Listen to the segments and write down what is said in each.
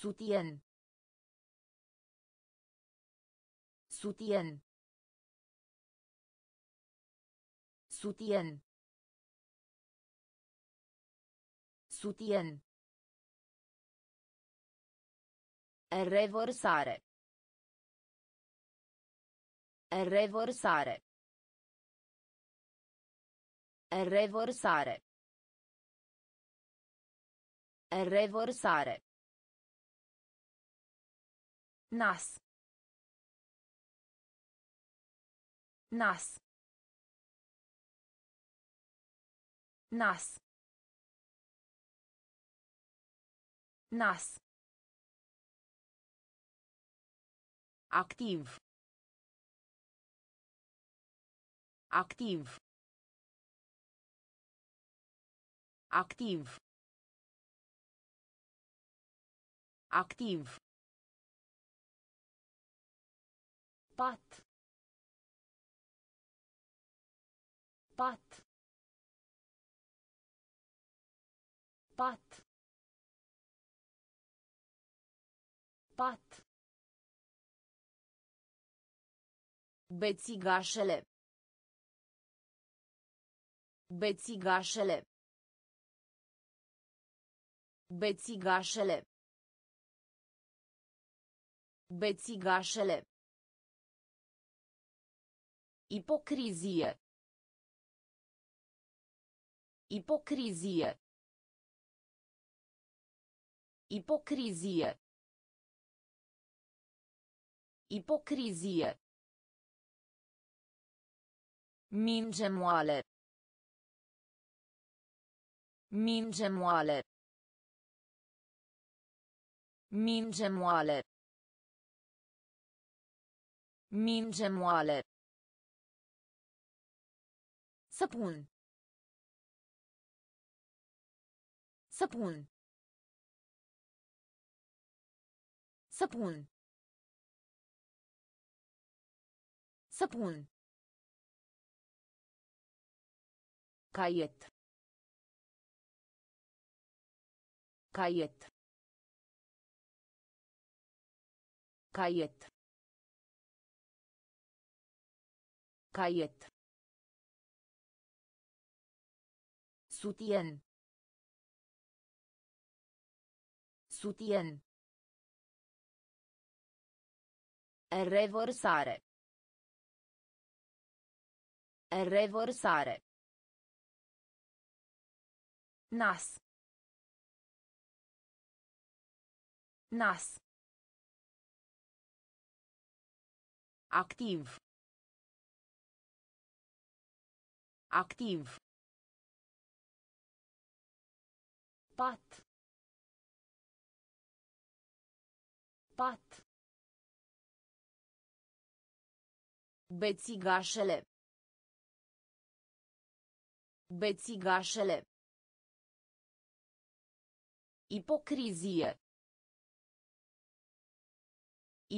Sutien. Sutien. Sutien. Sutien. Revorsare. Revorsare. Revorsare. Revorsare. Nas. Nas. Nas. Nas. Activ. Activ. Activ. Activ. Pat. Pat. Pat. Pat. Bețigașele. Bețigașele. Bețigașele. Bețigașele. Ipocrizie. Ipocrizie. Ipocrizie. Ipocrizie. Minge moale. Minge moale. Minge moale. Minge moale. Săpun. Săpun. Săpun. Săpun. Caiet. Caiet. Caiet. Caiet. Sutien. Sutien. Revorsare. Revorsare. Nas. Nas. Activ. Activ. Pat. Pat. Bețigașele. Bețigașele. Ipocrizie.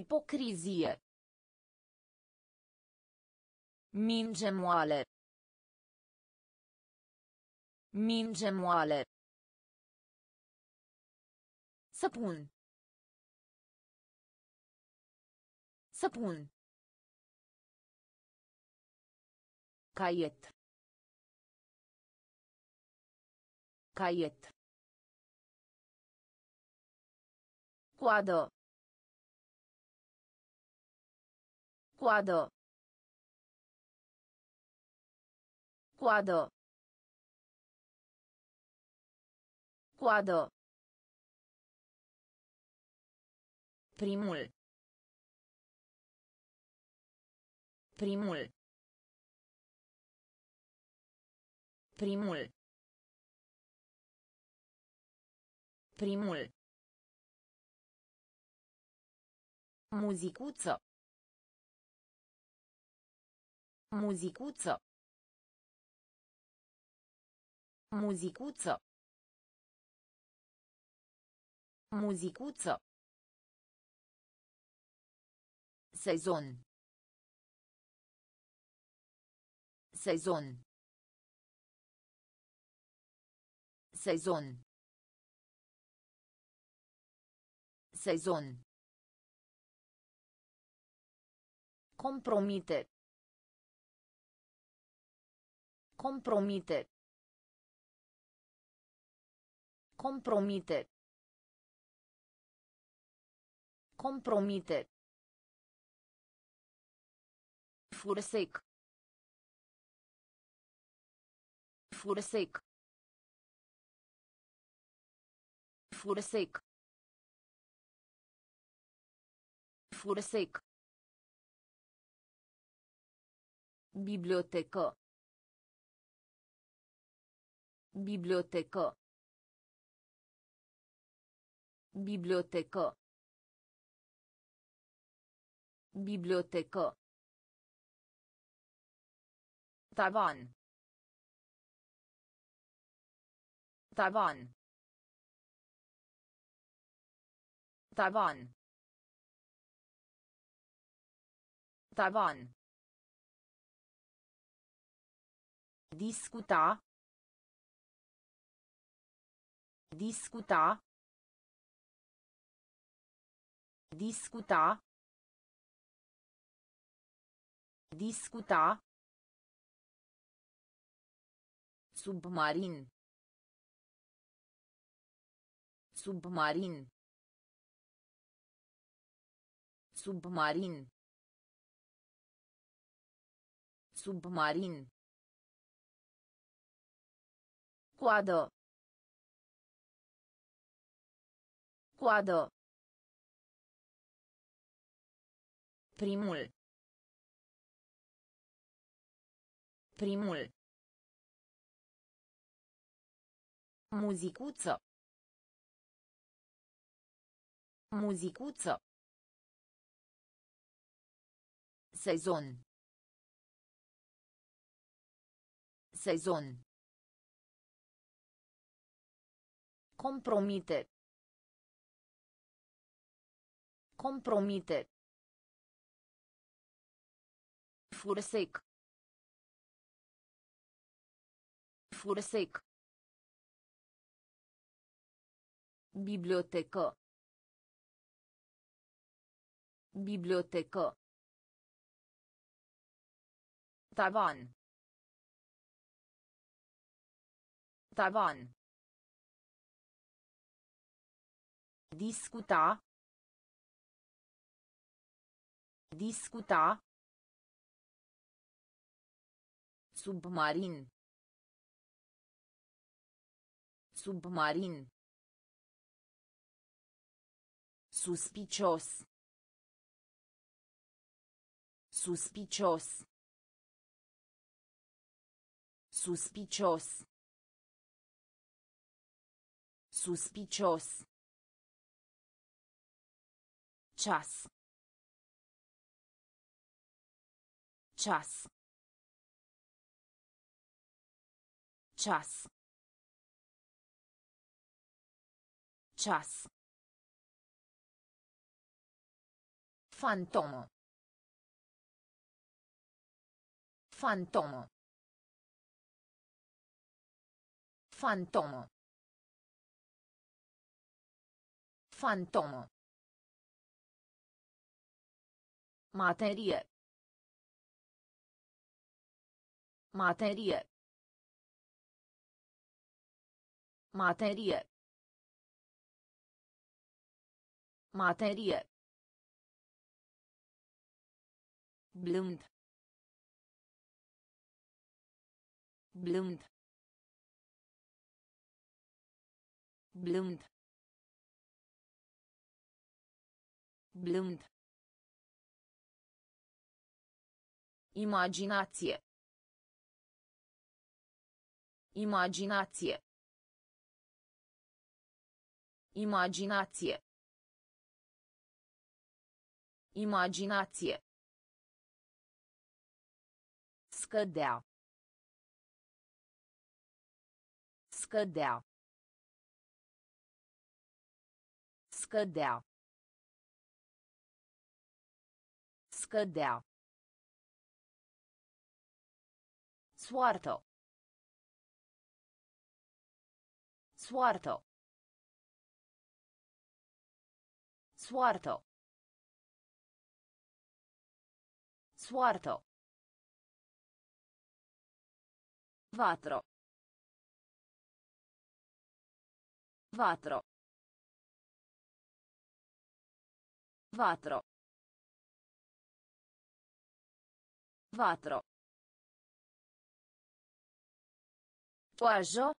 Ipocrizie. Minge moale. Minge moale. Săpun. Săpun. Caiet. Caiet. Coadă. Coadă. Coadă. Coadă. Primul. Primul. Primul. Primul. Muzicuță. Muzicuță. Muzicuță. Muzicuță. Sezon. Sezon. Sezon. Sezon. Compromite. Compromite. Compromite. Compromite. Fursec. Fursec. Fursec. Fursec. Bibliotecă. Bibliotecă. Bibliotecă. Bibliotecă. Tavan. Tavan. Tavan. Tavan. Discuta. Discuta. Discuta. Discuta. Submarin. Submarin. Submarin. Submarin. Coadă. Coadă. Primul. Primul. Muzicuță. Muzicuță. Sezon. Sezon. Compromite. Compromite. Fursec. Fursec. Bibliotecă. Bibliotecă. Tavan. Tavan. Discuta. Discuta. Submarin. Submarin. Suspicios. Suspicios. Suspicios. Suspicios. Ceas. Ceas. Ceas. Ceas. Fantomă. Fantomă. Fantomă. Fantomă. Materie. Materie. Materie. Materie. Blând blând blând blând Imaginație. Imaginație. Imaginație. Imaginație. Scădea. Scădea. Scădea. Scădea. Soartă. Soartă. Soartă. Soartă. Vatro. Vatro. Vatro. Vatro. Oiseau.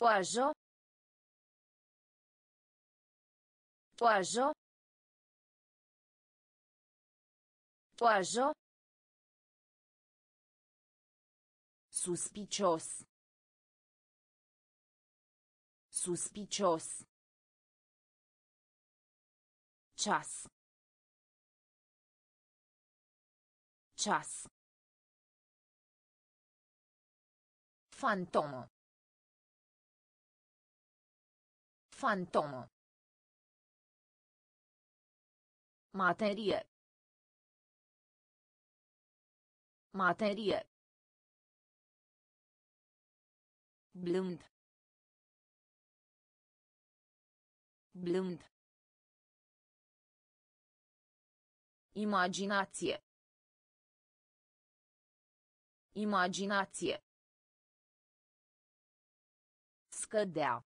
Oiseau. Oiseau. Oiseau. Suspicios. Suspicios. Ceas. Ceas. Fantomă. Fantomă. Materie. Materie. Blând. Blând. Imaginație. Imaginație. Scădea.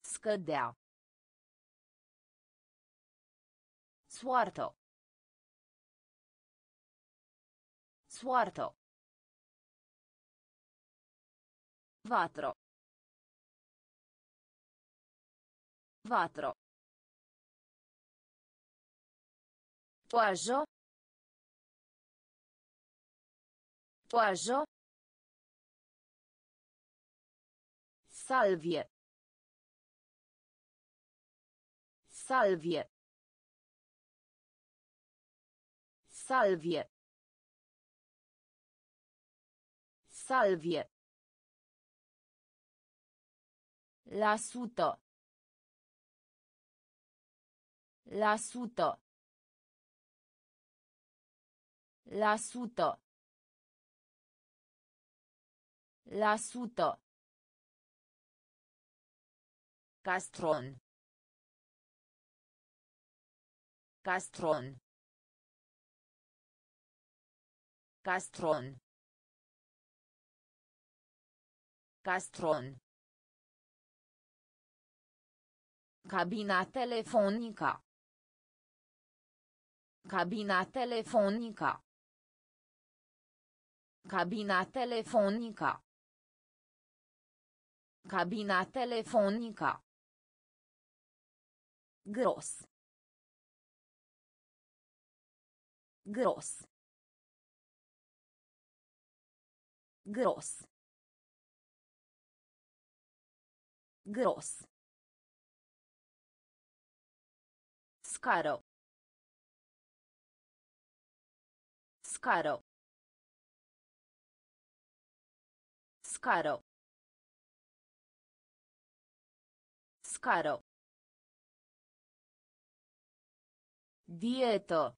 Scădea. Soartă. Soartă. Vatră. Vatră. Toajă. Toajă. Salvie. Salvie. Salvie. Salvie. La sută. La sută. La sută. La sută. Castron. Castron. Castron. Castron. Cabina telefonică. Cabina telefonică. Cabina telefonică. Cabina telefonică. Gros. Gros. Gros. Gros. Scară. Scară. Scară. Scară. Dietă.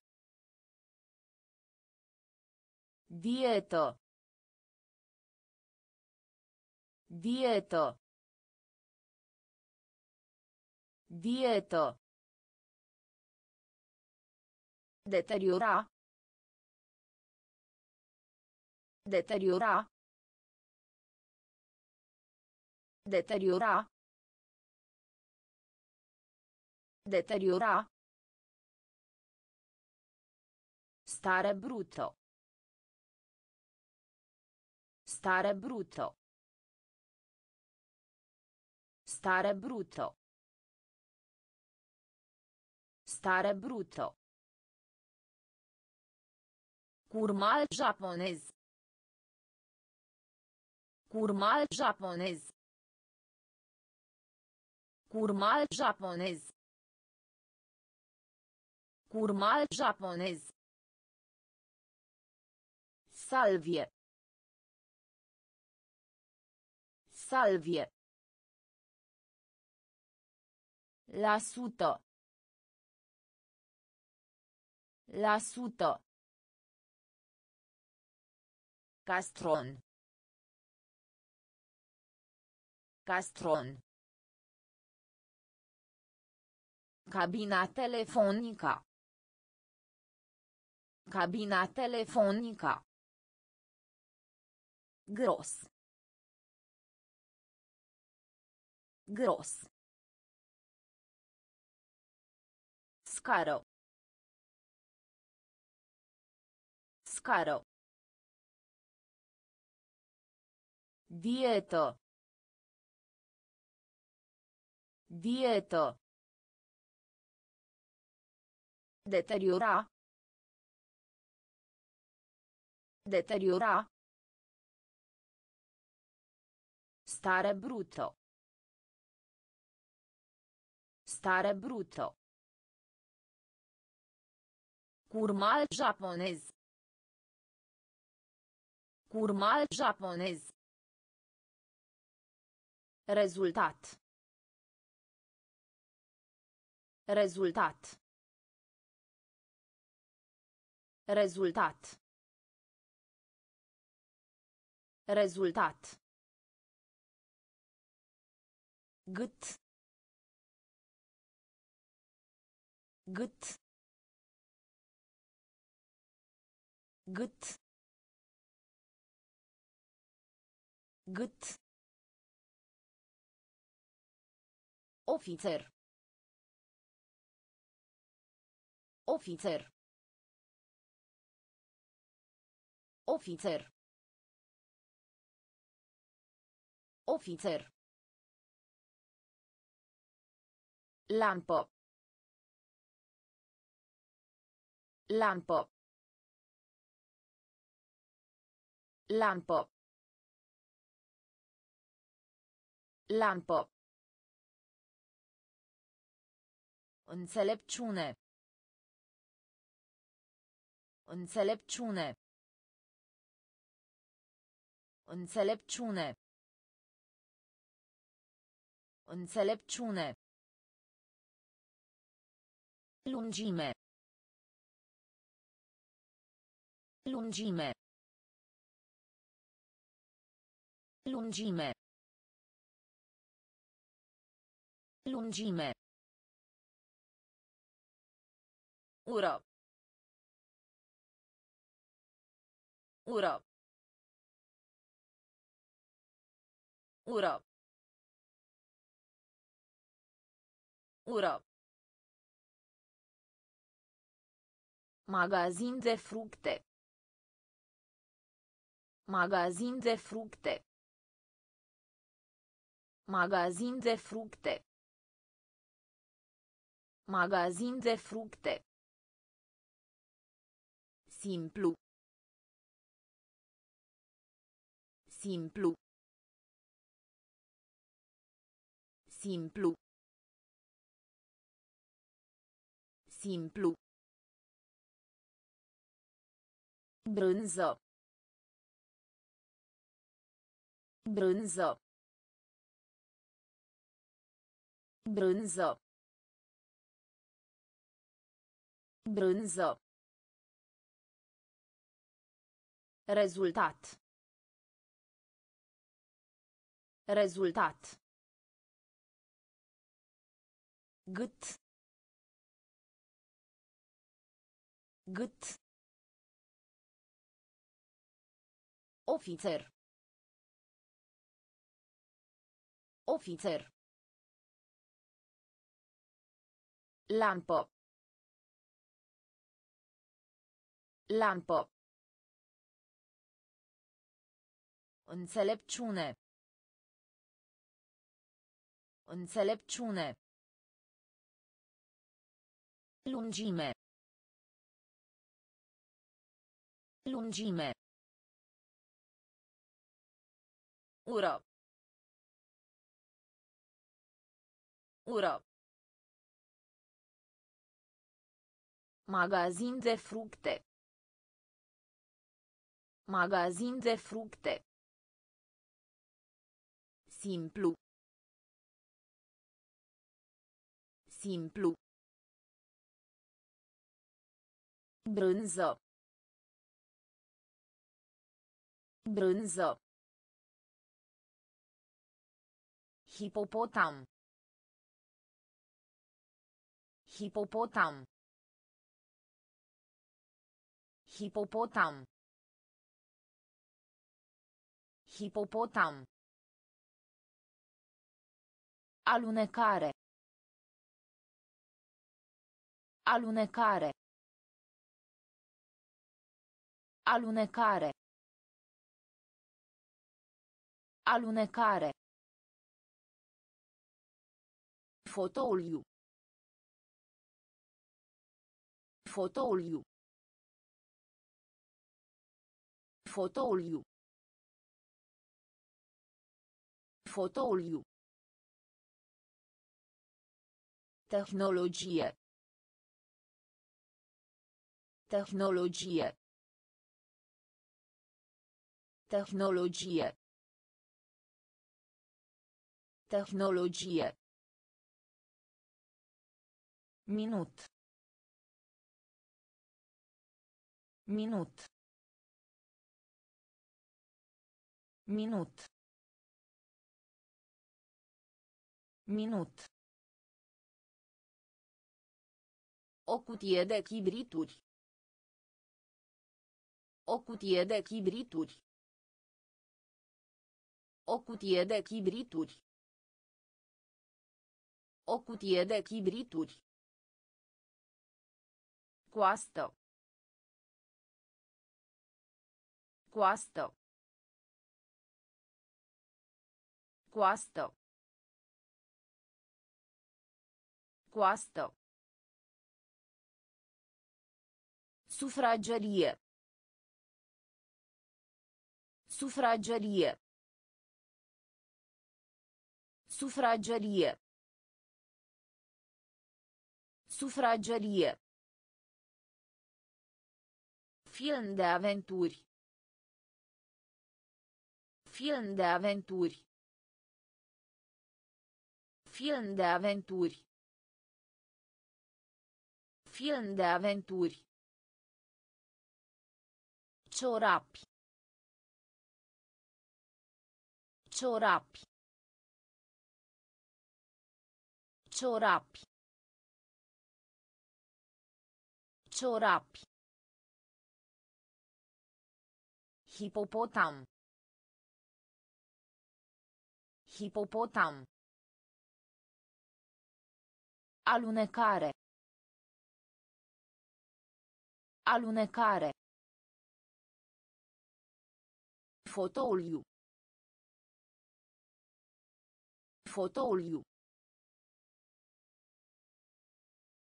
Dietă. Dietă. Dietă. Deteriora. Deteriora. Deteriora. Deteriora. Stare brutto. Stare brutto. Stare brutto. Stare brutto. Curmal japonez. Curmal japonez. Curmal japonez. Curmal japonez. Salvie. Salvie. La sută. La sută. Castron. Castron. Cabina telefonică. Cabina telefonică. Gros. Gros. Scară. Scară. Dietă. Dietă. Deteriora. Deteriora. Stare brutto. Stare brutto. Curmal japonez. Curmal japonez. Rezultat. Rezultat. Rezultat. Rezultat. Gât. Gât. Gât. Gât. Ofițer. Ofițer. Ofițer. Ofițer. Lampă. Lampă. Lampă. Lampă. Înțelepciune. Înțelepciune. Înțelepciune. Înțelepciune. Lungime. Lungime. Lungime. Lungime. Ură. Ură. Ură. Ură. Magazin de fructe. Magazin de fructe. Magazin de fructe. Magazin de fructe. Simplu. Simplu. Simplu. Simplu. Brânză. Brânză. Brânză. Brânză. Rezultat. Rezultat. Gât. Gât. Ofițer. Ofițer. Lampă. Lampă. Înțelepciune. Înțelepciune. Lungime. Lungime. Ură. Ură. Magazin de fructe. Magazin de fructe. Simplu. Simplu. Brânză. Brânză. Hipopotam. Hipopotam. Hipopotam. Hipopotam. Alunecare. Alunecare. Alunecare. Alunecare. Fotoliu. Fotoliu. Fotoliu. Fotoliu. Technologie. Technologie. Technologie. Technologie. Minut. Minut. Minut. Minut. O cutie de chibrituri. O cutie de chibrituri. O cutie de chibrituri. O cutie de chibrituri. Coastă. Coastă. Coastă. Coastă. Sufragerie. Sufragerie. Sufragerie. Sufragerie. Film de aventuri. Film de aventuri. Film de aventuri. Film de aventuri. Ciorapi. Ciorapi. Ciorapi. Ciorapi. Hipopotam. Hipopotam. Alunecare. Alunecare. Fotoliu. Fotoliu.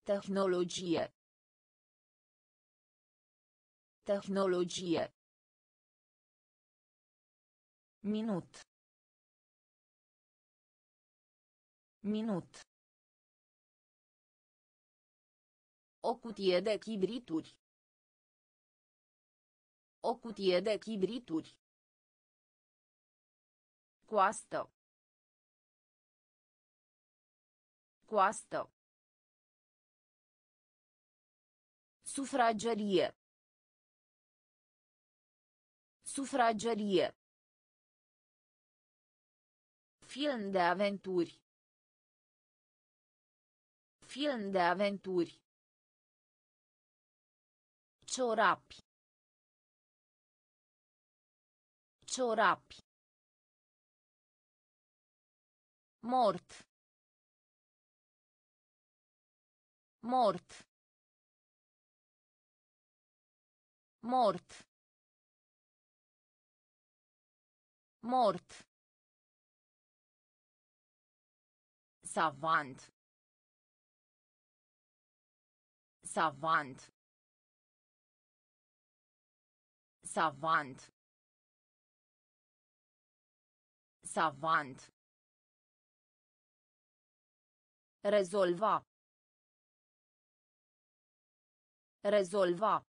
Technologie. Technologie. Minut. Minut. O cutie de chibrituri. O cutie de chibrituri. Coastă. Coastă. Sufragerie. Sufragerie. Film de aventuri. Film de aventuri. Ciorapi. Ciorapi. Mort. Mort. Mort. Mort. Savant. Savant. Savant. Savant. Rezolva. Rezolva.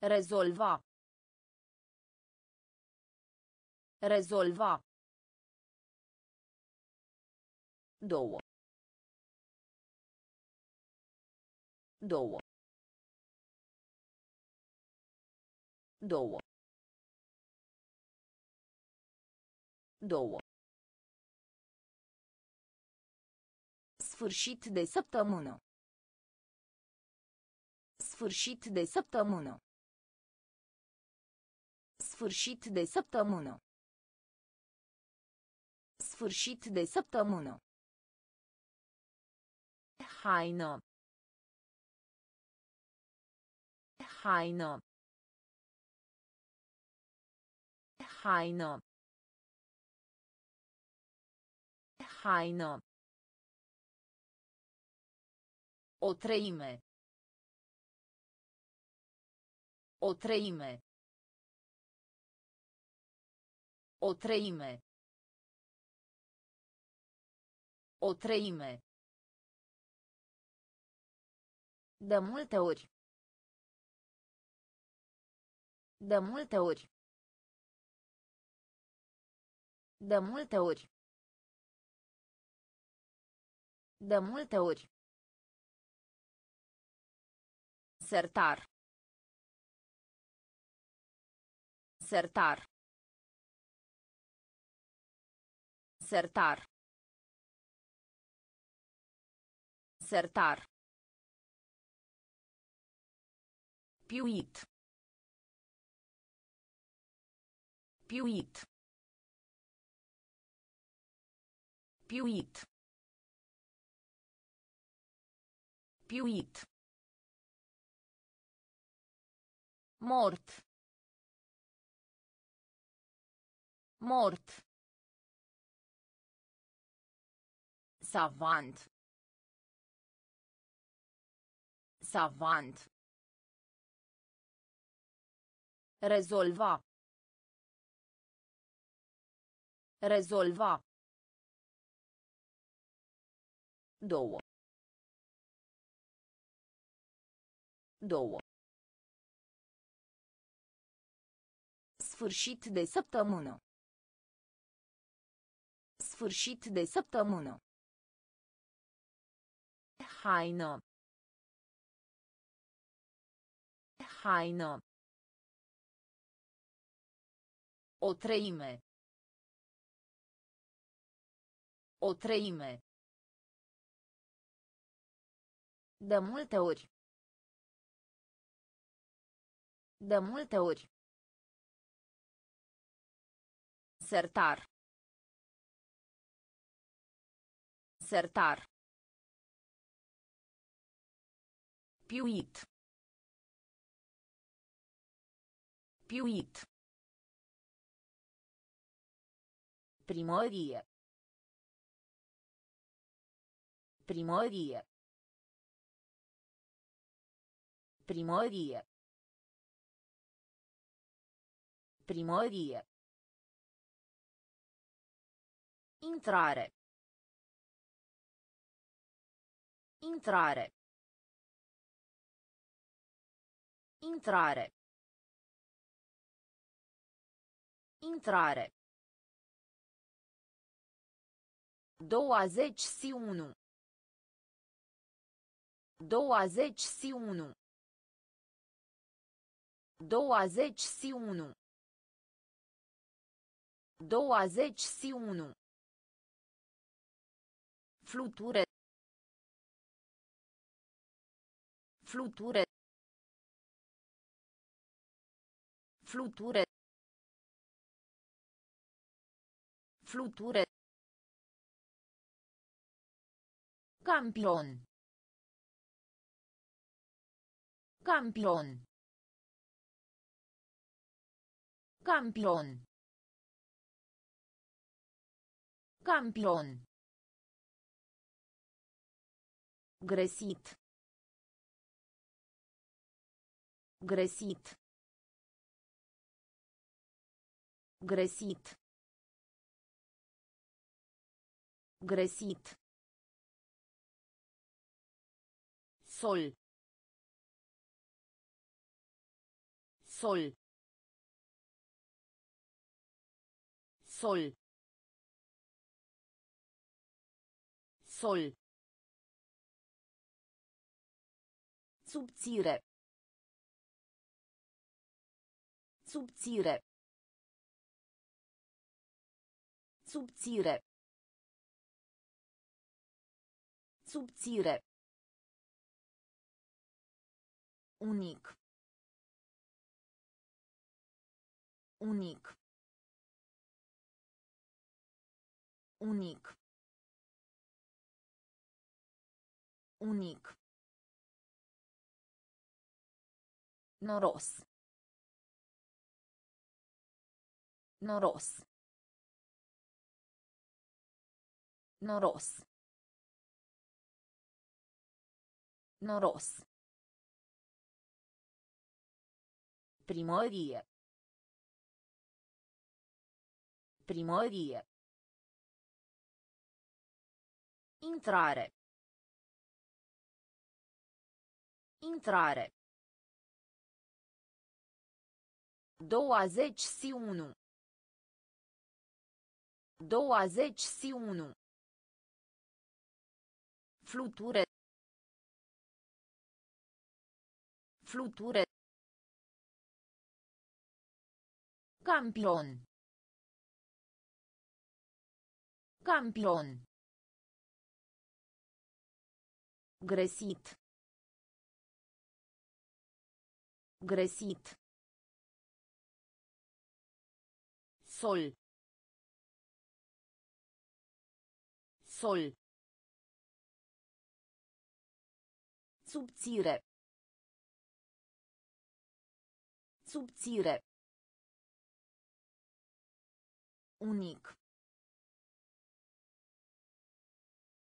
Rezolva. Rezolva. Două. Două. Două. Două. Sfârșit de săptămână. Sfârșit de săptămână. Sfârșit de săptămână. Sfârșit de săptămână. Haină. Haină. Haină. Haină. O treime. O treime. O treime. O treime. De multe ori. De multe ori. De multe ori. De multe ori. Sertar. Sertar. Sertar. Sertar. Piuit. Piuit. Piuit. Piuit. Mort. Mort. Savant. Savant. Rezolva. Rezolva. Două. Două. Sfârșit de săptămână. Sfârșit de săptămână. Haină. Haină. O treime. O treime. De multe ori. De multe ori. Sertar. Sertar. Piuit. Piuit. Primărie. Primărie. Primărie. Primărie. Intrare. Intrare. Intrare. Intrare. Douăzeci și unu. Douăzeci și unu. Douăzeci și unu. Douăzeci și unu. Fluture. Fluture. Fluture. Fluture. Campion. Campion. Campion. Campion. Gresit. Gresit. Gresit. Gresit. Sol. Sol. Sol. Sol. Subțire. Subțire. Subțire. Subțire. Unic. Unic. Unic. Unic. Noros. Noros. Noros. Noros. Primărie. Primărie. Intrare. Intrare. Douăzeci și unu. Douăzeci și unu. Fluture. Fluture. Campion. Campion. Gresit. Gresit. Sol. Sol. Subțire. Subțire. Unic.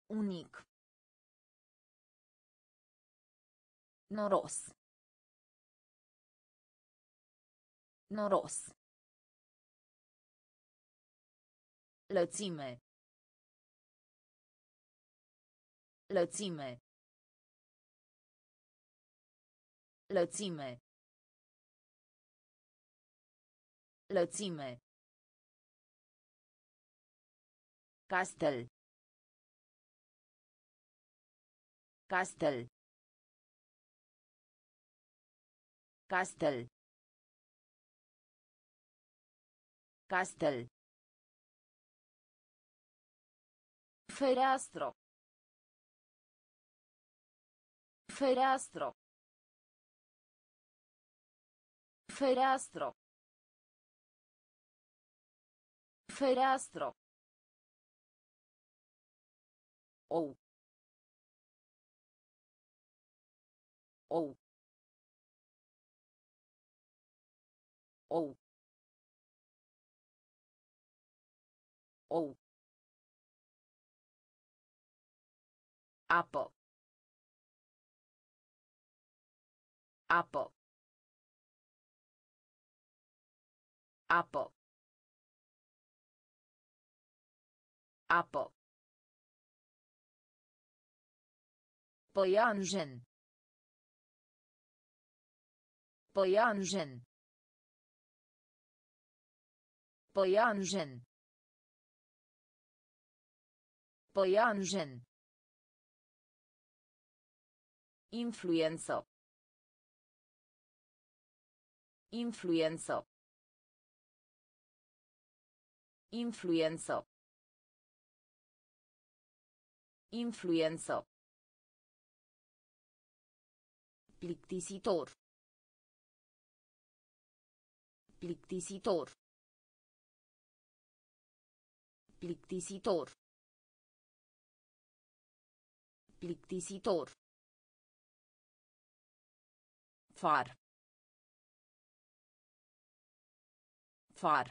Unic. Noros. Noros. Lățime. Lățime. Lățime. Lățime. Castel. Castel. Castel. Castel. Fereastro. Fereastro. Fereastro. Fereastro. Ou. Ou. Ou. Ou. Apă. Apă. Apă. Apă. Păianjen. Păianjen. Păianjen. Păianjen. Influență. Influență. Influență. Influență. Plictisitor. Plictisitor. Plictisitor. Plictisitor. Far. Far.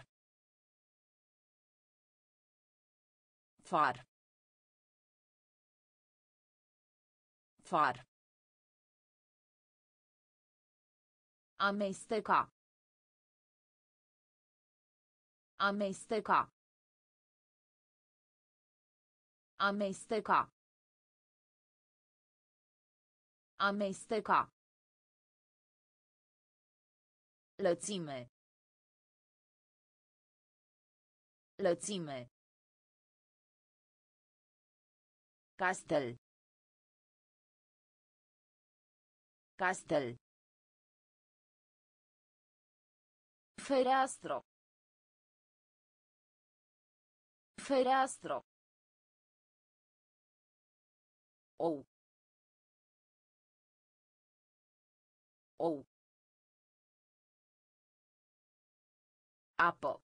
Far. Far. Amesteca. Amesteca. Amesteca. Amesteca. Lățime. Lățime. Castel. Castel. Fereastro. Fereastră. Ou. Ou. Apă.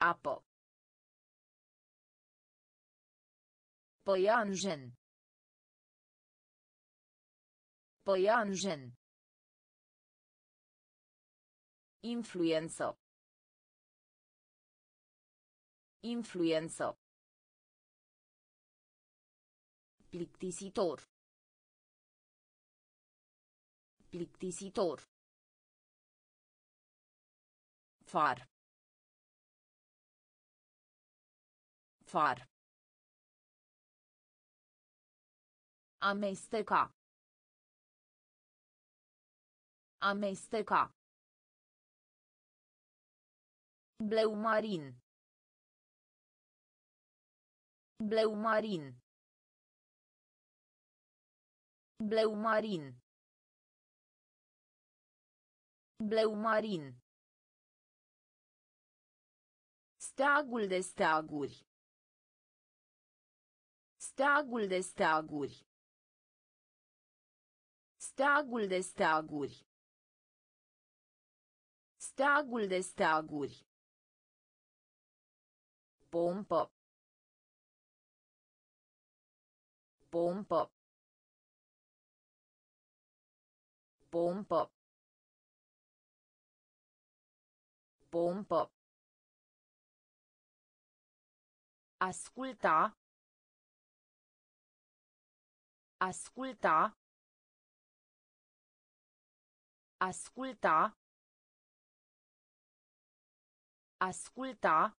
Apă. Păianjen. Păianjen. Influență. Influență. Plictisitor. Plictisitor. Far. Far. Amesteca. Amesteca. Bleu marin. Bleu marin. Bleu marin. Bleu marin. Steagul de steaguri. Steagul de steaguri. Steagul de steaguri. Steagul de steaguri. Pompă. Pompă. Pompă. Pompă. Asculta. Asculta. Asculta. Asculta.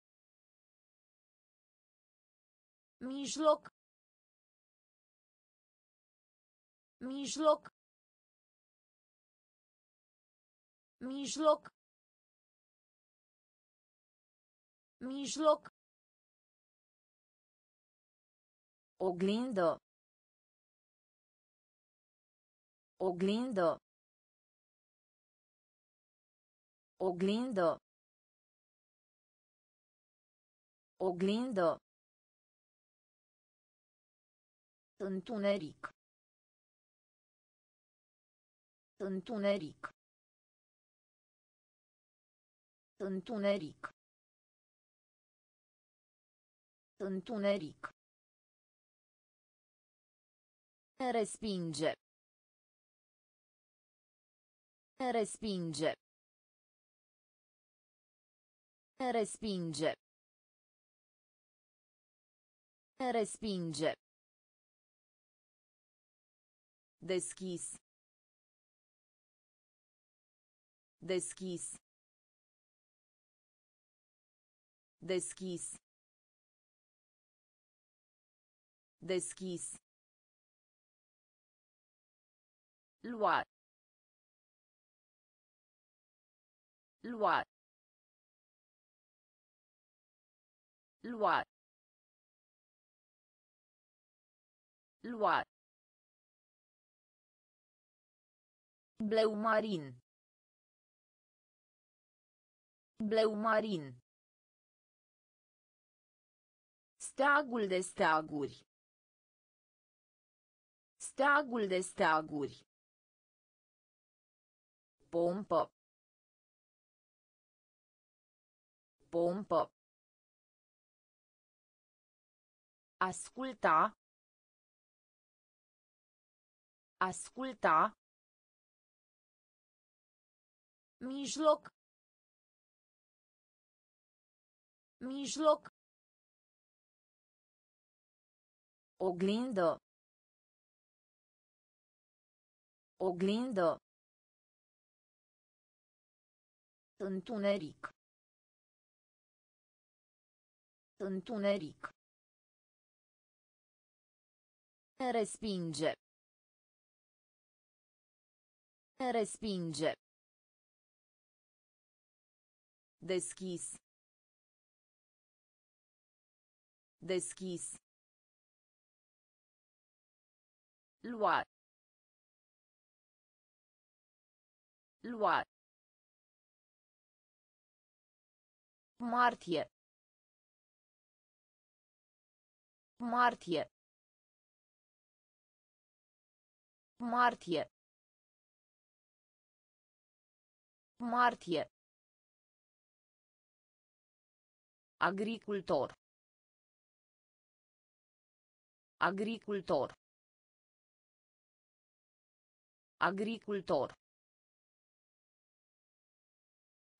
Mijloc. Mijloc. Mijloc. Mijloc. Oglindă. Oglindă. Oglindă. Oglindă. Întuneric. Întuneric. Întuneric. Întuneric. Respinge. Respinge. Respinge. Respinge. Deschis. Deschis. Deschis. Deschis. Lua. Lua. Lua. Lua. Bleu marin. Bleu marin. Steagul de steaguri. Steagul de steaguri. Pompă. Pompă. Asculta. Asculta. Mijloc. Mijloc. Oglindă. Oglindă. Întuneric. Întuneric. Respinge. Respinge. Deschis. Deschis. Lua. Lua. Martie. Martie. Martie. Martie. Agricultor. Agricultor. Agricultor.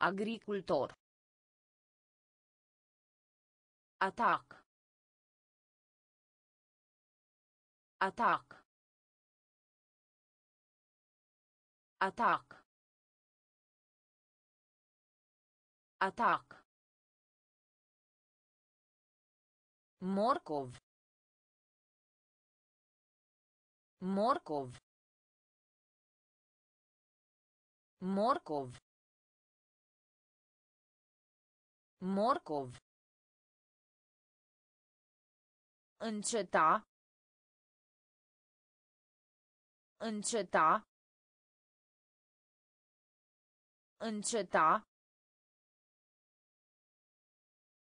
Agricultor. Atac. Atac. Atac. Atac. Morcov. Morcov. Morcov. Morcov. Înceta. Înceta. Înceta.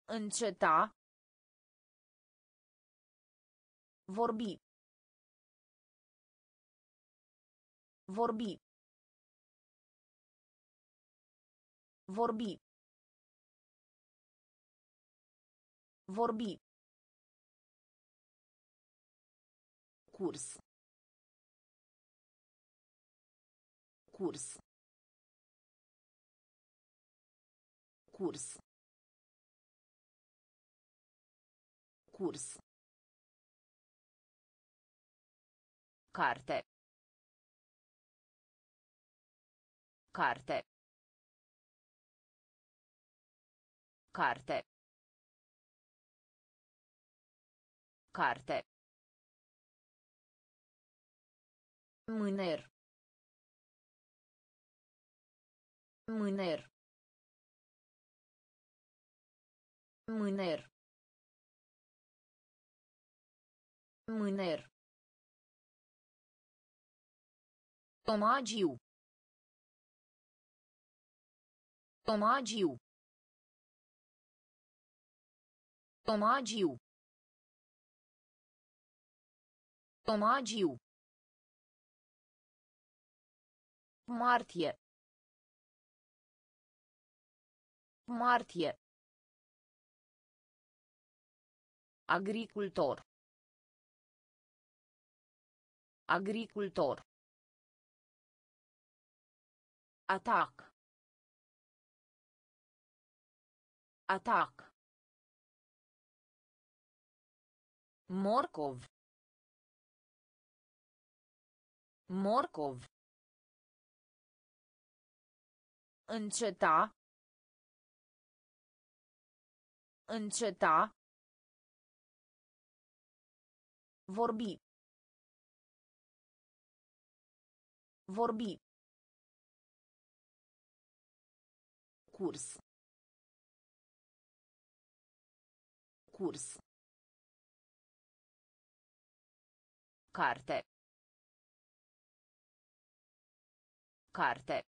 Înceta. Vorbi. Vorbi. Vorbi. Vorbi. Curs. Curs. Curs. Curs. Carte. Carte. Carte. Carte. Mâner. Mâner. Mâner. Mâner. Tomagiu. Tomagiu. Tomagiu. Tomagiu. Martie. Martie. Agricultor. Agricultor. Atac. Atac. Morcov. Morcov. Înceta. Înceta. Vorbi. Vorbi. Curs. Curs. Carte. Carte.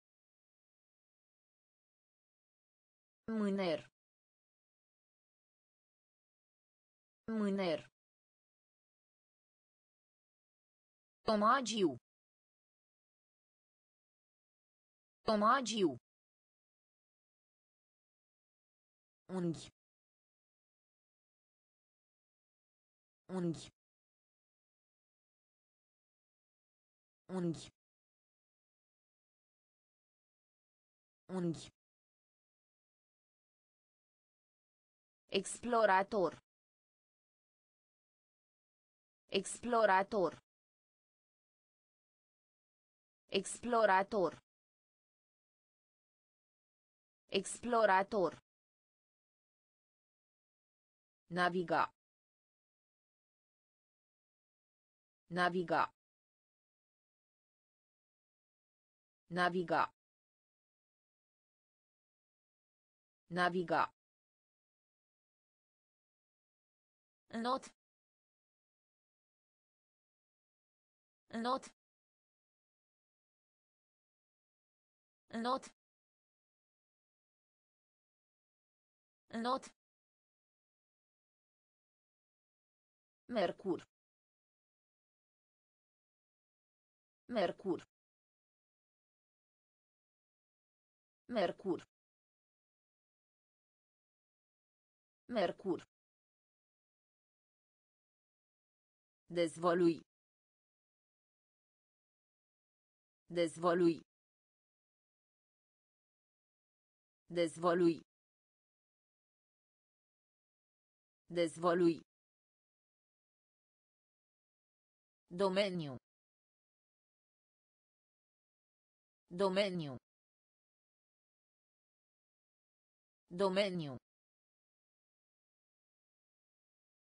Mâner. Mâner. Tomagiu. Tomagiu. Unghi. Unghi. Unghi. Unghi. Explorator. Explorator. Explorator. Explorator. Naviga. Naviga. Naviga. Naviga. Not. Not. Not. Not. Mercur. Mercur. Mercur. Mercur. Dezvălui. Dezvălui. Dezvălui. Dezvălui. Domeniu. Domeniu. Domeniu.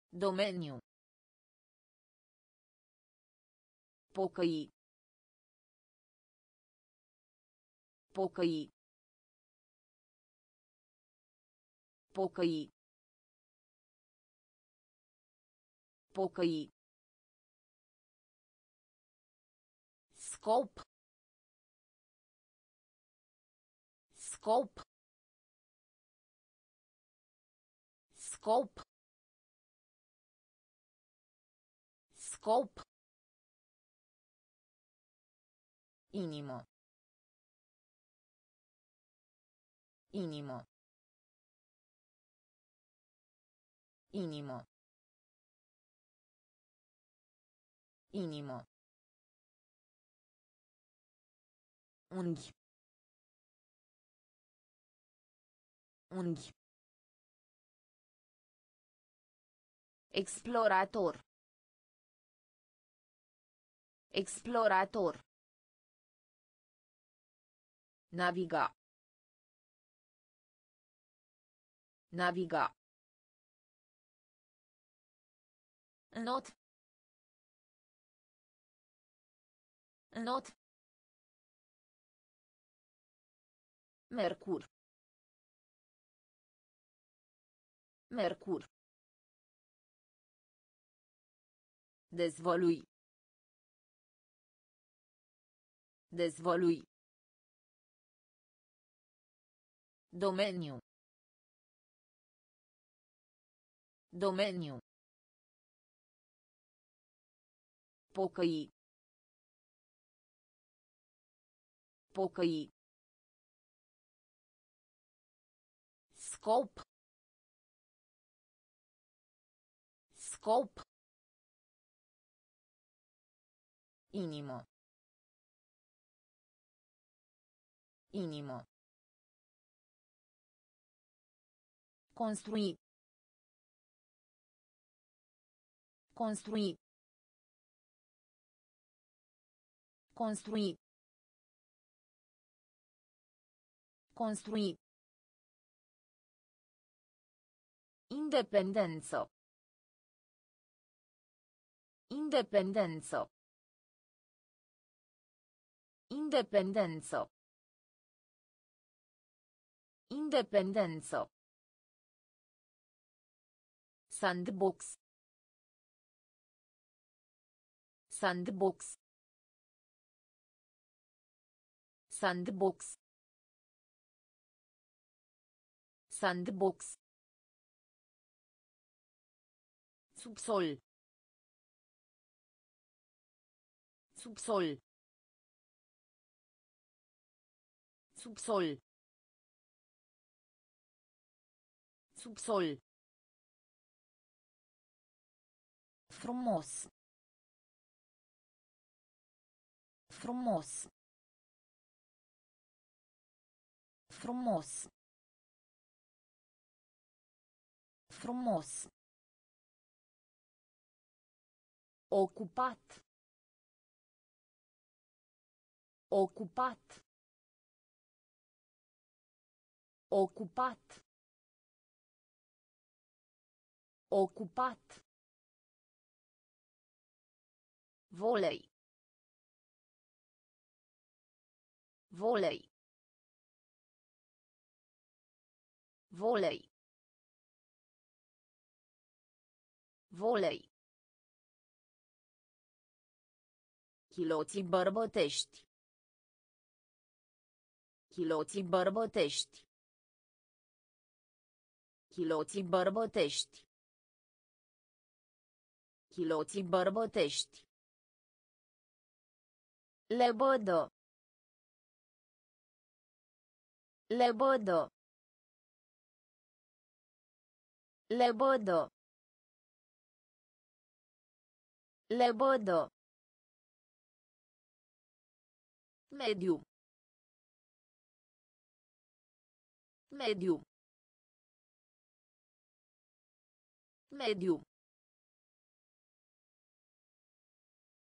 Domeniu. Спокої. Покої. Покої. Покої. Скоп. Скоп. Скоп. Скоп. Inimă. Inimă. Inimă. Inimă. Unghi. Unghi. Explorator. Explorator. Naviga. Naviga. Not. Not. Mercur. Mercur. Dezvolui. Dezvolui. Domeniu. Domeniu. Pocăi. Pocăi. Scop. Scop. Inimă. Inimă. Construi. Construi. Construi. Construi. Independență. Independență. Independență. Independență. Sandbox. Sandbox. Sandbox. Sandbox. Subsol. Subsol. Subsol. Subsol. Frumos. Frumos. Frumos. Frumos. Ocupat. Ocupat. Ocupat. Ocupat. Volei. Volei. Volei. Volei. Chiloții bărbătești. Chiloții bărbătești. Chiloții bărbătești. Chiloții bărbătești. Lebădă. Lebădă. Lebădă. Lebădă. Mediu. Mediu. Mediu.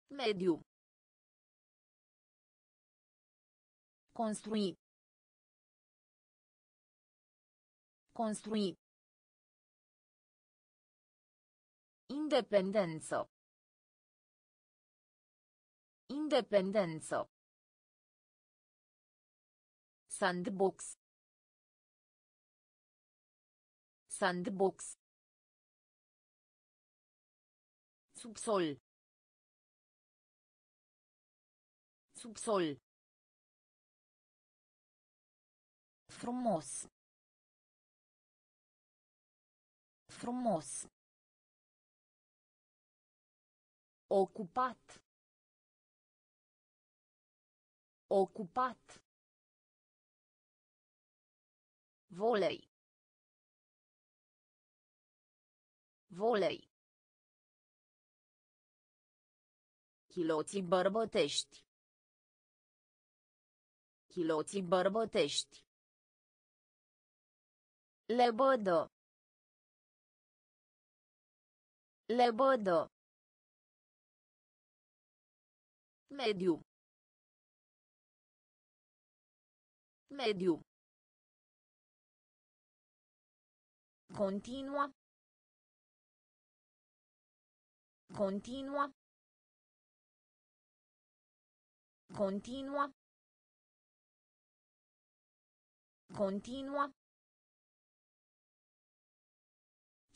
Mediu. Construi. Construi. Independență. Independență. Sandbox. Sandbox. Subsol. Subsol. Frumos. Frumos. Ocupat. Ocupat. Volei. Volei. Chiloții bărbătești. Chiloții bărbătești. Lebodo. Lebodo. Medium. Medium. Continua. Continua. Continua. Continua.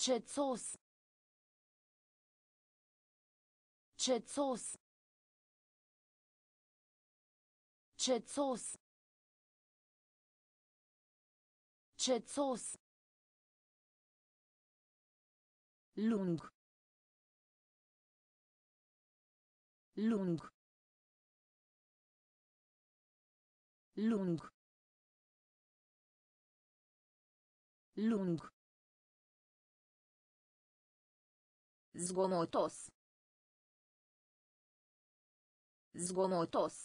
Cețos. Cețos. Cețos. Cețos. lung lung lung lung zgomotos zgomotos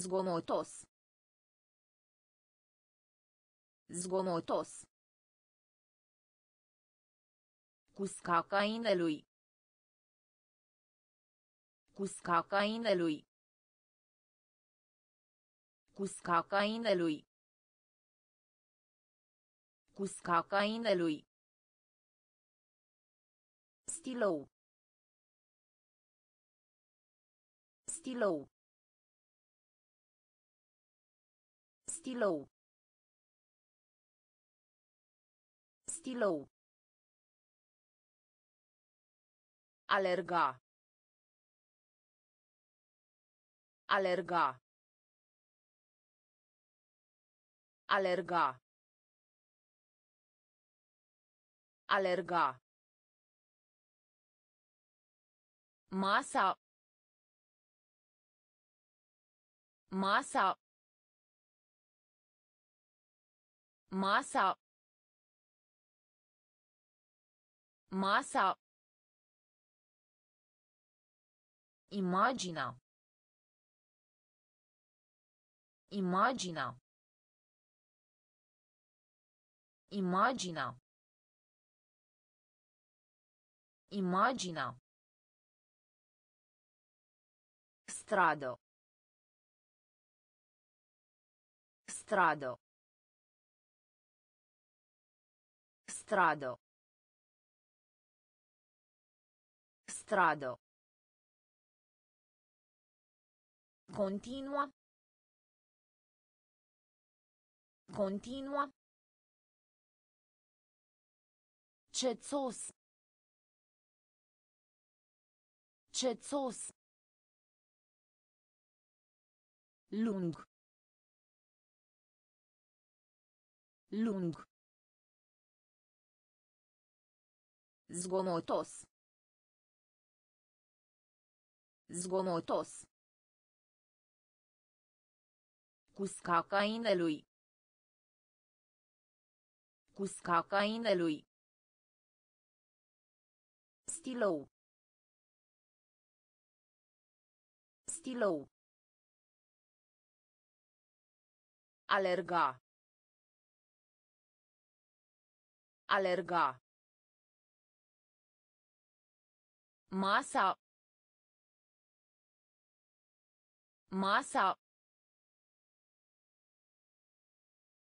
zgomotos zgomotos Cuscaca inelui. Cuscaca inelui. Cuscaca inelui. Cuscaca inelui. Stilou. Stilou. Stilou. Stilou. Alerga. Alerga. Alerga. Alerga. Masa. Masa. Masa. Masa. Imagina. Imagina. Imagina. Imagina. Strado. Strado. Strado. Strado. Continua. Continua. Cețos. Cețos. Lung. Lung. Zgomotos. Zgomotos. Cu scaca inelui. Cu scaca inelui. Stilou. Stilou. Alerga. Alerga. Masa. Masa.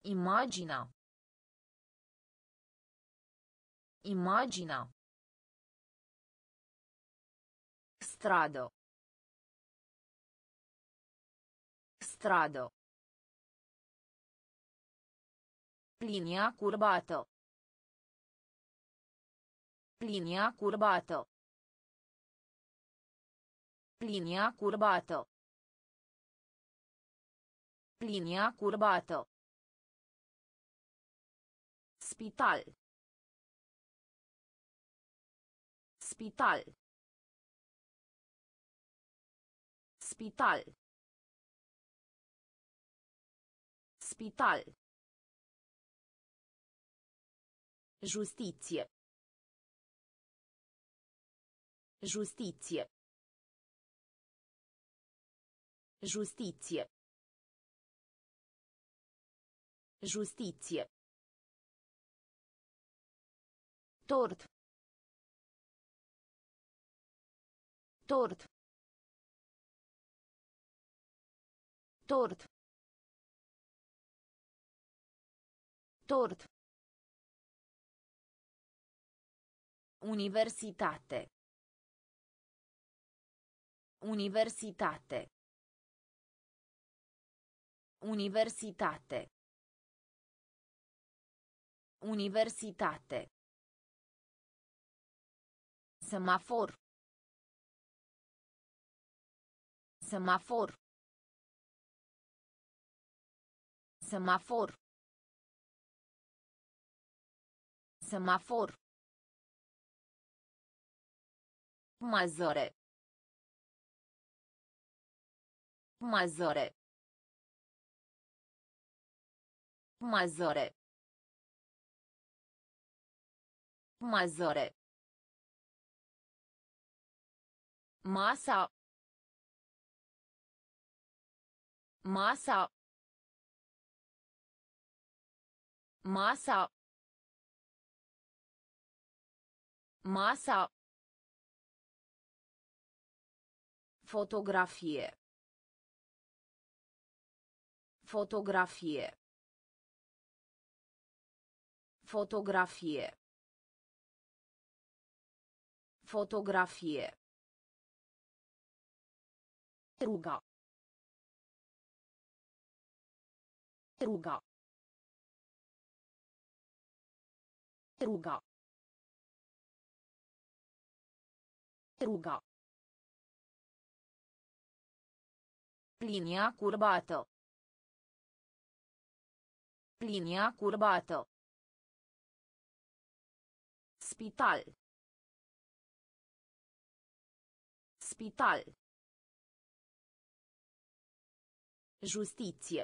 Imagina. Imagina. Strado. Strado. Linia curbată. Linia curbată. Linia curbată. Linia curbată. Spital. Spital. Spital. Spital. Justiție. Justiție. Justiție. Justiție. Tort. Tort. Tort. Tort. Universitate. Universitate. Universitate. Universitate. Semafor. Semafor. Semafor. Semafor. Mazăre. Mazăre. Mazăre. Mazăre. Masa. Masa. Masa. Masa. Fotografie. Fotografie. Fotografie. Fotografie. Ruga. Ruga. Ruga. Ruga. Linia curbată. Linia curbată. Spital. Spital. Justiție.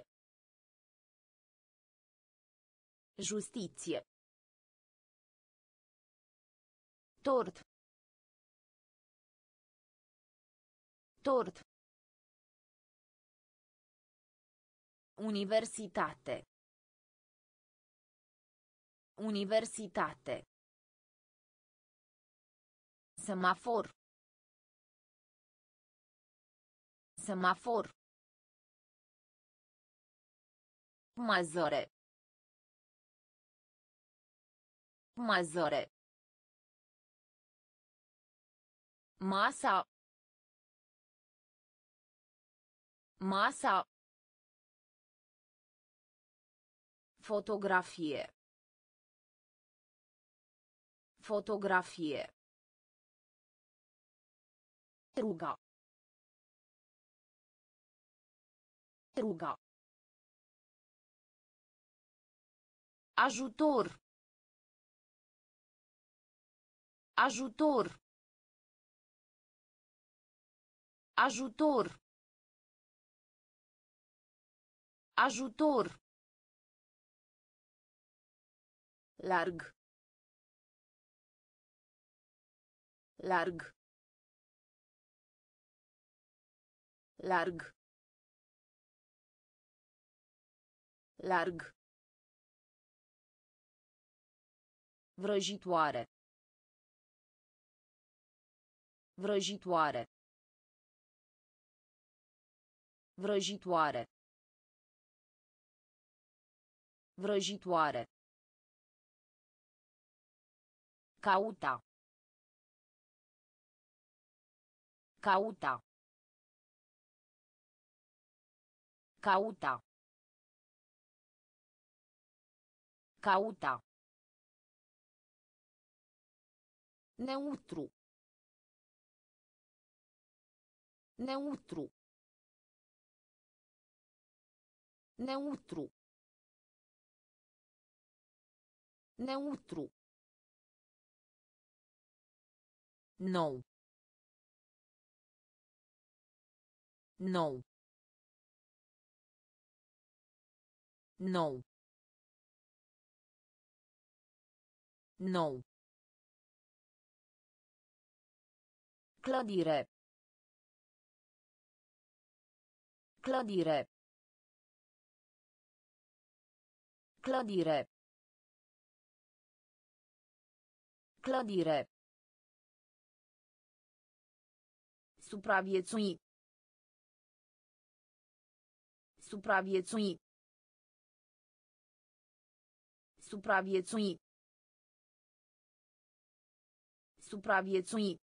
Justiție. Tort. Tort. Universitate. Universitate. Semafor. Semafor. Mazăre. Mazăre. Masa. Masa. Fotografie. Fotografie. Ruga. Ruga. Ajutor. Ajutor. Ajutor. Ajutor. Larg. Larg. Larg. Larg. Vrăjitoare. Vrăjitoare. Vrăjitoare. Vrăjitoare. Cauta. Cauta. Cauta. Cauta. Neutru. Neutru. Neutru. Neutru. Nou. Nou. Nou. Nou. Clădire. Clădire. Clădire. Clădire. Supraviețui. Supraviețui. Supraviețui. Supraviețui.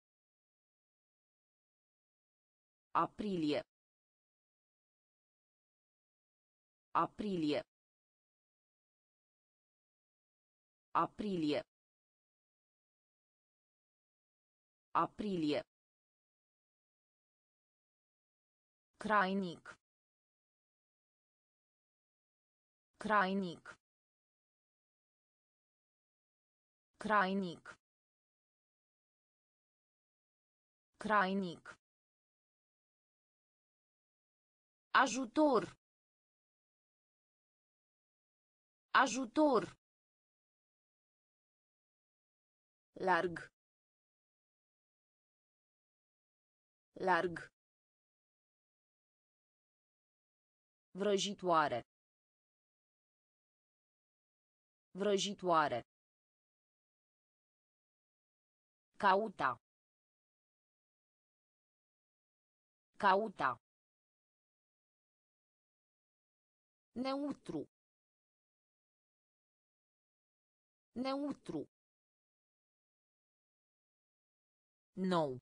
Aprilie. Aprilie. Aprilie. Aprilie. Crainic. Crainic. Crainic. Crainic. Ajutor. Ajutor. Larg. Larg. Vrăjitoare. Vrăjitoare. Cauta. Cauta. Neutru. Neutru. Nou.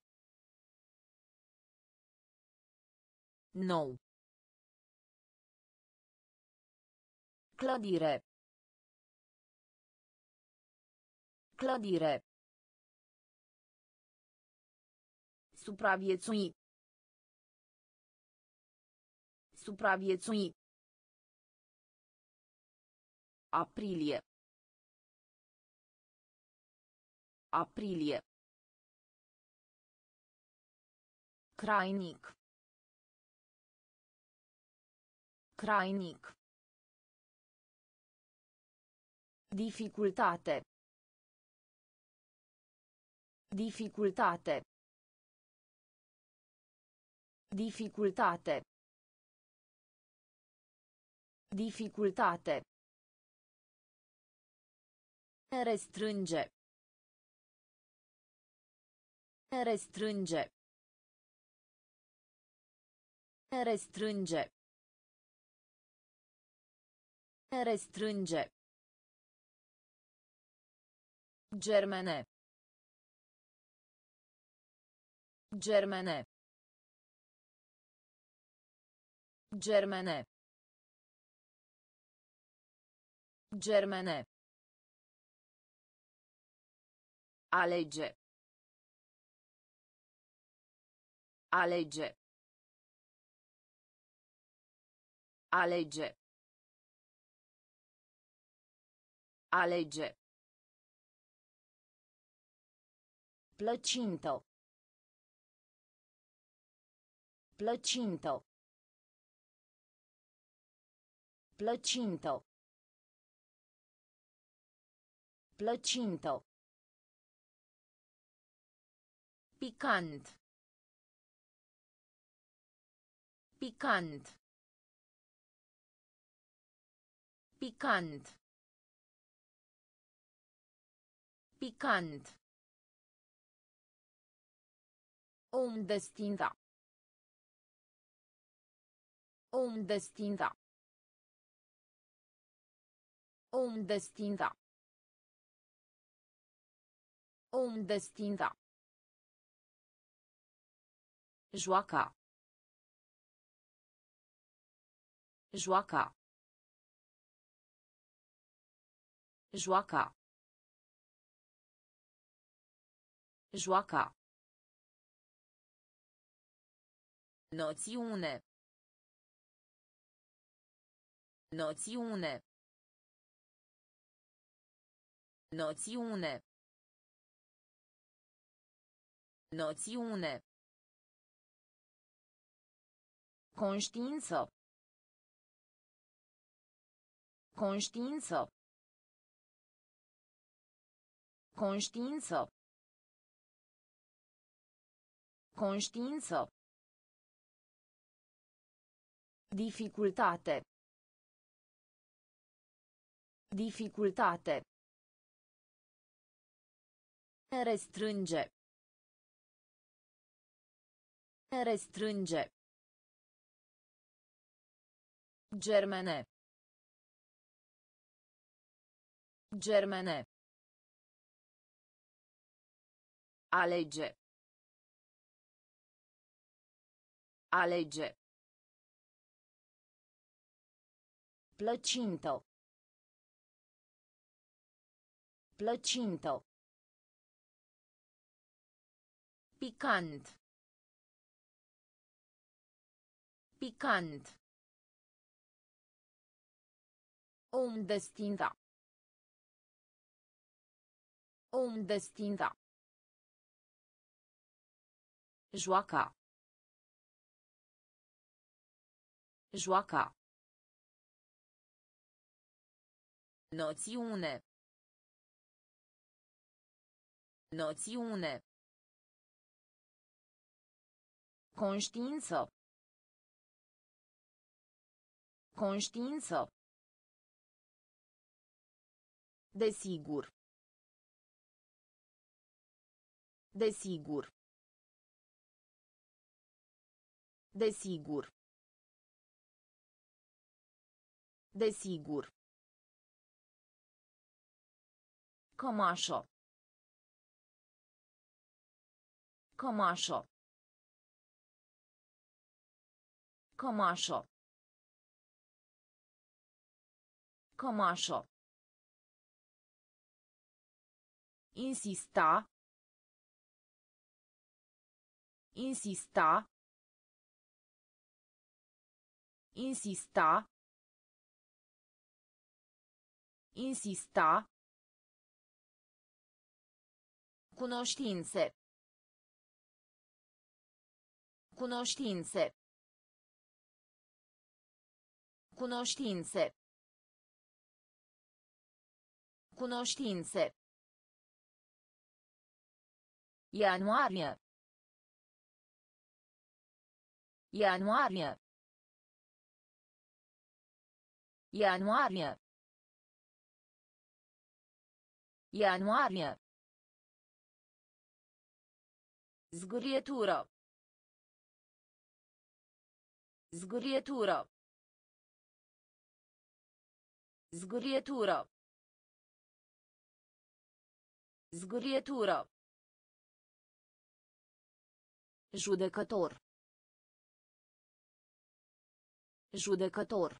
Nou. Clădire. Clădire. Supraviețui. Supraviețui. Aprilie. Aprilie. Crainic. Crainic. Dificultate. Dificultate. Dificultate. Dificultate. Restrânge. Restrânge. Restrânge. Restrânge. Germene. Germene. Germene. Germene. Alege. Alege. Alege. Alege. Plăcintă. Plăcintă. Plăcintă. Plăcintă. Picant. Picant. Picant. Picant. Om destinda. Om destinda. Om destinda. Om destinda. Joaca. Joaca. Joaca. Joaca. Noțiune. Noțiune. Noțiune. Noțiune. Conștiință. Conștiință. Conștiință. Conștiință. Dificultate. Dificultate. Restrânge. Restrânge. Germene. Germene. Alege. Alege. Plăcintă. Plăcintă. Picant. Picant. Om destinda. Om destinda. Joaca. Joaca. Noțiune. Noțiune. Conștiință. Conștiință. Desigur. Desigur. Desigur. Desigur. Cămașă. Cămașă. Cămașă. Cămașă. Insista. Insista. Insista. Insista. Cunoștințe. Cunoștințe. Cunoștințe. Cunoștințe. Ianuarie. Ianuarie. Ianuarie. Ianuarie. Zgurietură. Zgurietură. Zgurietură. Zgurietură. Judecător. Judecător.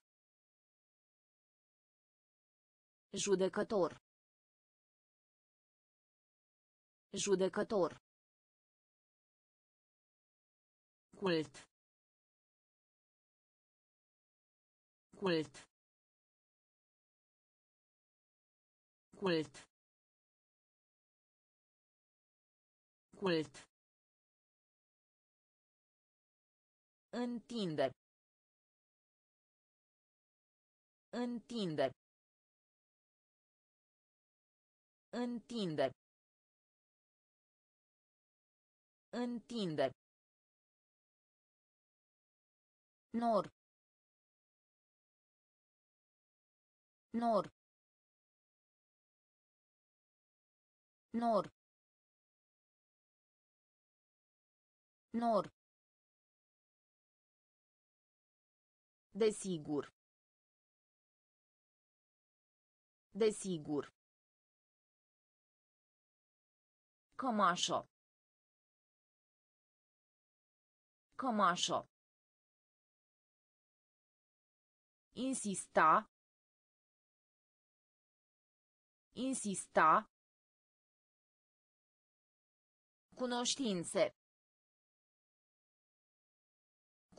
Judecător. Judecător. Cult. Cult. Cult. Cult. Întinde. Întinde. Întinde. Întinde. Nor. Nor. Nor. Nor. Desigur. Desigur. Cămașă. Cămașă. Insista. Insista. Cunoștințe.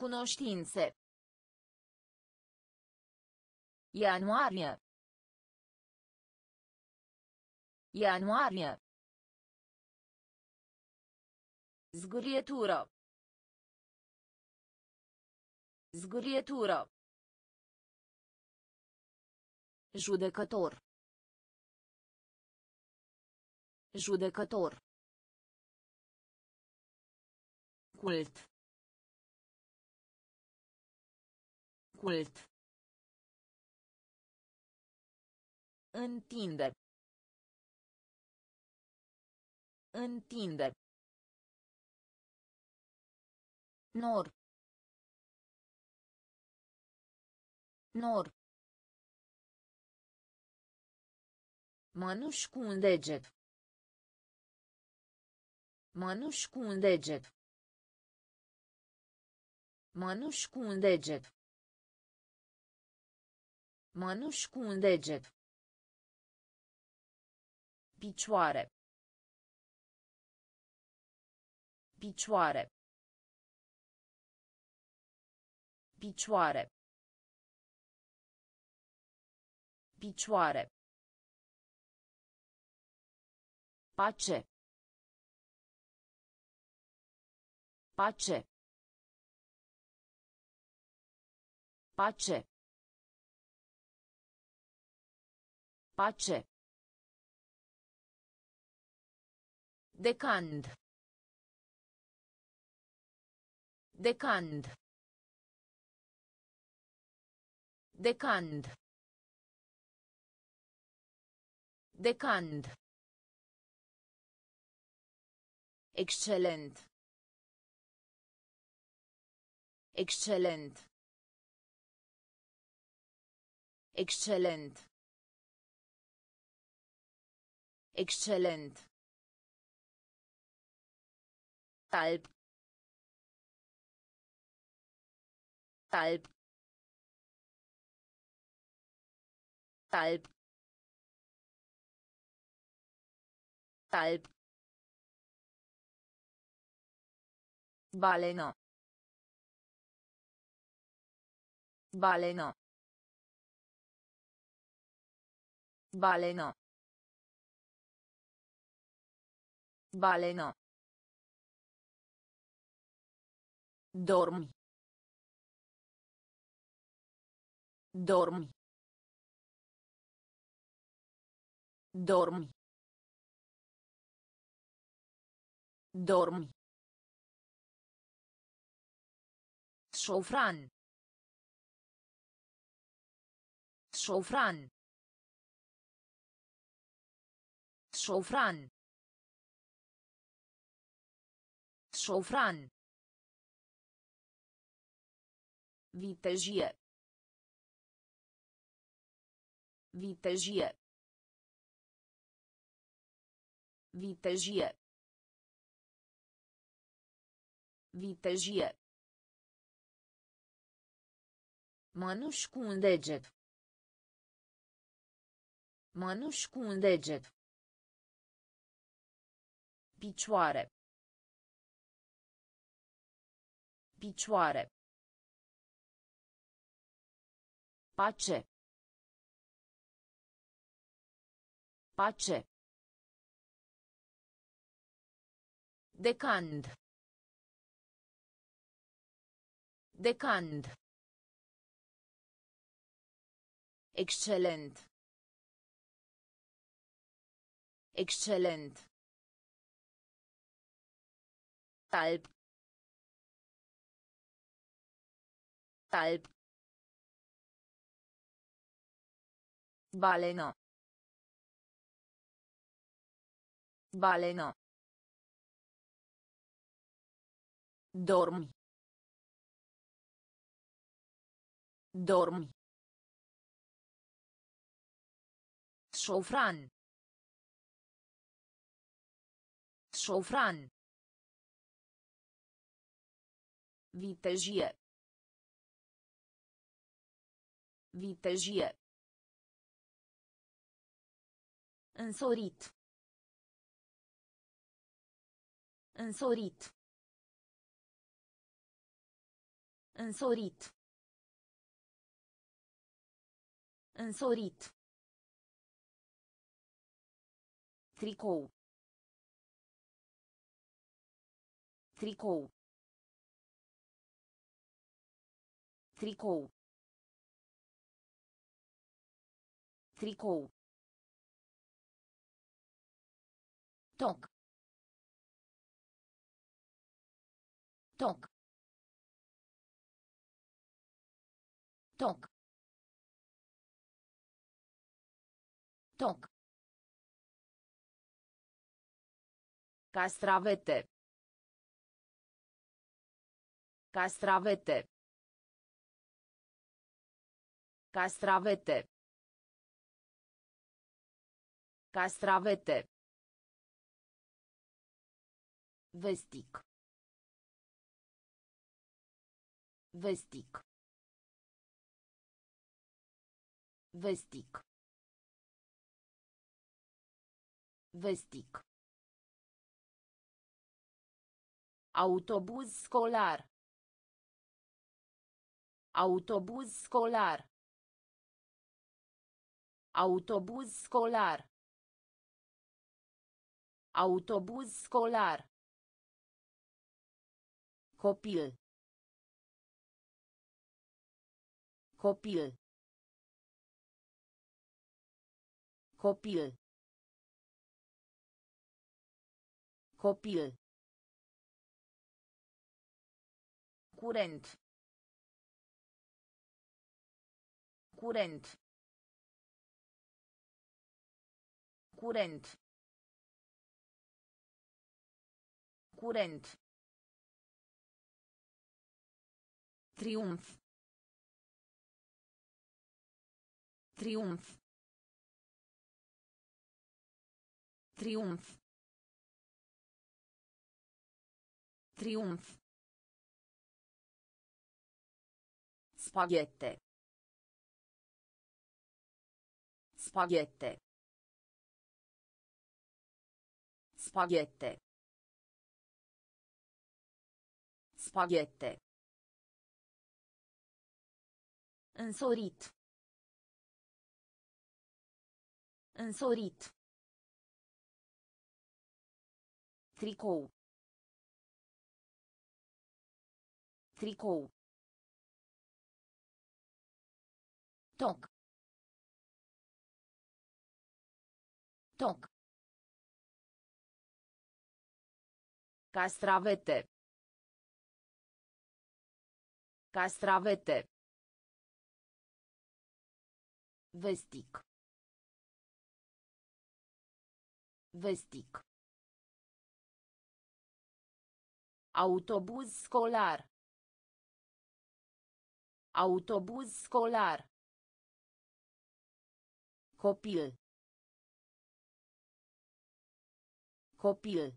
Cunoștințe. Ianuarie. Ianuarie. Zgârietură. Zgârietură. Judecător. Judecător. Cult. Cult. Întinde. Întinde. Nor. Nor. Mănuș cu un deget. Mănuș cu un deget. Mănuș cu un deget. Mănuș cu un deget. Picioare. Picioare. Picioare. Picioare. Pace. Pace. Pace. Pace. Decand. Decand. Decand. Decand. Excelent. Excelent. Excelent. Excelent. Alb. Alb. Alb. Alb. Baleno. Baleno. Baleno. Baleno. Dormi. Dormi. Dormi. Dormi. شوفران شوفران شوفران شوفران Vitejie. Vitejie. Vitejie. Vitejie. Mănuș cu un deget. Mănuș cu un deget. Picioare. Picioare. Pace. Pace. Decand. Decand. Excelent. Excelent. Alb. Alb. Baleno. Baleno. Dormi. Dormi. Șofran. Șofran. Vitejie. Vitejie. Însorit. Însorit. Însorit. Însorit. Tricou. Tricou. Tricou. Tricou. Toc. Toc. Toc. Toc. Castravete. Castravete. Castravete. Castravete. Vestic. Vestic. Vestic. Vestic. Autobuz școlar. Autobuz școlar. Autobuz școlar. Autobuz școlar. Copil. Copil. Copil. Copil. Curent. Curent. Curent. Curent. Triumf. Triumf. Triumf. Triumf. Spaghiette. Spaghiette. Spaghiette. Spaghiette. Însorit. Însorit. Tricou. Tricou. Toc. Toc. Castravete. Castravete. Vestic. Vestic. Autobuz școlar. Autobuz școlar. Copil. Copil.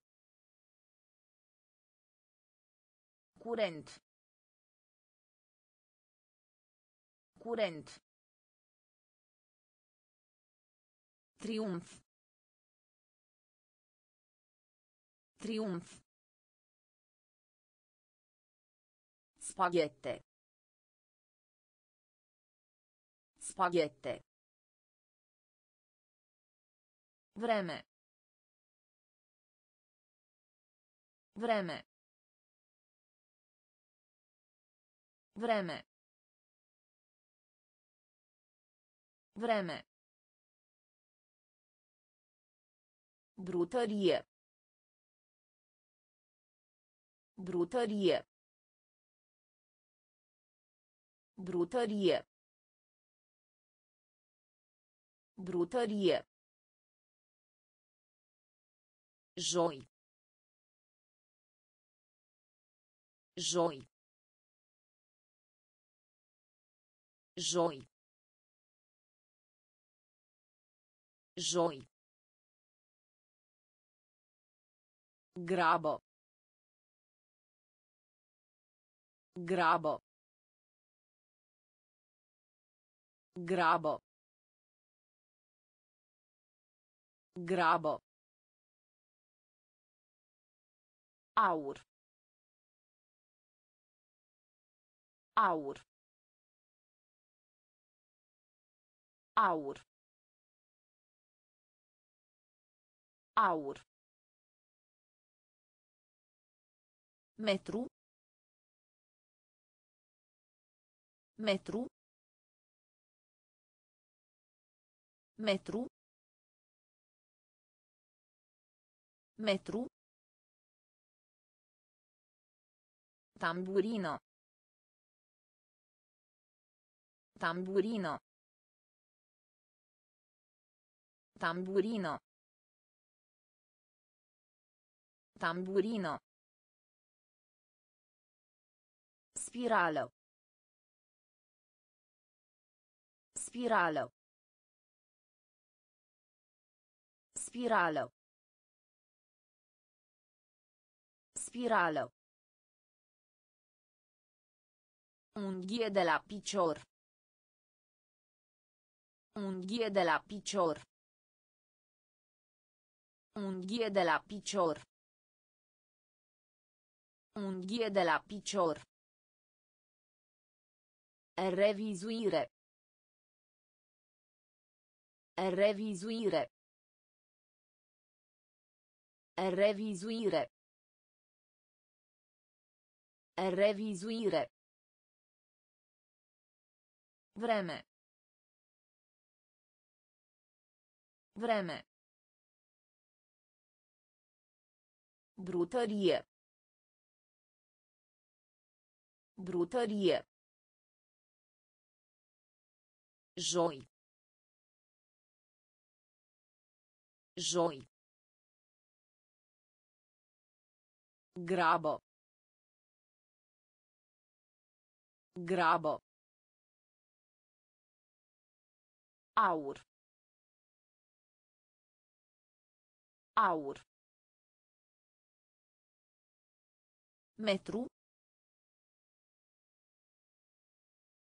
Curent. Curent. Triumf. Triumf. Spaghiette. Spaghiette. Vreme. Vreme. Vreme. Vreme. Brutărie. Brutărie. Brutărie. Brutărie. Joi. Joi. Joi. Joi. Grabă. Grabă. Grabă. Grabă. Aur. Aur. Aur. Aur. Metru. Metru. Metru. Metru. Tamburino. Tamburino. Tamburino. Tamburino. Spirală. Spirală. Spirală. Spirală. Unghie de la picior. Unghie de la picior. Unghie de la picior. Unghie de la picior. Revizuire. Revizuire. Revizuire. Revizuire. Vreme. Vreme. Brutărie. Brutărie. Joi. Joi. Grabă. Grabă. Aur. Aur. Metru.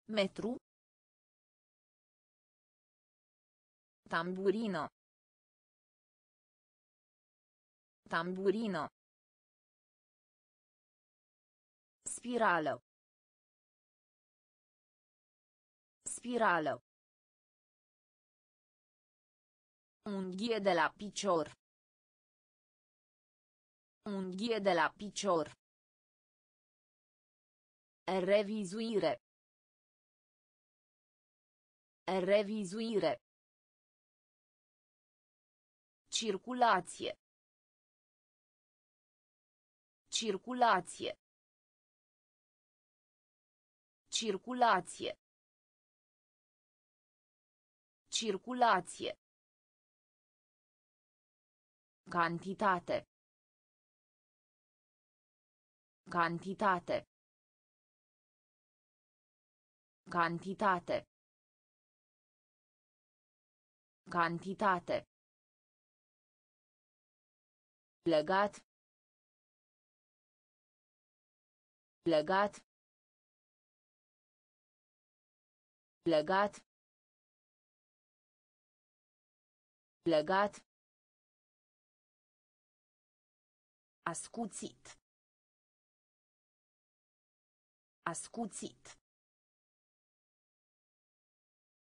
Metru. Tamburino. Tamburino. Spirală. Spirală. Unghie de la picior. Unghie de la picior. Revizuire. Revizuire. Circulație. Circulație. Circulație. Circulație. Cantitate. Cantitate. Cantitate. Cantitate. Legat. Legat. Legat. Legat. Ascuțit. Ascuțit.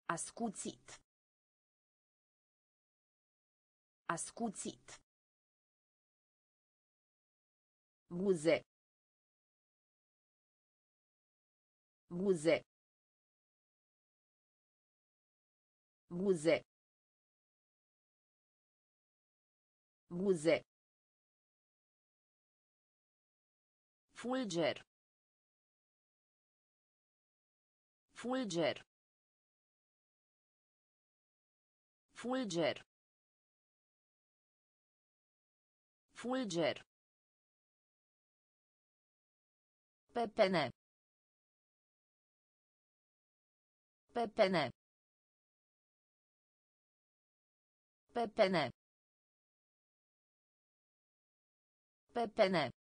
Ascuțit. Ascuțit. Buze. Buze. Buze. Buze. Fulger. Fulger. Fulger. Fulger. Pepene. Pepene. Pepene. Pepene.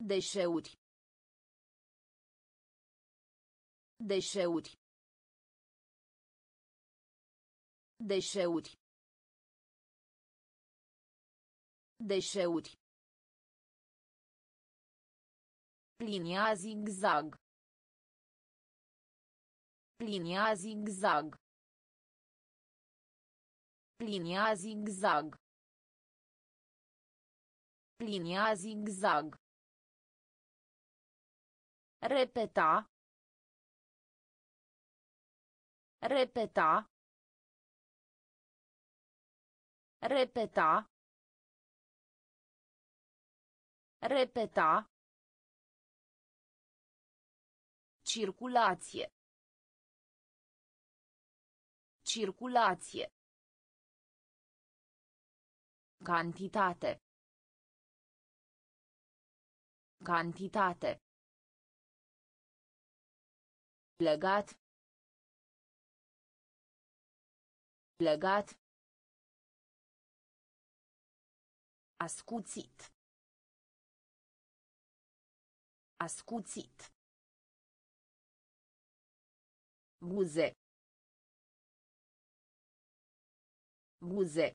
Deșeuri. Deșeuri. Deșeuri. Deșeuri. Linia zigzag. Linia zigzag. Linia zigzag. Linia zigzag. Repeta. Repeta. Repeta. Repeta. Circulație. Circulație. Cantitate. Cantitate. Legat. Legat. Ascuțit. Ascuțit. Buze. Buze.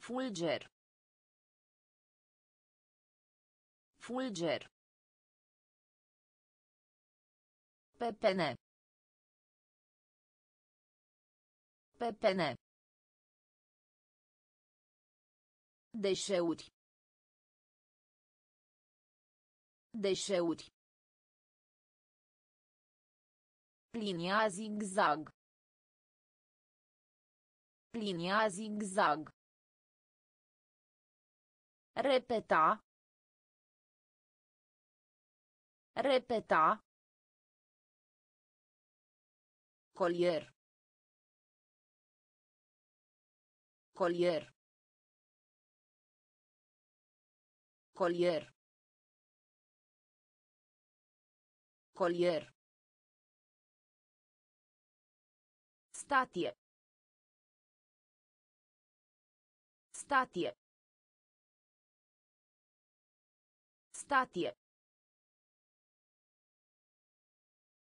Fulger. Fulger. Pepene. Pepene. Deșeuri. Deșeuri. Linia zigzag. Linia zigzag. Repeta. Repeta. Colier. Colier. Colier. Colier. Statie. Statie. Statie.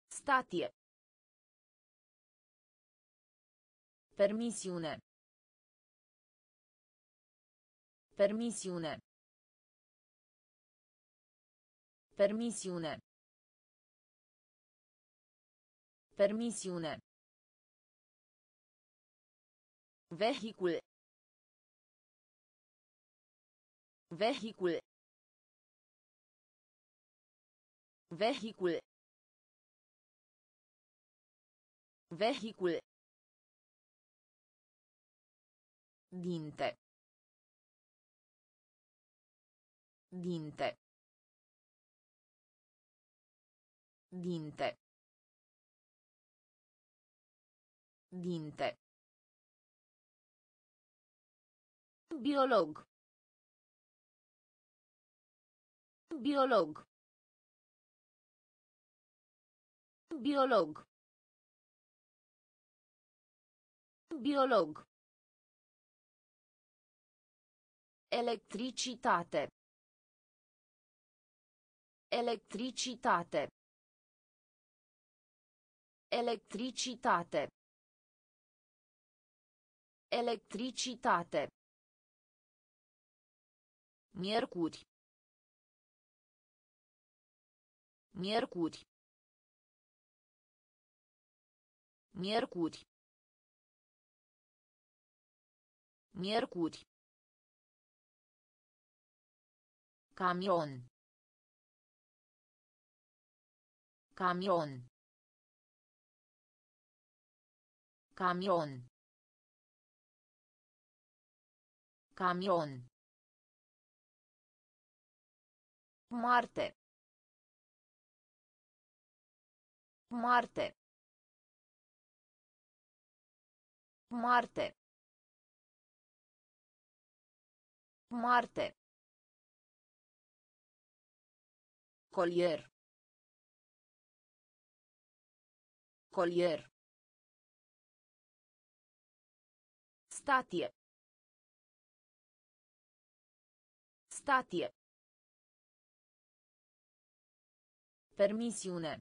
Statie. Permisiune. Permisiune. Permisiune. Permisiune. Vehicul. Vehicul. Vehicul. Vehicul. Dinte. Dinte. Dinte. Dinte. Biolog. Biolog. Biolog. Biolog. Electricitate. Electricitate. Electricitate. Electricitate. Miercuri. Miercuri. Miercuri. Miercuri. Camion. Camion. Camion. Camion. Marte. Marte. Marte. Marte. Colier. Colier. Statie. Statie. Permisiune.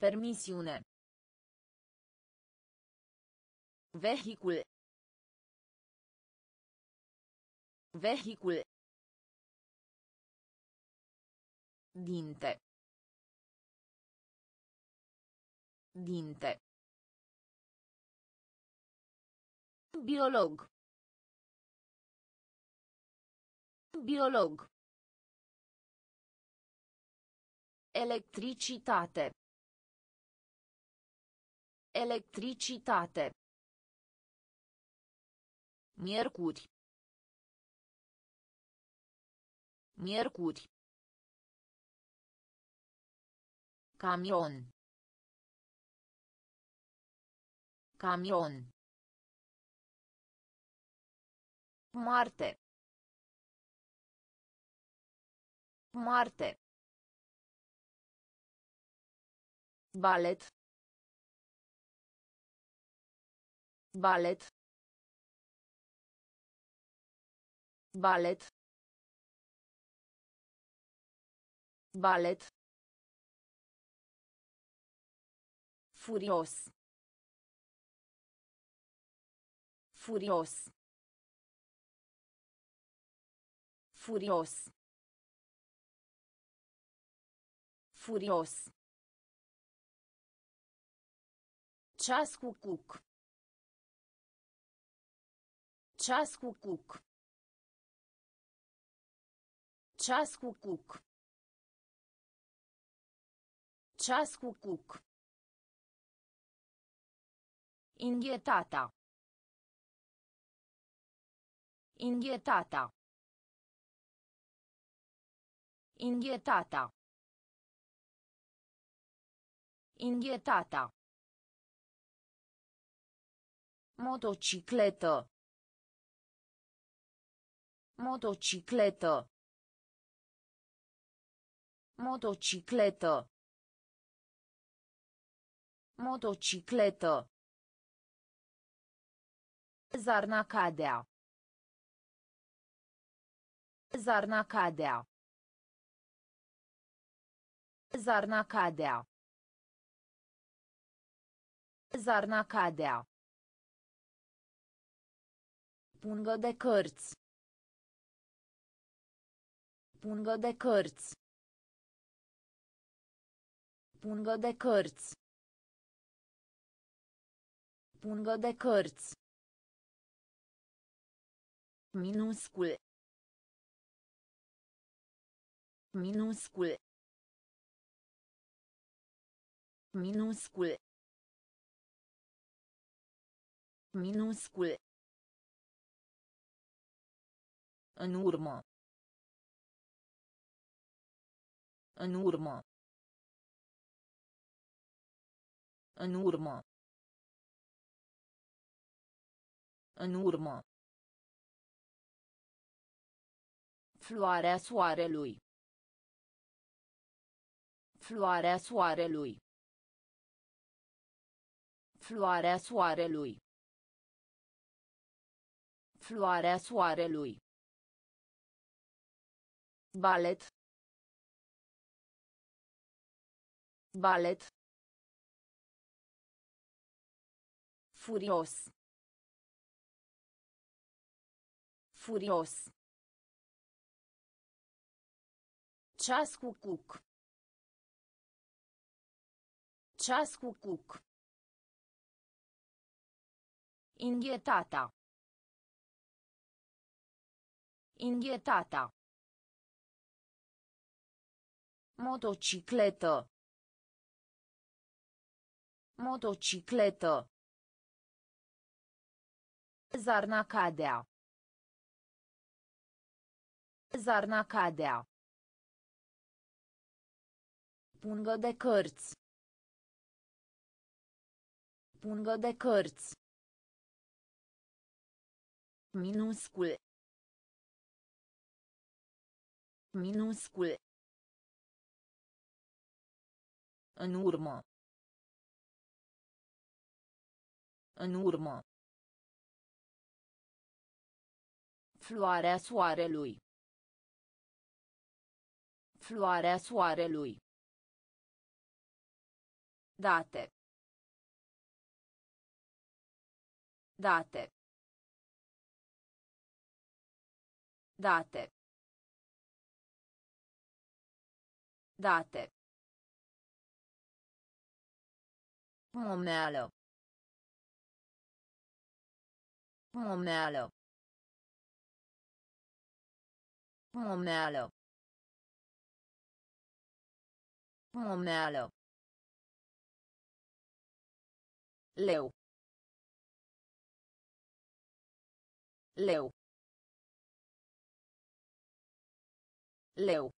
Permisiune. Vehicul. Vehicul. Dinte. Dinte. Biolog. Biolog. Electricitate. Electricitate. Miercuri. Miercuri. Camion. Camion. Marte. Marte. Balet. Balet. Balet. Balet. Furios. Furios. Furios. Furios. Ceas cu cuc. Ceas cu cuc. Ceas cu cuc. Ceas cu cuc. Inghietata. Inghietata. Inghietata. Inghietata. Motocicletă. Motocicletă. Motocicletă. Motocicletă. Zarnacadea. Zarnacadea. Zarnacadea. Zarnacadea. Pungă de cărți. Pungă de cărți. Pungă de cărți. Pungă de cărți. Minuscul. Minuscul. Minuscul. Minuscul. În urmă. În urmă. În urmă. În urmă. Floarea soarelui. Floarea soarelui. Floarea soarelui. Floarea soarelui. Balet. Balet. Furios. Furios. Ceas cu cuc. Ceas cu cuc. Inghietata. Inghietata. Motocicletă. Motocicletă. Zarnacadea. Zarnacadea. Pungă de cărți. Pungă de cărți. Minuscul. Minuscul. În urmă. În urmă. Floarea soarelui. Floarea soarelui. Date. Date. Date. Date. Momeală. Momeală. Momeală. Momeală. Leu. Leu. Leu.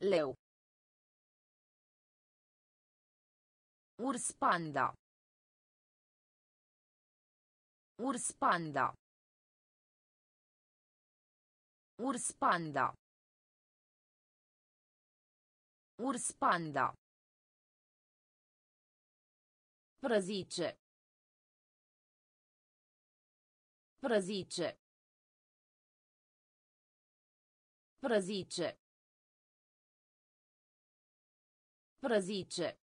Leu. Urs panda. Urs panda. Urs panda. Urs panda. Prăzice. Prăzice. Prăzice. Prăzice.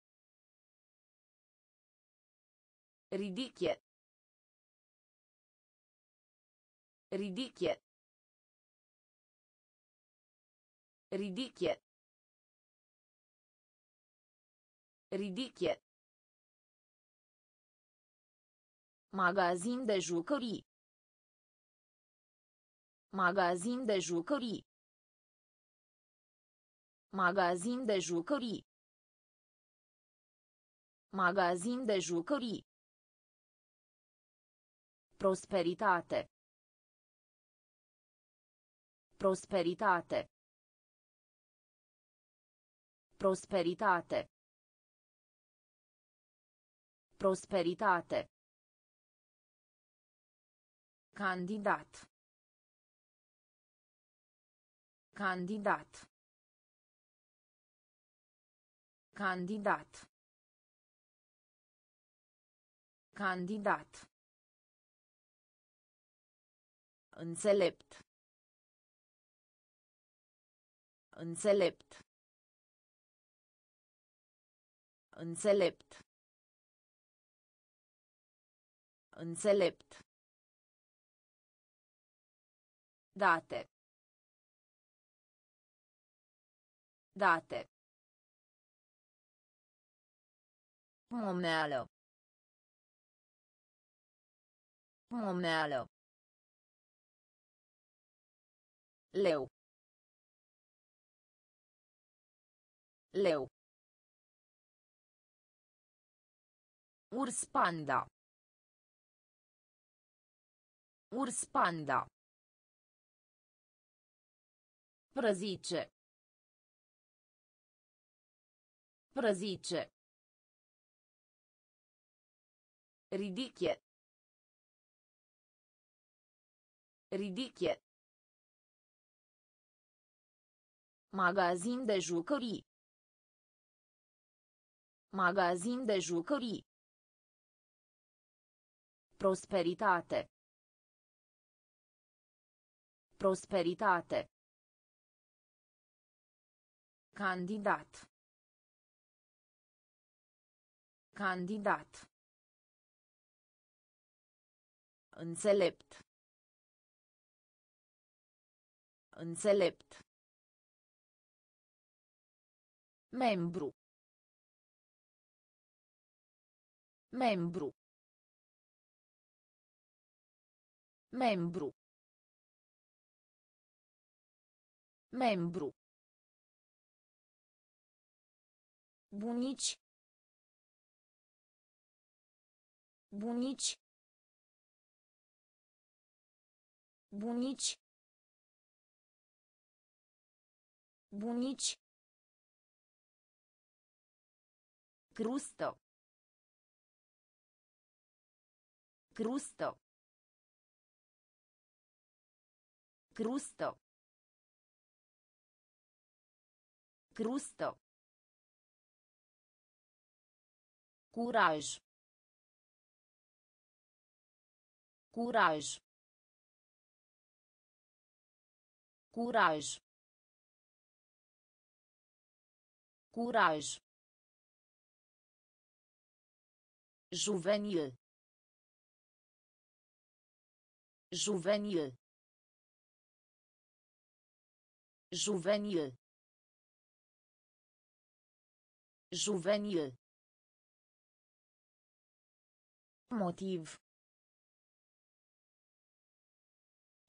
Ridichie. Ridichie. Ridichie. Ridichie. Magazin de jucării. Magazin de jucării. Magazin de jucării. Magazin de jucării. Prosperitate. Prosperitate. Prosperitate. Prosperitate. Candidat. Candidat. Candidat. Candidat. Înțelept. Înțelept. Înțelept. Înțelept. Date. Date. Momeală. Momeală. Leu. Leu. Urs panda. Urs panda. Prăzice. Prăzice. Ridichie. Ridichie. Magazin de jucării. Magazin de jucării. Prosperitate. Prosperitate. Candidat. Candidat. Înțelept. Înțelept. Membru. Membru. Membru. Membru. Bunici. Bunici. Bunici. Bunici. Crusto. Crusto. Crusto. Crusto. coragem. Coragem. Coragem. Coragem. Juvenil. Juvenil. Juvenil. Juvenil. Motiv.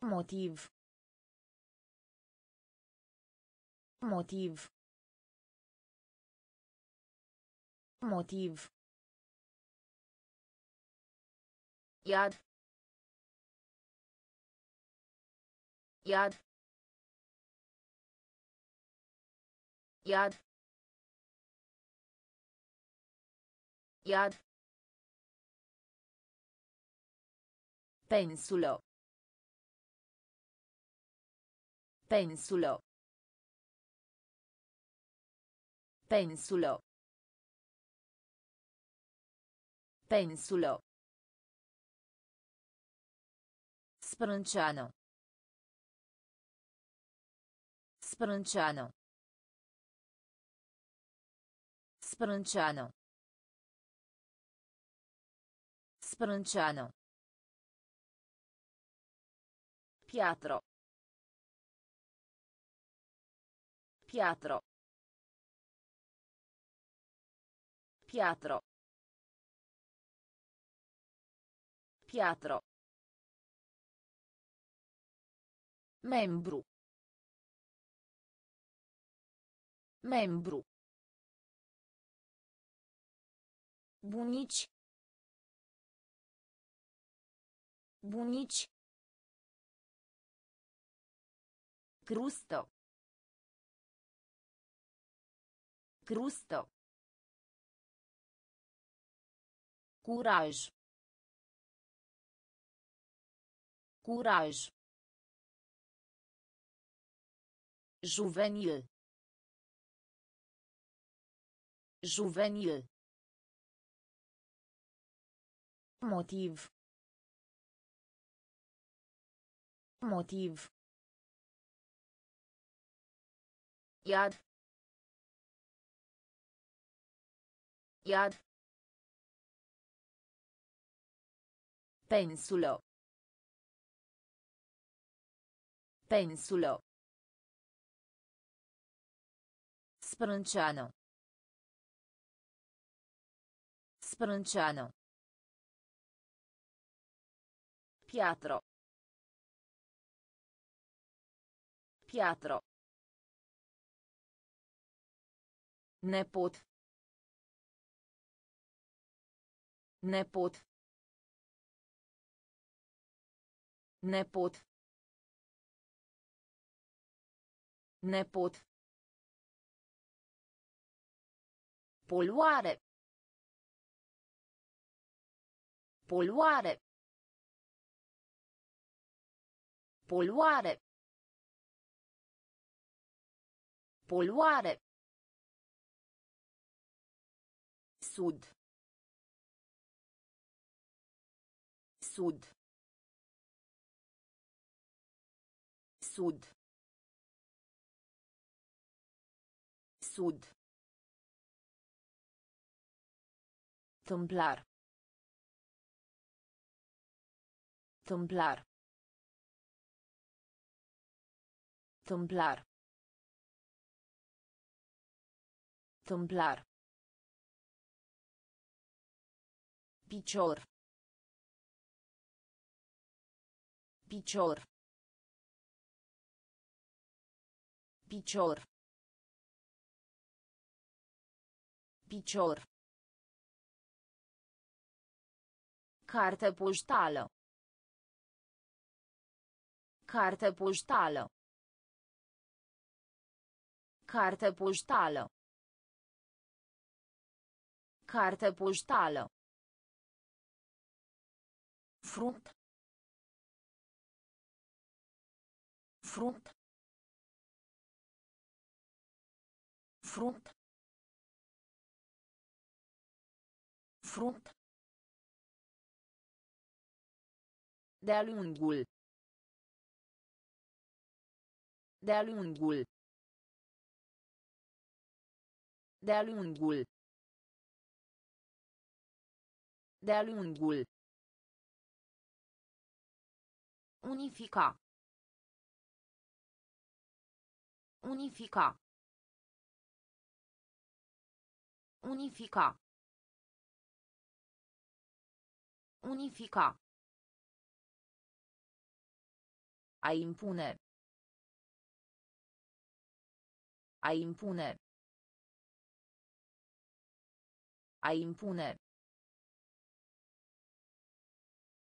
Motiv. Motiv. Motiv. Iad. Iad. Iad. Iad. Pensulo. Pensulo. Pensulo. Pensulo. Spronciano. Spronciano. Spronciano. Spronciano. Piatro. Piatro. Piatro. Piatro. Membru. Membru. Bunici. Bunici. Crustă. Crustă. Curaj. Curaj. Juvenil. Juvenil. Motiv. Motiv. яд яд pensulo. Pensulo. Spronciano. Spronciano. Piatro. Piatro. Nepot. Nepot. Nepot. Nepot. Poluare. Poluare. Poluare. Poluare. Sud. Sud. Sud. Sud. Tâmplar. Tâmplar. Tâmplar. Tâmplar. Picior. Picior. Picior. Picior. Carte poștală. Carte poștală. Carte poștală. Carte poștală. Fruct. Fruct. Fruct. Fruct. De-a lungul. De-a lungul. De-a lungul. De-a lungul. Unifica. Unifica. Unifica. Unifica. A impune. A impune. A impune.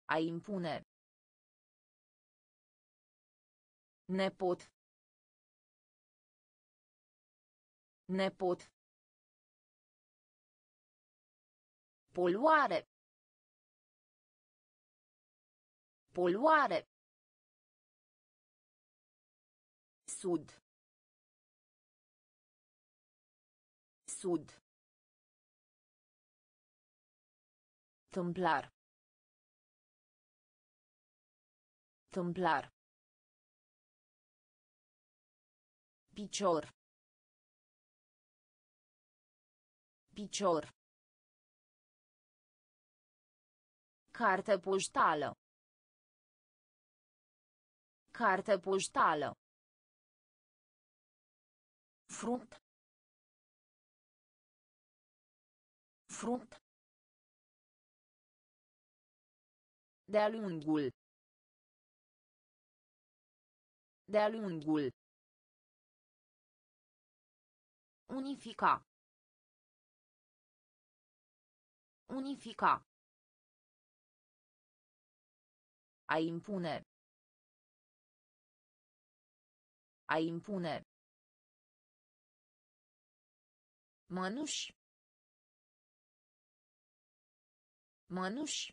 A impune. Nepot. Nepot. Poluare. Poluare. Sud. Sud. Tâmplar. Tâmplar. Picior. Picior. Carte poștală. Carte poștală. Fruct. Fruct. De-a lungul. De-a lungul. Unifica. Unifica. A impune. A impune. Mănuși. Mănuși.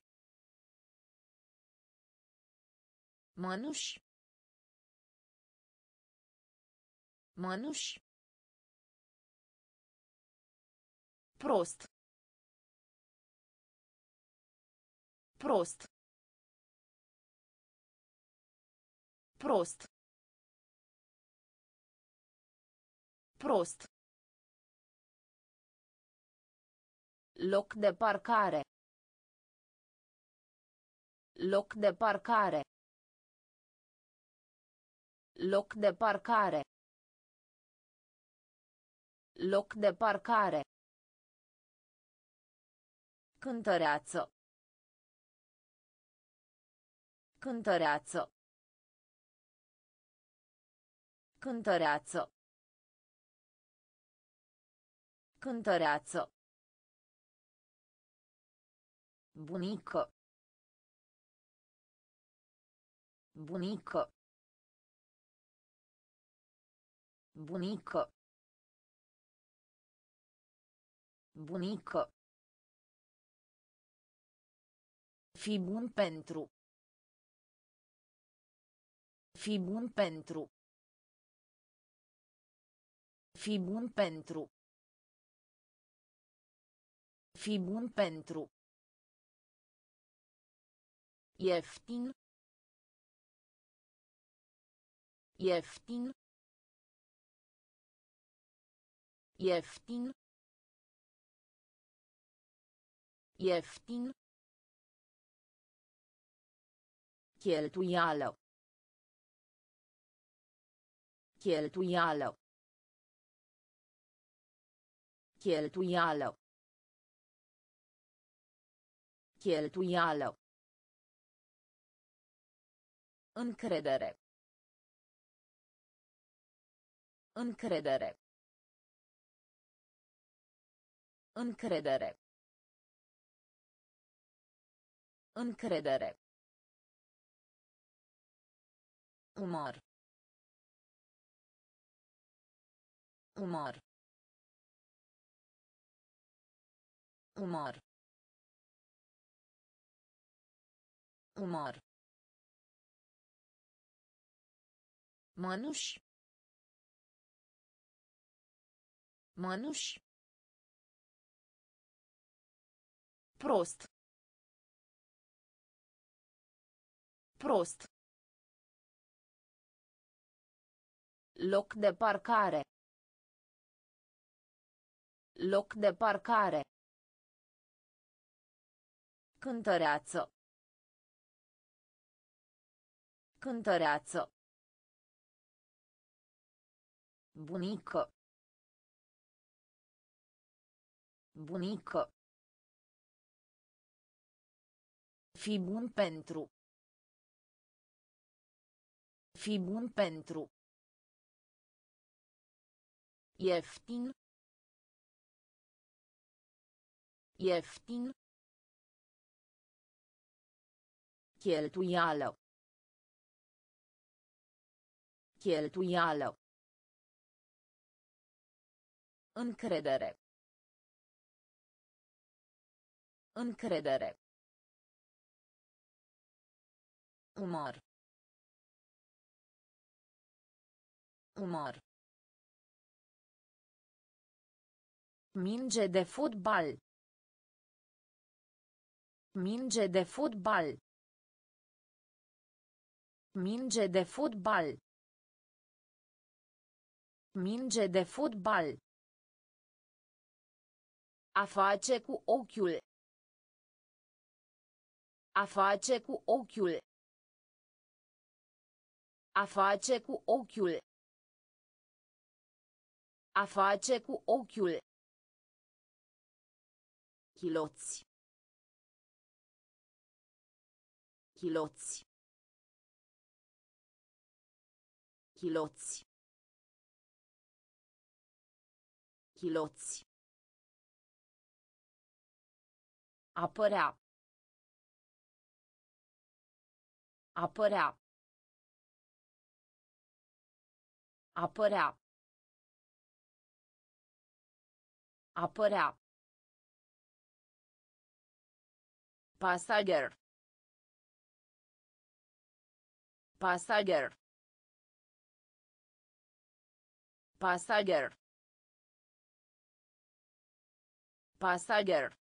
Mănuși. Mănuși. Prost. Prost. Prost. Prost. Loc de parcare. Loc de parcare. Loc de parcare. Loc de parcare. Cântăreață. Cântăreață. Cântăreață. Cântăreață. Bunică. Bunică. Bunică. Bunică. Fi bun pentru. Fi bun pentru. Fi bun pentru. Fi bun pentru. Ieftin. Ieftin. Ieftin. Ieftin. Cheltuială. Cheltuială. Cheltuială. Cheltuială. Încredere. Încredere. Încredere. Încredere. Umor. Umor. Umor. Umor. Manuș. Manuș. Prost. Prost. Loc de parcare. Loc de parcare. Cântăreață. Cântăreață. Bunică. Bunică. Fi bun pentru. Fi bun pentru. Ieftin. Ieftin. Cheltuială. Cheltuială. Încredere. Încredere. Umor. Umor. Minge de fotbal. Minge de fotbal. Minge de fotbal. Minge de fotbal. A face cu ochiul. A face cu ochiul. A face cu ochiul. A face cu ochiul. Chiloți. Chiloți. Chiloți. Chiloți. Apărea. Apărea. Apărea. Apărea. Pasager. Pasager. Pasager. Pasager.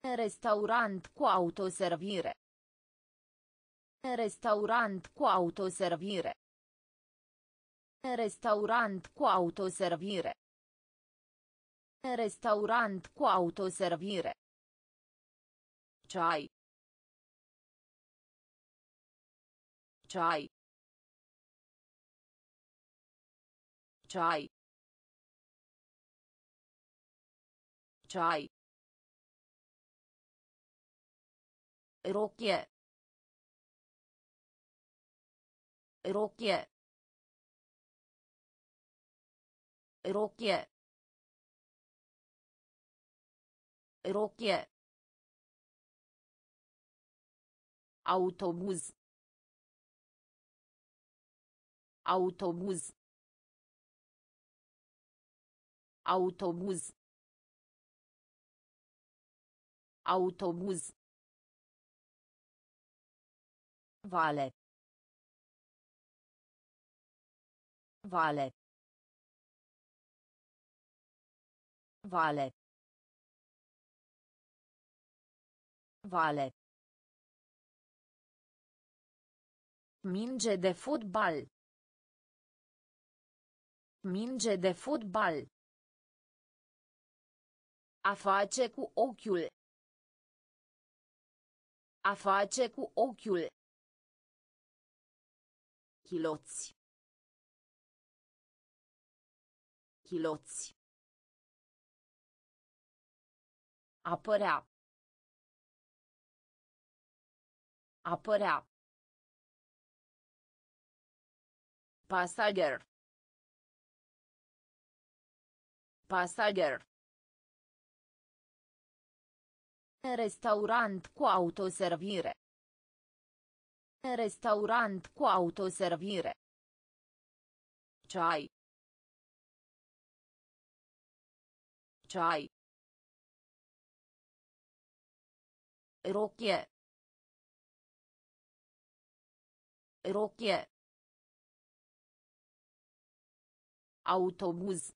Restaurant cu autoservire. Restaurant cu autoservire. Restaurant cu autoservire. Restaurant cu autoservire. Ceai. Ceai. Ceai. Ceai. Rochie. Rochie. Rochie. Rochie. Autobuz. Autobuz. Autobuz. Autobuz. Vale. Vale. Vale. Vale. Minge de fotbal. Minge de fotbal. A face cu ochiul. A face cu ochiul. Chiloți. Chiloți. Apărea. Apărea. Pasager. Pasager. Restaurant cu autoservire. Restaurant cu autoservire. Ceai. Ceai. Rochie. Rochie. Autobuz.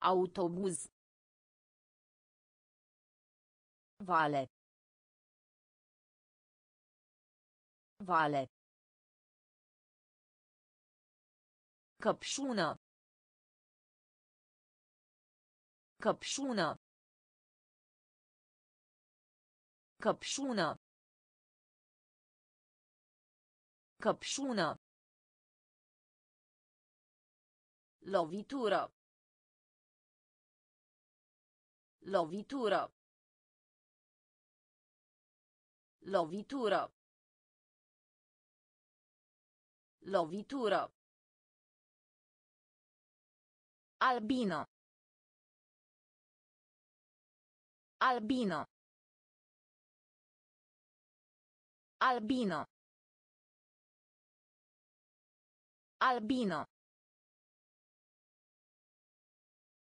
Autobuz. Vale. Vale. Căpșună. Căpșună. Căpșună. Căpșună. Lovitură. Lovitură. Lovitură. Lovitură. Albino. Albino. Albino. Albino.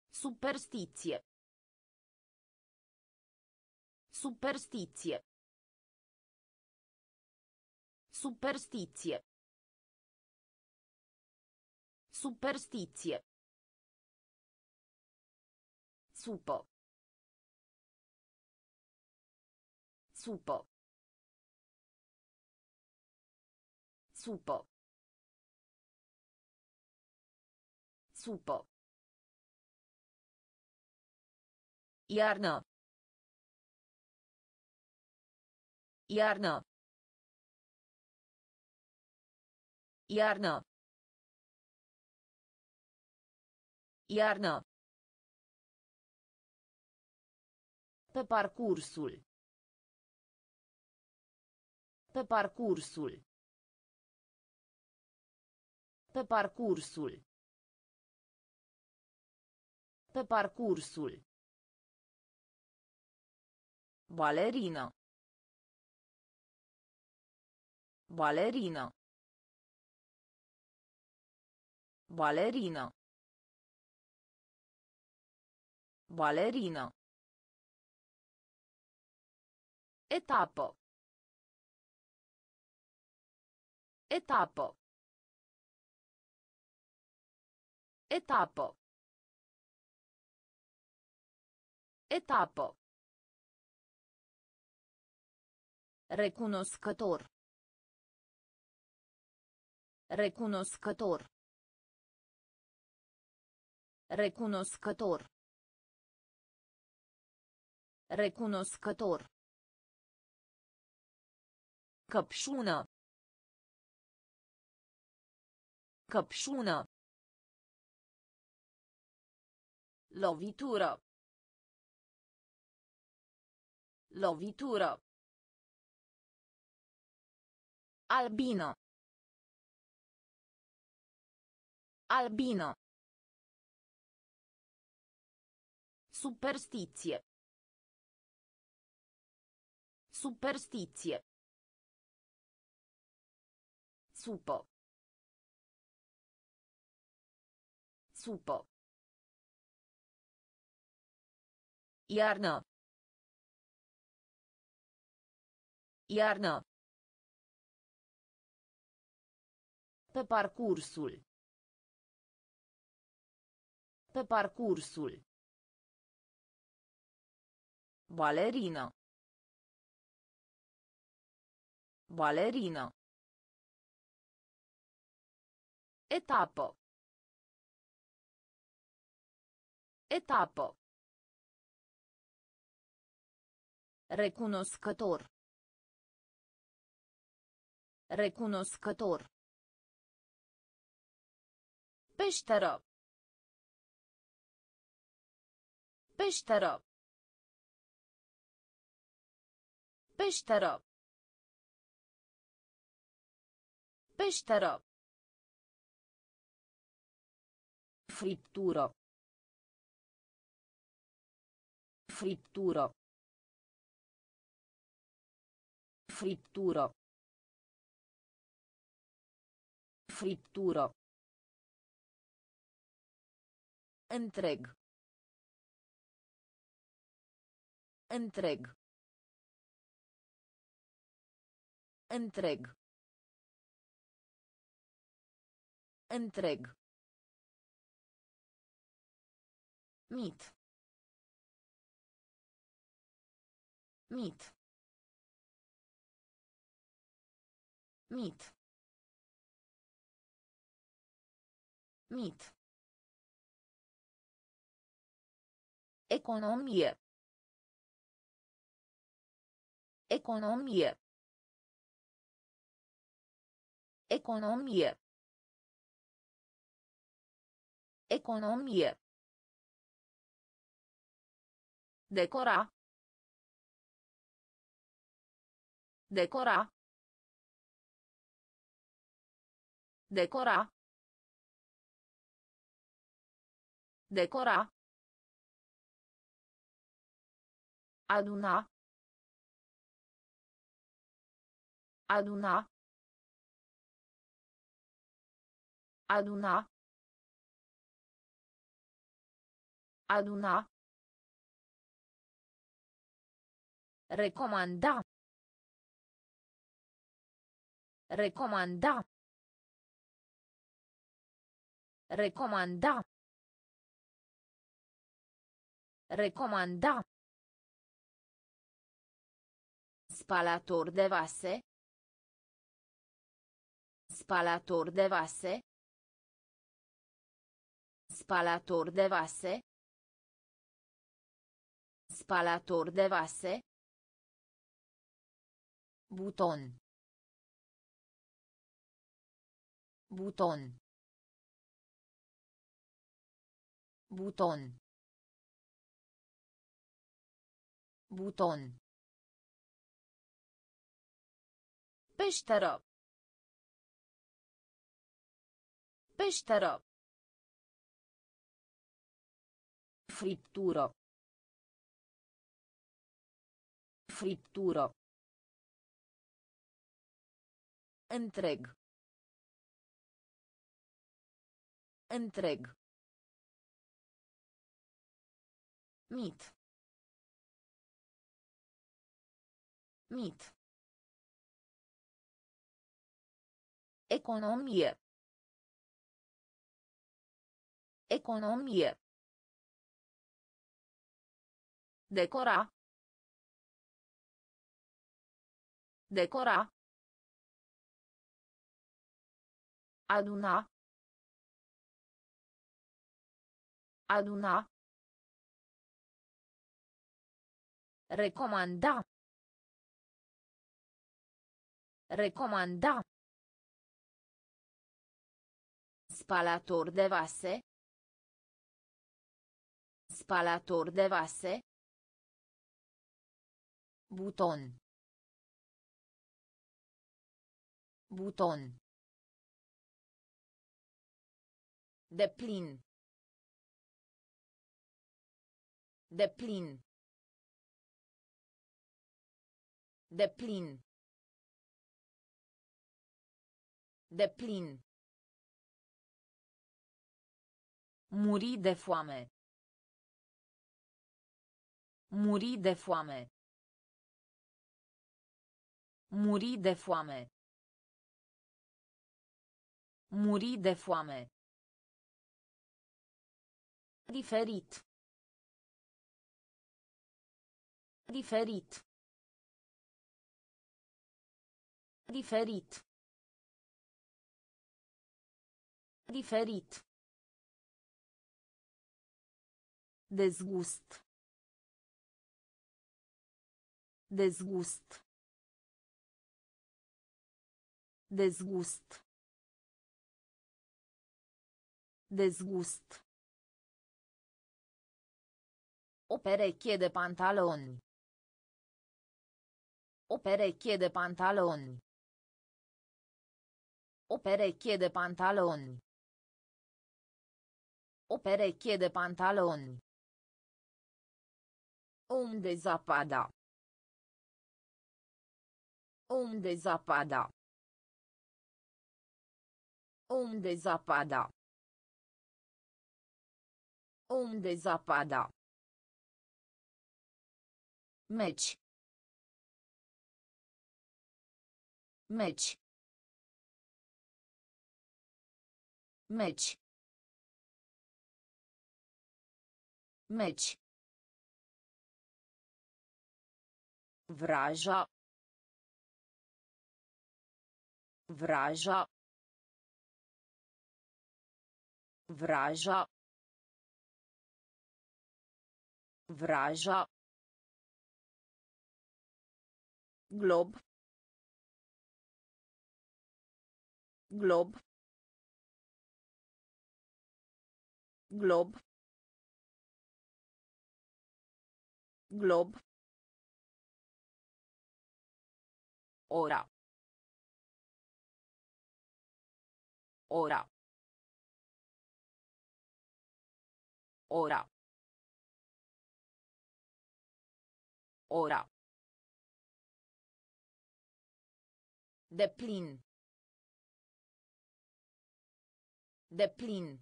Superstizie. Superstizie. Superstizie. Superstizie. Supo. Supo. Supo. Supo. Iarnă. Iarnă. Iarnă. Iarnă. Pe parcursul. Pe parcursul. Pe parcursul. Pe parcursul. Balerină. Balerină. Balerină. Balerină. Etapă. Etapă. Etapă. Etapă. Recunoscător. Recunoscător. Recunoscător. Recunoscător. Căpșună. Căpșună. Lovitură. Lovitură. Albino. Albino. Superstiție. Superstiție. Supo. Supo. Iarnă. Iarnă. Pe parcursul. Pe parcursul. Balerină. Balerină. Etapă. Etapă. Recunoscător. Recunoscător. Peșteră. Peșteră. Peșteră. Peșteră. Friptură. Friptură. Friptură. Friptură. Întreg. Întreg. Întreg. Întreg. Mit. Mit. Mit. Mit. Economie. Economie. Economie. Economie. Decora. Decora. Decora. Decora. Aduna. Aduna. Aduna. Aduna. Recomanda. Recomanda. Recomanda. Recomanda. Spalator de vase. Spalator de vase. Spalator de vase. Spalator de vase. Buton. Buton. Buton. Buton. Peșteră. Peșteră. Friptură. Friptură. Întreg. Întreg. Mit. Mit. Economie. Economie. Decora. Decora. Aduna. Aduna. Recomanda. Recomanda. Spalator de vase. Spalator de vase. Buton. Buton. De plin. De plin. De plin. De plin. Muri de foame. Muri de foame. Muri de foame. Muri de foame. Diferit. Diferit. Diferit. Diferit. Dezgust. Dezgust. Dezgust. Dezgust. O pereche de pantaloni. O pereche de pantaloni. O pereche de pantaloni. O pereche de pantaloni. Unde zapada? Unde zapada? Unde zapada? Unde zapada? Meci. Meci. Meci. Meci. Vraja. Vraja. Vraja. Vraja. Glob. Glob. Glob. Glob. Ora. Ora. Ora. Ora. De plin. De plin.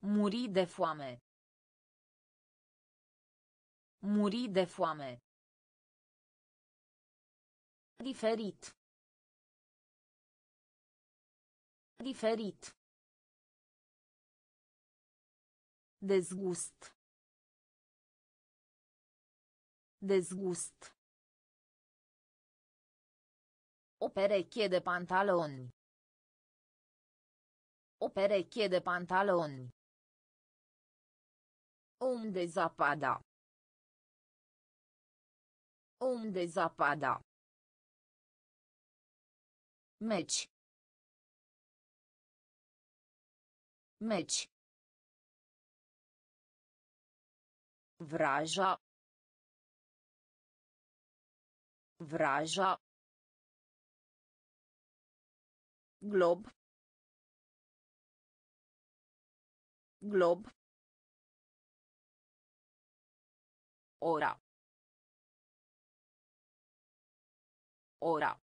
Muri de foame. Muri de foame. Diferit. Diferit. Dezgust. Dezgust. O pereche de pantaloni. O pereche de pantaloni. Unde zapada? Unde zapada? Meci. Meci. Vraja. Vraja. Glob. Glob. Ora. Ora.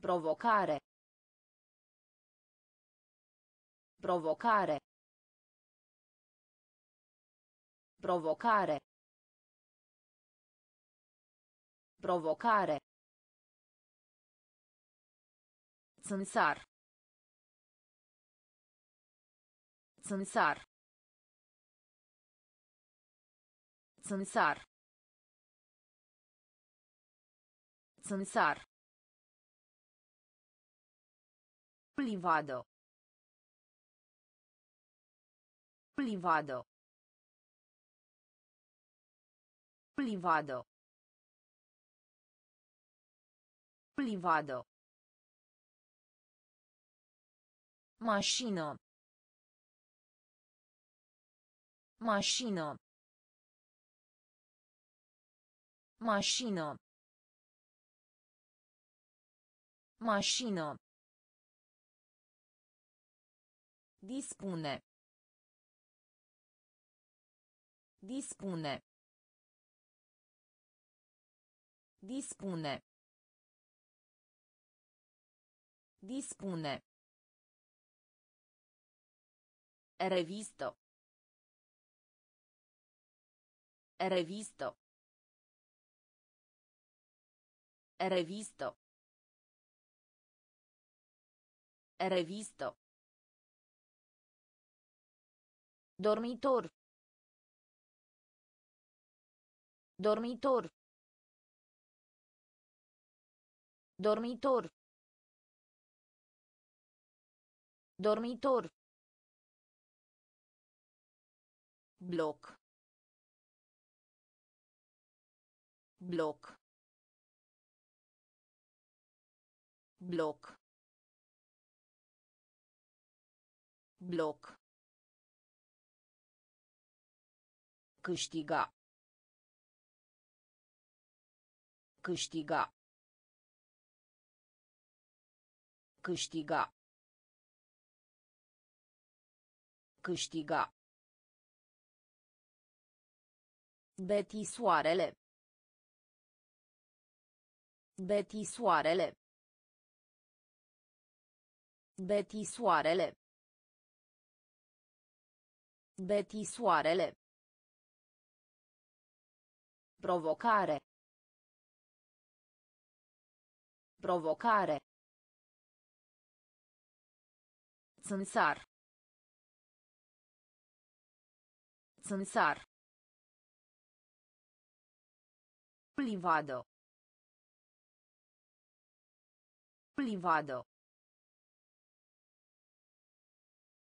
Provocare. Provocare. Provocare. Provocare. Țânțar. Țânțar. Țânțar. Țânțar. Livado. Livado. Livado. Livado. Mașină. Mașină. Mașină. Mașină. Dispune. Dispune. Dispune. Dispune. Revisto. Revisto. Revisto. Revisto. Dormitor. Dormitor. Dormitor. Dormitor. bloc bloc bloc bloc. Câștiga. Câștiga. Câștiga. Câștiga. Beti soarele. Beti soarele. Beti soarele. Beti soarele. Provocare. Provocare. Țânțar. Țânțar. Livado. Livado.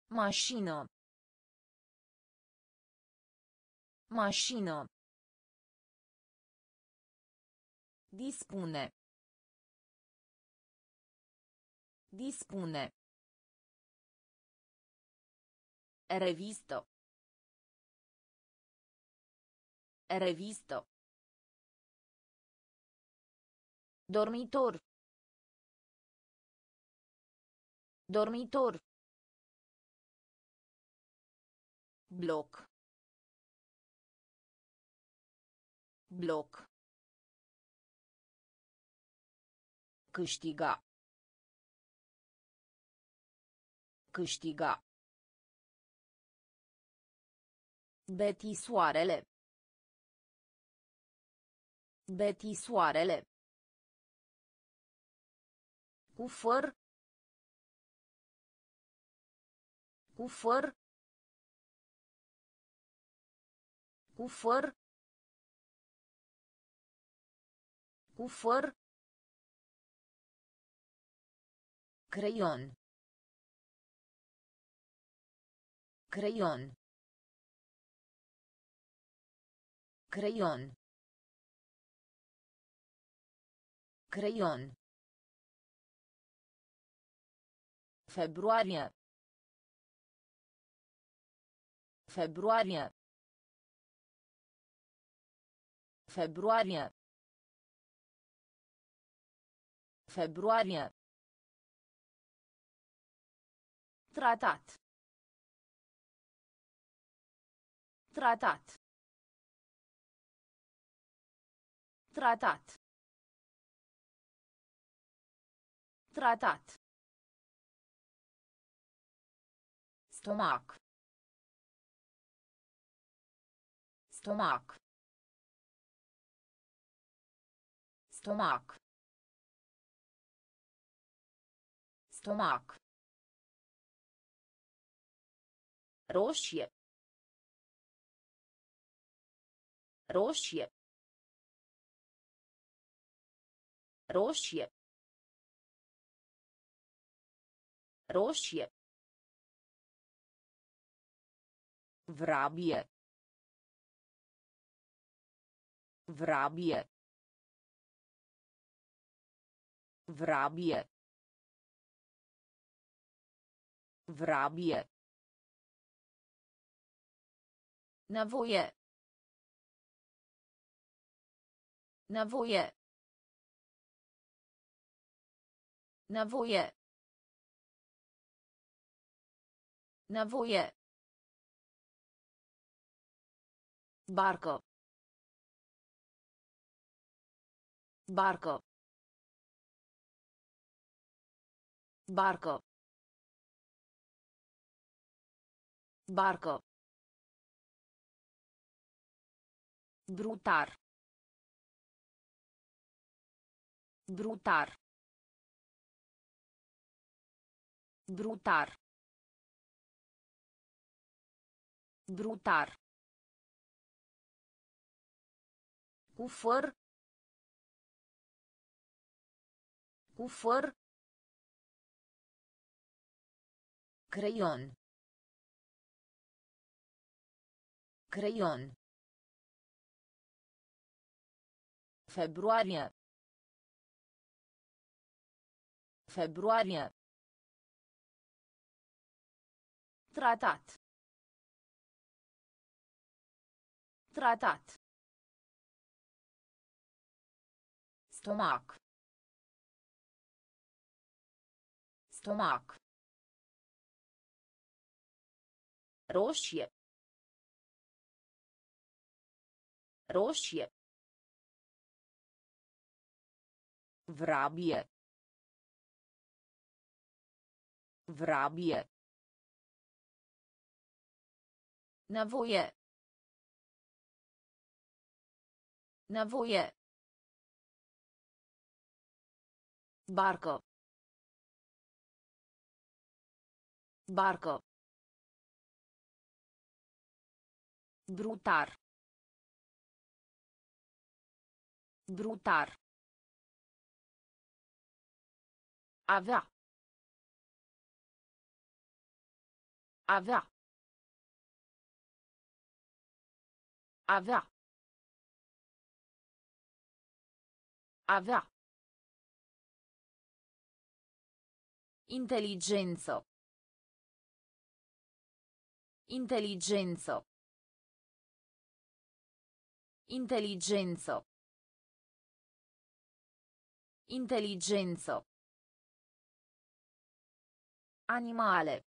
Mașină. Mașină. Dispune. Dispune. Revisto. Revisto. Dormitor. Dormitor. bloc bloc câștiga câștiga Beti soarele. Beti soarele. Cu făr. Cu făr. Cu făr. Cu făr. Creion. Creion. Creion. Creion. Februarie. Februarie. Februarie. Februarie. Tratat. Tratat. Tratat. Tratat. Stomac. Stomac. Stomac. Stomac. Roșie. Roșie. Roșie. Roșie. Vrabie. Vrabie. Vrabie. Vrabie. Nevoie. Nevoie. Nevoie. Nevoie. Barcă. Barcă. Barcă. Barcă. Brutar. Brutar. Brutar. Brutar. Cu făr. Cu făr. Creion. Creion. Februarie. Februarie. Tratat. Tratat. Stomac. Stomac. Roșie. Roșie. Vrabie. Vrabie. Nevoie. Nevoie. Barcă. Barcă. Brutar. Brutar. Avea. Avea. Avea. Avea. Inteligență. Inteligență. Inteligență. Inteligență. Animale.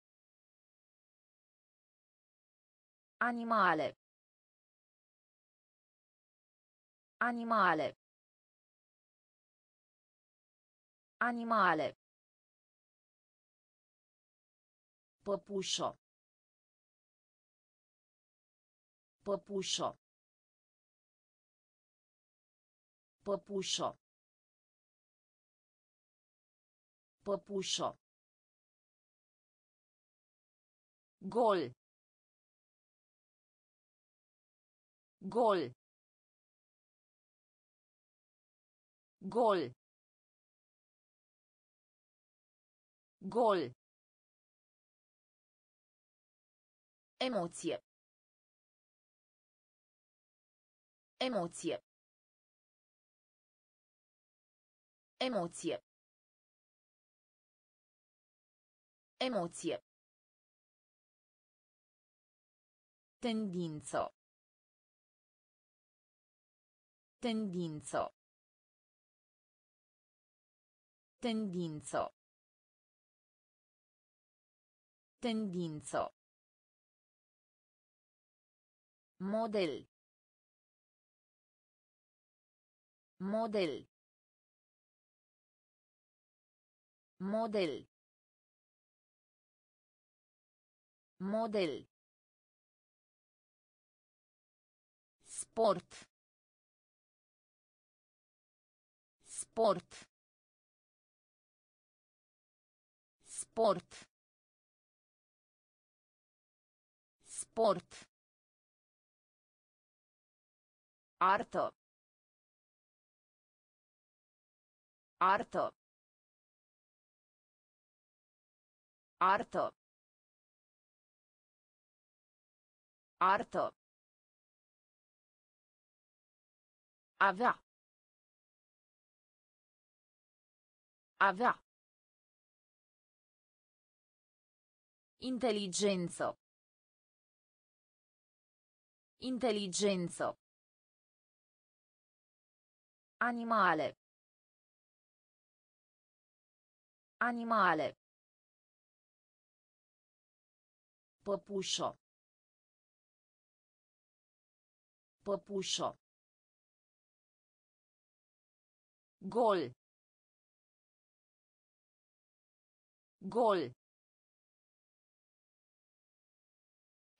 Animale. Animale. Animale. Păpușă. Păpușă. Păpușă. Popuscio. Gol. Gol. Gol. Gol. Emocje. Emocje. Emocje. Emoție. Tendință. Tendință. Tendință. Tendință. Model. Model. Model. Model. Sport. Sport. Sport. Sport. Artă. Artă. Artă. Artă. Avea. Avea. Inteligență. Inteligență. Animale. Animale. Păpușă. Popuscio. Gol. Gol.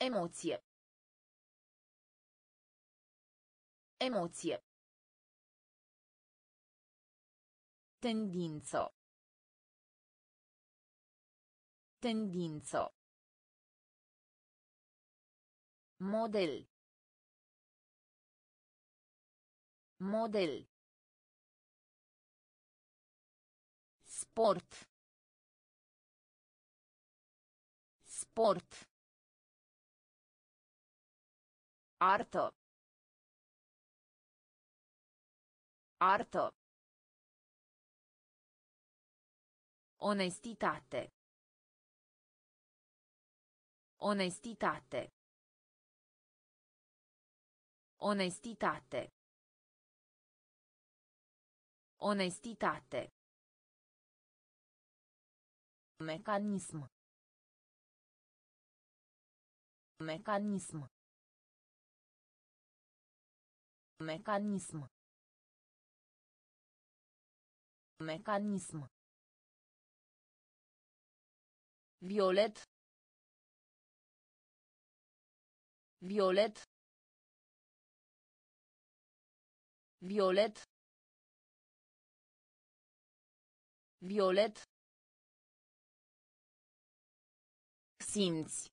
Emocje. Emocje. Tendinco. Tendinco. Model. Model. Sport. Sport. Artă. Artă. Onestitate. Onestitate. Onestitate. Onestitate. Mecanism. Mecanism. Mecanism. Mecanism. Violet. Violet. Violet. Violet. Simți.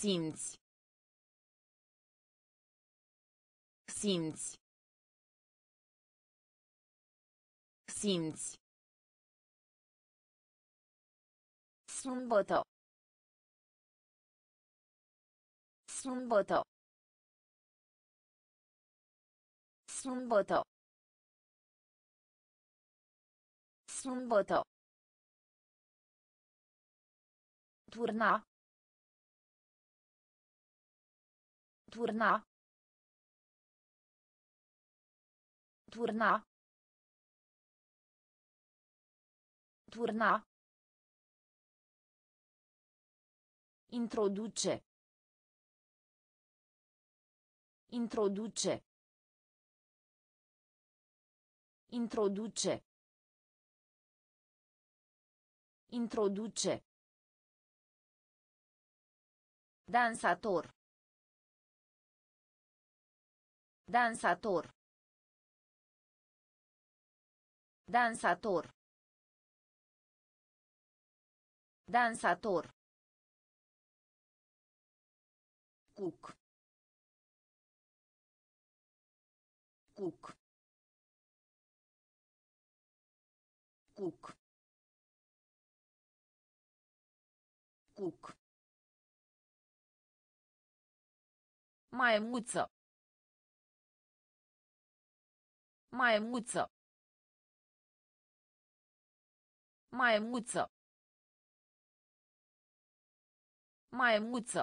Simți. Simți. Simți. Sâmbătă. Sâmbătă. Sâmbătă. Sâmbătă. Turna. Turna. Turna. Turna. Introduce. Introduce. Introduce. Introduce. Dansator. Dansator. Dansator. Dansator. Cuc. Cuc. Cuc. Cuc. Maimuță. Maimuță. Maimuță. Maimuță.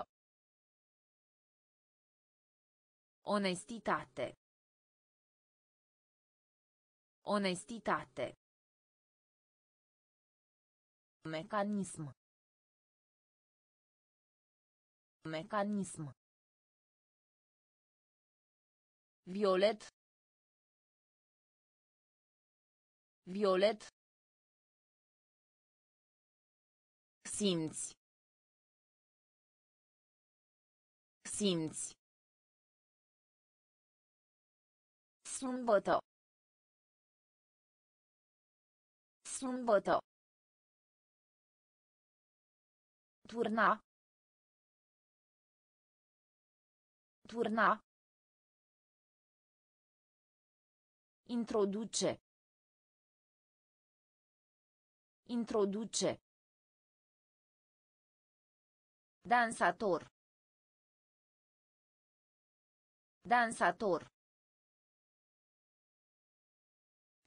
Onestitate. Onestitate. Mecanism. Mecanism. Violet. Violet. Simți. Simți. Sâmbătă. Sâmbătă. Turna. Turna. Introduce. Introduce. Dansator. Dansator.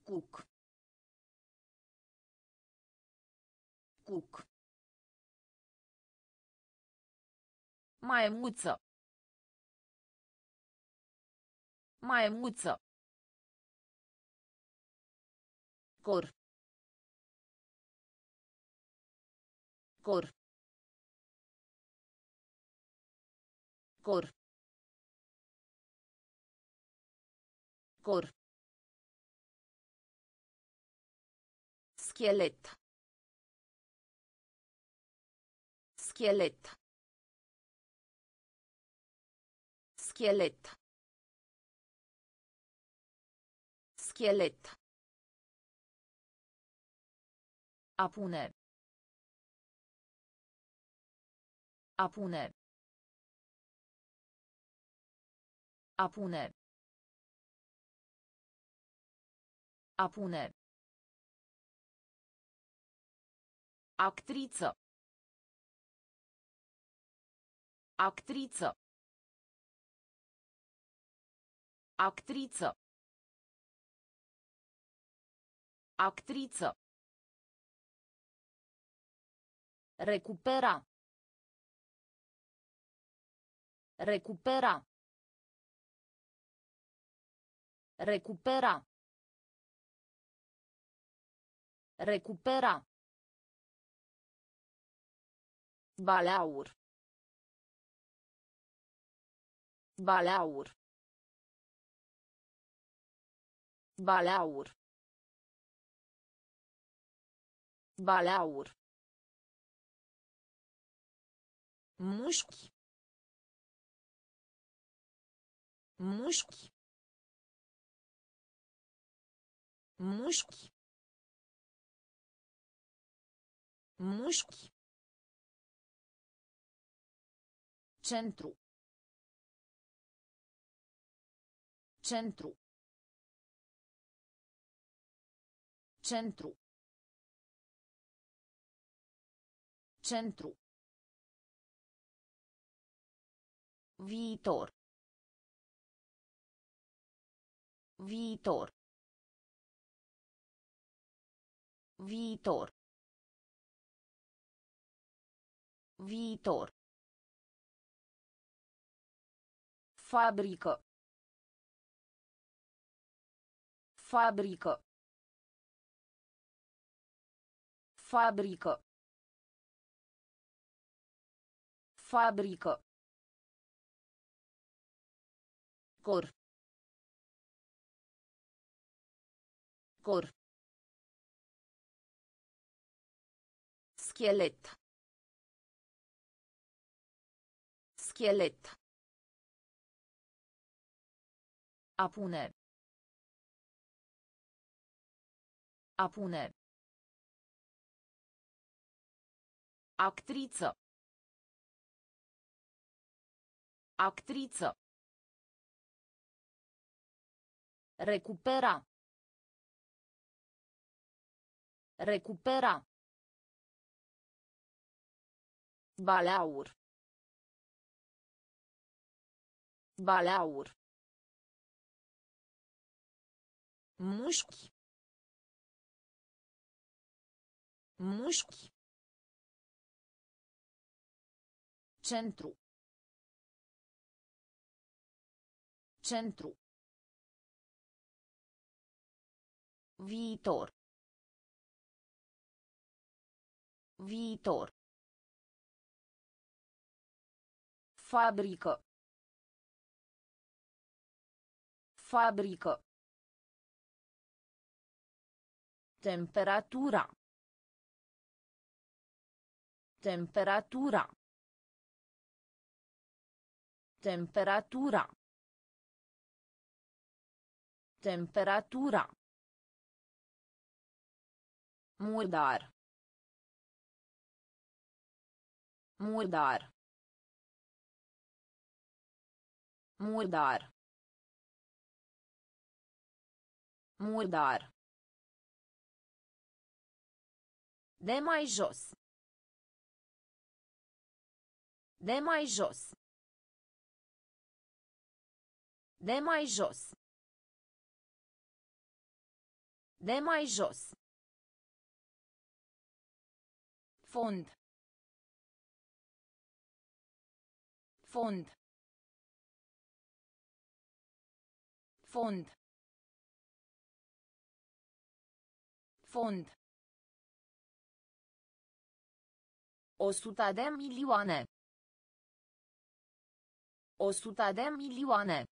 Cuc. Cuc. Maimuță. Maimuță. Cor. Cor. Cor. Cor. Schelet. Schelet. Schelet. Schelet. Apune. Apune. Apune. Apune. Actriță. Actriță. Actriță. Actriță. Recupera. Recupera. Recupera. Recupera. Baleaur. Baleaur. Baleaur. Baleaur. Mușchi. Mușchi. Mușchi. Mușchi. Centru. Centru. Centru. Centru. Viitor. Viitor. Viitor. Viitor. Fabrică. Fabrică. Fabrică. Fabrică. Cor. Cor. Schelet. Schelet. A pune. A pune. Actriță. Actriță. Recupera. Recupera. Baleaur. Baleaur. Mușchi. Mușchi. Centru. Centru. Viitor. Viitor. Fabrică. Fabrică. Temperatura. Temperatura. Temperatura. Temperatura. Murdar. Murdar. Murdar. Murdar. De mai jos. De mai jos. De mai jos. De mai jos. Fond. Fond. Fond. Fond. O sută de milioane. O sută de milioane.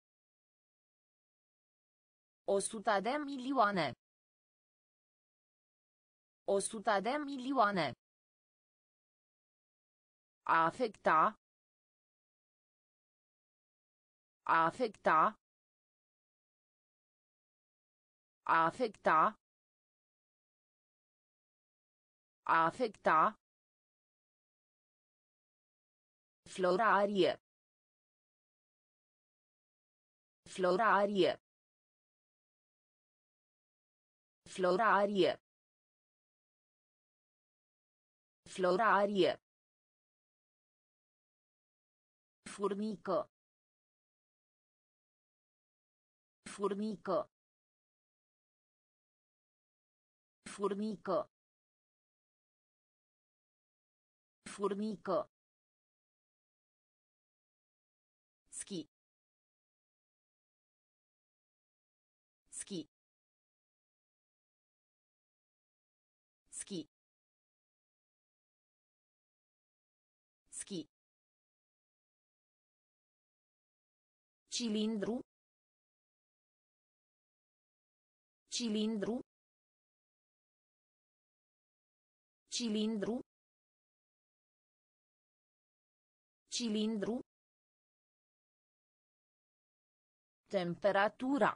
O sută de milioane. O sută de milioane. A afecta. A afecta. A afecta. A afecta. Florarie. Florarie. Florarie. Florarie. Furnică. Furnică. Furnică. Furnică. Cilindru. Cilindru. Cilindru. Cilindru. Temperatura.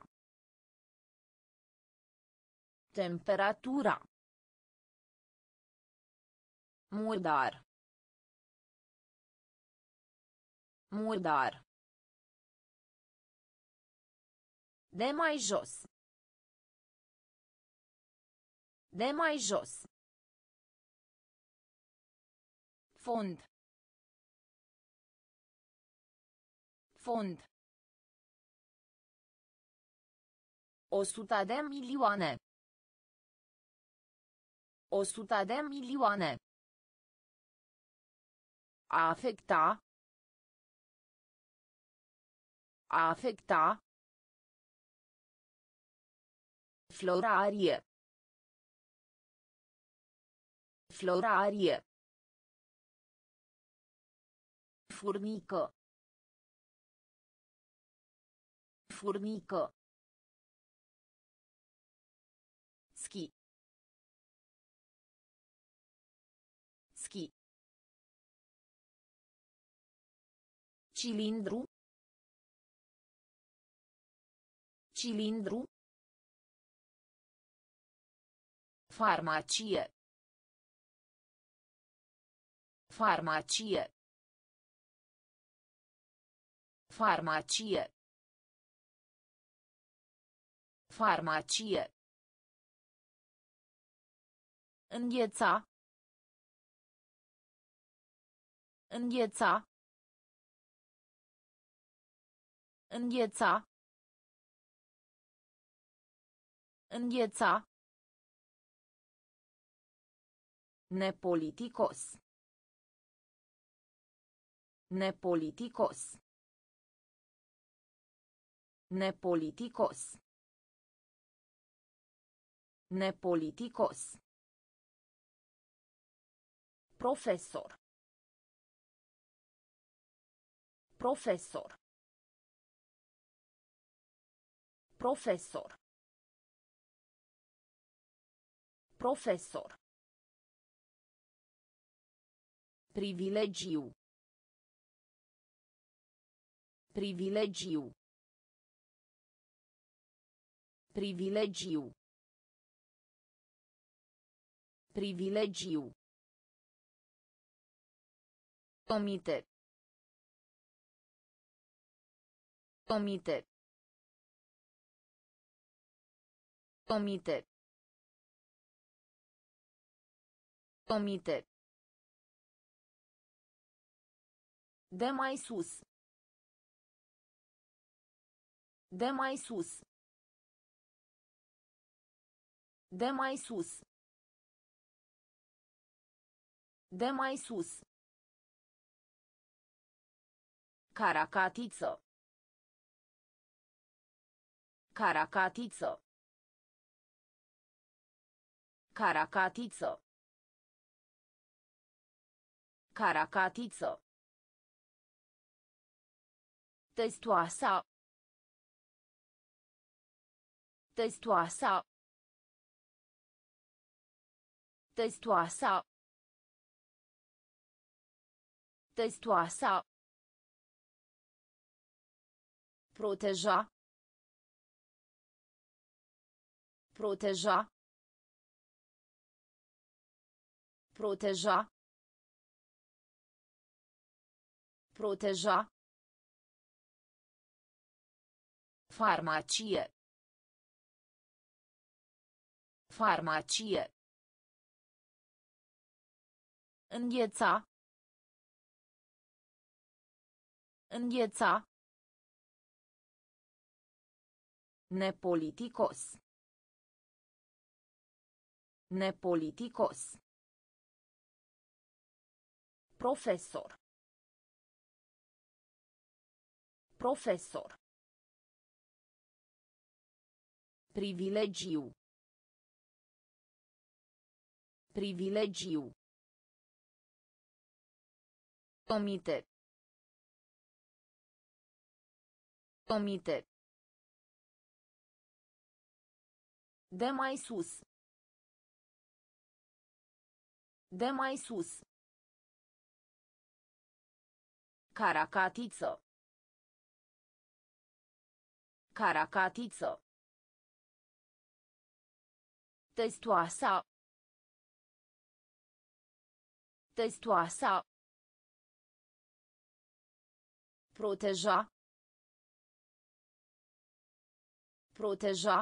Temperatura. Murdar. Murdar. De mai jos. De mai jos. Fond. Fond. O sută de milioane. O sută de milioane. A afecta. A afecta. Florarie. Florarie. Furnică. Furnică. Ski. Ski. Cilindru. Cilindru. Farmacie. Farmacie. Farmacie. Farmacie. Îngheța. Îngheța. Îngheța. Îngheța. Nepoliticos. Nepoliticos. Nepoliticos. Nepoliticos. Profesor. Profesor. Profesor. Profesor. Privilegiu. Privilegiu. Privilegiu. Privilegiu. Omite. Omite. Omite. Omite. De mai sus. De mai sus. De mai sus. De mai sus. Caracatiță. Caracatiță. Caracatiță. Caracatiță. Testoasa. Testoasa. Testoasa. Testoasa. Proteja. Proteja. Proteja. Proteja. Farmacie. Farmacie. Îngheța. Îngheța. Nepoliticos. Nepoliticos. Profesor. Profesor. Privilegiu. Privilegiu. Omite. Omite. De mai sus. De mai sus. Caracatiță. Caracatiță. Testoasa. Testoasa. Proteja. Proteja.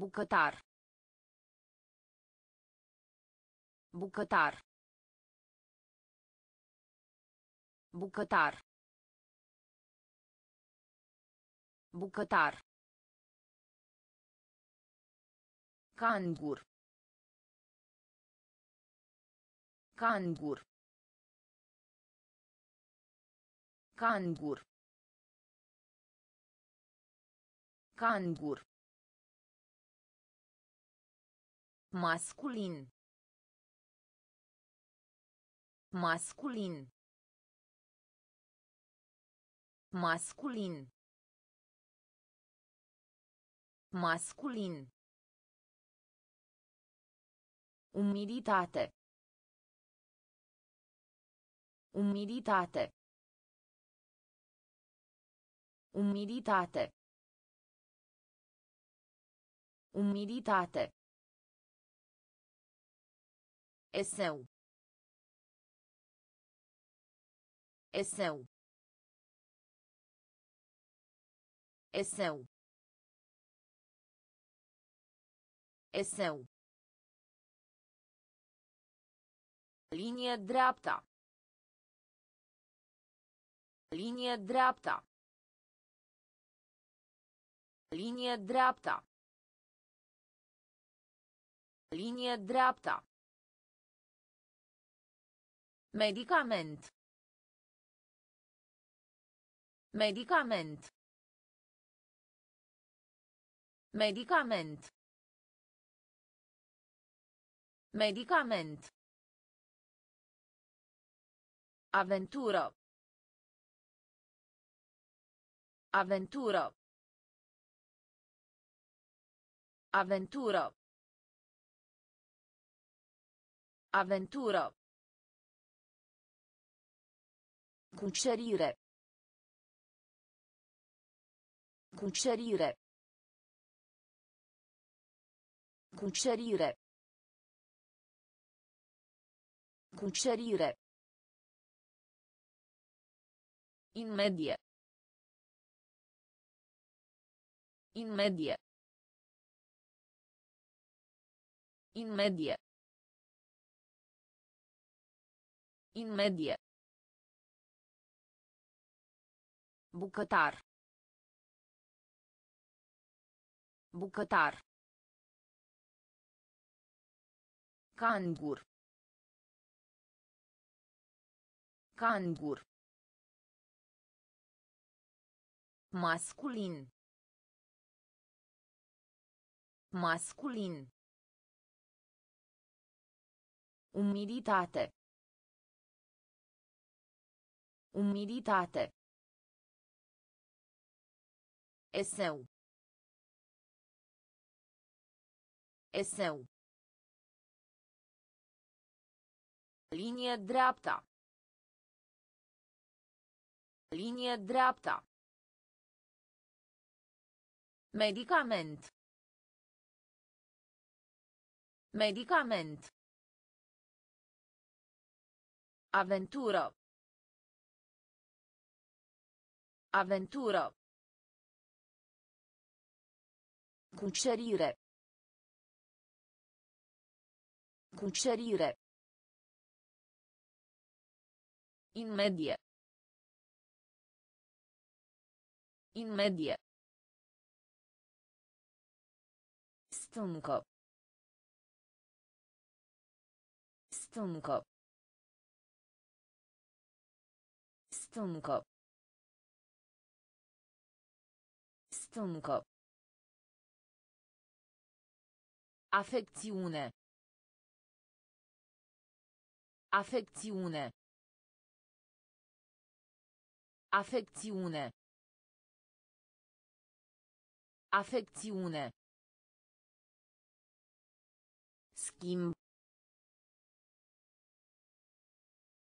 Bucătar. Bucătar. Bucătar. Bucătar. Cangur. Cangur. Cangur. Cangur. Masculin. Masculin. Masculin. Masculin. Umiditate. Umiditate. Umiditate. Umiditate. Eseu. Eseu. Eseu. Eseu. Linie dreapta. Linie dreapta. Linie dreapta. Linie dreapta. Medicament. Medicament. Medicament. Medicament. Aventură. Aventură. Aventură. Aventură. Cucerire. Cucerire. Cucerire. Cucerire. In medie. In medie. In medie. In medie. Bucătar. Bucătar. Cangur. Cangur. Masculin. Masculin. Umiditate. Umiditate. Eseu. Eseu. Linie dreapta. Linie dreapta. Medicament. Medicament. Aventură. Aventură. Cucerire. Cucerire. In medie. In medie. Stâncă. Stâncă. Stâncă. Stâncă. Afecțiune. Afecțiune. Afecțiune. Afecțiune. Schimb.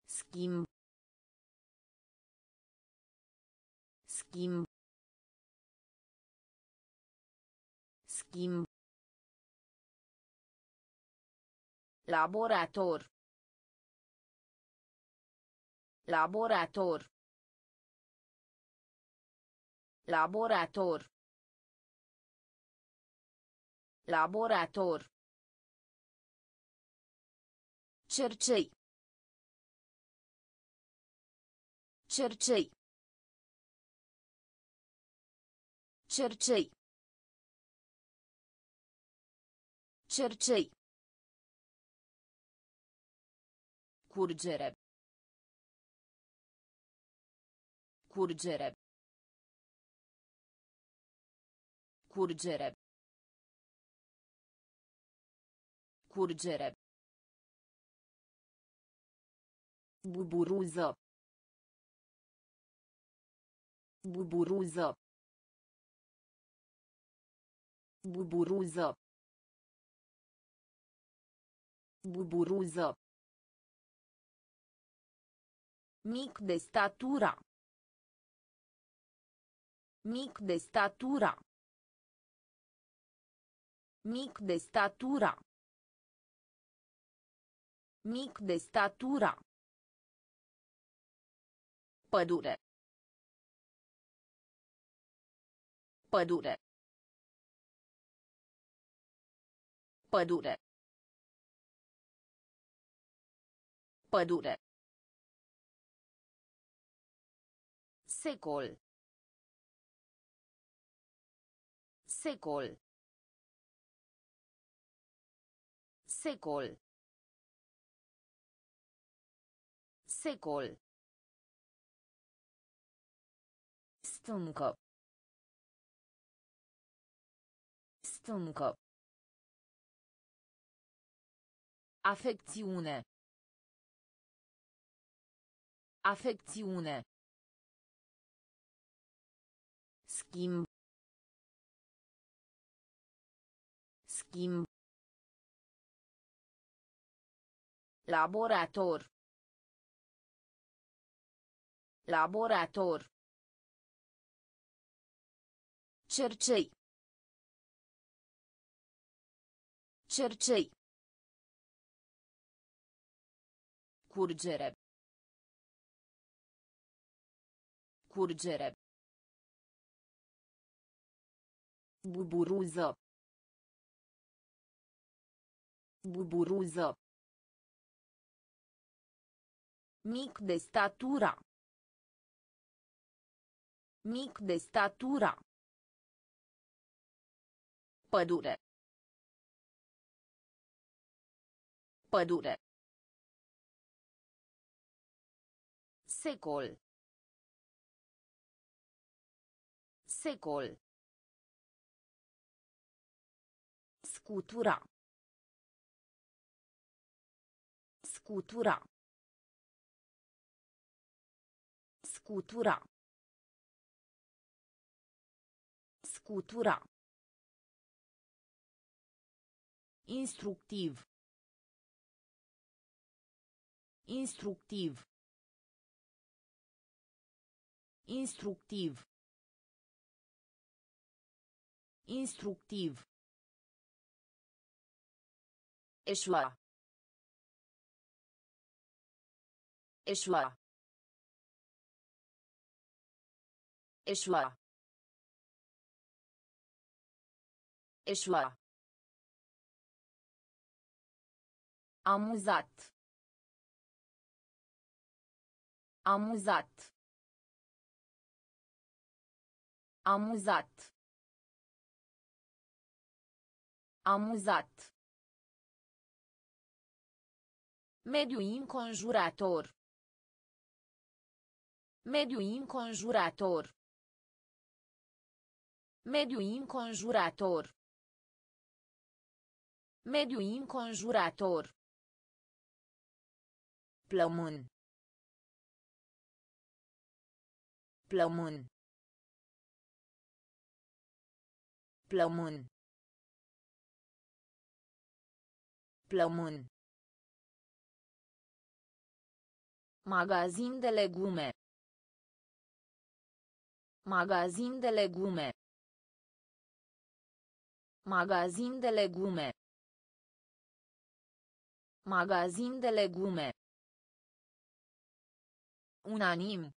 Schimb. Schimb. Schimb. Laborator. Laborator. Laborator. Laborator. Cercei. Cercei. Cercei. Cercei. Curgere. Curgere. Curgere. Curgere. Buburuză. Buburuză. Buburuză. Buburuză. Mic de statura. Mic de statura. Mic de statura. Mic de statura. Pădure. Pădure. Pădure. Pădure. Secol. Secol. Secol. Secol. Stâncă. Stâncă. Afecțiune. Afecțiune. Schimb. Schimb. Laborator. Laborator. Cercei. Cercei. Curgere. Curgere. Buburuză. Buburuză. Mic de statura. Mic de statura. Pădure. Pădure. Secol. Secol. Scutura. Scutura. Scutura. Scutura. Instructiv. Instructiv. Instructiv. Instructiv. Eșua. Eșua. Eșua. Eșua. Amuzat. Amuzat. Amuzat. Amuzat. Mediu înconjurător. Mediu înconjurător. Mediu înconjurător. Mediu înconjurător. Plămân. Plămân. Plămân. Plămân. Magazin de legume. Magazin de legume. Magazin de legume. Magazin de legume. Unanim.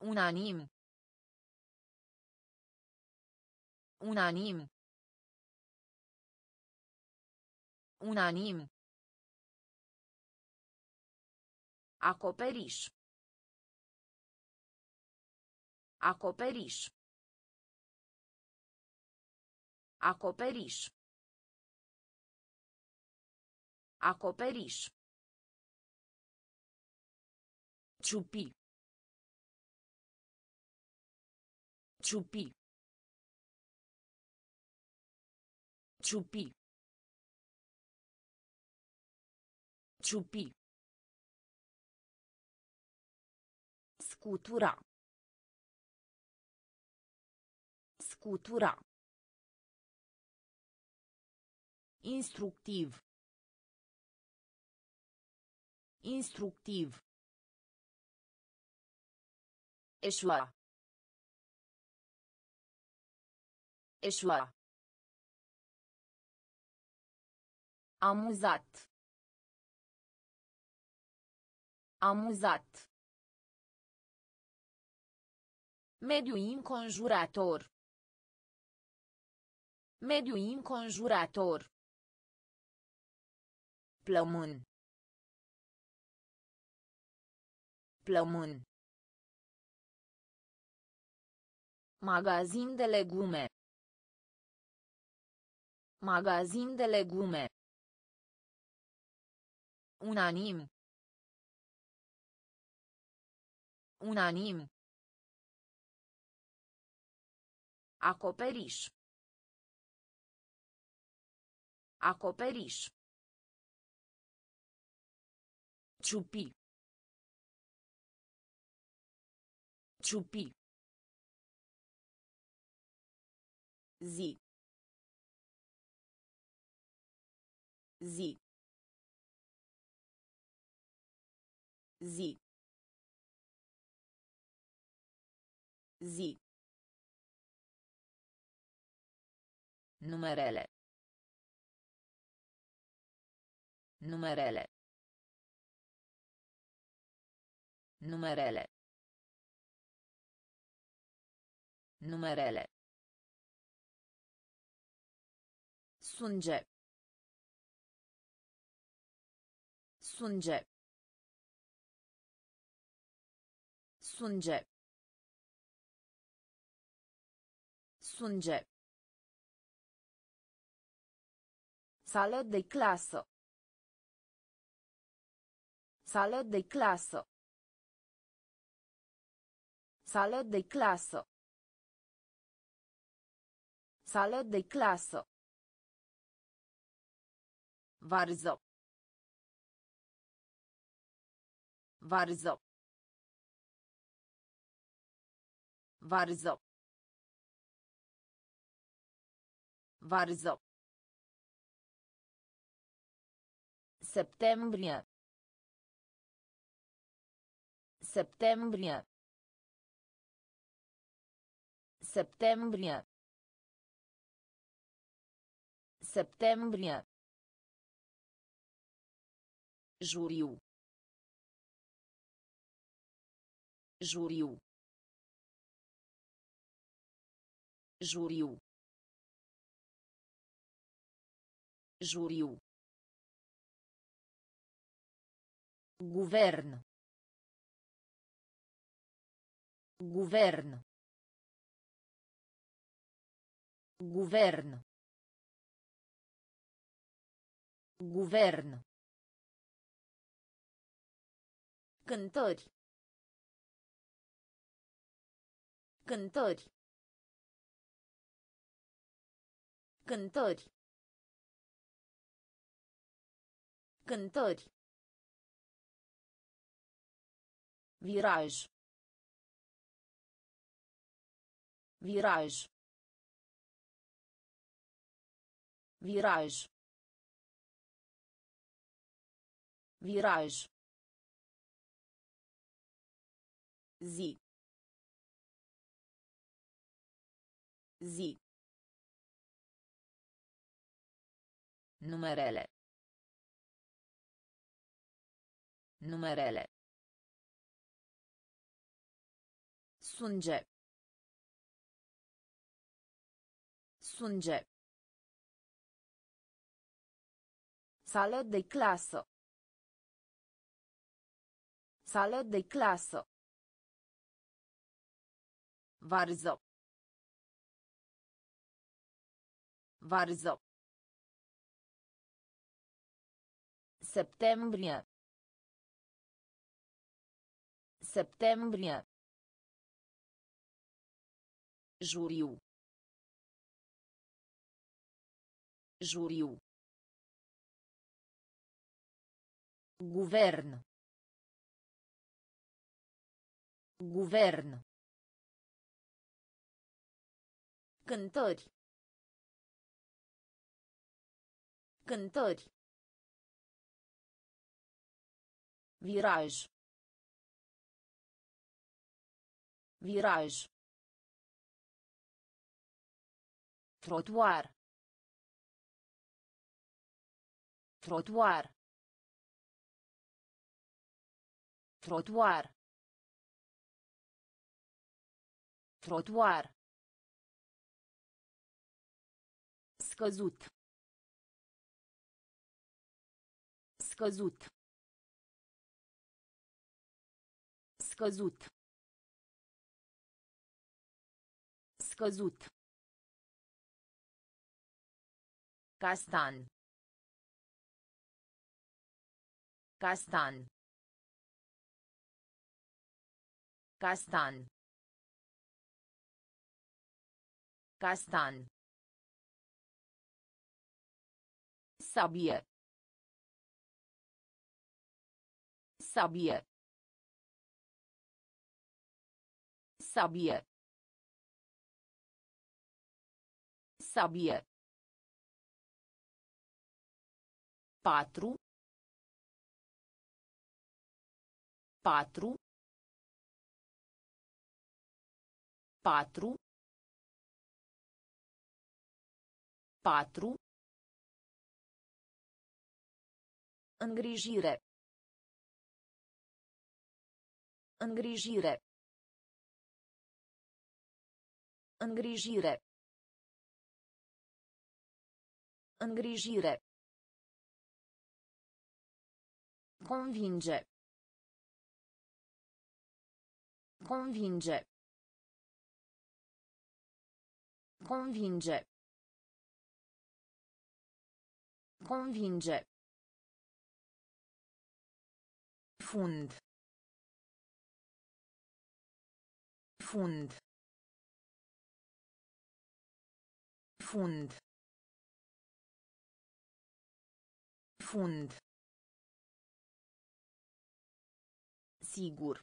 Unanim. Unanim. Unanim. Acoperiș. Acoperiș. Acoperiș. Acoperiș. Ciupi. Ciupi. Ciupi. Ciupi. Scutura. Scutura. Instructiv. Instructiv. Eșua. Eșua. Amuzat. Amuzat. Mediu înconjurător. Mediu înconjurător. Plămân. Plămân. Magazin de legume. Magazin de legume. Unanim. Unanim. Acoperiș. Acoperiș. Ciupi. Ciupi. Zi. Zi. Zi. Zi. Numerele. Numerele. Numerele. Numerele. Sunge. Sunge. Sunge. Sunge. Sală de clasă. Sală de clasă. Sală de clasă. Sală de clasă. Varză. Varză. Varză. Varză. Septembrie. Septembrie. Septembrie. Septembrie. Juriu. Juriu. Juriu. Juriu. Guvern. Guvern. Guvern. Guvern. Cântări. Cântări. Cântări. Cântări. Viraj. Viraj. Viraj. Viraj. Zi. Zi. Numerele. Numerele. Sunge. Sunge. Sală de clasă. Sală de clasă. Varză. Varză. Septembrie. Septembrie. Juriu. Juriu. Guvern. Guvern. Cântări. Cântări. Viraj. Viraj. Trotuar. Trotuar. Trotuar. Trotuar. Scăzut. Scăzut. Scăzut. Scăzut. Castan. Castan. Castan. Castan. Sabie. Sabie. Sabie. Sabie. Patru. Patru. Patru. Patru. Îngrijire. Îngrijire. Îngrijire. Îngrijire. Convinge. Convinge. Convinge. Convinge. Fund. Fund. Fund. Fund. Sigur.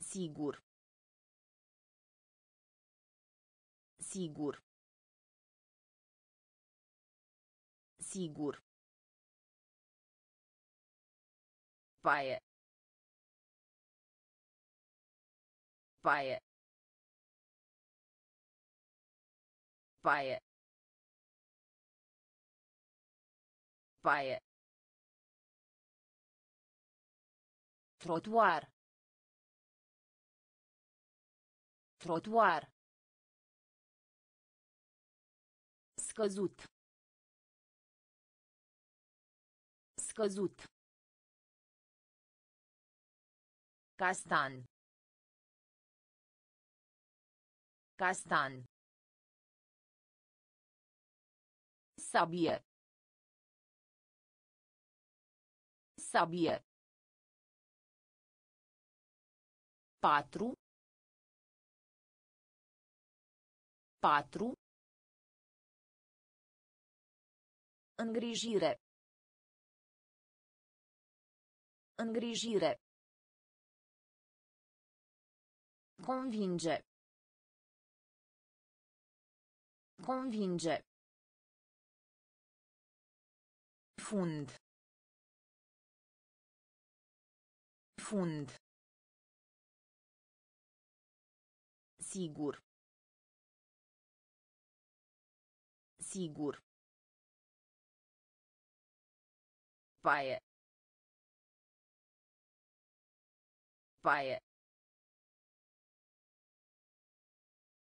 Sigur. Sigur. Sigur. Paie. Paie. Paie. Paie. Trotuar. Trotuar. Scăzut. Scăzut. Castan. Castan. Sabie. Sabie. Patru. Patru. Îngrijire. Îngrijire. Convinge. Convinge. Fund. Fund. Sigur. Sigur. Paie. Paie.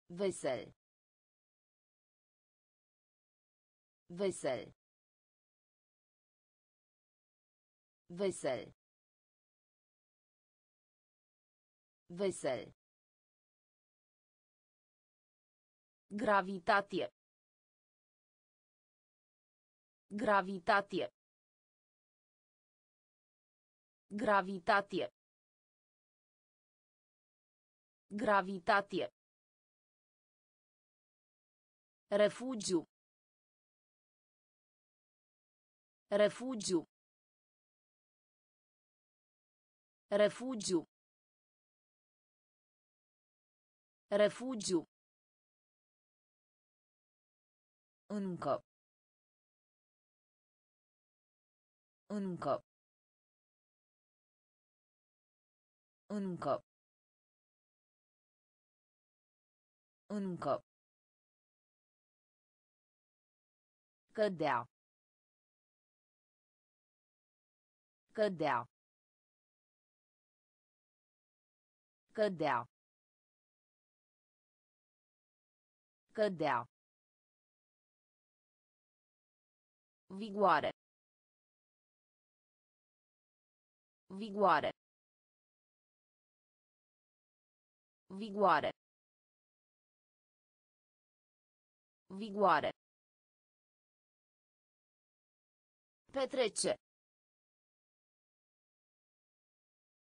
Vesel. Vesel. Vesel. Vesel. Gravitate. Gravitate. Gravitate. Gravitate. Refugiu. Refugiu. Refugiu. Refugiu. Încă. Încă. Încă. Încă. Cădea. Cădea. Cădea. Cădea. Vigoare. Vigoare. Vigoare. Vigoare. Petrece.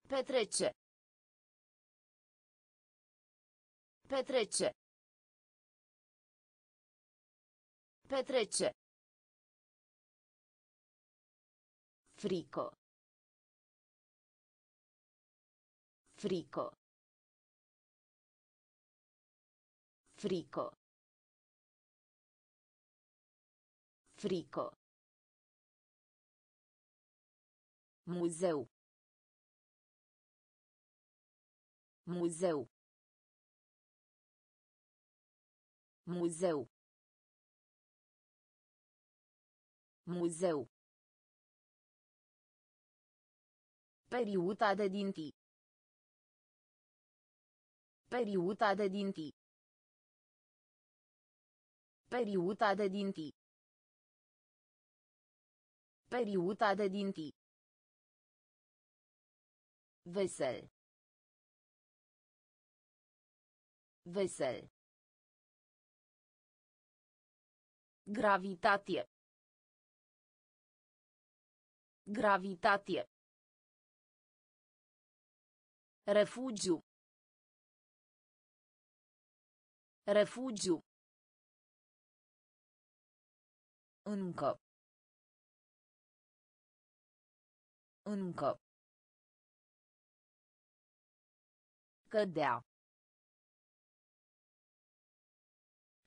Petrece. Petrece. Petrece. Frico. Frico. Frico. Frico. Muzeu. Muzeu. Muzeu. Muzeu. Periuta de dinti. Periuta de dinti. Periuta de dinti. Periuta de dinti. Vesel. Vesel. Gravitate. Gravitate. Refugiu. Refugiu. Încă. Încă. Cădea.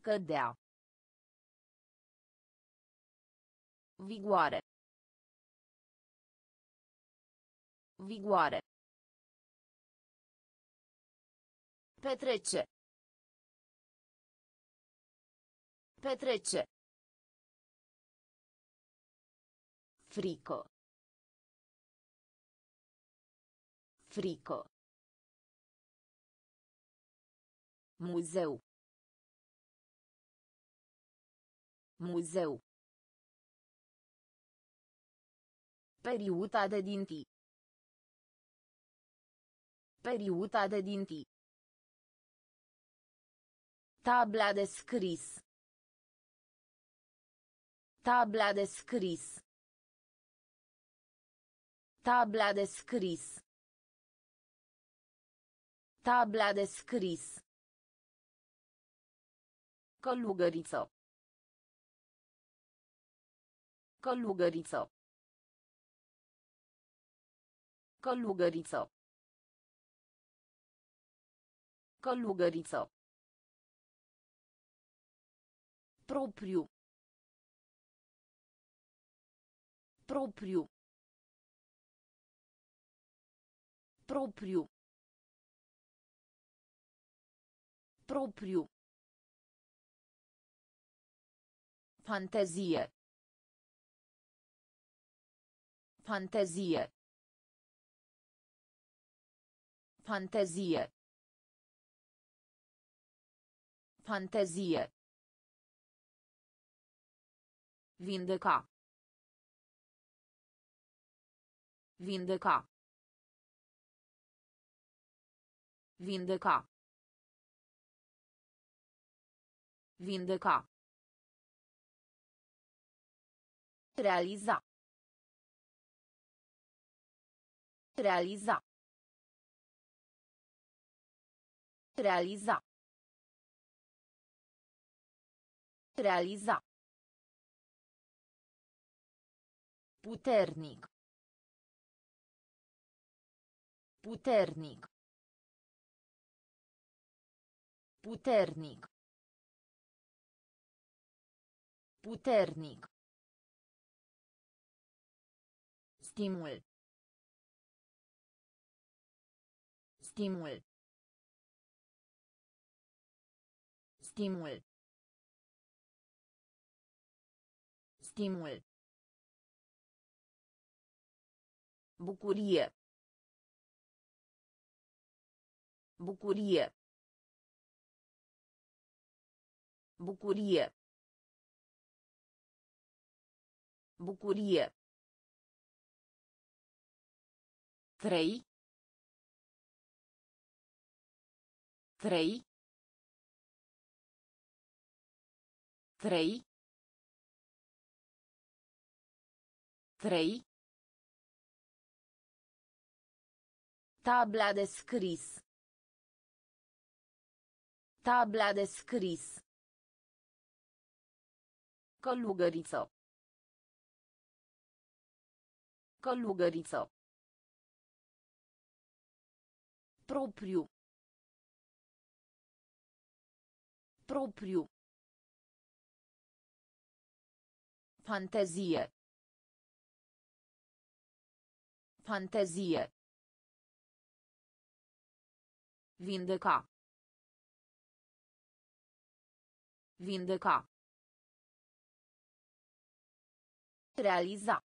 Cădea. Vigoare. Vigoare. Petrece. Petrece. Frico. Frico. Muzeu. Muzeu. Periuta de dinti. Periuta de dinti. Tabla de scris. Tabla de scris. Tabla de scris. Tabla de scris. Călugăriță. Călugăriță. Călugăriță. Călugăriță. Propriu. Propriu. Propriu. Propriu. Fantezie. Fantezie. Fantezie. Fantezie. Vindeca. Vindeca. Vindeca. Vindeca. Realiza. Realiza. Realiza. Realiza. Puternic. Puternic. Puternic. Puternic. Stimul. Stimul. Stimul. Stimul. Bucurie. Bucurie. Bucurie. Bucurie. Trei. Trei. Trei. Trei. Tabla de scris. Tabla de scris. Călugăriță. Călugăriță. Propriu. Propriu. Fantezie. Fantezie. Vindeca. Vindeca. Realiza.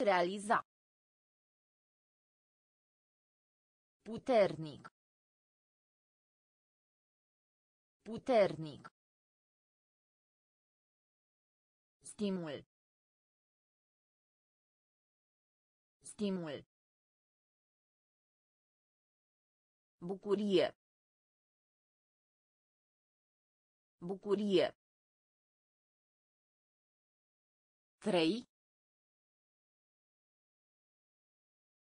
Realiza. Puternic. Puternic. Stimul. Stimul. Bucurie. Bucurie. Trei.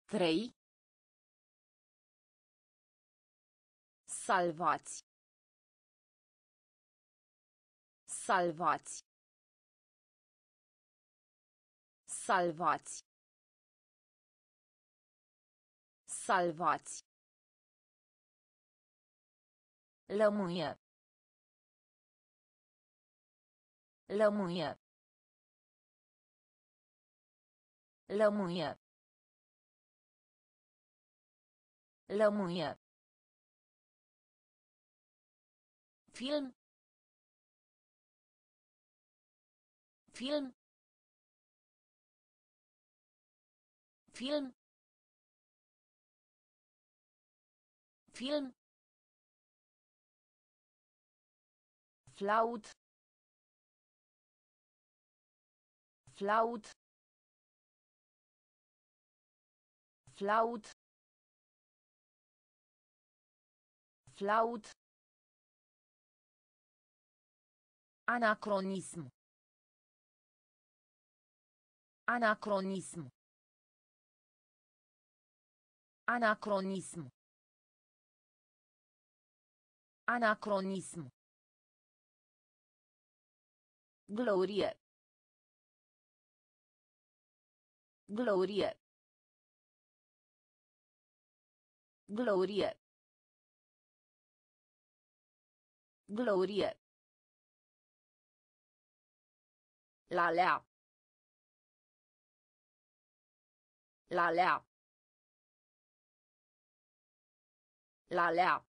Trei. Salvați. Salvați. Salvați. Salvați. Lămâie. Lămâie. Lămâie. Lămâie. Film. Film. Film. Film. Flaut. Flaut. Flaut. Flaut. Anacronism. Anacronism. Anacronism. Anacronism. Glorie. Glorie. Glorie. Glorie. La lea. La lea. La lea.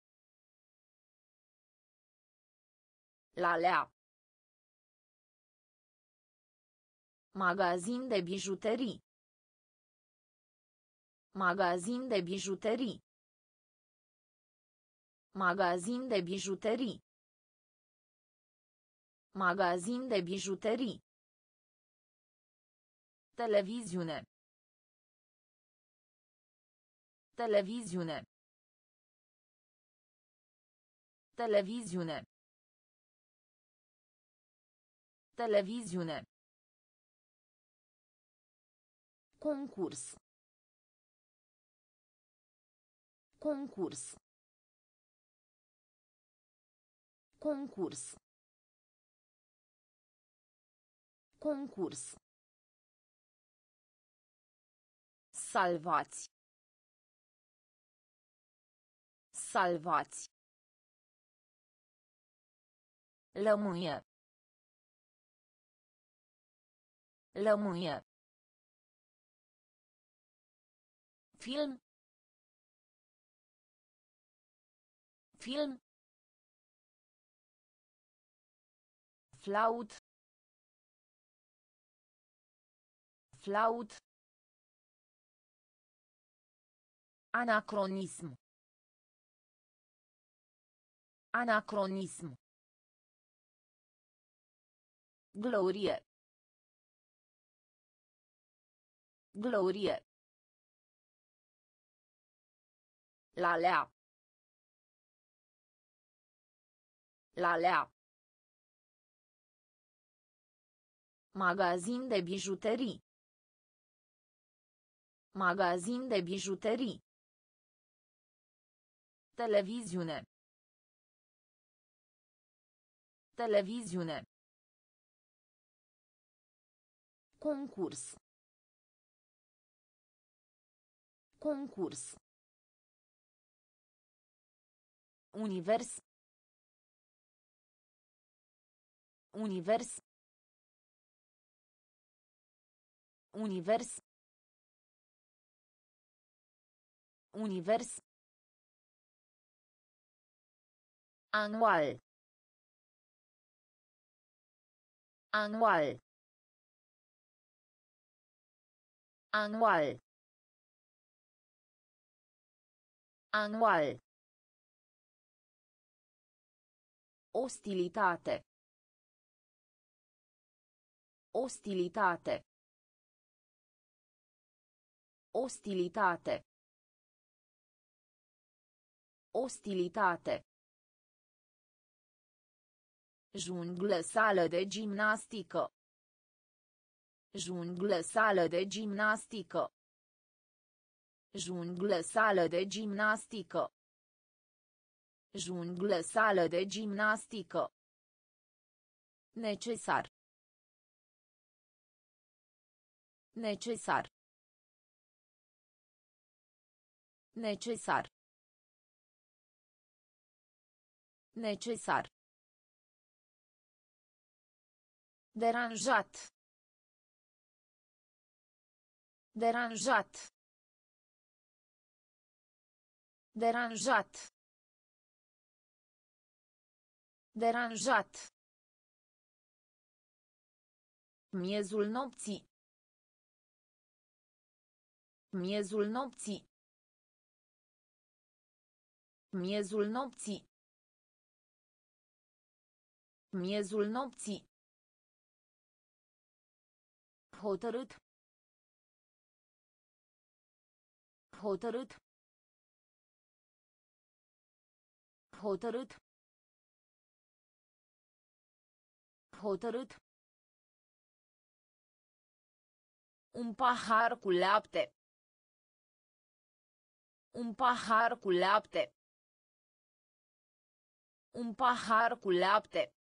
La lea. Magazin de bijuterii. Magazin de bijuterii. Magazin de bijuterii. Magazin de bijuterii. Televiziune. Televiziune. Televiziune. Televiziune. Concurs. Concurs. Concurs. Concurs. Salvați. Salvați. Lămâie. Lămâie. Film. Film. Flaut. Flaut. Anacronism. Anacronism. Glorie. Glorie. La lea. La lea. Magazin de bijuterii. Magazin de bijuterii. Televiziune. Televiziune. Concurs. Concurs. Univers. Univers. Univers. Univers. Anual. Anual. Anual. Anual. Ostilitate. Ostilitate. Ostilitate. Ostilitate. Junglă sală de gimnastică. Junglă sală de gimnastică. Junglă sală de gimnastică. Junglă sală de gimnastică. Necesar. Necesar. Necesar. Necesar. Deranjat. Deranjat. Deranjat. Deranjat. Miezul nopții. Miezul nopții. Miezul nopții. Miezul nopții. Hotărât. Hotărât. Hotărât. Hotărât. Un pahar cu lapte. Un pahar cu lapte. Un pahar cu lapte.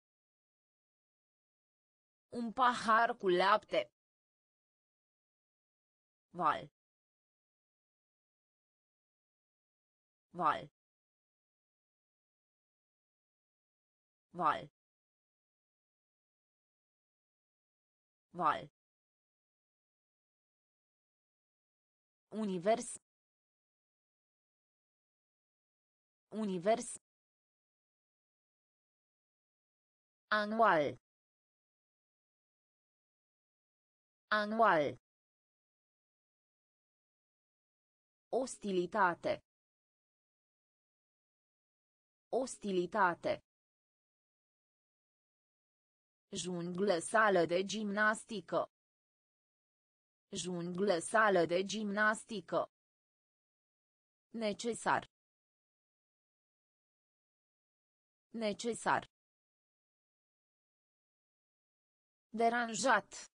Un pahar cu lapte. Val. Val. Val. Val. Univers. Univers. Anual. Anual. Ostilitate. Ostilitate. Junglă sală de gimnastică. Junglă sală de gimnastică. Necesar. Necesar. Deranjat.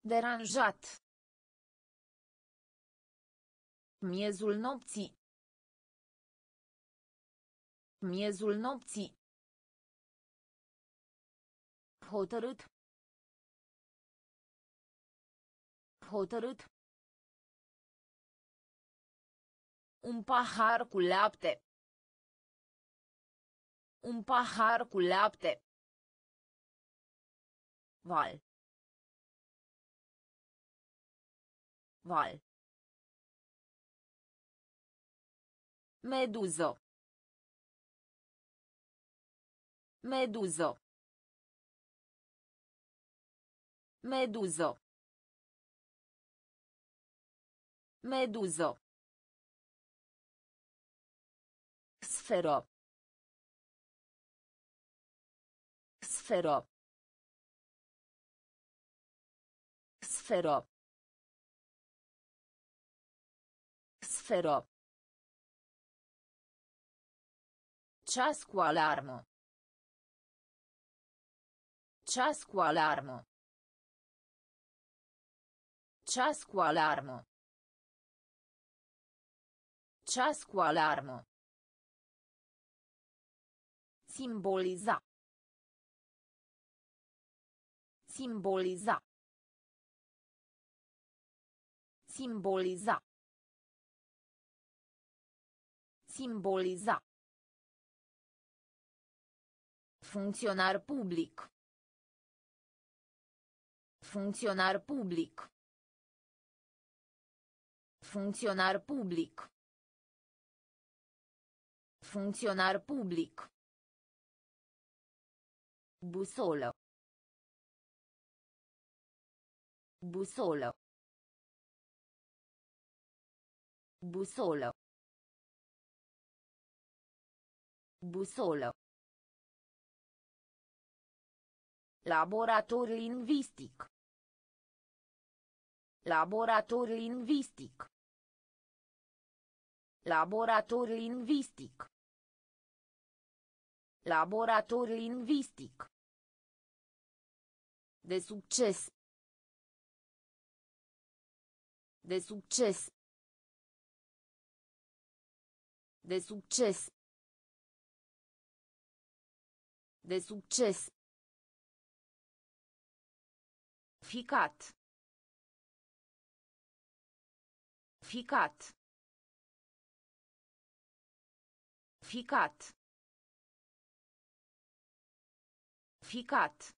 Deranjat. Miezul nopții. Miezul nopții. Hotărât. Hotărât. Un pahar cu lapte. Un pahar cu lapte. Val. Val. Meduso. Meduso. Meduso. Meduso. Sfero. Sfero. Sfero. Sfero. Ceas cu alarmă. Ceas cu alarmă. Ceas cu alarmă. Ceas cu alarmă. Simboliza. Simboliza. Simboliza. Simboliza. Funcționar public. Funcționar public. Funcționar public. Funcționar public. Busolă. Busolă. Busolă. Busolă. Laborator lingvistic. Laborator lingvistic. Laborator lingvistic. Laborator lingvistic. De succes. De succes. De succes. De succes. Ficat. Ficat. Ficat. Ficat.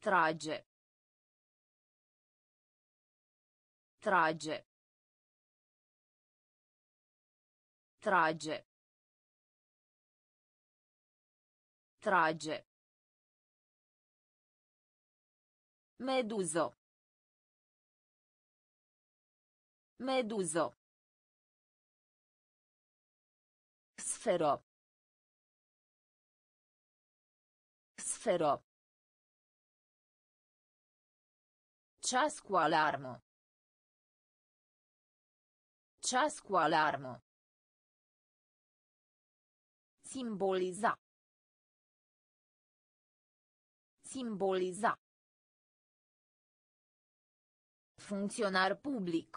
Trage. Trage. Trage. Trage. Meduză. Meduză. Sferă. Sferă. Ceas cu alarmă. Ceas cu alarmă. Simboliza. Simboliza. Funcționar public.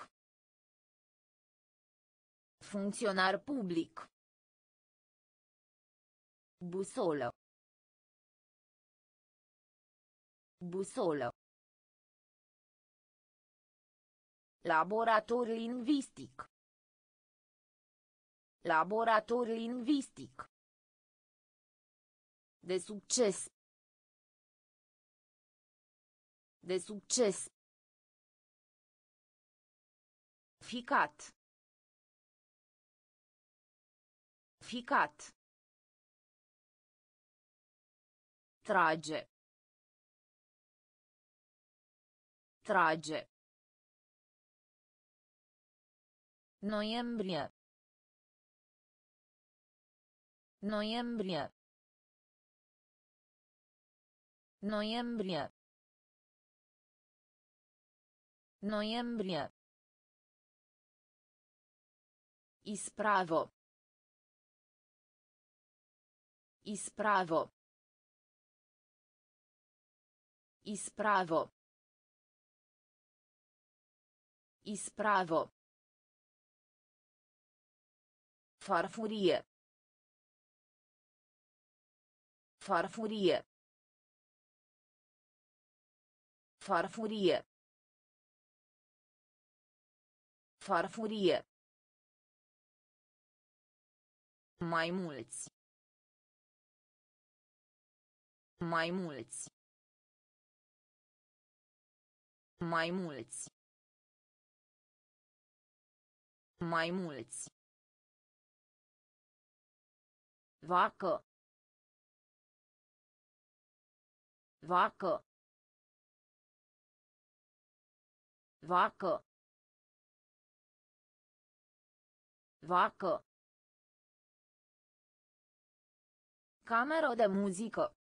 Funcționar public. Busolă. Busolă. Laborator lingvistic. Laborator lingvistic. De succes. De succes. Ficat. Ficat. Trage. Trage. Noiembrie. Noiembrie. Noiembrie. Noiembrie. Ispravo. Ispravo. Ispravo. Ispravo. Farfurie. Farfurie. Farfurie. Farfurie. Mai mulți. Mai mulți. Mai mulți. Mai mulți. Vacă. Vacă. Vacă. Vacă. Cameră de muzică.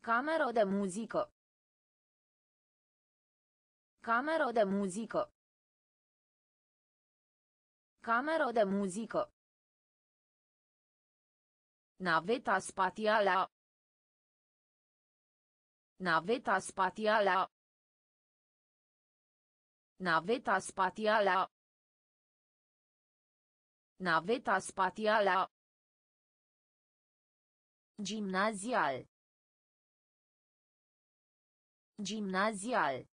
Cameră de muzică. Cameră de muzică. Cameră de muzică. Naveta spațială. Naveta spațială. Naveta spațială. Naveta spațială. Gimnazial. Gimnazial.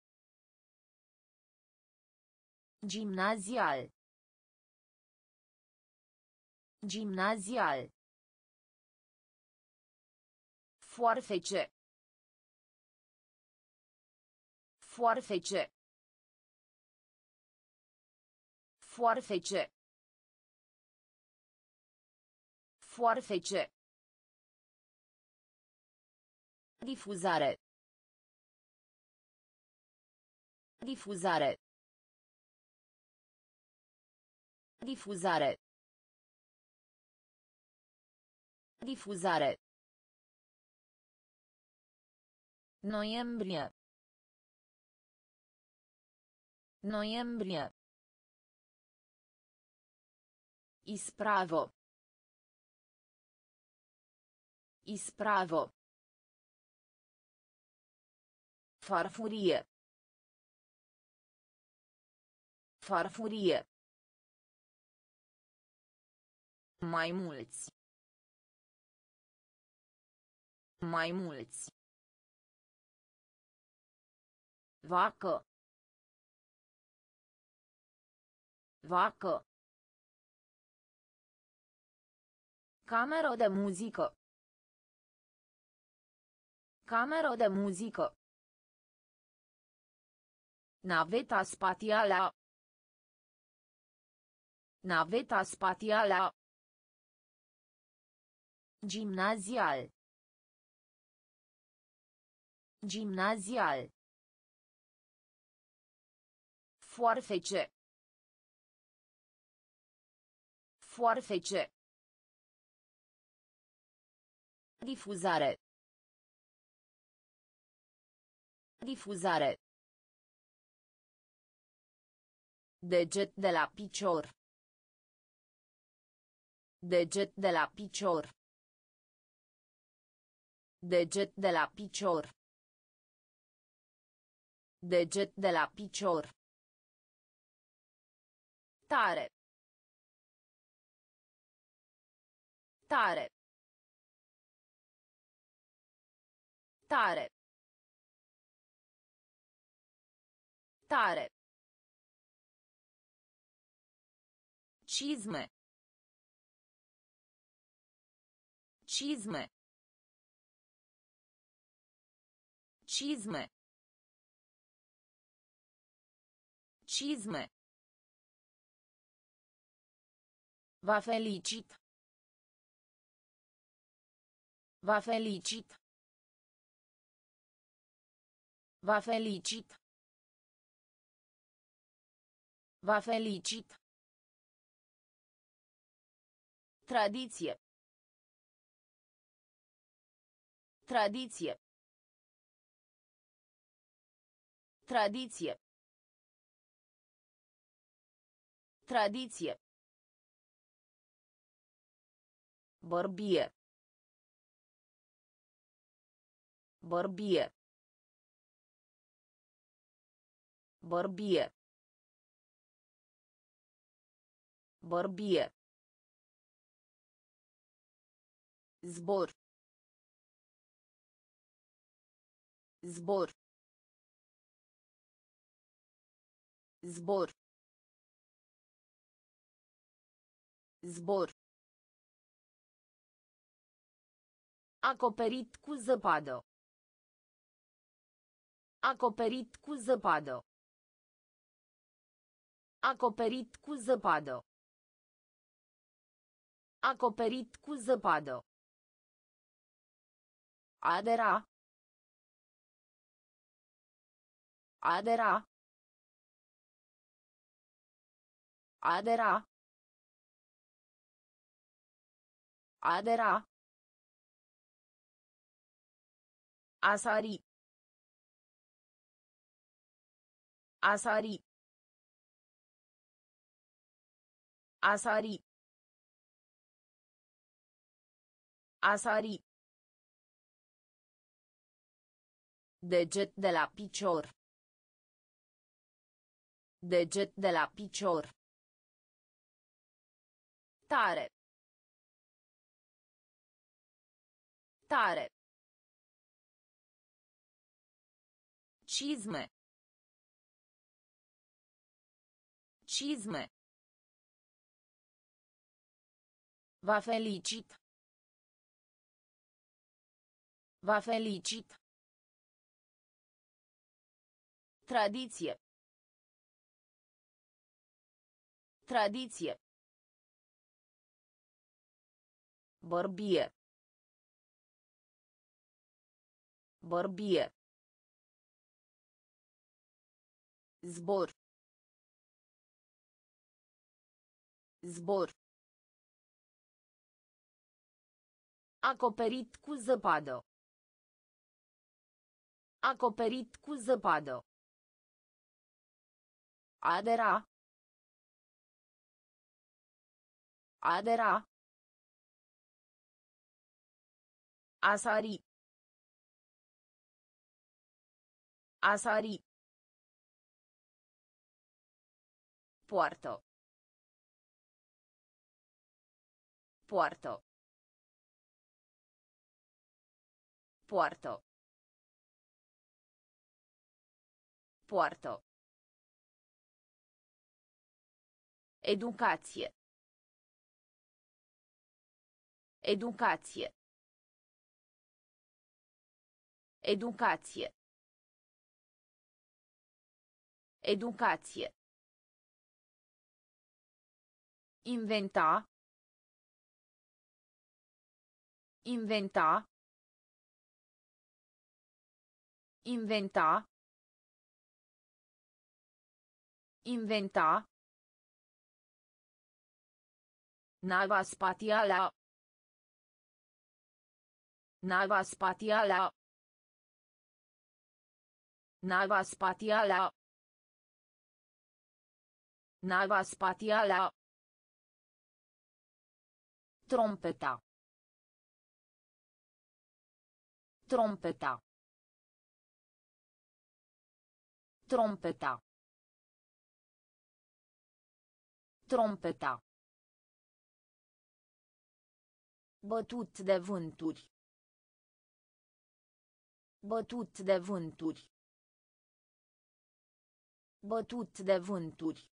Gimnazial. Gimnazial. Foarfece. Foarfece. Foarfece. Foarfece. Difuzare. Difuzare. Difuzare. Difuzare. Noiembrie. Noiembrie. Ispravo. Ispravo. Farfurie. Farfurie. Mai mulți. Mai mulți. Vacă. Vacă. Cameră de muzică. Cameră de muzică. Naveta spațială. Naveta spațială. Gimnazial. Gimnazial. Foarfece. Foarfece. Difuzare. Difuzare. Deget de la picior. Deget de la picior. Deget de la picior. Deget de la picior. Tare. Tare. Tare. Tare. Cizme. Cizme. Cizme. Cizme. Va felicit. Va felicit. Va felicit. Va felicit. Tradiție. Tradiție. Tradiție. Tradiție. Bărbie. Bărbie. Bărbie. Bărbie. Zbor. Zbor. Zbor. Zbor. Acoperit cu zăpadă. Acoperit cu zăpadă. Acoperit cu zăpadă. Acoperit cu zăpadă. Adera. Adera. Adera. Adera. Asari. Asari. Asari. Asari. Deget de la picior. Deget de la picior. Tare. Tare. Cizme. Cizme. Va felicit. Va felicit. Tradiție. Tradiție. Bărbie. Bărbie. Zbor. Zbor. Acoperit cu zăpadă. Acoperit cu zăpadă. Adera. Adera. Asari. Asari. Poartă. Poartă. Poartă. Poartă. Educație. Educație. Educație. Educație. Inventa. Inventa. Inventa. Inventa. Nava spațială. Nava spațială. Nava spațială. Nava spațială. Trompeta. Trompeta. Trompeta. Trompeta. Bătut de vânturi. Bătut de vânturi. Bătut de vânturi.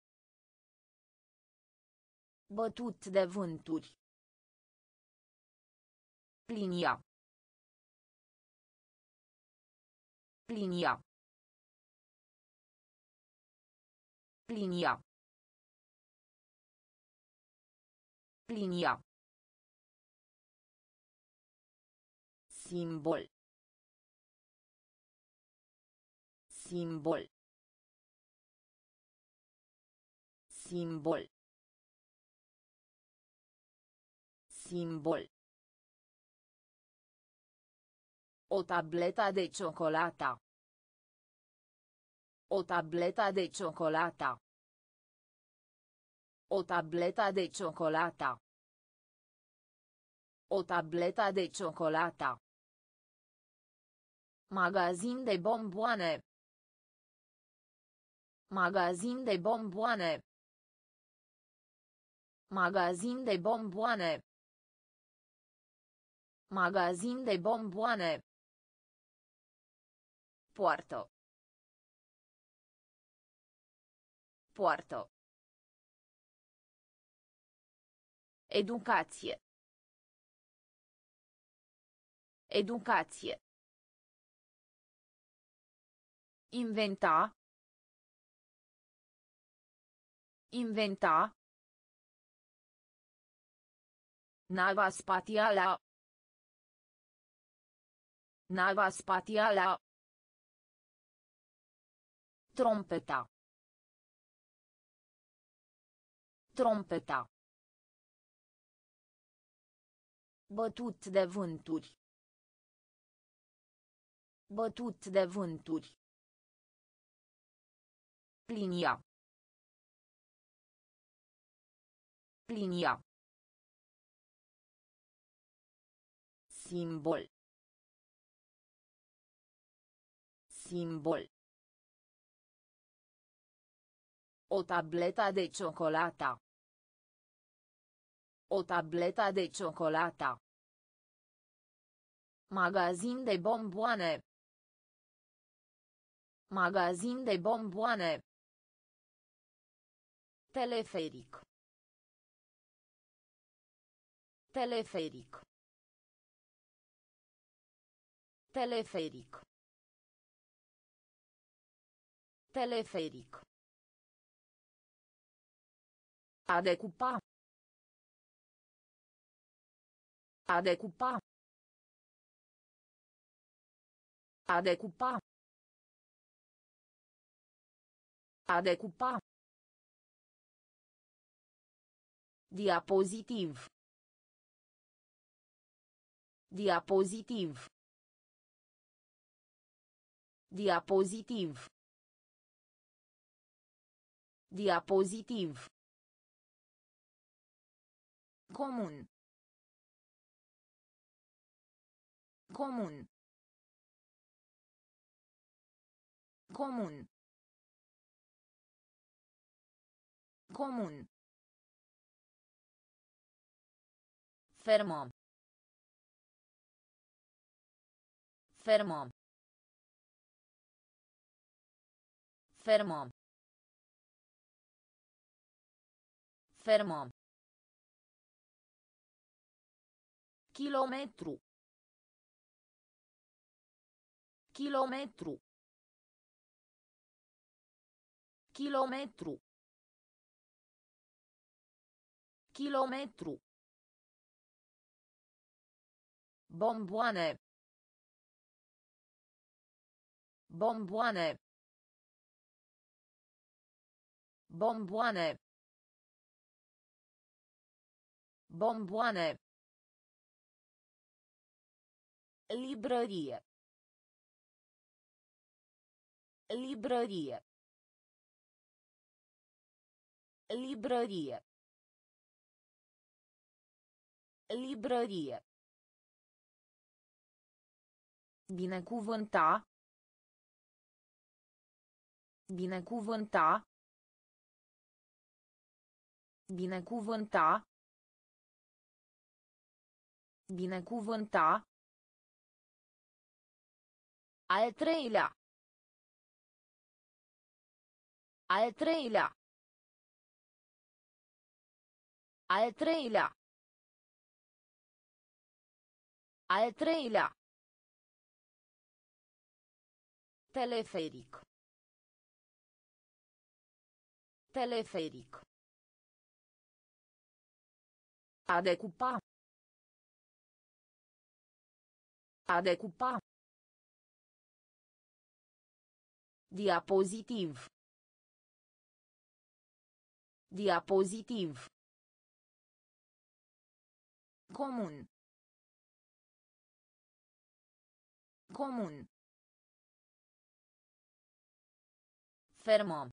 Bătut de vânturi. Plinia. Plinia. Plinia. Plinia. Simbol. Simbol. Simbol. Simbol. O tableta de ciocolata. O tableta de ciocolata. O tableta de ciocolata. O tableta de ciocolata. Magazin de bomboane. Magazin de bomboane. Magazin de bomboane. Magazin de bomboane. Poartă. Poartă. Educație. Educație. Inventa. Inventa. Nava spațială. Nava spațială. Trompeta. Trompeta. Bătut de vânturi. Bătut de vânturi. Plinia. Plinia. Simbol. Simbol. O tableta de ciocolata. O tableta de ciocolata. Magazin de bomboane. Magazin de bomboane. Teleferic. Teleferic. Teleferic. Teleferic. A decupa. A decupa. A decupa. A decupa. Diapozitiv. Diapozitiv. Diapozitiv. Diapozitiv. Comun. Comun. Comun. Comun. Fermo. Fermo. Fermo. Fermo. Kilometru. Kilometru. Kilometru. Kilometru. Bomboane. Bomboane. Bomboane. Bomboane. Librărie. Librărie. Librărie. Librărie. Binecuvânta. Binecuvânta. Binecuvânta. Binecuvânta. Al treilea. Al treilea. Al treilea. Al treilea. Teleferic. Teleferic. A decupa. A decupa. Diapozitiv. Diapozitiv. Comun. Comun. Fermă.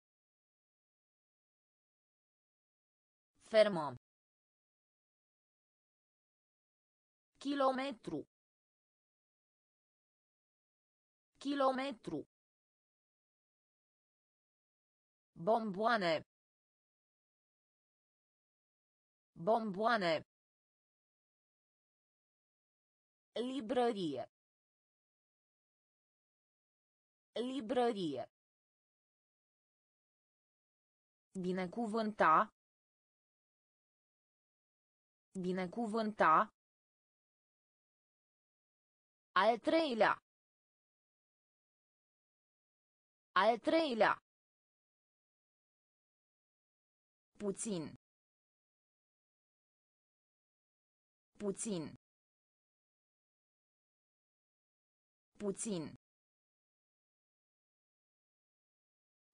Fermă. Kilometru. Kilometru. Bomboane. Bomboane. Librărie. Librărie. Binecuvânta. Binecuvânta. Al treilea. Al treilea. Puțin. Puțin. Puțin.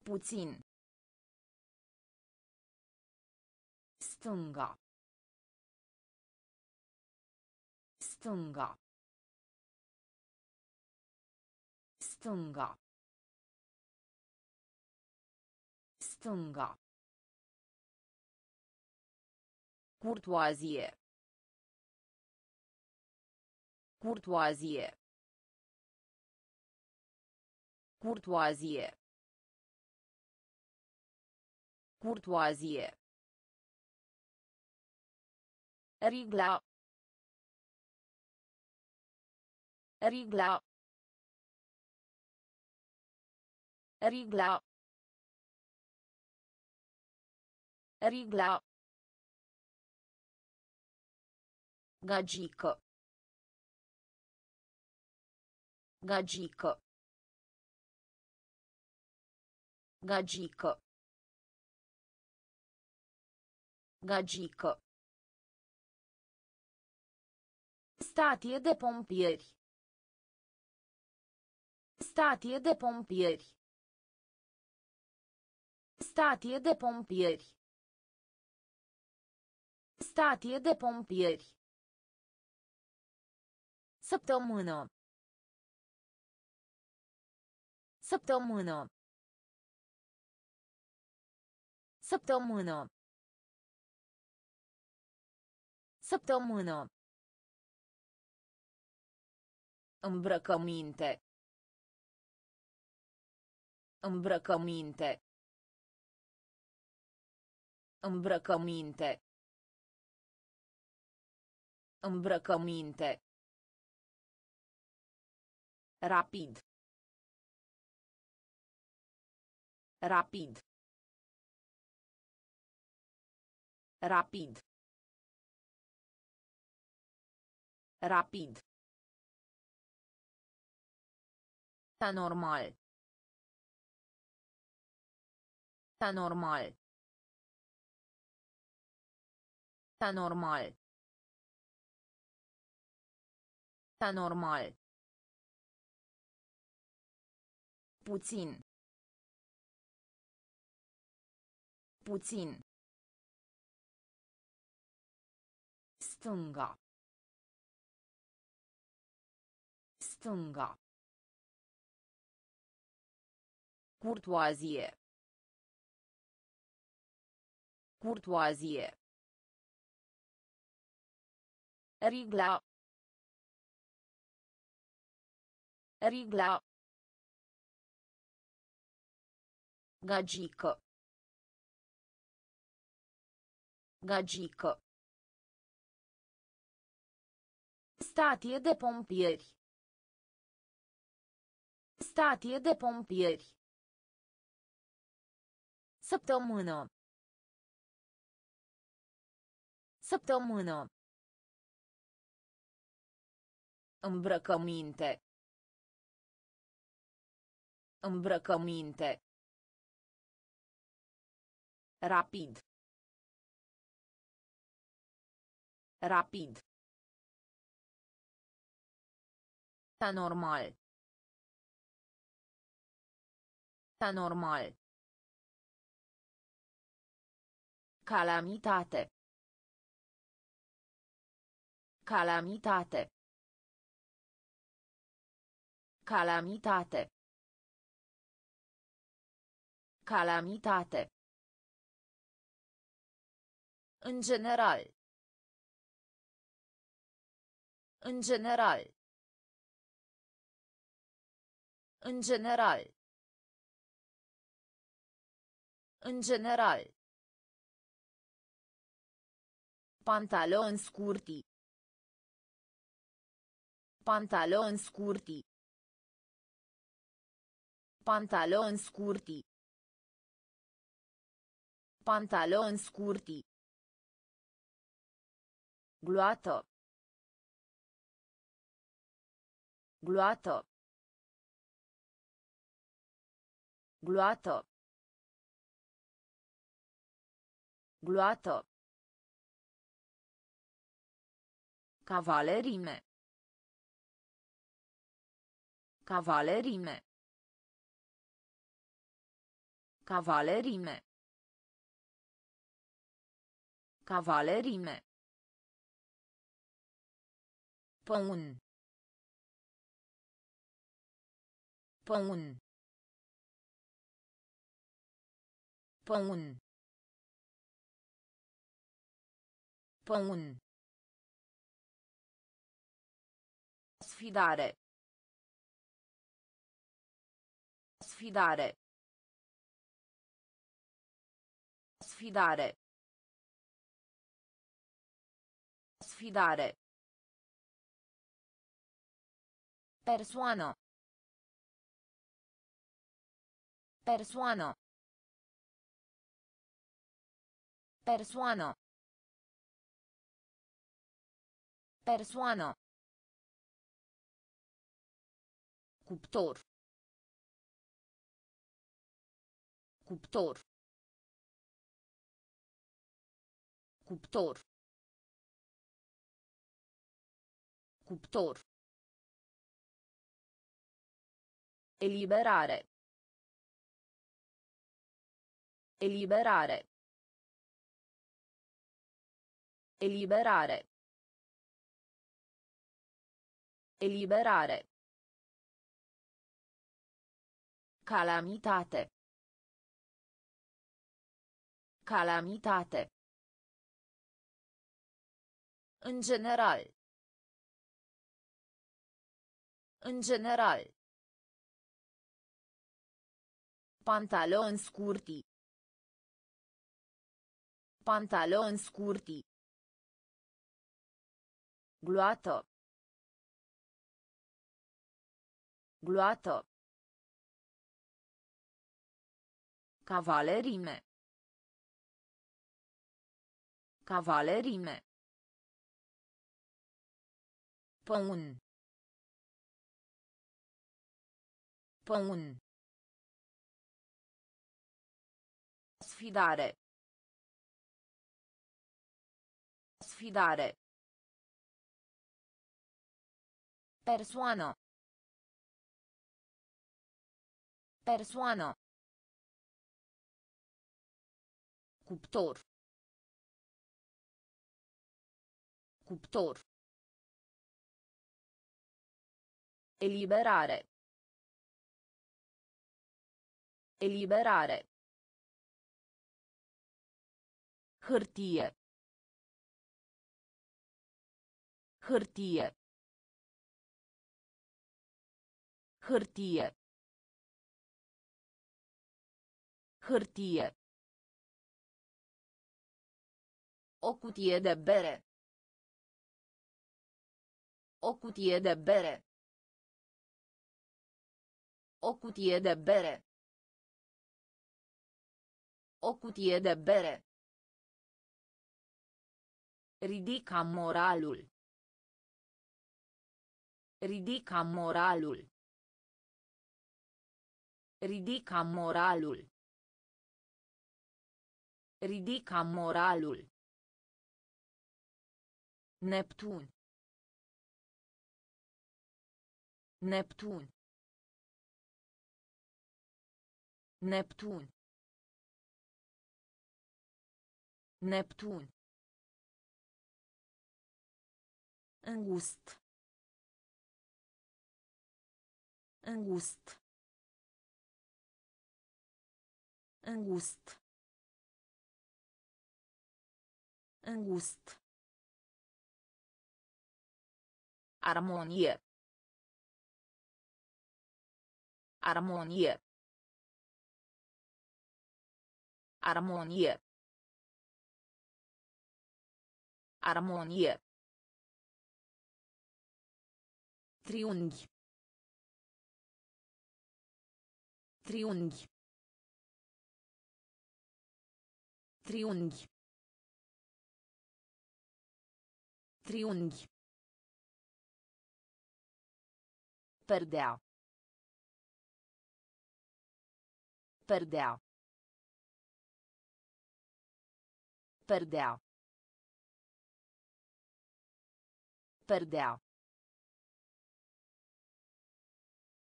Puțin. Stânga. Stânga. Stânga. Stânga. Curtoazie. Curtoazie. Curtoazie. Curtoazie. Rigla. Rigla. Rigla. Rigla. Gagică. Gagică. Gagică. Gagică. Statie de pompieri. Statie de pompieri. Statie de pompieri. Statie de pompieri. Săptămână. Săptămână. Săptămână. Săptămână. Îmbrăcăminte. Îmbrăcăminte. Îmbrăcăminte. Îmbrăcăminte. Rapid. Rapid. Rapid. Rapid. Anormal. Anormal. Anormal. Anormal. Puțin. Puțin. Stânga. Stânga. Curtoazie. Curtoazie. Rigla. Rigla. Gagică. Gagică. Statie de pompieri. Statie de pompieri. Săptămână. Săptămână. Îmbrăcăminte. Îmbrăcăminte. Rapid. Rapid. Anormal. Anormal. Calamitate. Calamitate. Calamitate. Calamitate. În general. În general. În general. În general. Pantaloni scurti. Pantaloni scurti. Pantaloni scurti. Pantaloni scurti. Gloată. Gloată. Gloată. Gloată. Cavalerime. Cavalerime. Cavalerime. Cavalerime. Păun. Păun. Păun. Păun. Sfidare. Sfidare. Sfidare. Sfidare. Persoană. Persoană. Persoană. Persoană. Cuptor. Cuptor. Cuptor. Cuptor. Eliberare. Eliberare. Eliberare. Eliberare. Calamitate. Calamitate. În general. În general. Pantaloni scurti. Pantaloni scurti. Gloată. Gloată. Cavalerime. Cavalerime. Păun. Păun. Sfidare. Sfidare. Persoană. Persoană. Cuptor. Cuptor. Eliberare. Eliberare. Hârtie. Hârtie. Hârtie. Hârtie. O cutie de bere. O cutie de bere. O cutie de bere. O cutie de bere. Ridica moralul. Ridica moralul. Ridica moralul. Ridica moralul. Neptun. Neptun. Neptun. Neptun. Îngust. Îngust. Îngust. Îngust. Armonie. Armonie. Armonie. Armonie. Triunghi. Triunghi. Triunghi. Triunghi. perdeu perdeu perdeu perdeu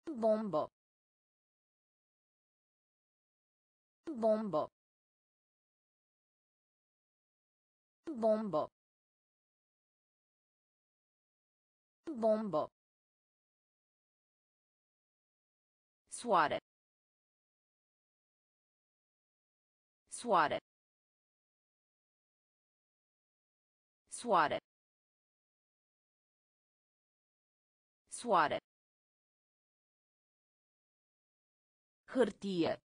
Bombo. Bombo. Bombo. Bombo. Soare. Soare. Soare. Soare. Hârtie.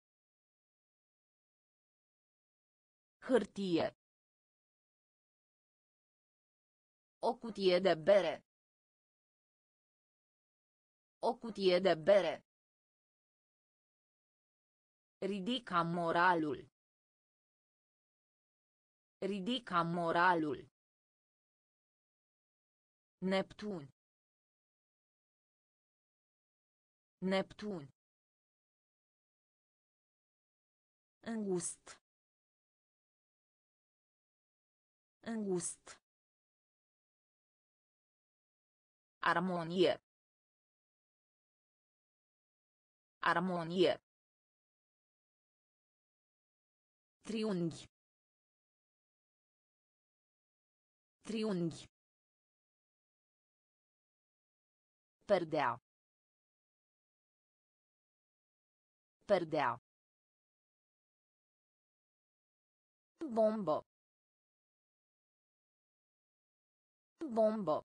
Hârtie. O cutie de bere. O cutie de bere. Ridica moralul. Ridica moralul. Neptun. Neptun. Îngust. Îngust. Armonie. Armonie. Triunghi. Triunghi. Perdea. Perdea. Bombă. Bombă.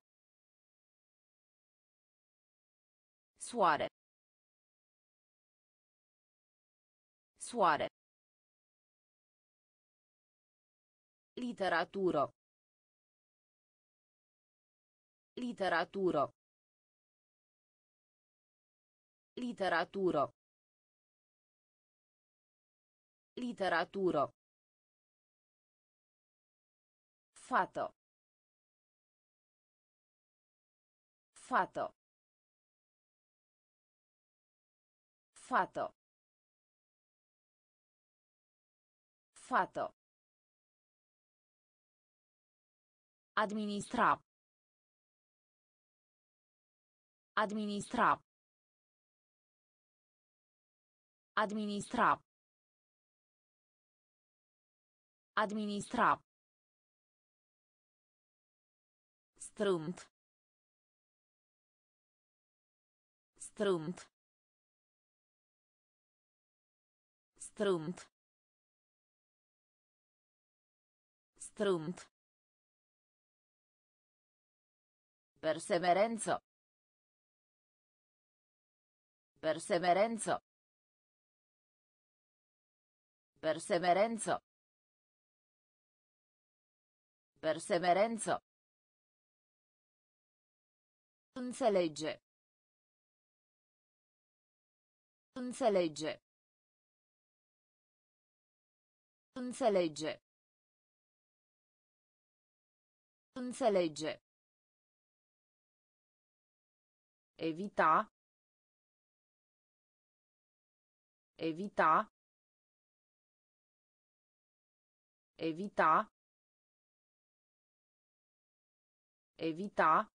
Soare. Soare. Literaturo. Literaturo. Literaturo. Literaturo. Fato. Fato. Fato. Fato. Administra. Administra. Administra. Administra. Strâmt. Strâmt. Strâmt. Strâmt. Perseverență. Perseverență. Perseverență. Perseverență. Înțelege. Înțelege. Înțelege. Înțelege. Evita. Evita. Evita. Evita.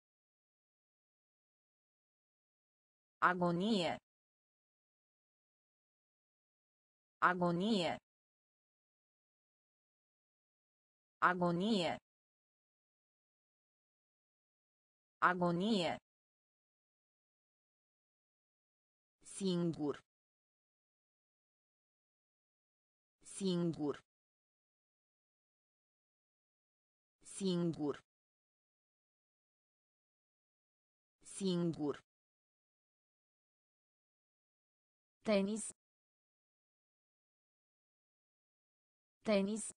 Agonie. Agonie. Agonie. Agonie. Singur. Singur. Singur. Singur. Tenis. Tenis.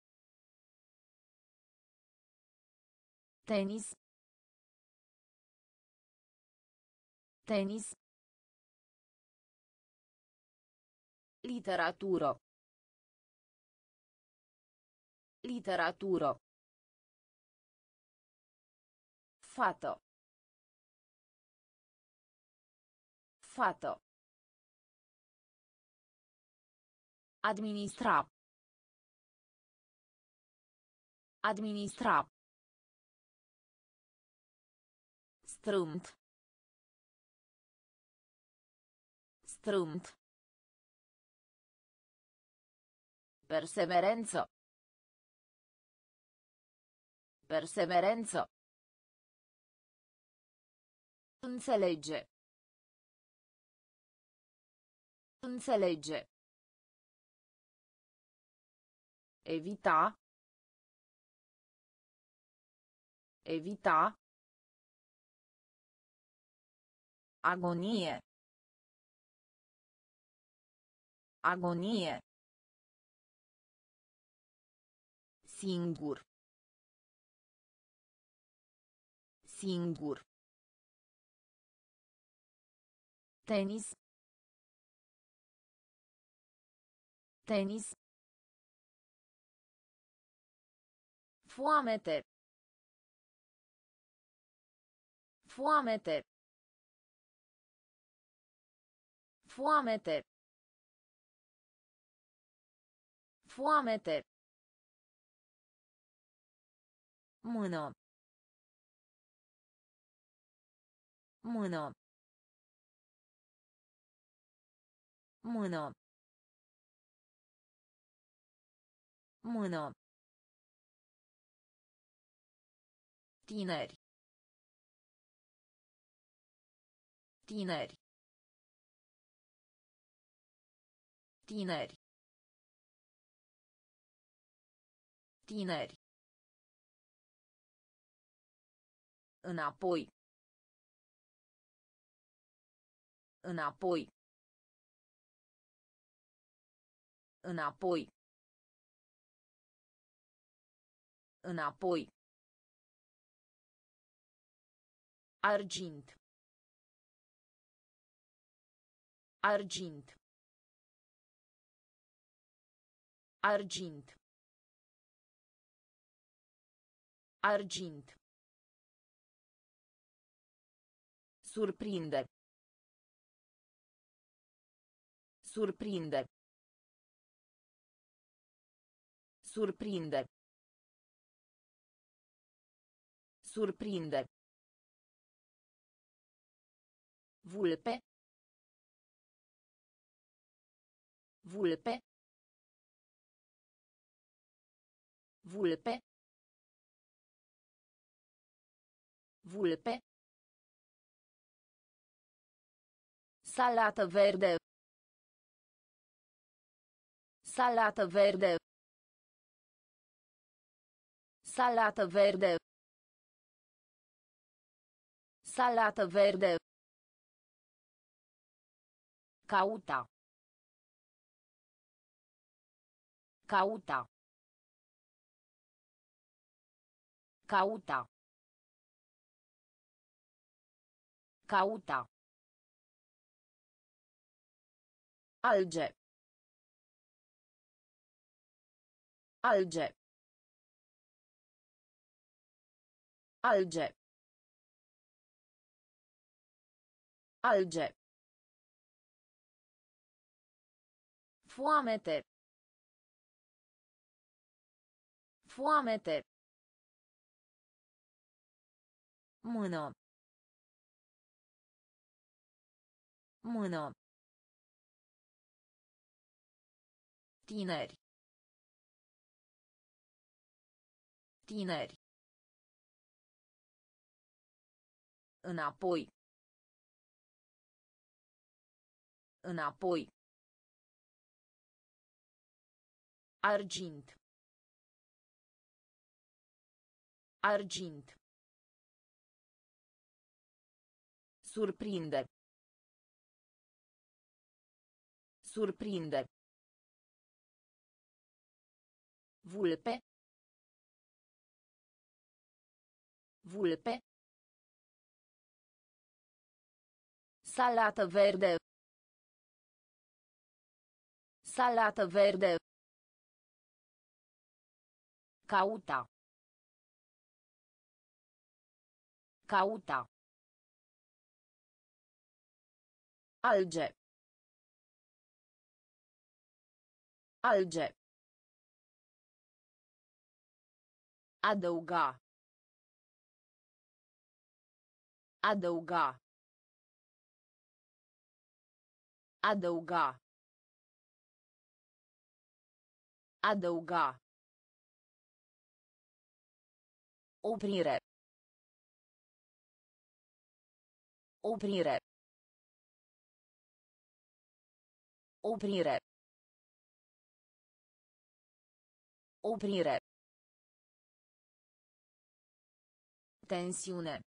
Tenis. Tenis. Literatură. Literatură. Fată. Fată. Administra. Administra. Strâmt. Strâmt. Perseverență. Perseverență. Înțelege. Înțelege. Evita. Evita. Agonie. Agonie. Singur. Singur. Tenis. Tenis. Foamete. Foamete. Foamete. Foamete. Mână. Mână. Mână. Mână. Tineri. Tineri. Tineri. Tineri. Înapoi. Înapoi. Înapoi. Înapoi. Argint. Argint. Argint. Argint. Surprinde. Surprinde. Surprinde. Surprinde. Vulpe. Vulpe. Vulpe. Vulpe. Salată verde. Salată verde. Salată verde. Salată verde. Cauta. Cauta. Cauta. Cauta. Alge. Alge. Alge. Alge. Foamete. Foamete. Mână. Mână. Tineri. Tineri. Înapoi. Înapoi. Argint. Argint. Surprinde. Surprinde. Vulpe. Vulpe. Salată verde. Salată verde. Cauta. Cauta. Alge. Alge. Adăuga. Adăuga. Adăuga. Adăuga. Oprire. Oprire. Oprire. Oprire. Tensiune.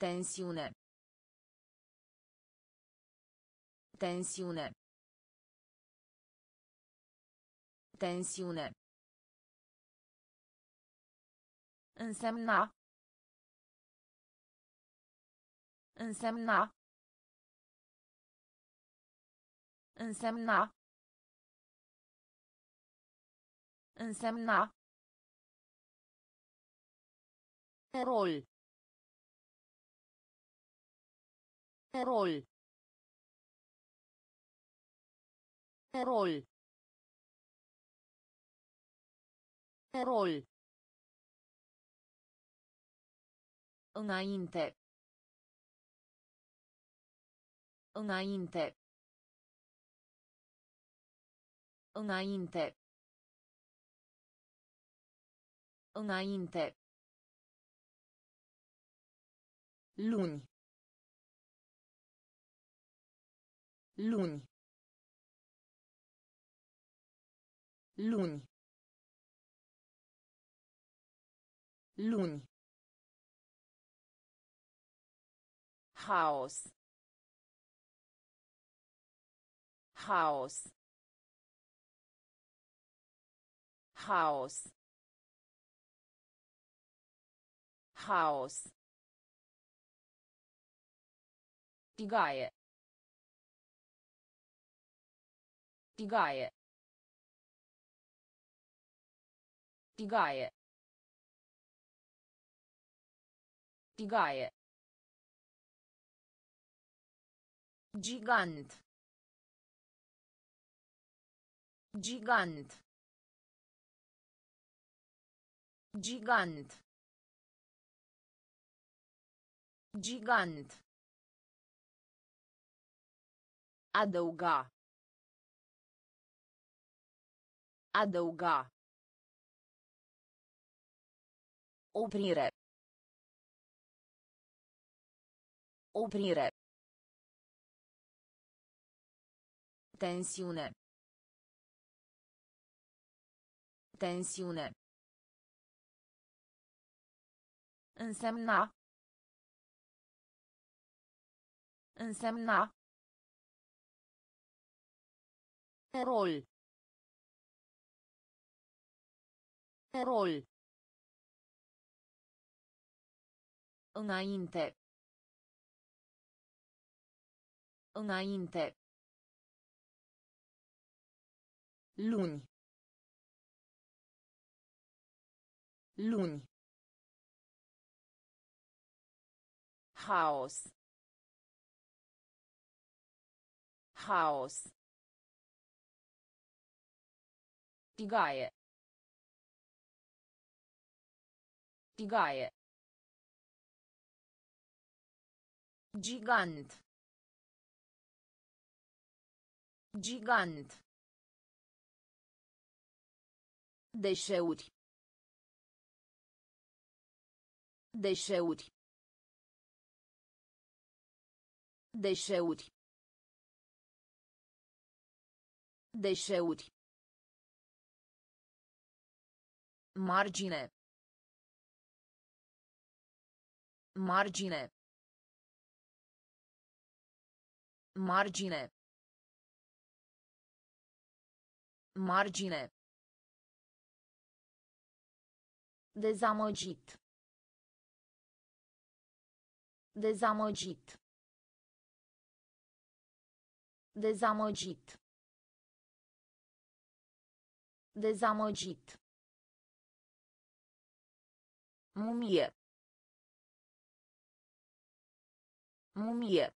Tensiune. Tensiune. Tensiune. Însemna. Însemna. Însemna. Însemna. Rol. Rol. Rol. Rol. Înainte. Înainte. Înainte. Înainte. Luni. Luni. Luni. Luni. Haos. Haos. Haos. Haos. Tigaie. Tigaie. Tigaie. Tigaie. Gigant. Gigant. Gigant. Gigant. Adăuga. Adăuga. Oprire. Oprire. Tensiune. Tensiune. Însemna. Însemna. Rol. Rol. Înainte. Înainte. Luni. Luni. Haos. Haos. Tigaie. Tigaie. Gigant. Gigant. Deșeuri. Deșeuri. Deșeuri. Deșeuri. Margine. Margine. Margine. Margine. Dezamăgit. Dezamăgit. Dezamăgit. Dezamăgit. Mumie. Mumie.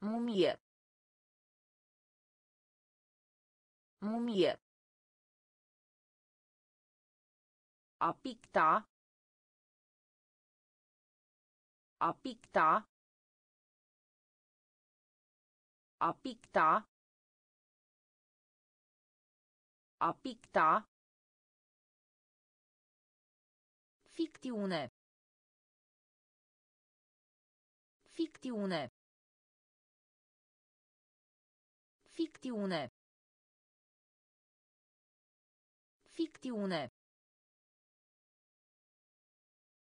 Mumie. Mumie. A picta. A picta. A picta. A picta. Fictiune. Fictiune. Fictiune. Fictiune.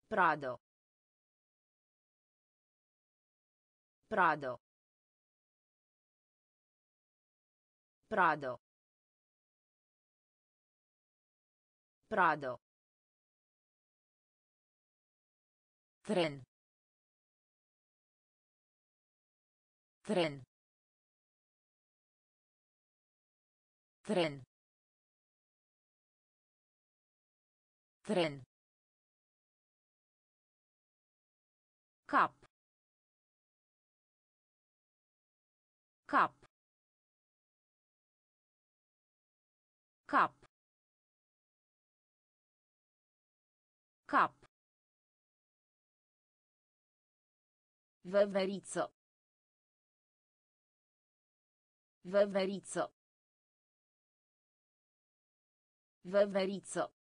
Prado. Prado. Prado. Prado. Tren. Tren. Tren. Tren. Cap. Cap. Cap. Cap. Weweriță. Weweriță. Weweriță.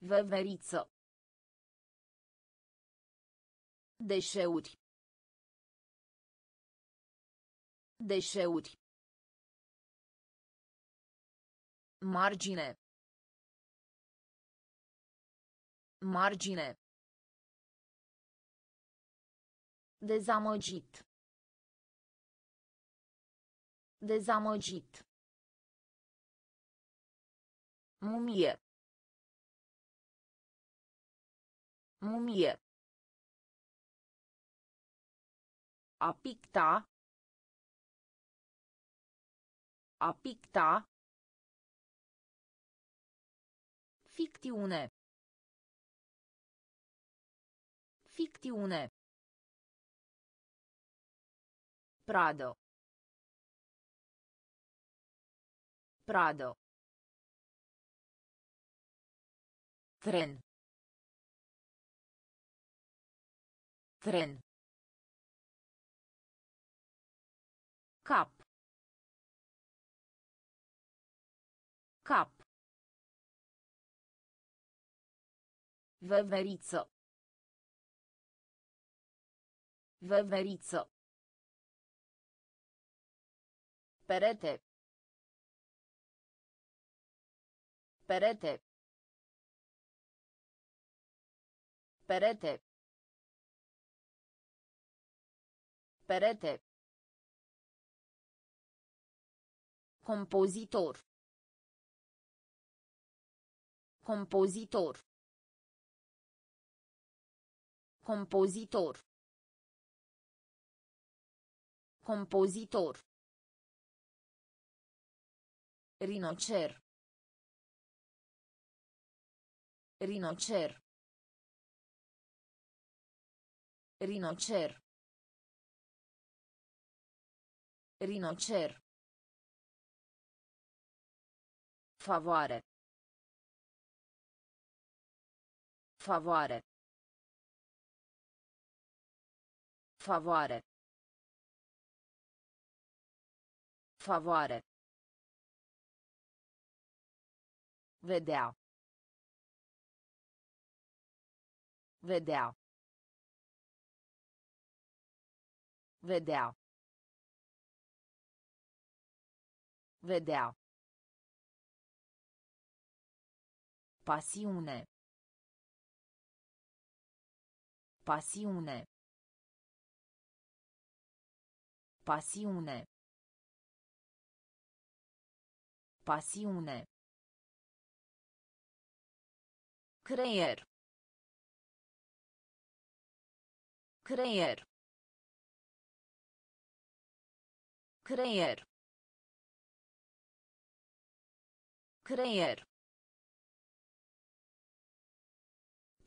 Weweriță. Deșeuri. Deșeuri. Margine. Margine. Dezamăgit. Dezamăgit. Mumie. Mumie. A picta. A picta. Fictiune. Fictiune. Prado. Prado. Tren. Tren. Cap. Cap. Weweriță. Weweriță. Perete. Perete. Perete. Perete. Compozitor. Compozitor. Compozitor. Compozitor. Rinocer. Rinocer. Rinocer. Rinocer. Favoare. Favoare. Favoare. Favoare. Vedea. Vedea. Vedea. Vedea. Pasiune. Pasiune. Pasiune. Pasiune. Creier. Creier. Creier. Creier.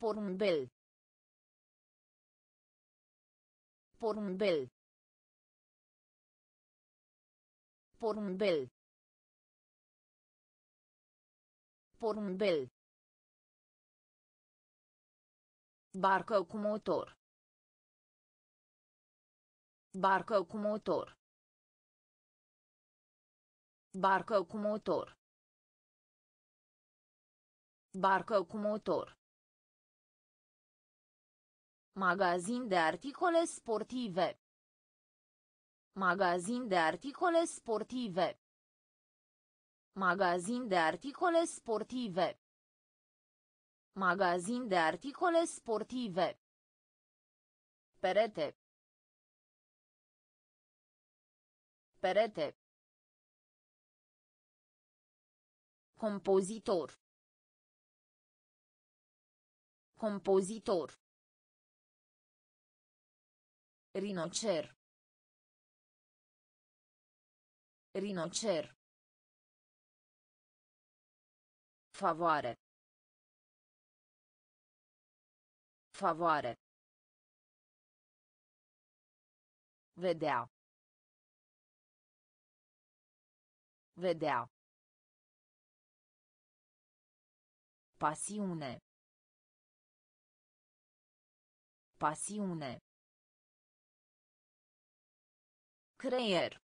Porumbel. Porumbel. Porumbel. Porumbel. Barcă cu motor. Barcă cu motor. Barcă cu motor. Barcă cu motor. Magazin de articole sportive. Magazin de articole sportive. Magazin de articole sportive. Magazin de articole sportive. Perete. Perete. Compozitor. Compozitor. Rinocer. Rinocer. Favoare. Favoare. Vedea. Vedea. Pasiune. Pasiune. Creier.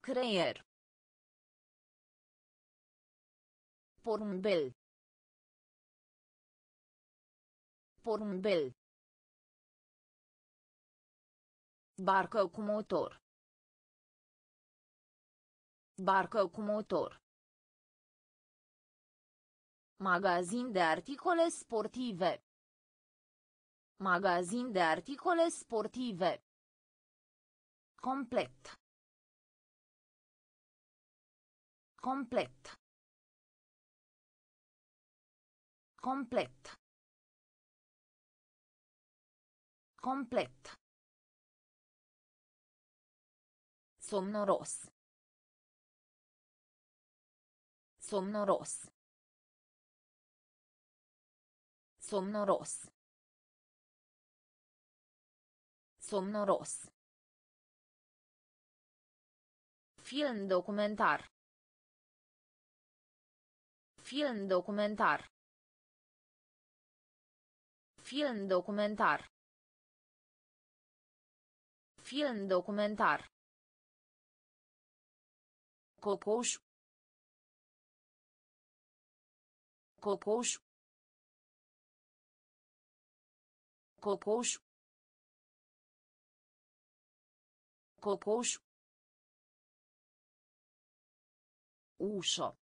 Creier. Porumbel. Porumbel. Barcă cu motor. Barcă cu motor. Magazin de articole sportive. Magazin de articole sportive. Complet. Complet. Complet. Complet. Somnoros. Somnoros. Somnoros. Somnoros. Film documentar. Film documentar. Film documentar. Film documentar. Cocoș. Cocoș. Cocoș. Cocoș. Ușă.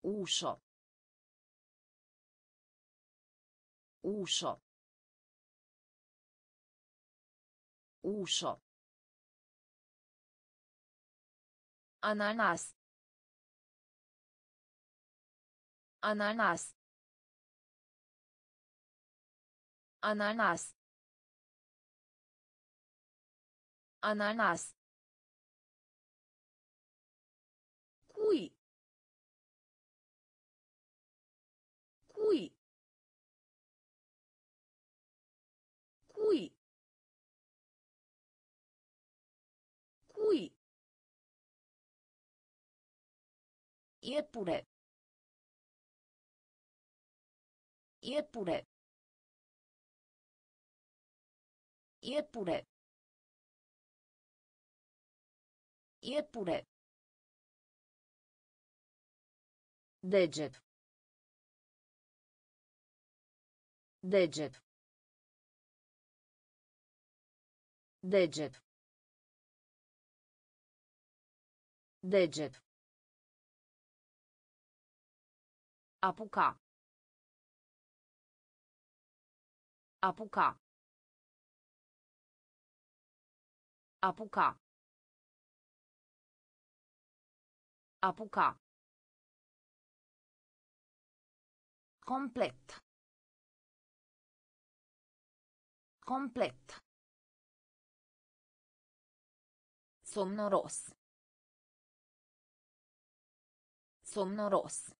Ușă. Ușă. Ușă. Ananas. Ananas. Ananas. Ananas. Cui. Cui. Cui. Iepure. Iepure. Iepure. Iepure. Deget. Deget. Deget. Deget. Apuca. Apuca. Apuca. Apuca. Complet. Complet. Somnoros. Somnoros.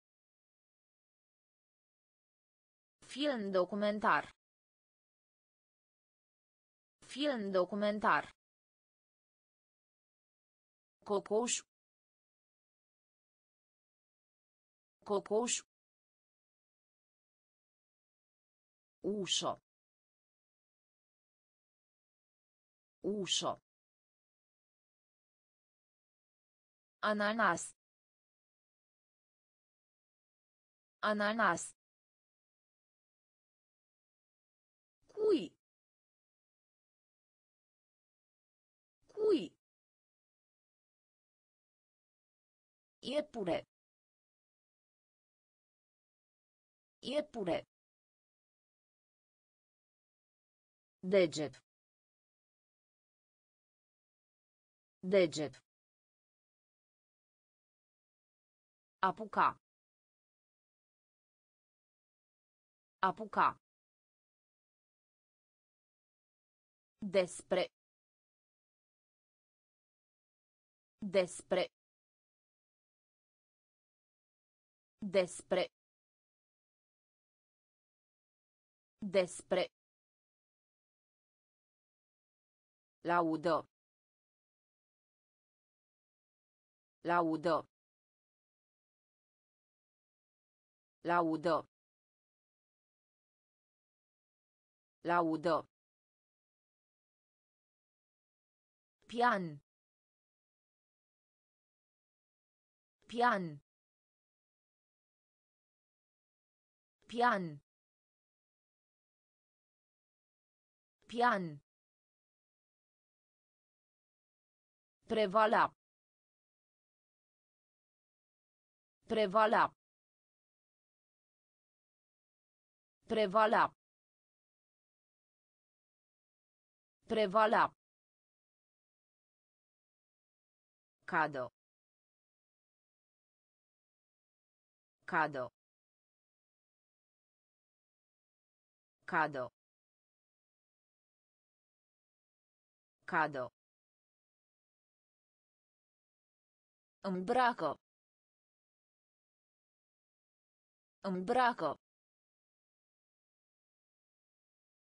Film documentar. Film documentar. Cocoș. Cocoș. Ușă. Ușă. Ananas. Ananas. Cui. Cui. Iepure. Iepure. Deget. Deget. Apuca. Apuca. Despre. Despre. Despre. Despre. Laudă. Laudă. Laudă. Laudă. Pian. Pian. Pian. Pian. Prevala. Prevala. Prevala. Prevala. Cado. Cado. Cado. Cado. Îmbracă. Îmbracă.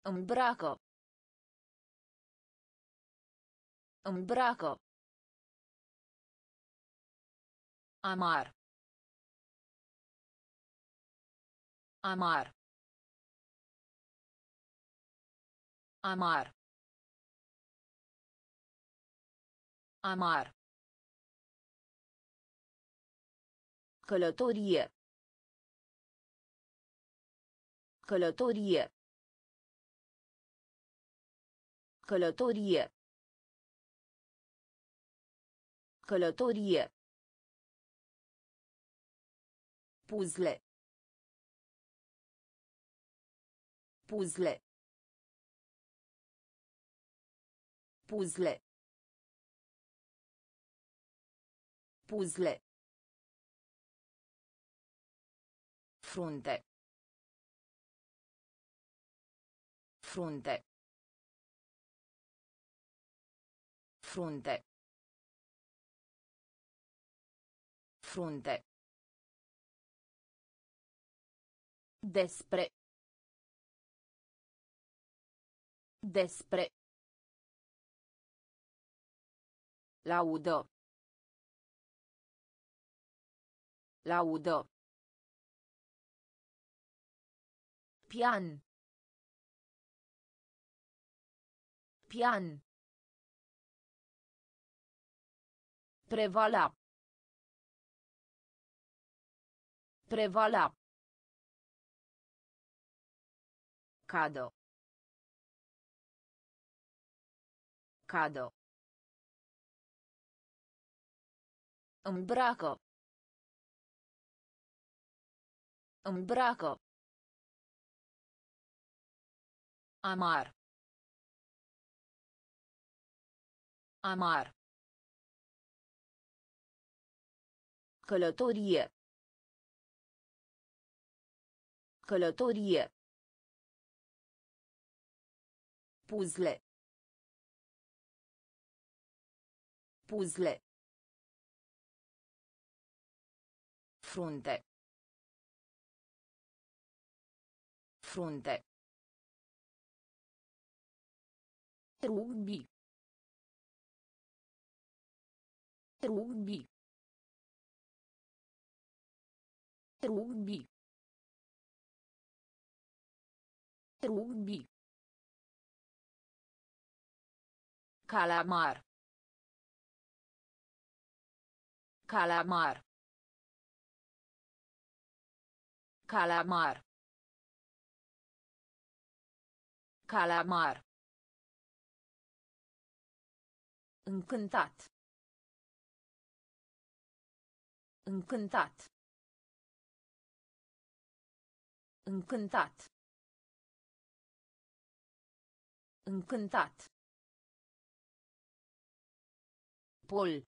Îmbracă. Îmbracă. Amar. Amar. Amar. Amar. Călătorie. Călătorie. Călătorie. Călătorie. Puzzle. Puzzle. Puzzle. Puzzle. Frunte. Frunte. Frunte. Frunte. Despre. Despre. Laudă. Laudă. Pian. Pian. Prevala. Prevala. Cado. Cado. Îmbracă. Îmbracă. Amar. Amar. Călătorie. Călătorie. Puzzle. Puzzle. Frunte. Frunte. Rugby. Rugby. Rugby. Rugby. Calamar. Calamar. Calamar. Calamar. Încântat. Încântat. Încântat. Încântat. Pol.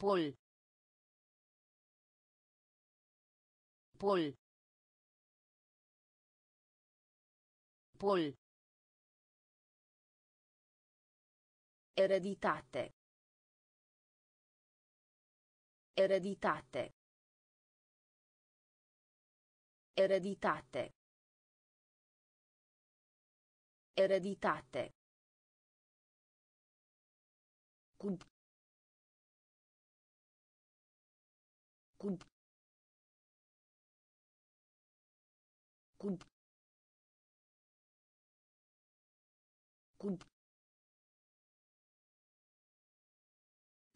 Pol. Pol. Pol. Ereditate. Ereditate. Ereditate. Ereditate. Cub. Cub. Cub. Cub.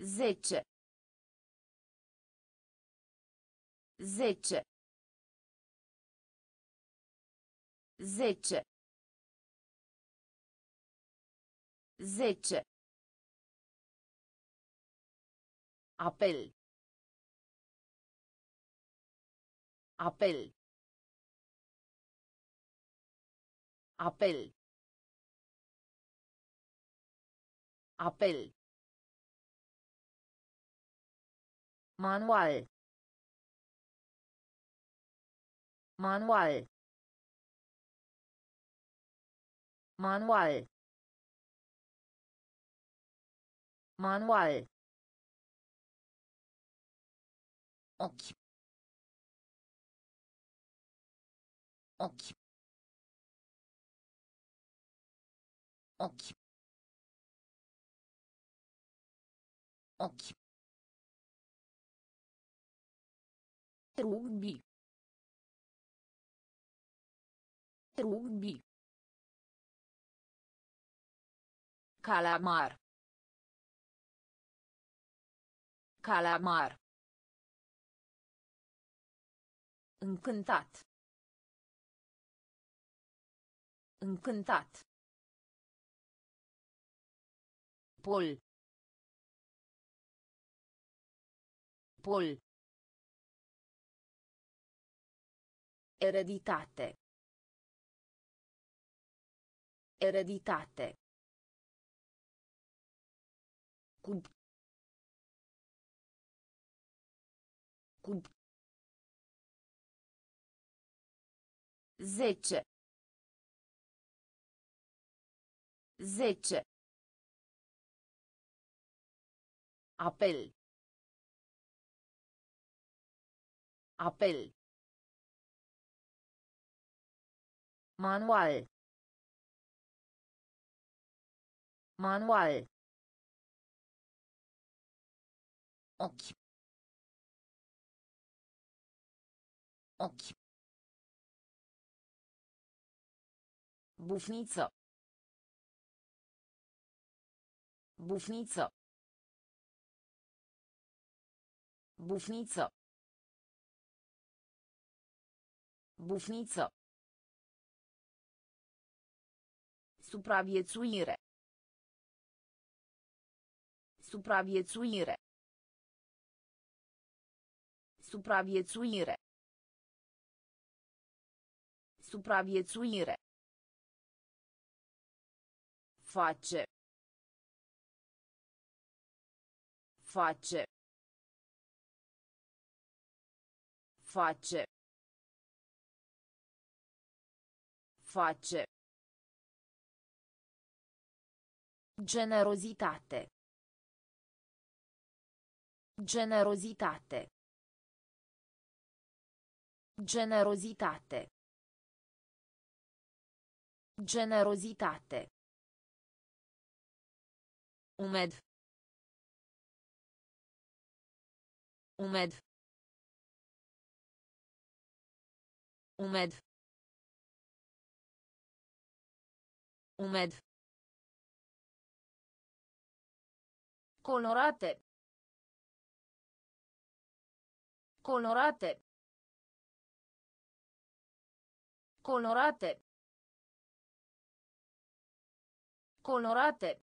Zece. Zece. Zece. Zece. Apel. Apel. Apel. Apel. Manual. Manual. Manual. Manual. Ochi. Ochi. Ochi. Ochi. Rugby. Rugby. Calamar. Calamar. Încântat. Încântat. Pol. Pol. Ereditate. Ereditate. Cub. Cub. Zece. Zece. Apel. Apel. Manual. Manual. Ochi. Ochi. Bufniță. Bufniță. Bufniță. Bufniță. Supraviețuire. Supraviețuire. Supraviețuire. Supraviețuire. Face. Face. Face. Face. Generozitate. Generozitate. Generozitate. Generozitate. Umed. Umed. Umed. Umed. Colorate. Colorate. Colorate. Colorate.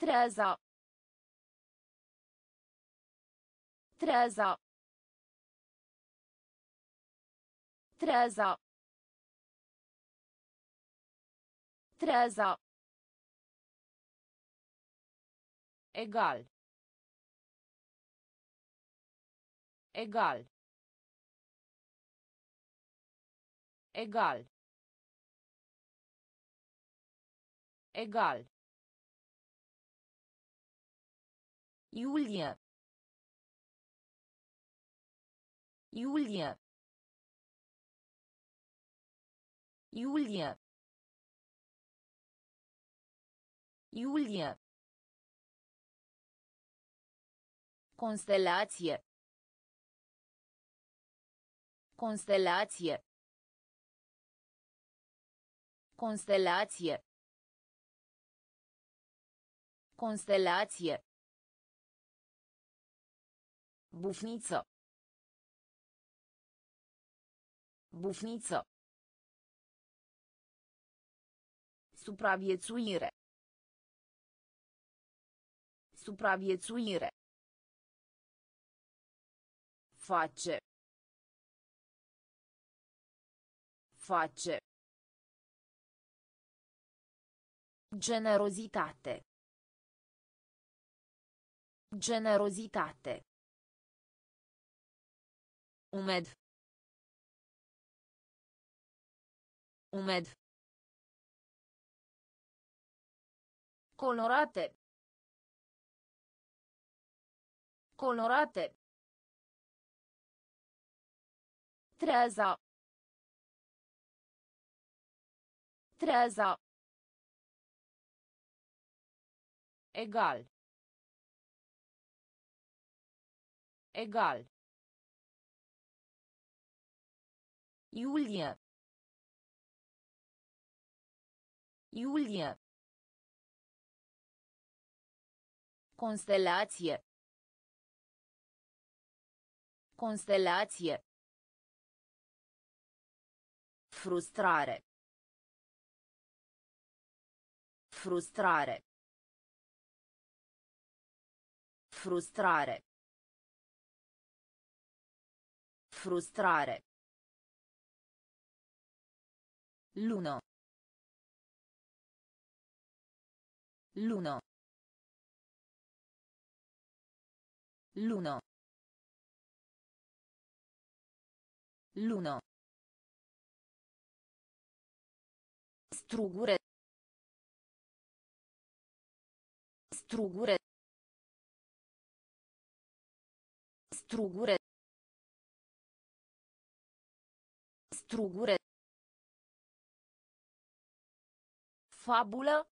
Treaza. Treaza. Treaza. Treaza. Egal. Egal. Egal. Egal. Iulie. Iulie. Iulie. Iulie. Constelație. Constelație. Constelație. Constelație. Bufniță. Bufniță. Supraviețuire. Supraviețuire. Face. Face. Generozitate. Generozitate. Umed. Umed. Colorate. Colorate. Treaza. Treaza. Egal. Egal. Iulie. Iulie. Constelație. Constelație. Frustrare. Frustrare. Frustrare. Frustrare. Lună. Lună. Lună. Lună. Strugure. Strugure. Strugure. Strugure. Fabulă.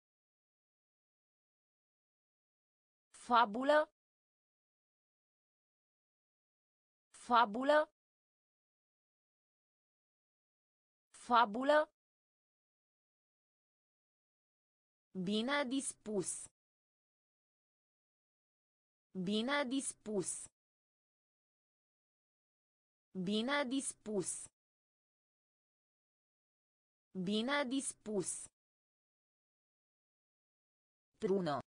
Fabulă. Fabulă. Fabulă. Bine dispus. Bine dispus. Bine dispus. Bine dispus. Prună.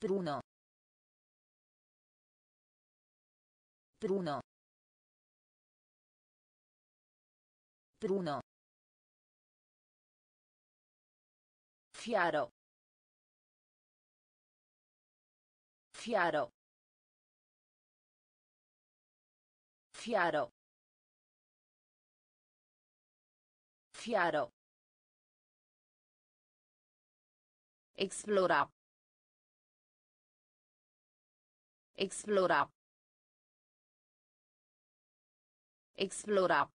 Prună. Prună. Prună. Fiaro. Fiaro. Fiaro. Fiaro. Explora. Explora. Explora.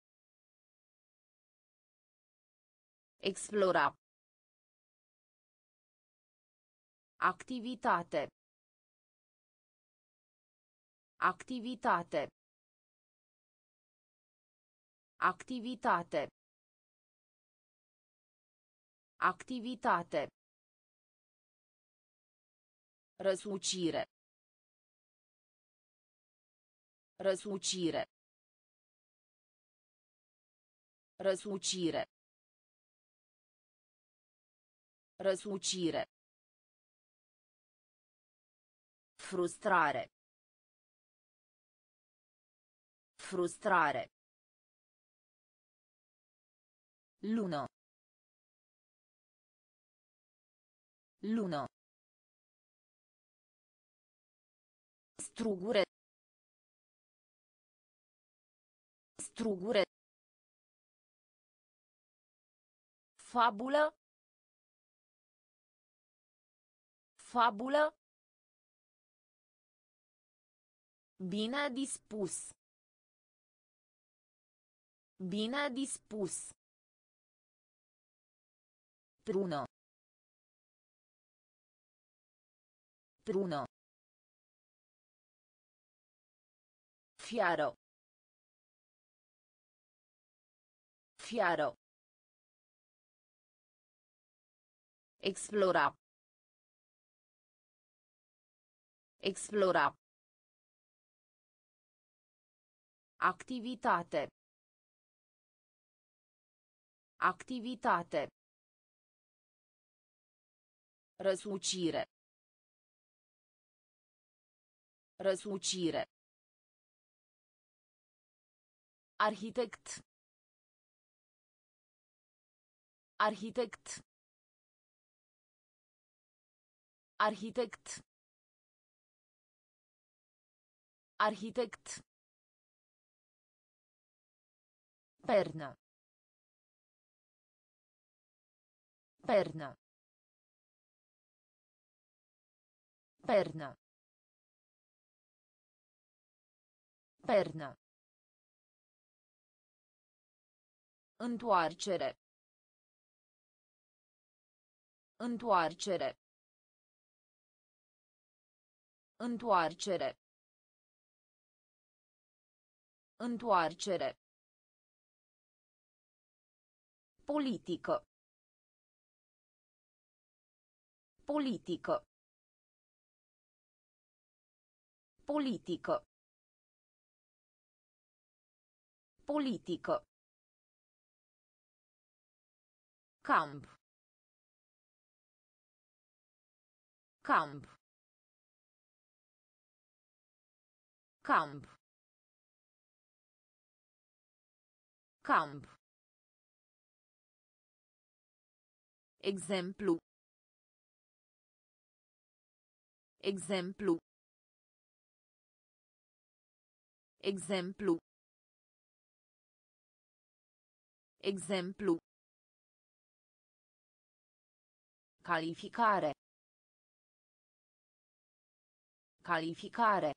Explora. Activitate. Activitate. Activitate. Activitate. Răsucire. Răsucire. Răsucire. Răsucire. Frustrare. Frustrare. Lună. Lună. Strugure. Strugure. Fabulă. Fabulă. Bine dispus. Bine dispus. Prună. Prună. Fiaro. Fiaro. Explora. Explora. Activitate. Activitate. Răsucire. Răsucire. Arhitect. Arhitect. Arhitect. Arhitect. Perna. Perna. Perna. Perna. Întoarcere. Întoarcere. Întoarcere. Întoarcere. Politică. Politică. Politică. Politică. Camp. Camp. Camp. Camp. Exemplu. Exemplu. Exemplu. Exemplu. Calificare. Calificare.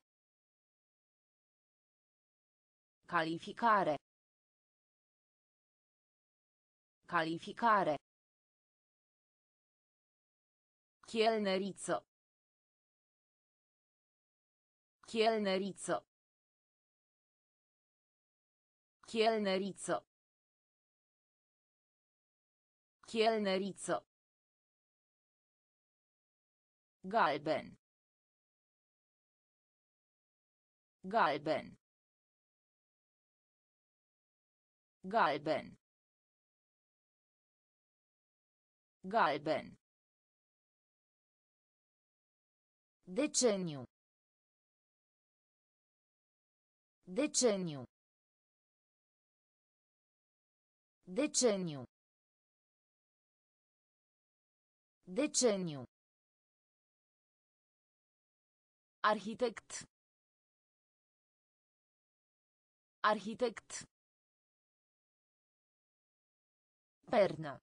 Calificare. Calificare. Chelneriță. Chelneriță. Chelneriță. Chelneriță. Galben. Galben. Galben. Galben. Deceniu. Deceniu. Deceniu. Deceniu. Arhitect. Arhitect. Perna.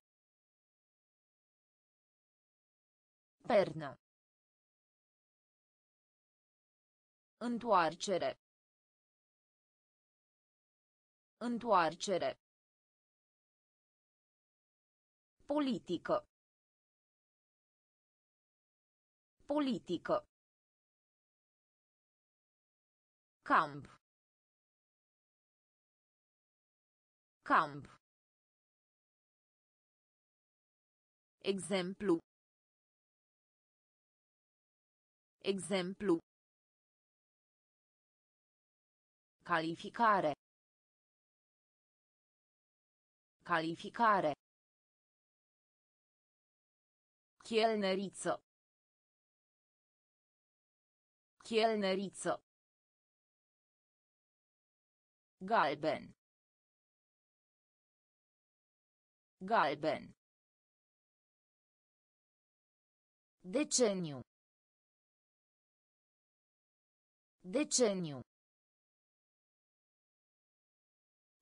Perna. Întoarcere. Întoarcere. Politică. Politică. Camp. Camp. Exemplu. Exemplu. Calificare. Calificare. Chelneriță. Chelneriță. Galben. Galben. Deceniu. Deceniu.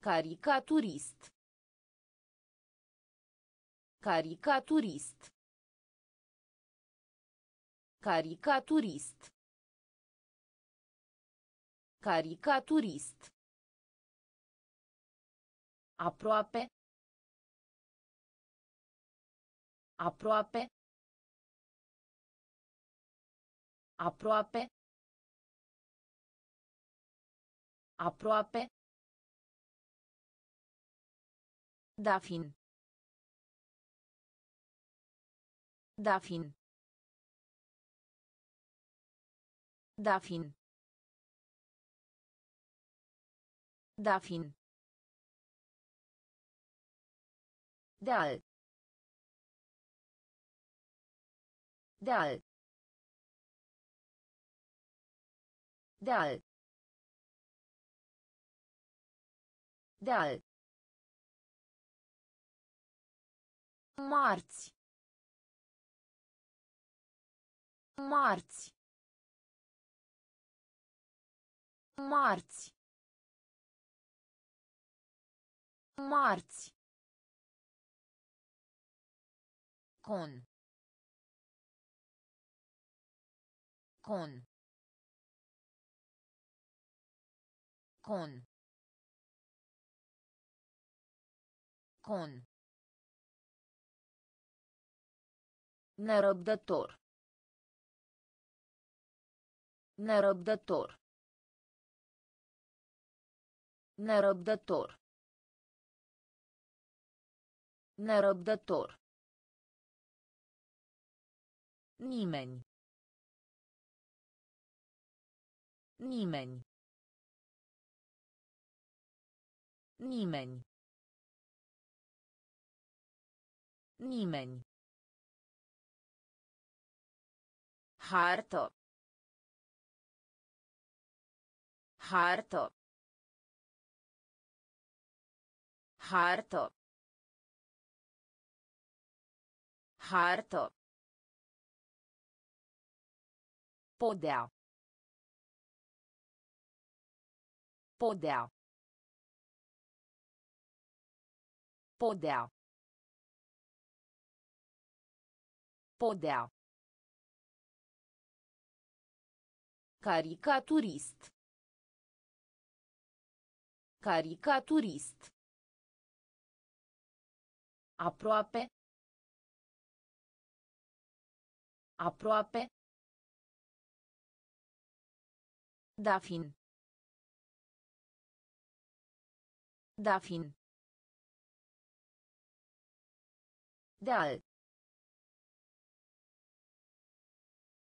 Caricaturist. Caricaturist. Caricaturist. Caricaturist. Aproape. Aproape. Aproape. Aproape. Dafin. Dafin. Dafin. Dafin. Deal. Deal. Deal. Deal. Marți. Marți. Marți. Marți. Con. Con. Con. Con. Nerăbdător. Nerăbdător. Nerăbdător. Nerăbdător. Nimeni. Nimeni. Nimeni. Nimeni. Hartă. Hartă. Hartă. Hartă. Podea. Podea. Podea. Podea. Caricaturist. Caricaturist. Aproape. Aproape. Dafin. Dafin. Deal.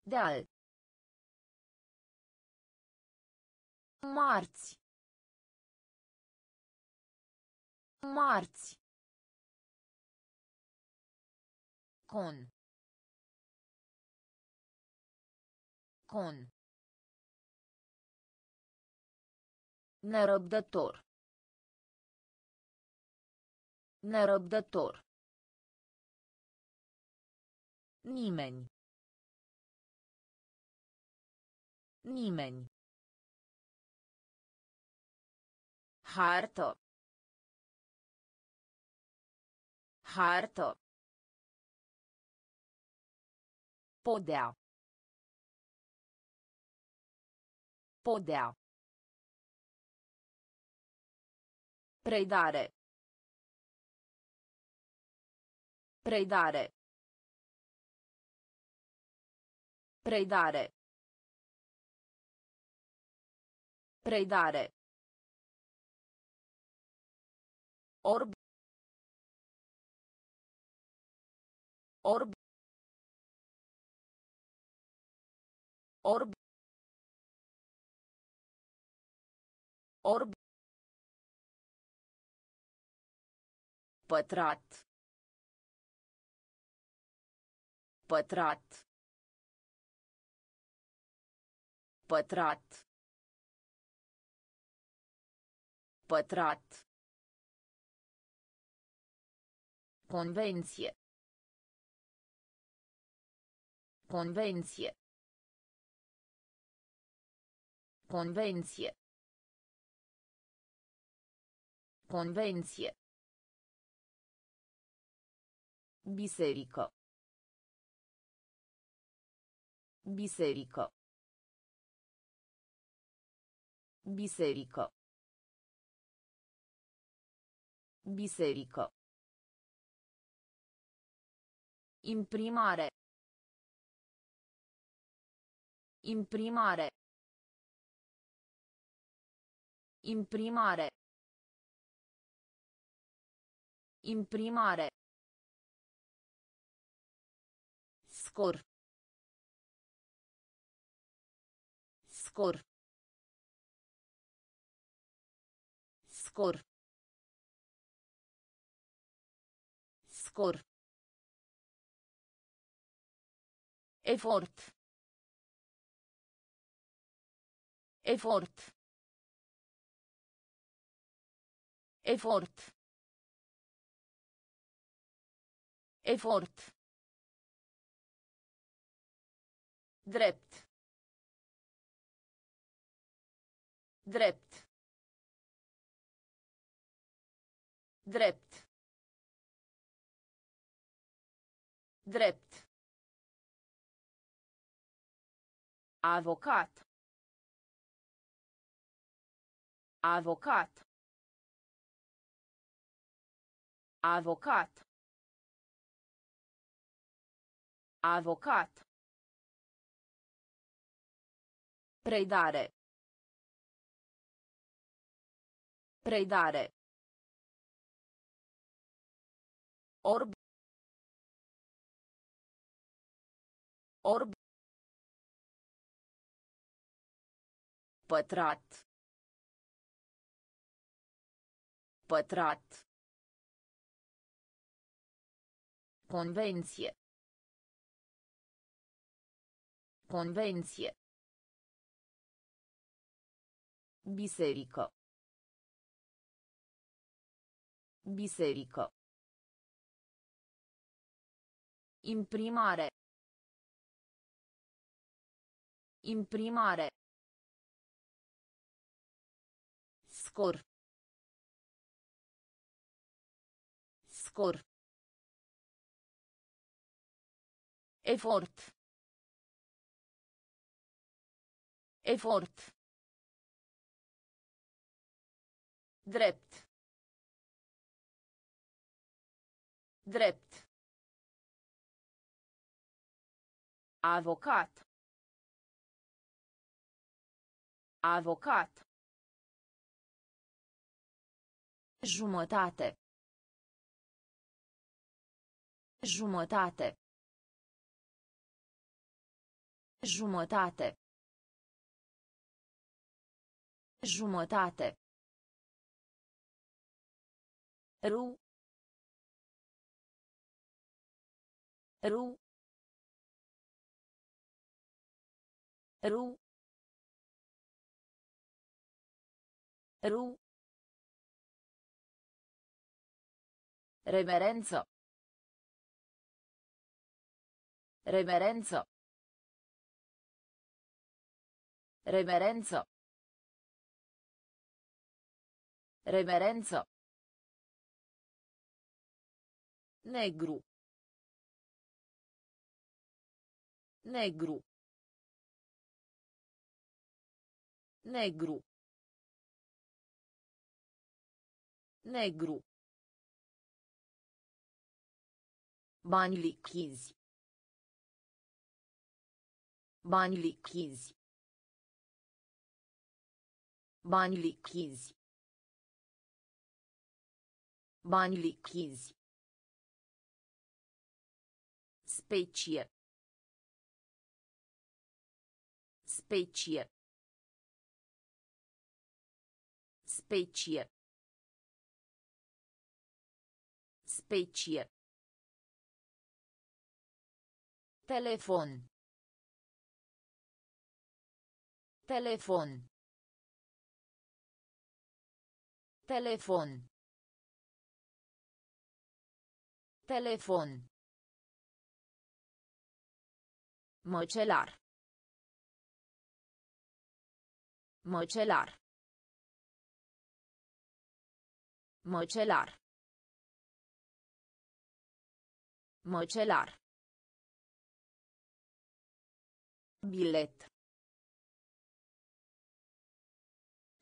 Deal. Marți. Marți. Con. Con. Nerăbdător. Nerăbdător. Nimeni. Nimeni. Hartă. Hartă. Podea. Podea. Predare. Predare. Predare. Predare. Orb. Orb. Orb. Orb. Pătrat. Pătrat. Pătrat. Pătrat. Convenție. Convenție. Convenție. Convenție. Biserică. Biserică. Biserică. Biserică. Imprimare. Imprimare. Imprimare. Imprimare. Skor. Skor. Skor. Skor. Effort. Effort. Effort. Effort. Drept. Drept. Drept. Drept. Avocat. Avocat. Avocat. Avocat. Predare. Predare. Orb. Orb. Pătrat. Pătrat. Convenție. Convenție. Biserică. Biserică. Imprimare. Imprimare. Scor. Scor. Efort. Efort. Drept. Drept. Avocat. Avocat. Jumătate. Jumătate. Jumătate. Jumătate. Ru. Ru. Ru. Ru. Reverență. Reverență. Reverență. Reverență. Negru. Negru. Negru. Negru. Bani lichizi. Bani lichizi. Bani lichizi. Bani lichizi. Specie. Specie. Specie. Specie. Telefon. Telefon. Telefon. Telefon. Măcelar. Măcelar. Măcelar. Măcelar. Bilet.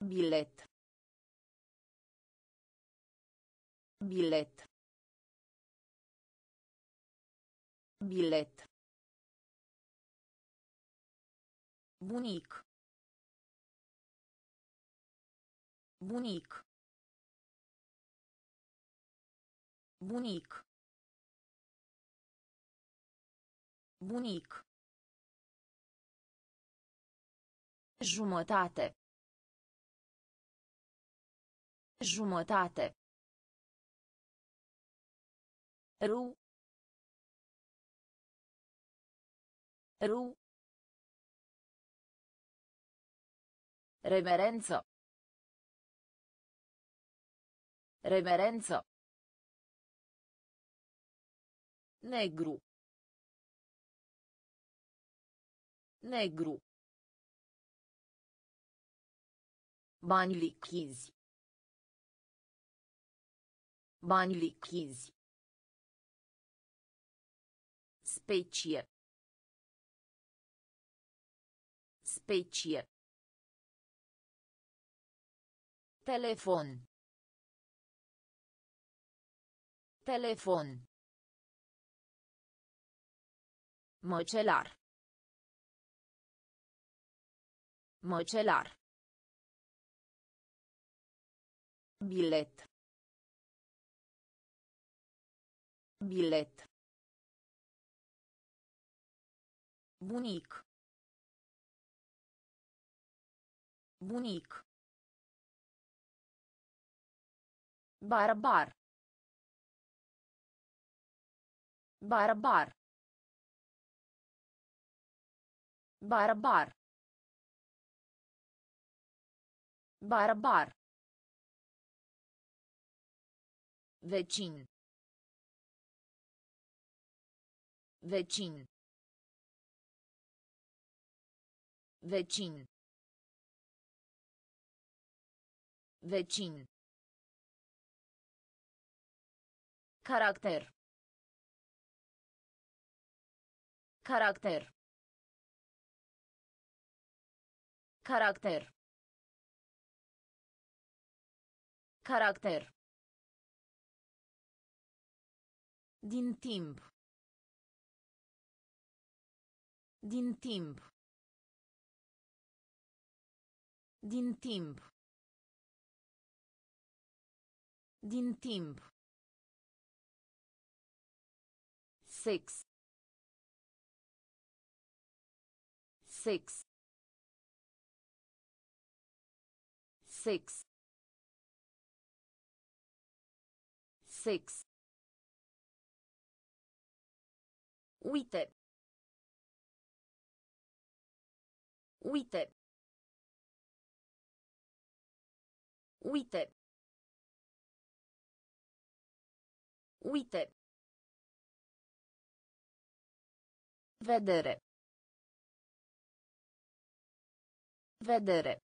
Bilet. Bilet. Bilet. Bunic. Bunic. Bunic. Bunic. Jumătate. Jumătate. Ru. Ru. Reverență. Reverență. Negru. Negru. Bani lichizi. Bani lichizi. Specie. Specie. Telefon. Telefon. Măcelar. Măcelar. Bilet. Bilet. Bunic. Bunic. Barbar. Barbar. Barbar. Barbar. Vecin. Vecin. Vecin. Vecin. Caracter. Caracter. Caracter. Caracter. Din timp. Din timp. Din timp. Din timp. Six. Six. Six. Six. Uite. Uite. Uite. Uite. Vedere. Vedere.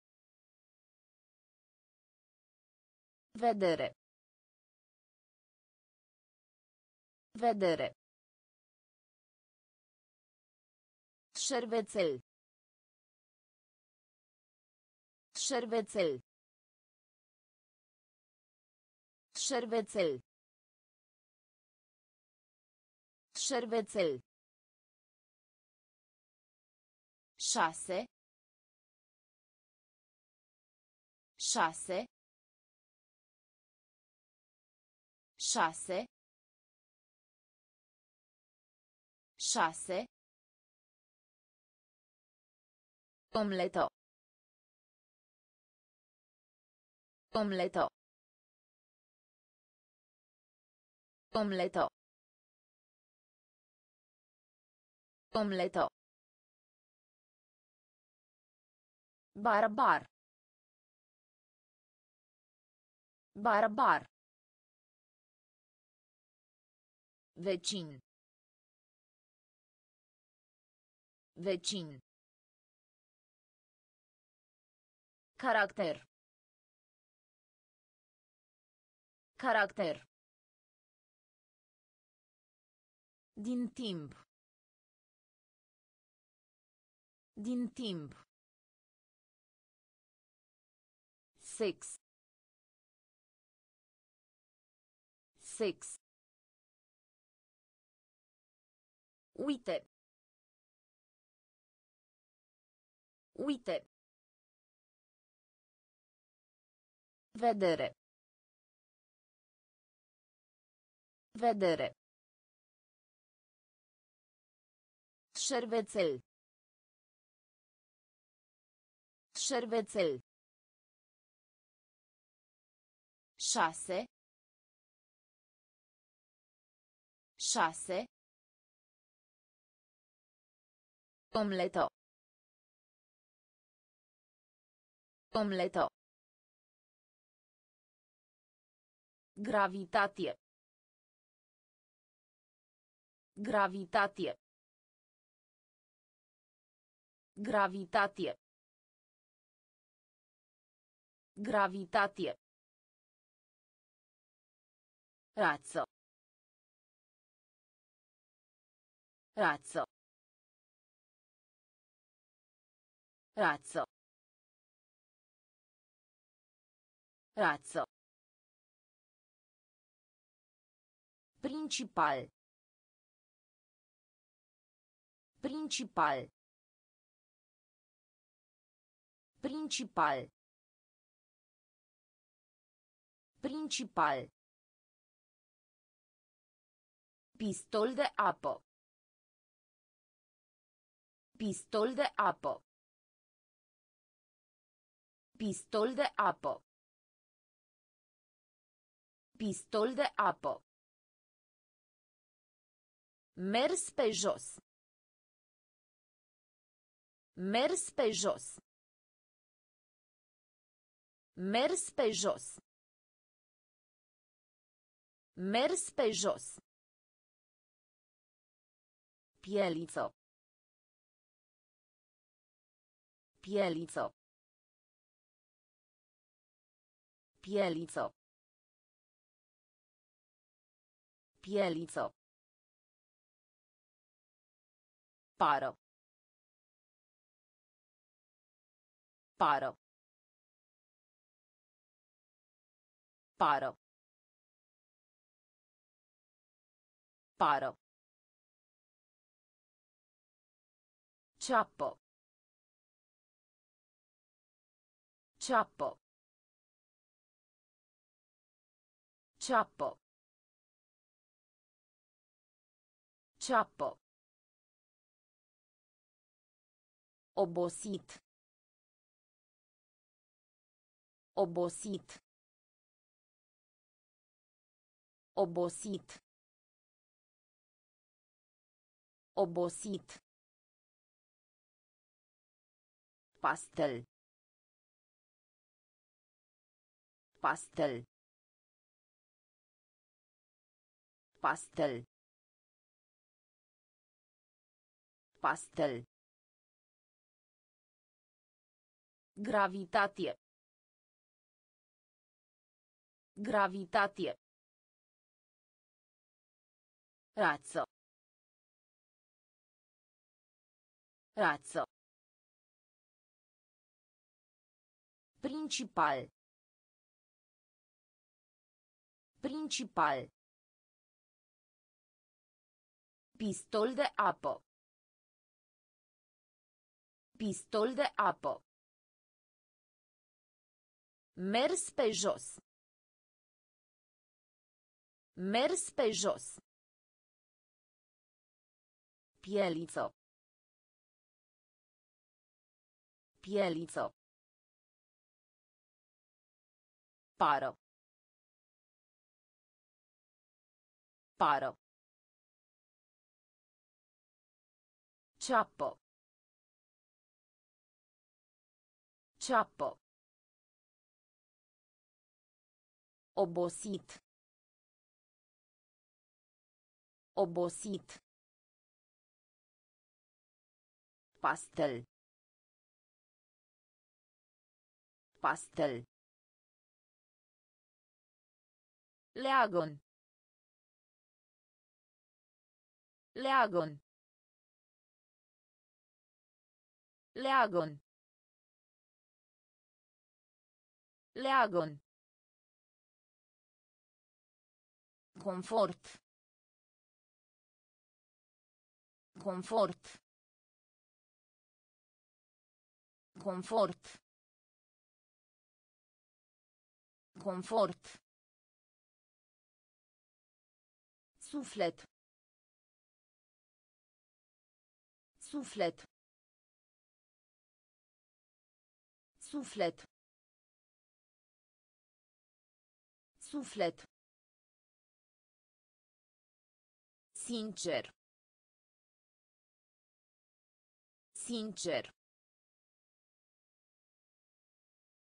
Vedere. Vedere. Șervețel. Șervețel. Șervețel. Șervețel. Șase șase șase șase Omleto. Omleto. Omleto. Omleto. Barbar. Barbar. Vecin. Vecin. Caracter. Caracter. Din timp. Din timp. Six. Six. Uite. Uite. Vedere. Vedere. Șervețel. Șervețel. Șase șase Omleto. Omleto. Gravitatie. Gravitatie. Gravitatie. Gravitatie. Razzo. Razzo. Razzo. Razzo. Principal. Principal. Principal. Principal. Pistol de apă. Pistol de apă. Pistol de apă. Pistol de apă. Mers pe jos. Mers pe jos. Mers pe jos. Mers pe jos. Pieliță. Pieliță. Pieliță. Pieliță. Pară. Pară. Pară. Pară. Ceapă. Ceapă. Ceapă. Ceapă. Obosit. Obosit. Obosit. Obosit. Pastel. Pastel. Pastel. Pastel. Gravitatie. Gravitatie. Razzo. Razzo. Principal. Principal. Pistol de apă. Pistol de apă. Mers pe jos. Mers pe jos. Pieliță. Pieliță. Pară. Pară. Ceapă. Ceapă. Obosit. Obosit. Pastel. Pastel. Leagon. Leagon. Leagon. Leagon. Confort. Confort. Confort. Confort. Suflet. Suflet. Suflet. Suflet. Sincer. Sincer.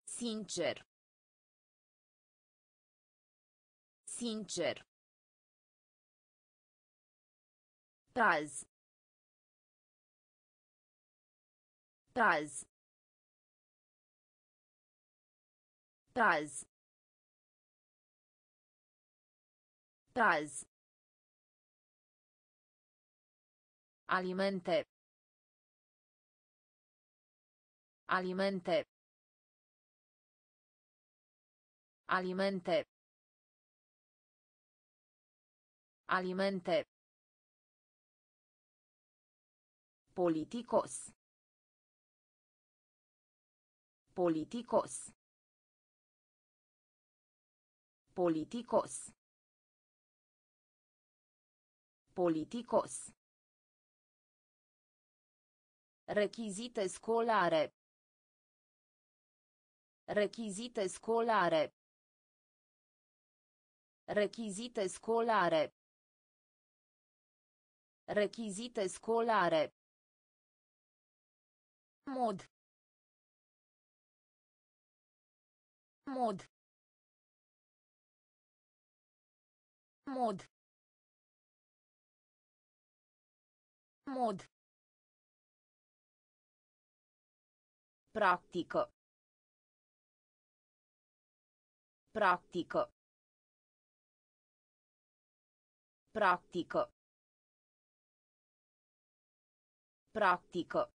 Sincer. Sincer. Traz. Traz. Traz. Traz. Alimente. Alimente. Alimente. Alimente. Politicos. Politicos. Politicos. Politicos. Rechizite scolare. Rechizite scolare. Rechizite scolare. Rechizite scolare. Mod. Mod. Mod. Mod. Practică. Practică. Practică. Practică.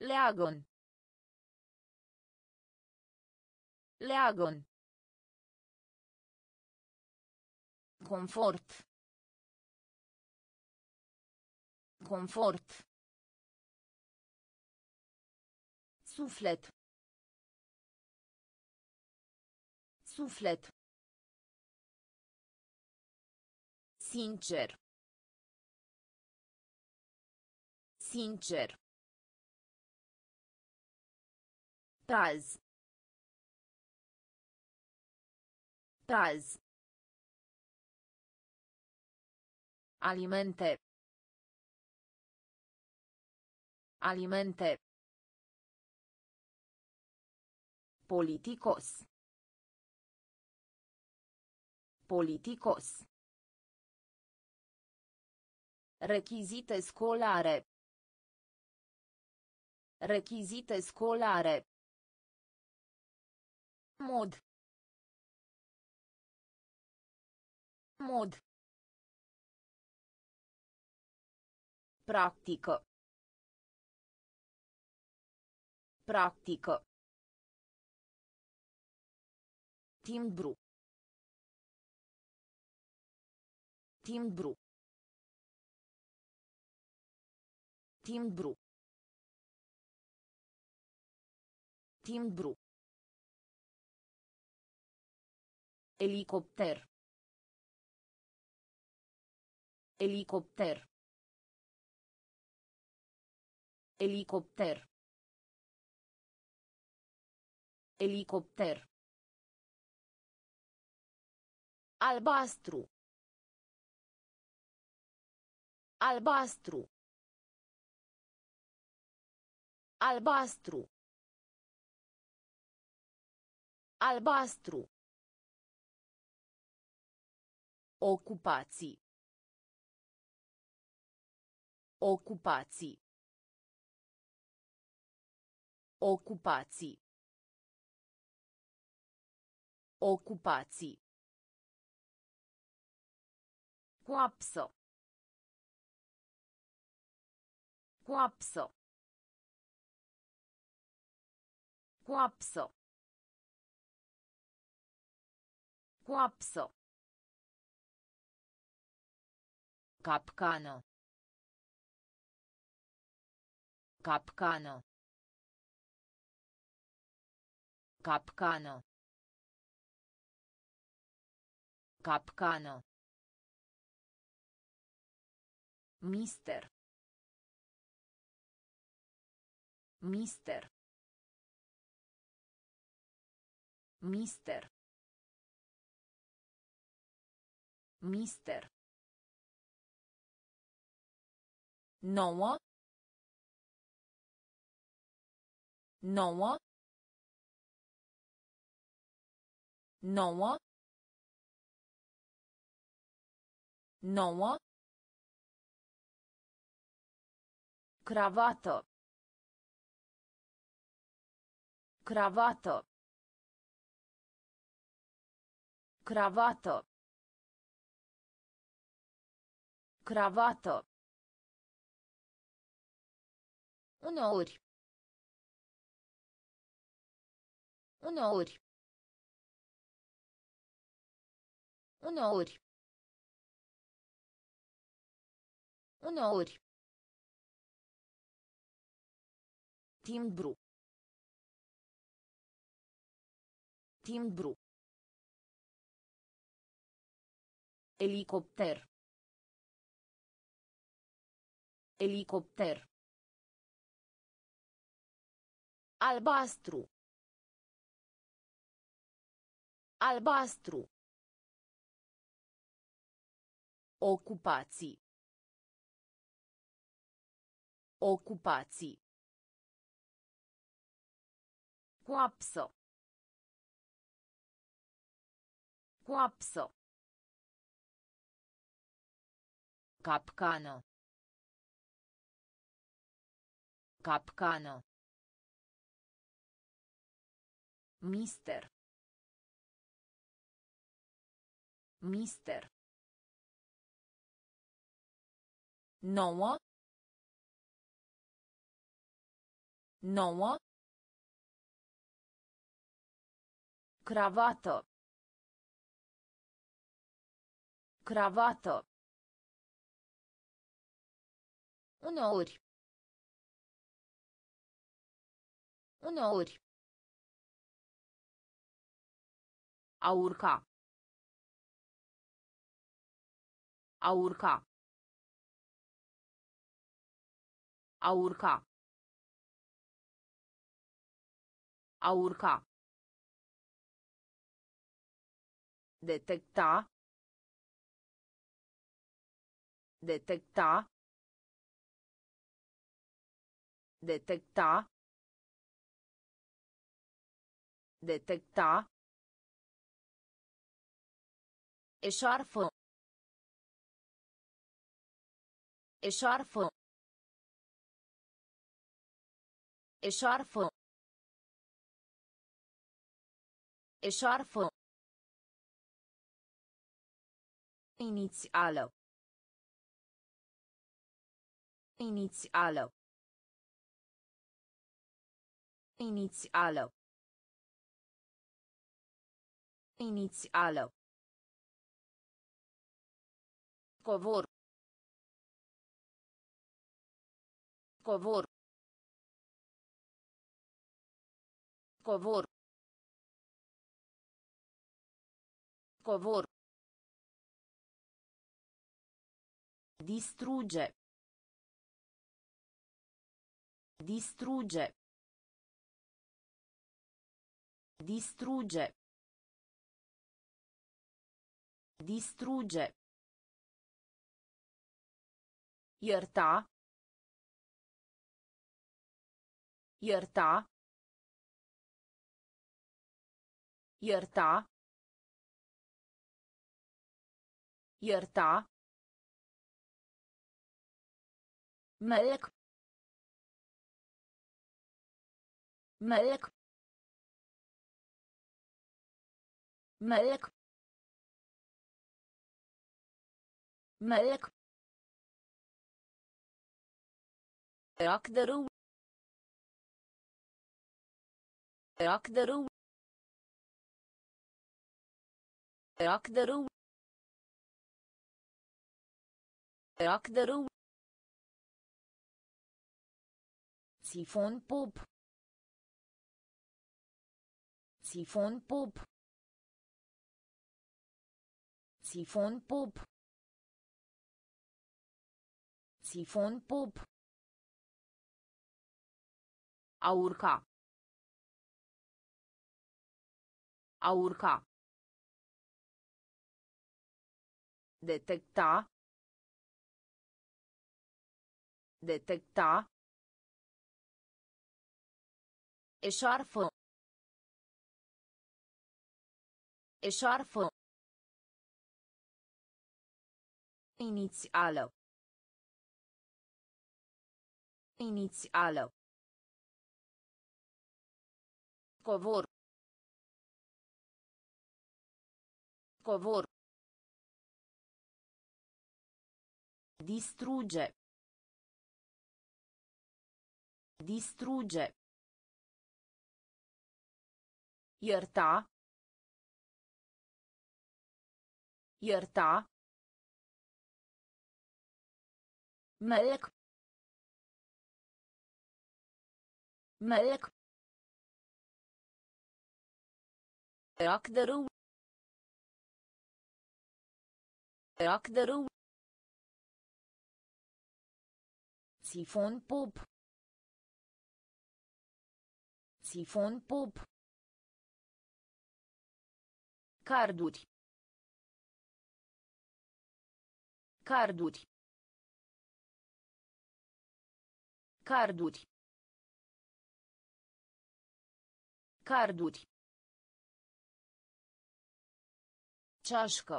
Leagon. Leagon. Confort. Confort. Suflet. Suflet. Sincer. Sincer. Traz. Traz. Alimente. Alimente. Politicos. Politicos. Rechizite scolare. Rechizite scolare. Mod. Mod. Practică. Practică. Timbru. Timbru. Timbru. Timbru. Elicopter. Elicopter. Elicopter. Elicopter. Albastru. Albastru. Albastru. Albastru. Ocupații. Ocupații. Ocupații. Ocupații. Coapsă. Coapsă. Coapsă. Coapsă. Capcană. Capcană. Capcană. Capcană. Mister. Mister. Mister. Mister. Nouă. Nouă. Nouă. Nouă. Cravată. Cravată. Cravată. Cravată. Uneori. Uneori. Uneori. Uneori. Timbru. Timbru. Elicopter. Elicopter. Albastru. Albastru. Ocupații. Ocupații. Coapsă. Coapsă. Capcană. Capcană. Mister. Mister. Nouă. Nouă. Cravată. Cravată. Uneori. Uneori. A urca. A urca. A urca. A urca. Detecta. Detecta. Detecta. Detecta. Eșarfă. Eșarfă. Eșarfă. Eșarfă. Inițială. Inițială. Inițială. Inițială. Covor. Covor. Covor. Covor. Distrugge. Distrugge. Distrugge. Distrugge. يرتع. يرتع. يرتع. يرتع. ملك. ملك. ملك. ملك. أقدر أقدر أقدر أقدر سيفون بوب. سيفون بوب. سيفون بوب. سيفون بوب. A urca. A urca. Detecta. Detecta. Eșarfă. Eșarfă. Inițială. Inițială. Covor. Covor. Distrugge. Distrugge. Ierta. Ierta. ملك ملك أقدر أقدر سيفون بوب سيفون بوب Carduri. Carduri. Carduri. Carduri. Ceașcă.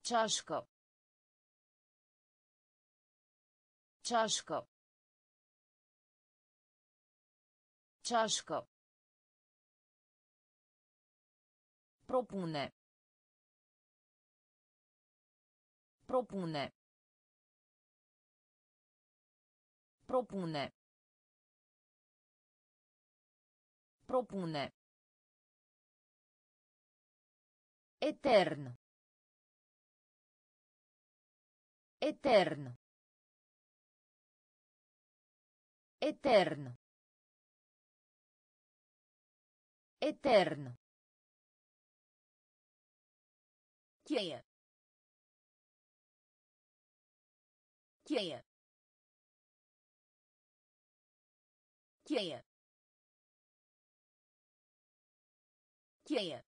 Ceașcă. Ceașcă. Ceașcă. Propune. Propune. Propune. Propune. Etern. Etern. Etern. Etern. Cheie. Cheie. Cheie. Cheie. Cot. Cot. Cot. Cot.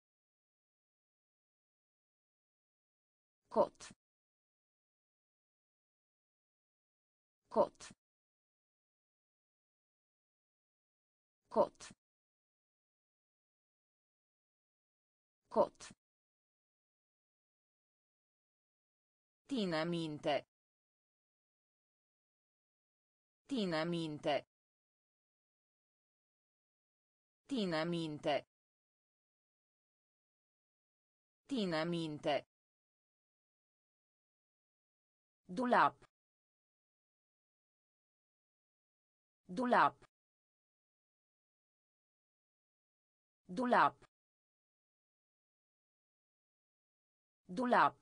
Tina minte. Tina minte. Tina minte. Tina minte. Dulap. Dulap. Dulap. Dulap.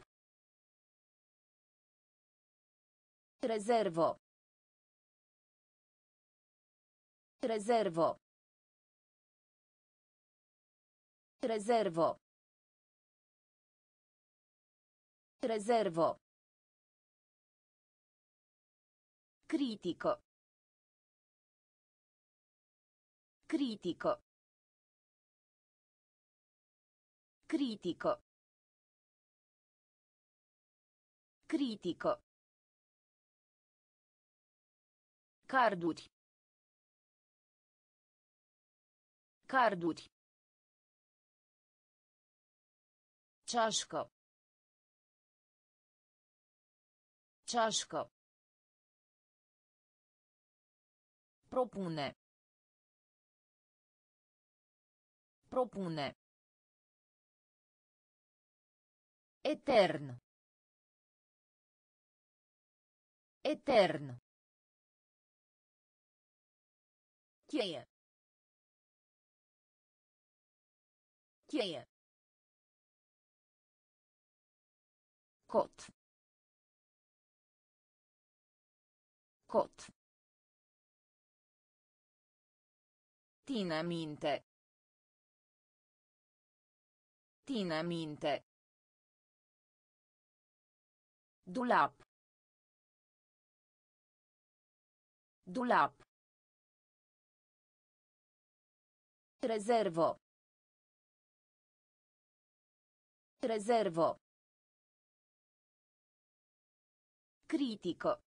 Rezervo. Rezervo. Rezervo. Rezervo. Critico. Critico. Critico. Critico. Carduri. Carduri. Ceașcă. Ceașcă. Propune. Propune. Etern. Etern. Cheie. Cheie. Cot. Cot. Tina minte. Tina minte. Dulap. Dulap. Rezervo. Rezervo. Critico.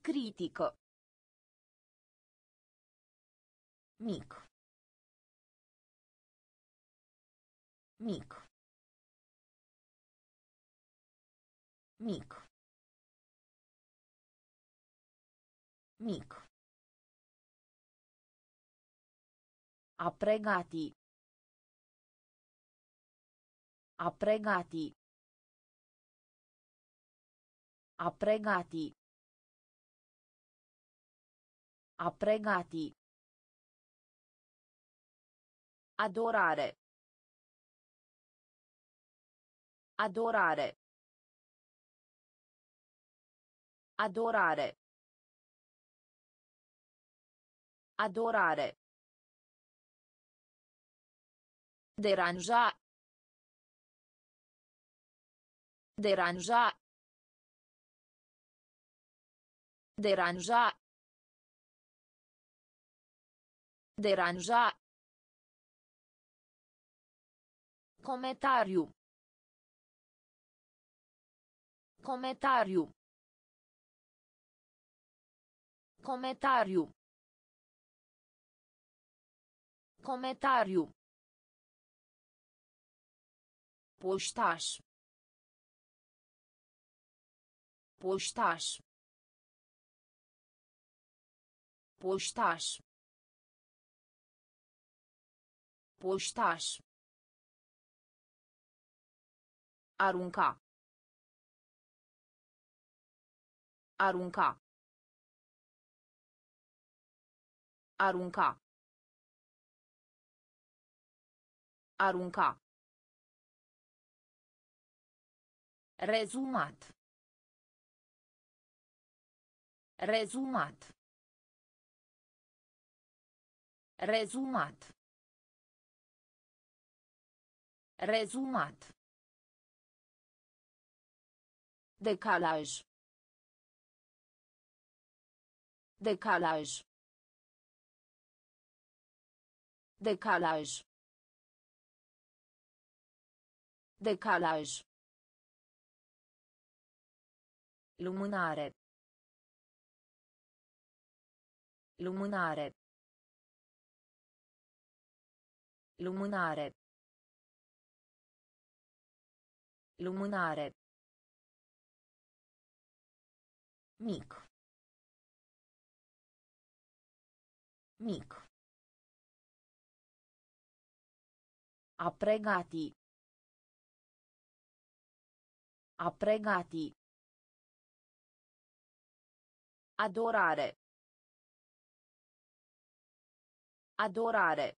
Critico. Mic. Mic. Mic. Mic. A pregati. A pregati. A pregati. A pregati. Adorare. Adorare. Adorare. Adorare. Deranja. Deranja. Deranja. Deranja. Comentariu. Comentariu. Comentariu. Comentariu. Poștaș. Poștaș. Poștaș. Poștaș. Arunca. Arunca. Arunca. Arunca. Rezumat. Rezumat. Rezumat. Rezumat. Decalaj. Decalaj. Decalaj. Decalaj. Lumânare. Lumânare. Lumânare. Lumânare. Mic. Mic. A pregati. A pregati. Adorare. Adorare.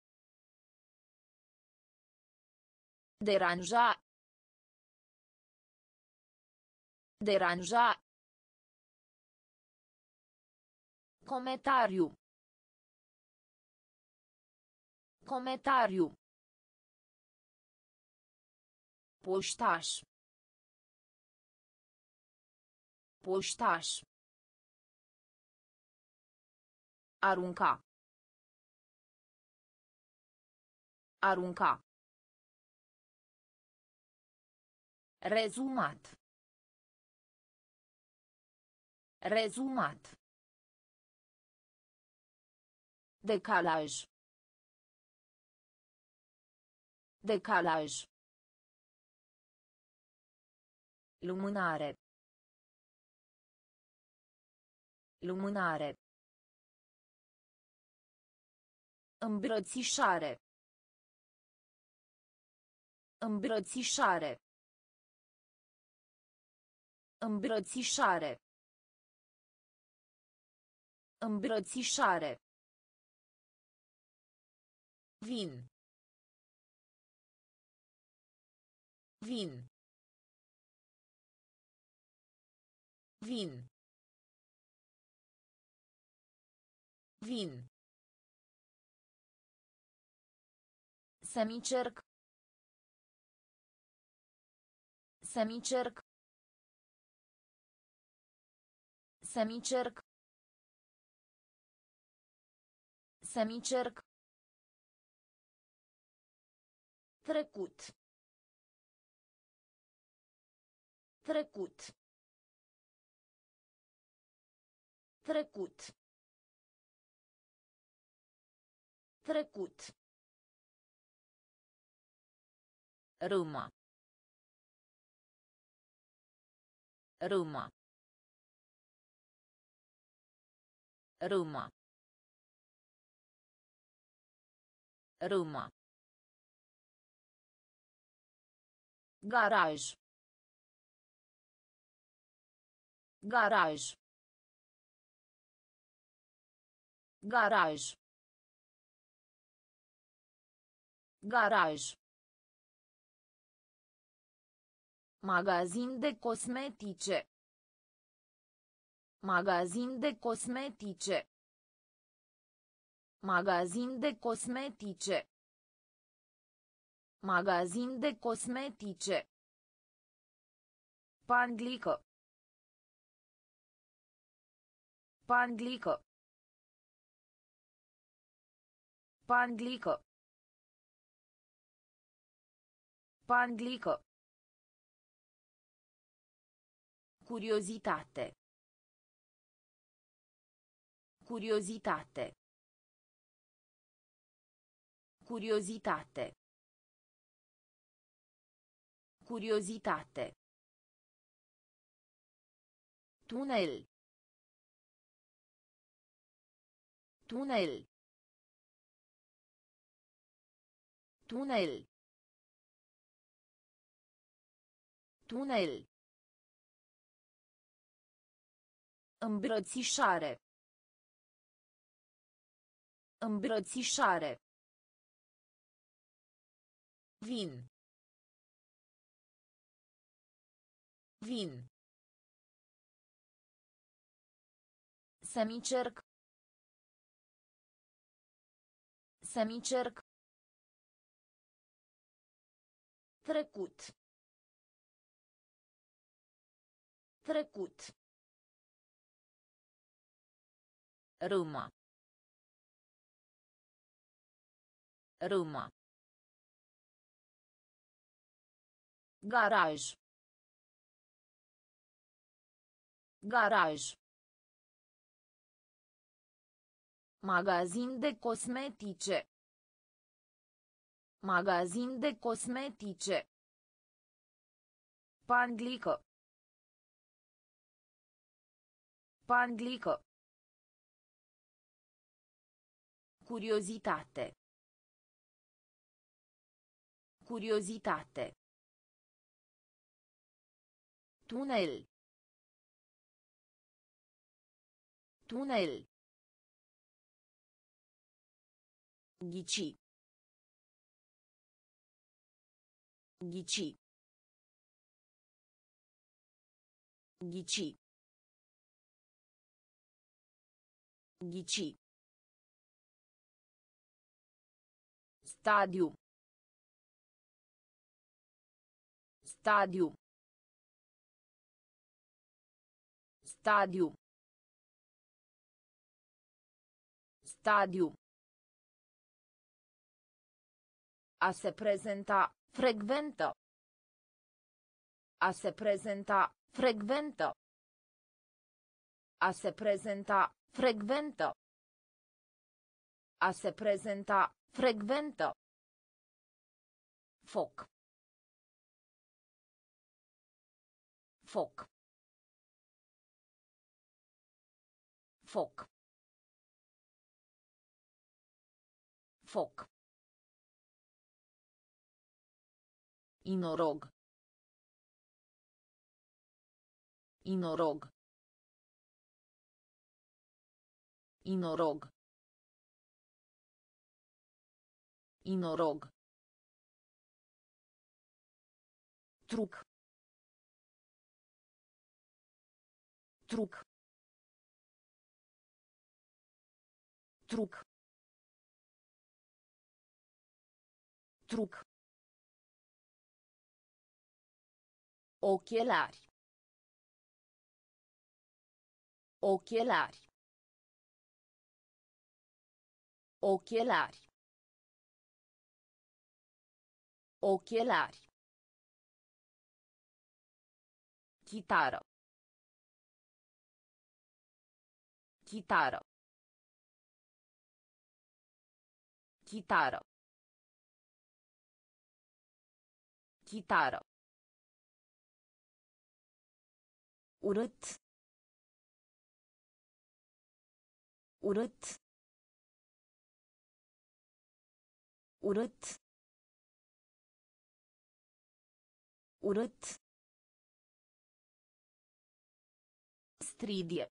Deranja. Deranja. Comentariu. Comentariu. Poștaș. Poștaș. Arunca. Arunca. Rezumat. Rezumat. Decalaj. Decalaj. Lumânare. Lumânare. Îmbrățișare. Îmbrățișare. Îmbrățișare. Îmbrățișare. Vin. Vin. Vin. Vin. Semicerc. Semicerc. Semicerc. Semicerc. Trecut. Trecut. Trecut. Trecut. Roma. Roma. Roma. Roma. Garaj. Garaj. Garaj. Garaj. Magazin de cosmetice. Magazin de cosmetice. Magazin de cosmetice. Magazin de cosmetice. Panglică. Panglică. Panglică. Panglică. Curiozitate. Curiozitate. Curiozitate. Curiozitate. Tunel. Tunel. Tunel. Tunel. Îmbrățișare. Îmbrățișare. Vin. Vin. Semicerc. Semicerc. Trecut. Trecut. Râma. Râma. Garaj. Garaj. Magazin de cosmetice. Magazin de cosmetice. Panglică. Panglică. Curiozitate. Curiozitate. Tunel. Tunel. Ghici. Ghici. Ghici. Ghici. Stadiu. Stadiu. Stadiu. Stadiu. A se prezenta, frecventă. A se prezenta, frecventă. A se prezenta, frecventă. A se prezenta, frecventă. Foc. Foc. Foc. Foc. Inorog. Inorog. Inorog. Inorog. Truc. Truc. Truc. Truc. Ochelari. Ochelari. Ochelari. Ochelari. Chitară. Chitară. Chitară. Chitară. urât urât urât urât stridie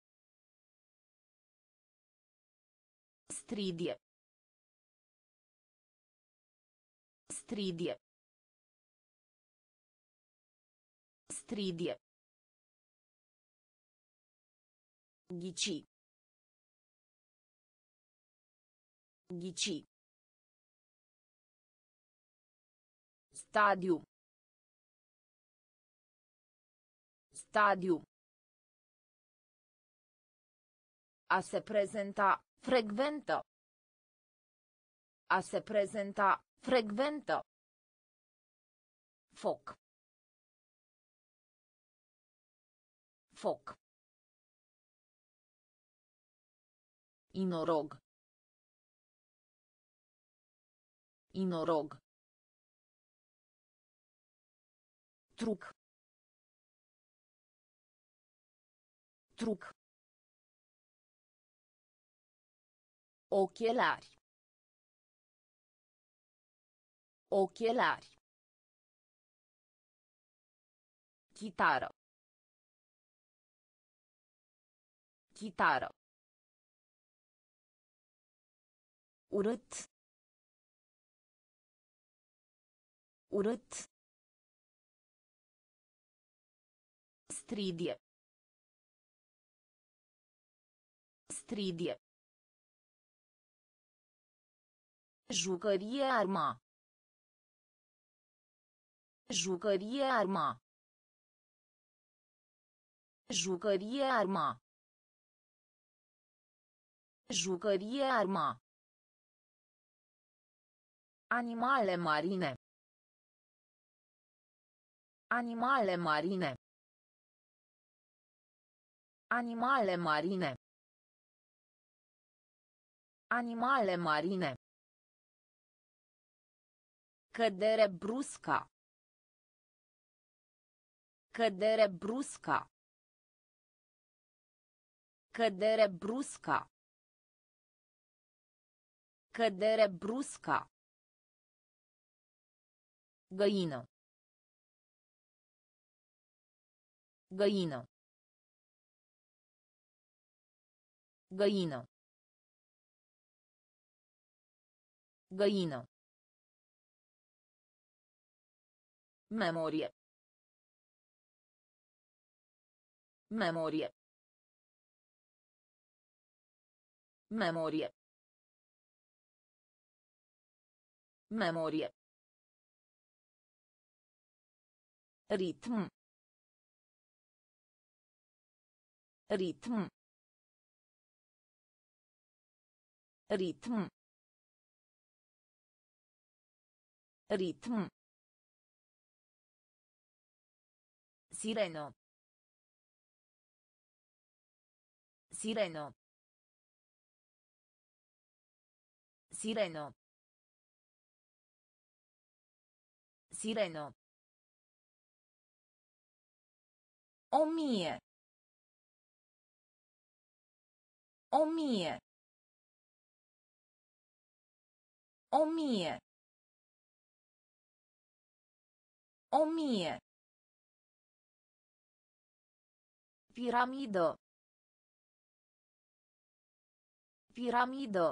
stridie stridie stridie Ghici. Ghici. Stadiu. Stadiu. A se prezenta, frecventă. A se prezenta, frecventă. Foc. Foc. Inorog. Inorog. Truc. Truc. Ochelari. Ochelari. Chitară. Chitară. Urât. Urât. Stridie. Stridie. Jucărie arma. Jucărie arma. Jucărie arma. Jucărie arma. Animale marine. Animale marine. Animale marine. Animale marine. Cădere brusca. Cădere brusca. Cădere brusca. Cădere brusca. Găină. Găină. Găină. Găină. Memorie. Memorie. Memorie. Memorie. Ritm. Ritm. Ritm. Ritm. Sireno. Sireno. Sireno. Sireno. O mie. O mie. O mie. O mie. Piramidă. Piramidă.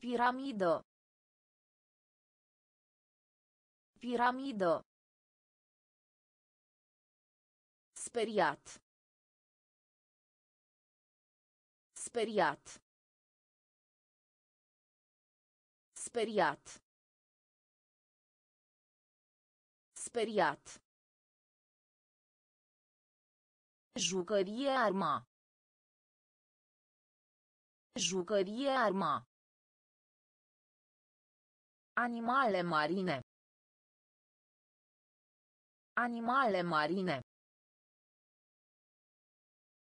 Piramidă. Piramidă. Speriat. Speriat. Speriat. Speriat. Jucărie arma. Jucărie arma. Animale marine. Animale marine.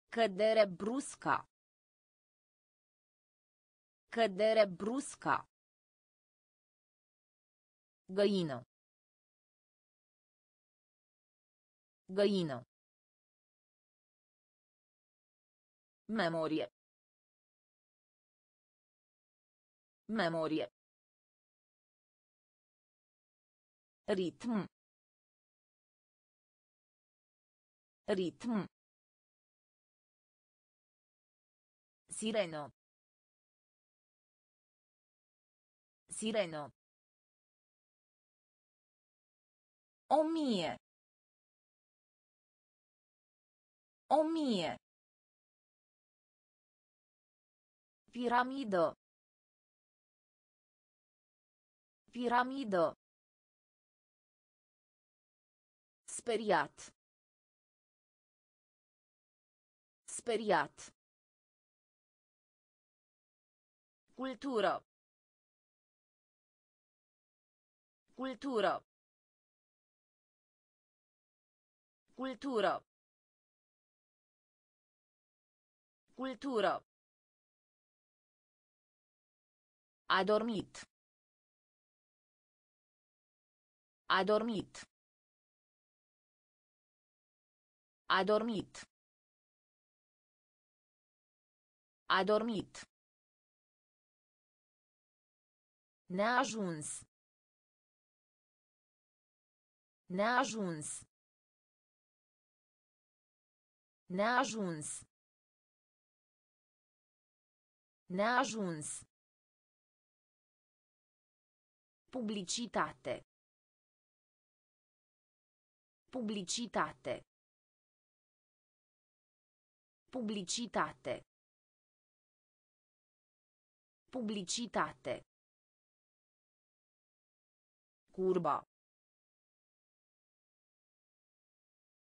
Cădere brusca. Cădere brusca. Găină. Găină. Memorie. Memorie. Ritm. Ritm. Sireno. Sireno. O mie. O mie. Piramidă. Piramidă. Speriat. Speriat. Cultură. Cultură. Cultură. Cultură. A dormit. A dormit. A dormit. A dormit. Neajuns. Neajuns. Neajuns. Neajuns. Publicitate. Publicitate. Publicitate. Publicitate. Curba.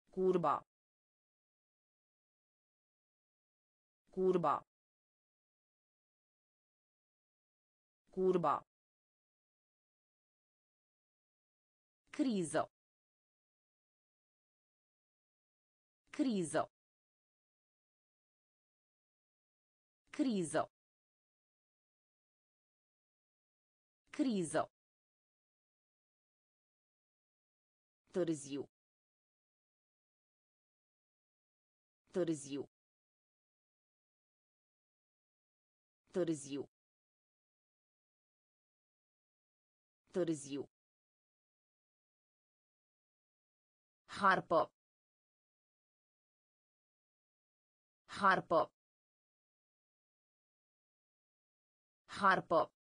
Curba. Curba. Curba. Criză. Criză. Criză. Criză. Târziu. Târziu. Târziu. Târziu. Harpă. Harpă. Harpă.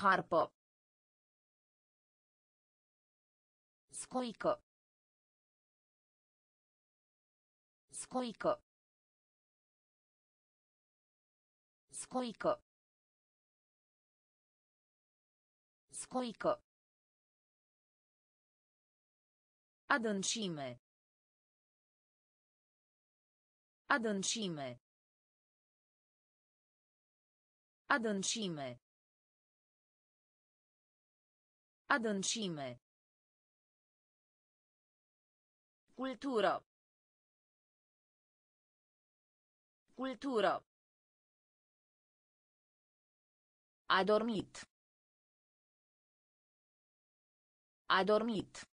Harpă. Scoică. Scoică. Scoică. Scoică. Adâncime. Adâncime. Adâncime. Adâncime. Cultură. Cultură. A dormit. A dormit.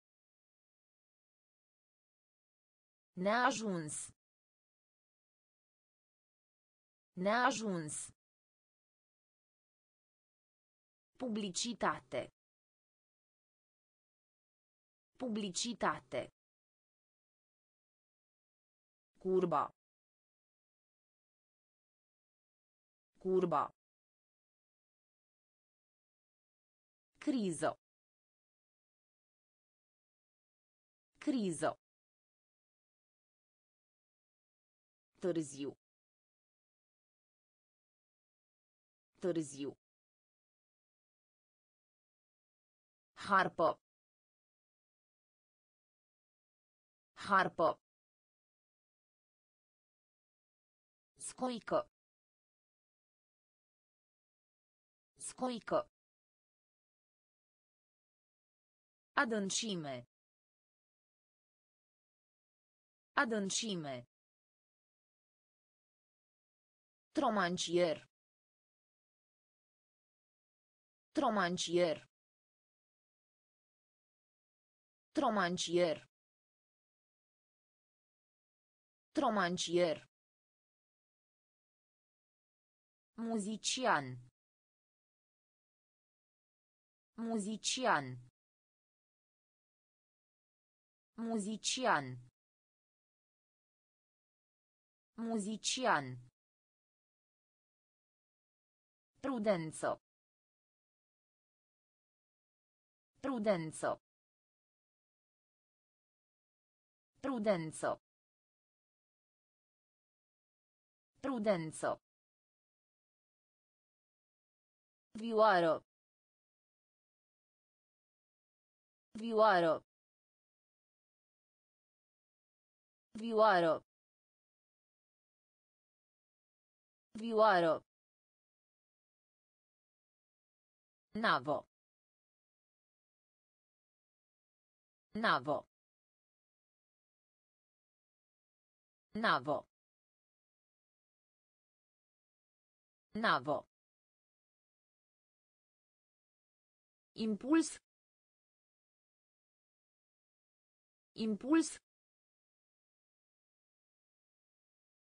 Neajuns. Neajuns. Publicitate. Publicitate. Curba. Curba. Criză. Criză. Târziu. Târziu. Harpă. Harpă. Scoică. Scoică. Adâncime. Adâncime. Tromancier. Tromancier. Tromancier. Tromancier. Muzician. Muzician. Muzician. Muzician. Prudență. Prudență. Prudență. Prudență. Vioară. Vioară. Vioară. Vioară. Navo. Navo. Navo. Navo. Impuls. Impuls.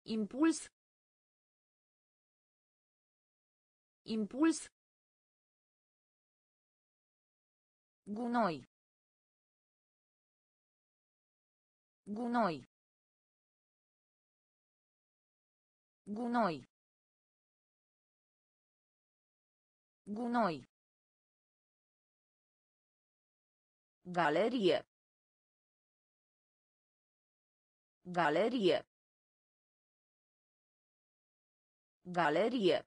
Impuls. Impuls. Gunoi. Gunoi. Gunoi. Gunoi. Galerie. Galerie. Galerie.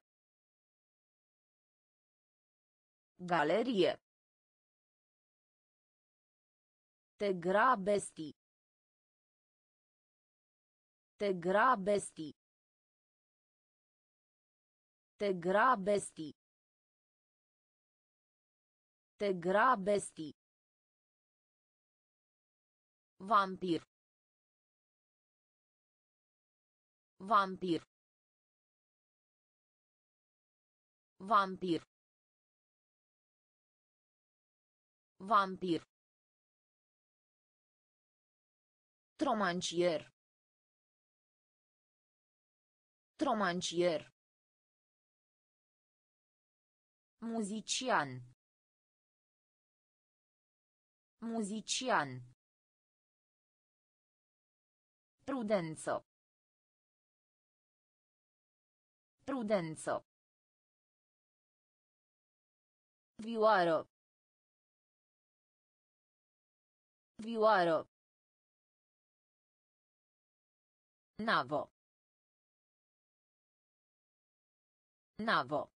Galerie. Te grabesti. Te grabesti. Te grabesti. Te grabesti. Vampir. Vampir. Vampir. Vampir. Tromancier. Tromancier. Muzician. Muzician. Prudenzo. Prudenzo. Vioară. Vioară. Navo. Navo.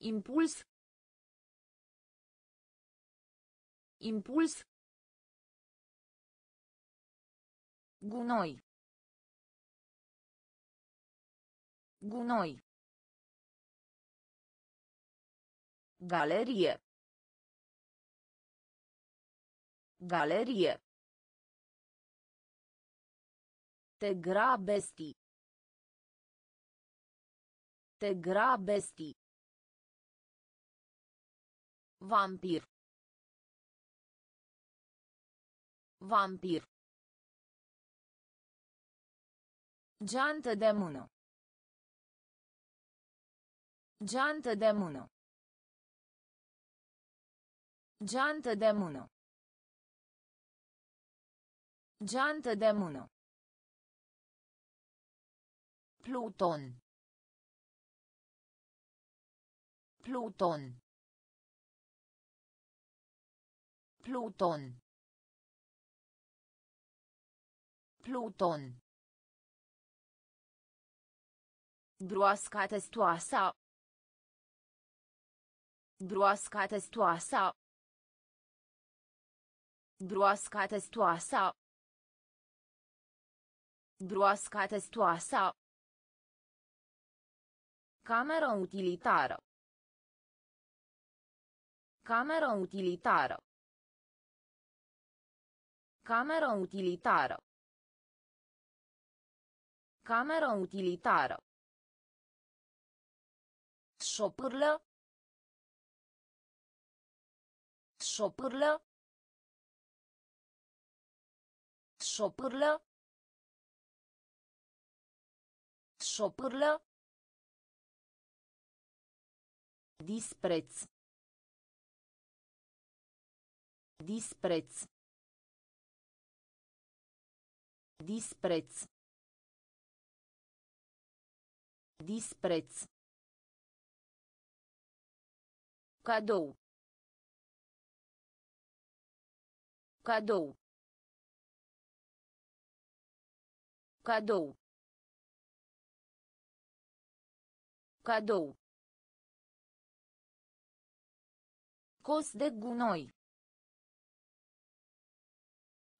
Impuls. Impuls. Gunoi. Gunoi. Galerie. Galerie. Te grabesti. Te grabesti. Vampir. Vampir. Geantă de mână. Geantă de mână. Geantă de mână. Geantă de mână. Pluton. Pluton. Pluton. Pluton. Broasca testoasa. Broasca testoasa. Broasca testoasa. Broasca testoasa. Cameră utilitară. Cameră utilitară. Cameră utilitară. Cameră utilitară. Șopârlă. Șopârlă. Șopârlă. Șopârlă. Dispreț. Dispreț. Dispreț. Dispreț. Cadou. Cadou. Cadou. Cadou. Cos de gunoi.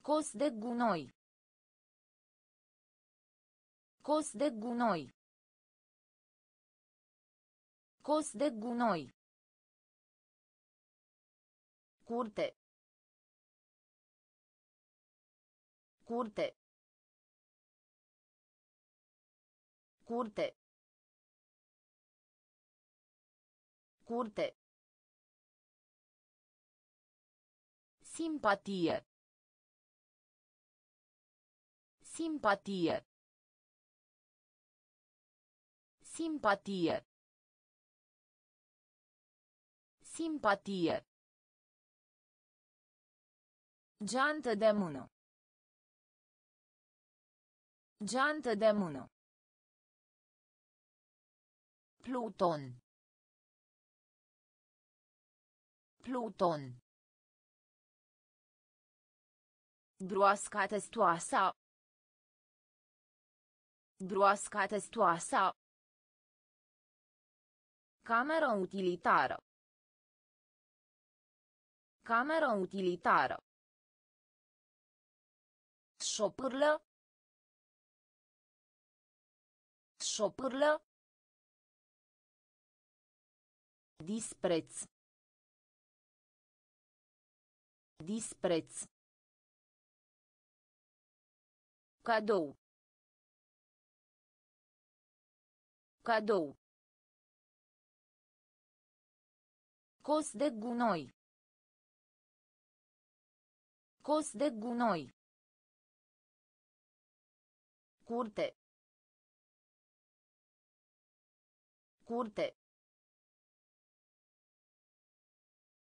Cos de gunoi. Cos de gunoi. Cos de gunoi. Curte. Curte. Curte. Curte. Simpatie. Simpatie. Simpatie. Simpatie. Geantă de mână. Geantă de mână. Pluton. Pluton. Broasca testoasa. Broasca testoasa. Cameră utilitară. Cameră utilitară. Șopârlă. Șopârlă. Dispreț. Dispreț. Cadou. Cadou. Cos de gunoi. Cos de gunoi. Curte. Curte.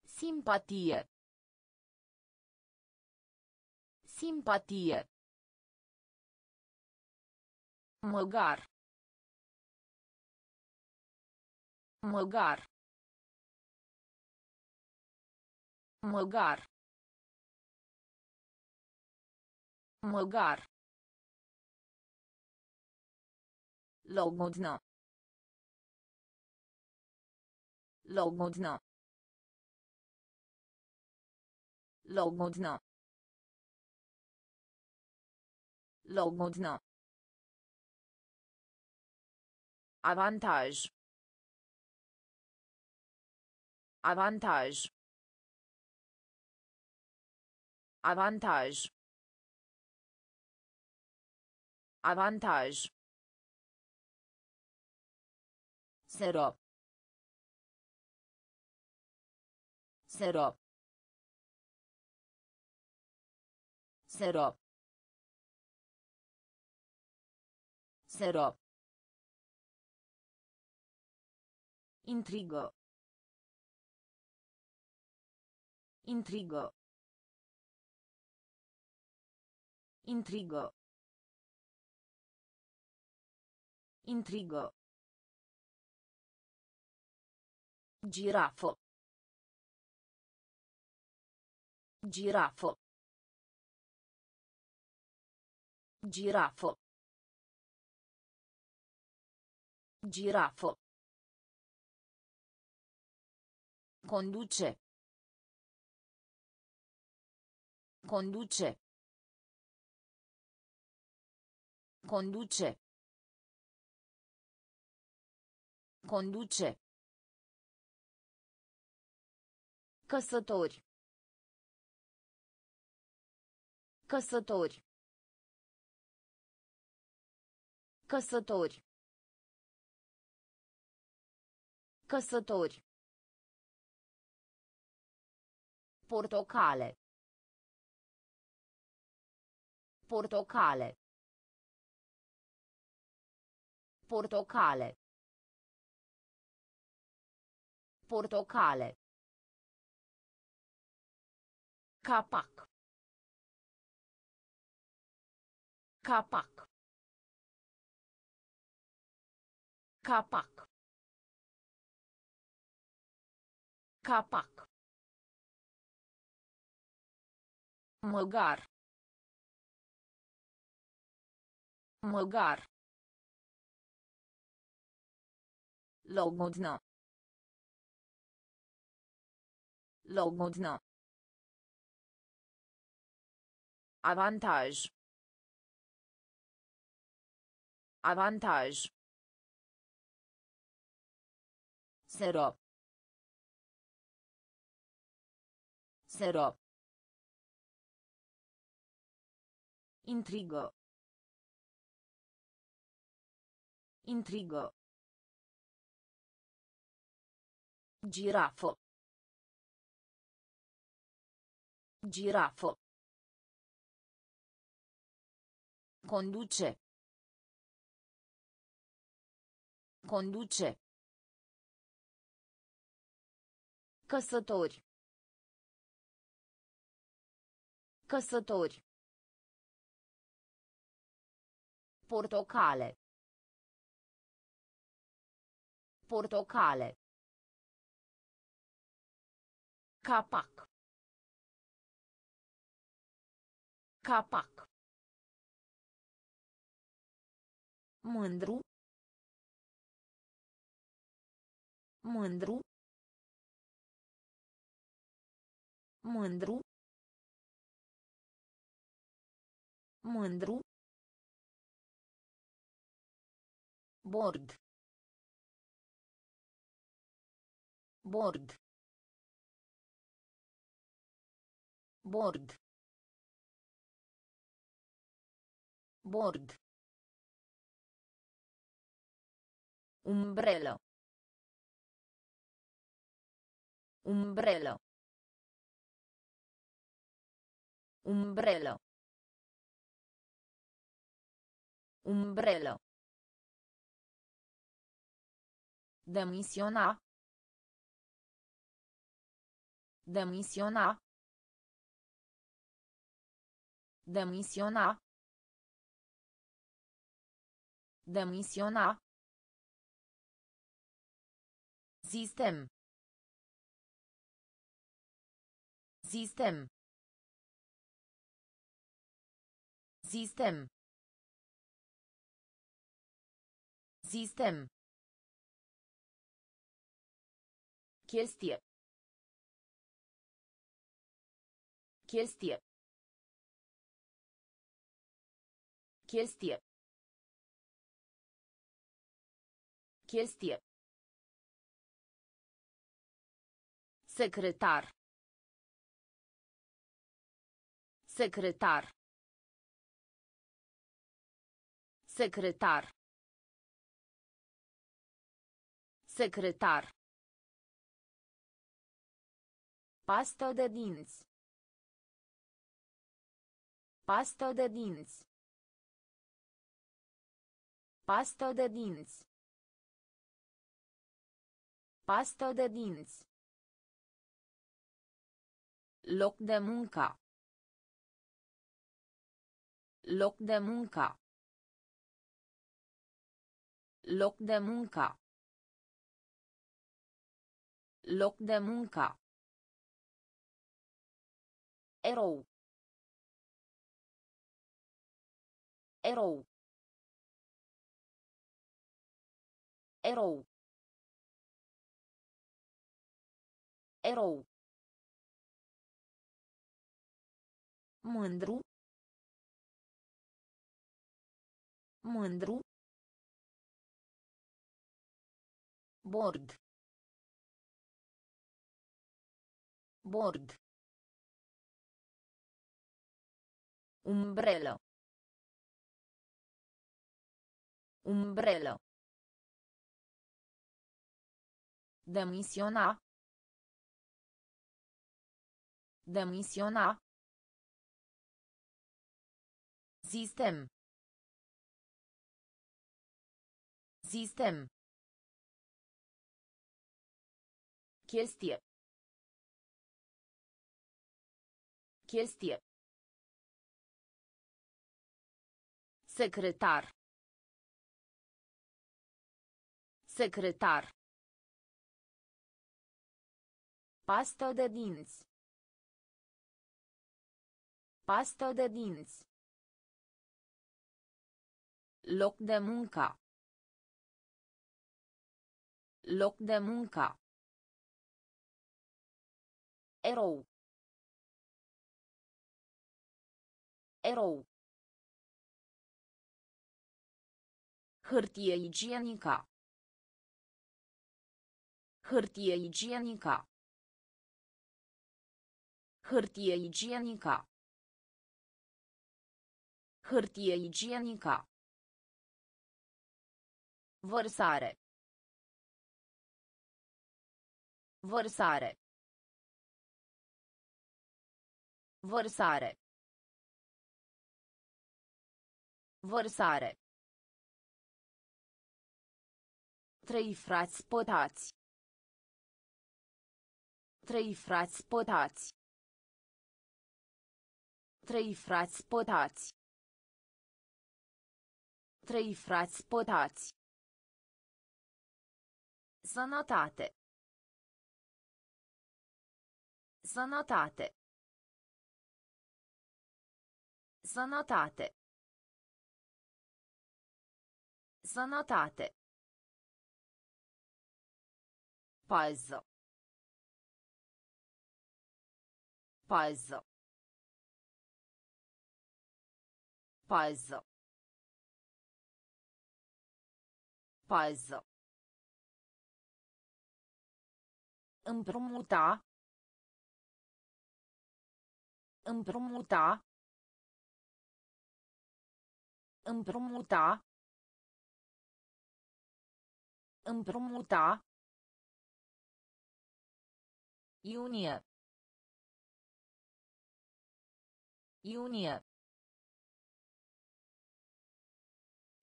Simpatie. Simpatie. Măgar. Măgar. Măgar. Măgar. Logodno. Logodno. Logodno. Logodno. Avantaj. Avantaj. Avantaj. avantage sero sero sero serop intrigo. Intrigo. Intrigo. Intrigă. Girafo. Girafo. Girafo. Girafo. Conduce. Conduce. Conduce. Conduce. Căsători. Căsători. Căsători. Căsători. Portocale. Portocale. Portocale. Portocale. Capac. Capac. Capac. Capac. Măgar. Măgar. Logodno. Logodno. Avantaj. Avantaj. Serop. Serop. Intrigă. Intrigă. Girafo. Girafo. Conduce. Conduce. Căsători. Căsători. Portocale. Portocale. Capac. Capac. Mândru. Mândru. Mândru. Mândru. Bord. Bord. Bord. Bord. Umbrello. Umbrello. Umbrello. Umbrello. Demisiona. Demisiona. Demisiona. Demisiona. Sistem. Sistem. Sistem. Sistem. Chestie. Chestie. Chestie. Chestie. Secretar. Secretar. Secretar. Secretar. Pastă de dinți. Pastă de dinți. Pastă de dinți. Pastă de dinți. Loc de muncă. Loc de muncă. Loc de muncă. Loc de muncă. Erou. Erou. Erou. Erou. Mândru. Mândru. Bord. Bord. Umbrello. Umbrello. Demisiona. Demisiona. Sistem. Sistem. Chestie. Chestie. Secretar. Secretar. Pastă de dinți. Pastă de dinți. Loc de muncă. Loc de muncă. Erou. Erou. Hârtie igienică. Hârtie igienică. Hârtie igienică. Hârtie igienică. Vărsare. Vărsare. Vărsare. Vărsare. Trei frați potați. Trei frați potați. Trei frați potați. Trei frați potați. Sănătate. Sănătate. Sănătate. Sănătate. Pază. Pază. Pază. Pază. Împrumuta. Împrumuta. Împrumuta. Împrumuta. Iunie. Iunie.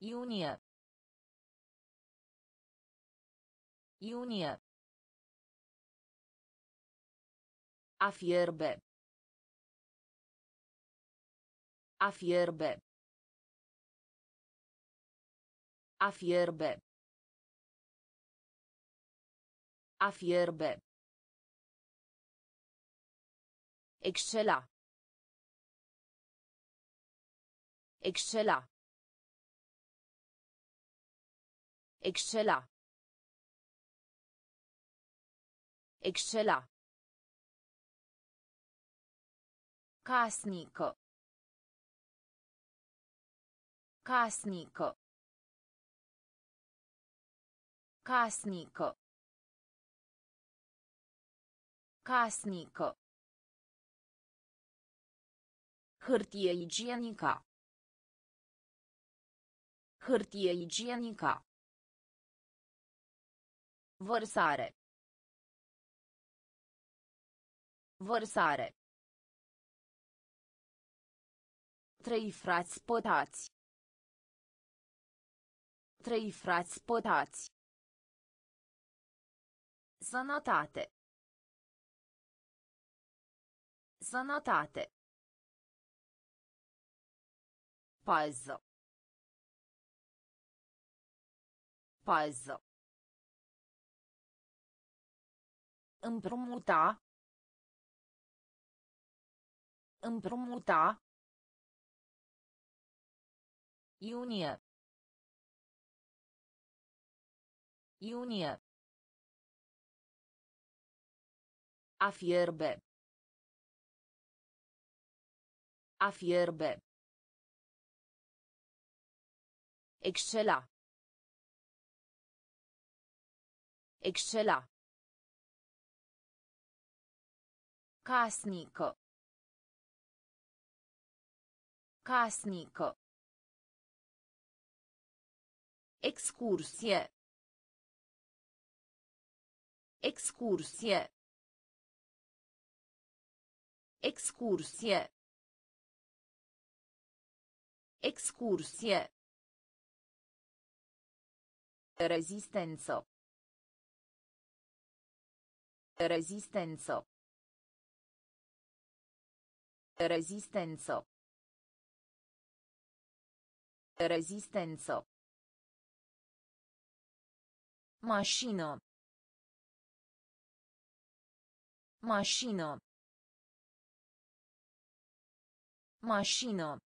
Iunie. Iunie. A fierbe. A fierbe. A fierbe. A fierbe. Excela. Excela. Excela. Excela. Casnică. Casnică. Casnică. Casnică. Hârtie igienică. Hârtie igienică. Vărsare. Vărsare. Trei frați potați. Trei frați potați. Sănătate. Sănătate. Pază. Pază. Împrumuta. Împrumuta. Iunie. Iunie. A fierbe. A fierbe. Excela. Excela. Casnică. Casnică. Excursie. Excursie. Excursie. Excursie. Rezistență. Rezistență. Rezistență. Rezistență. Mașină. Mașină. Mașină.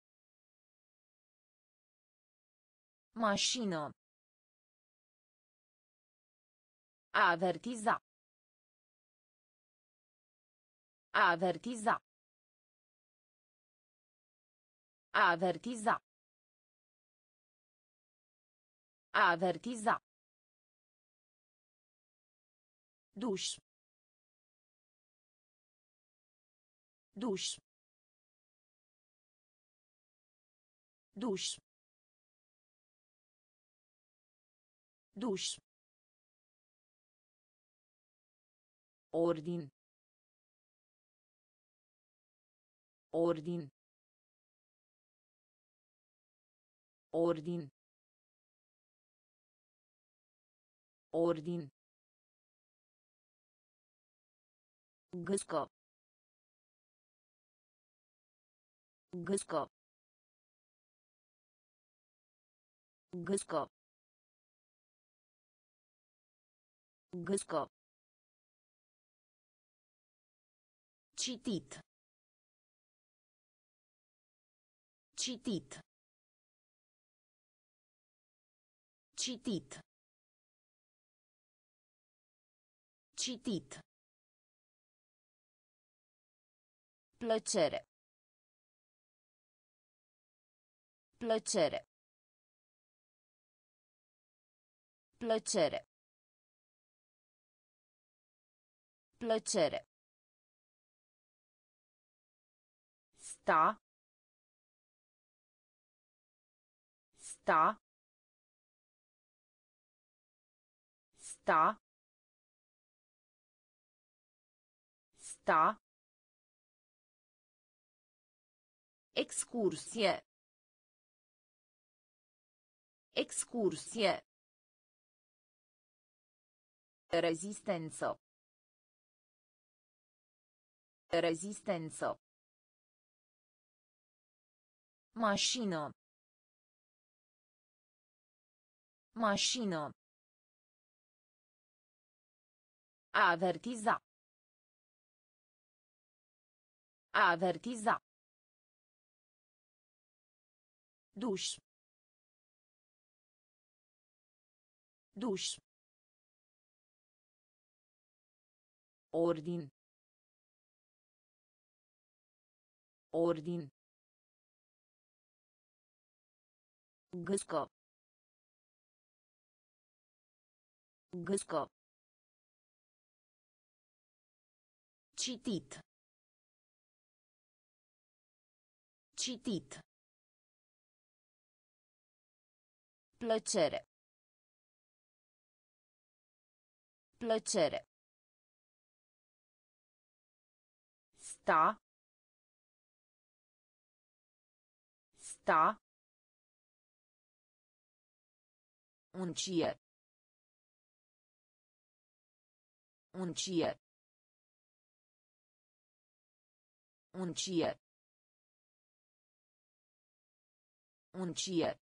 Mașină. A avertiza. A avertiza. A avertiza. A avertiza. Duș. Duș. Duș. Duș. Ordin. Ordin. Ordin. Ordin. Gâscă. Gâscă. Gâscă. Gâscă. Citit. Citit. Citit. Citit. Plăcere. Plăcere. Plăcere. Plăcere. Sta. Sta. Sta. Sta. Excursie. Excursie. Rezistență. Rezistență. Mașină. Mașină. A avertiza. A avertiza. Duș. Duș. Ordin. Ordin. Gâscă. Gâscă. Citit. Citit. Plăcere. Plăcere. Sta. Sta. Uncie. Uncie. Uncie. Uncie.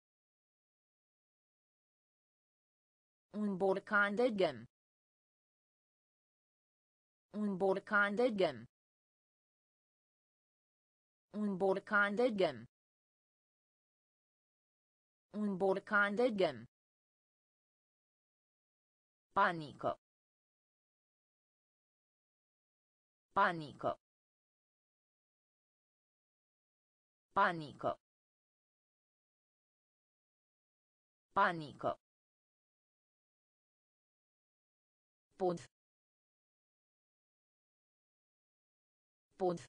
Un borcan de gem. Un borcan de gem. Un borcan de gem. Un borcan de gem. Panico. Panico. Panico. Panico. Pod. Pod.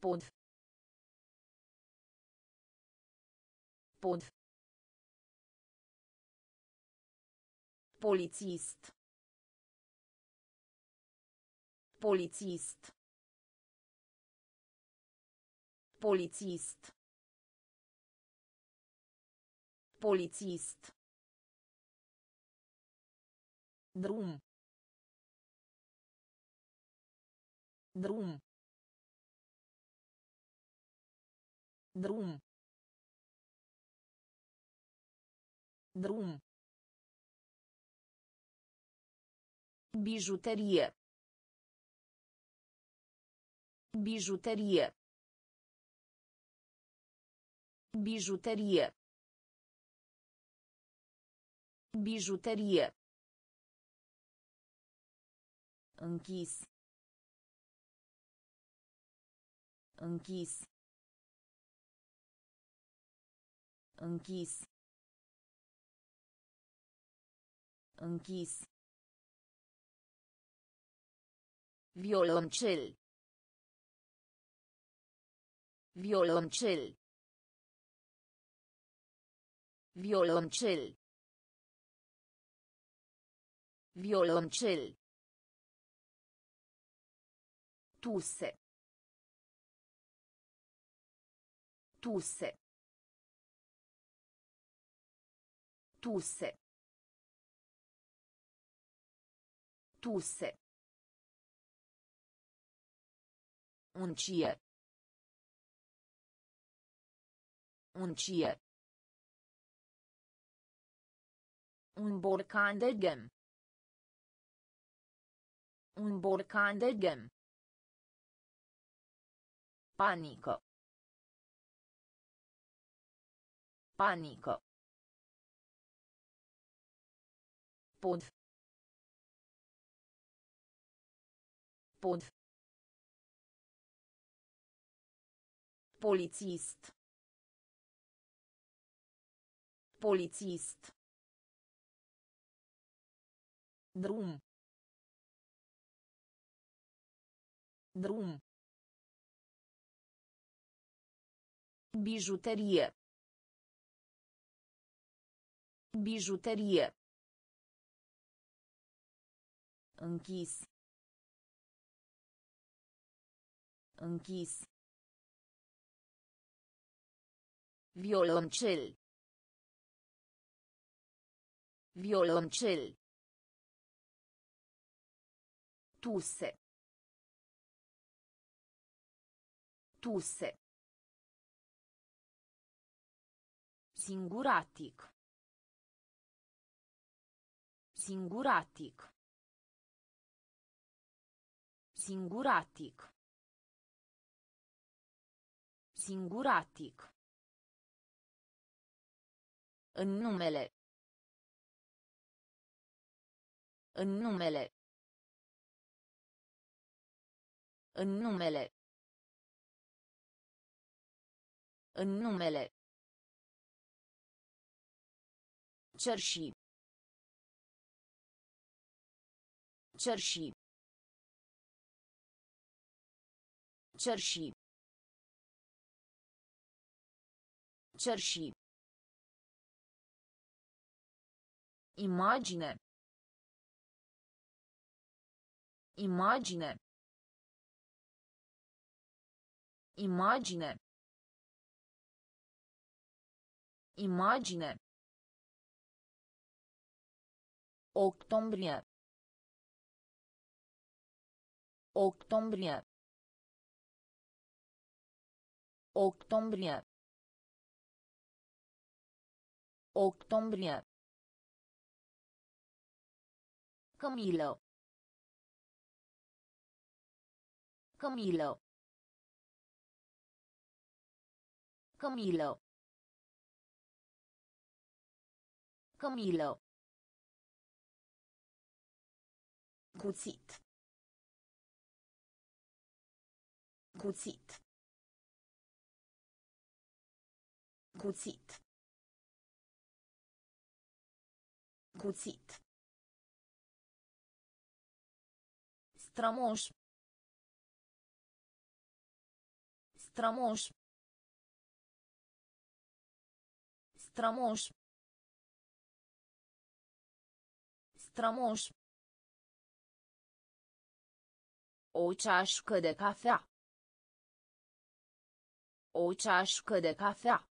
Pod. Pod. Polițist. Polițist. Polițist. Polițist. Drum. Drum. Drum. Drum. Bijuterie. Bijuterie. Bijuterie. Bijuterie. Închis. Închis. Închis. Închis. Violoncel. Violoncel. Violoncel. Violoncel. Tuse. Tuse. Tuse. Tuse. Uncie. Uncie. Un borcan de gem. Un borcan de gem. Panico. Panico. Pod. Pod. Polițist. Polițist. Drum. Drum. Bijuterie. Bijuterie. Închis. Închis. Violoncel. Violoncel. Tuse. Tuse. Singuratic. Singuratic. Singuratic. Singuratic. În numele. În numele. În numele. În numele. Cerși. Cerși. Cerși. Cerși. Imagine. Imagine. Imagine. Imagine. Octombrie. Octombrie. Octombrie. Octombrie. Camilo. Camilo. Camilo. Camilo. Cuțit. Cuțit. Cuțit. Cuțit. Strămoș. Strămoș. Strămoș. Strămoș. O ceașcă de cafea. O ceașcă de cafea.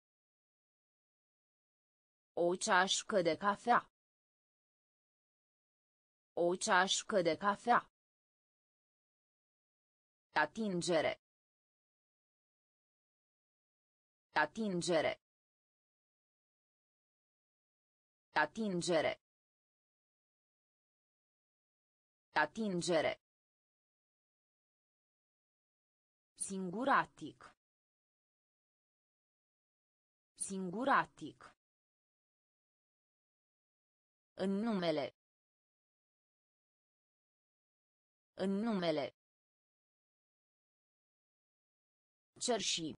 O ceașcă de cafea. O ceașcă de cafea. Atingere. Atingere. Atingere. Atingere. Singuratic. Singuratic. În numele. În numele. Cerși.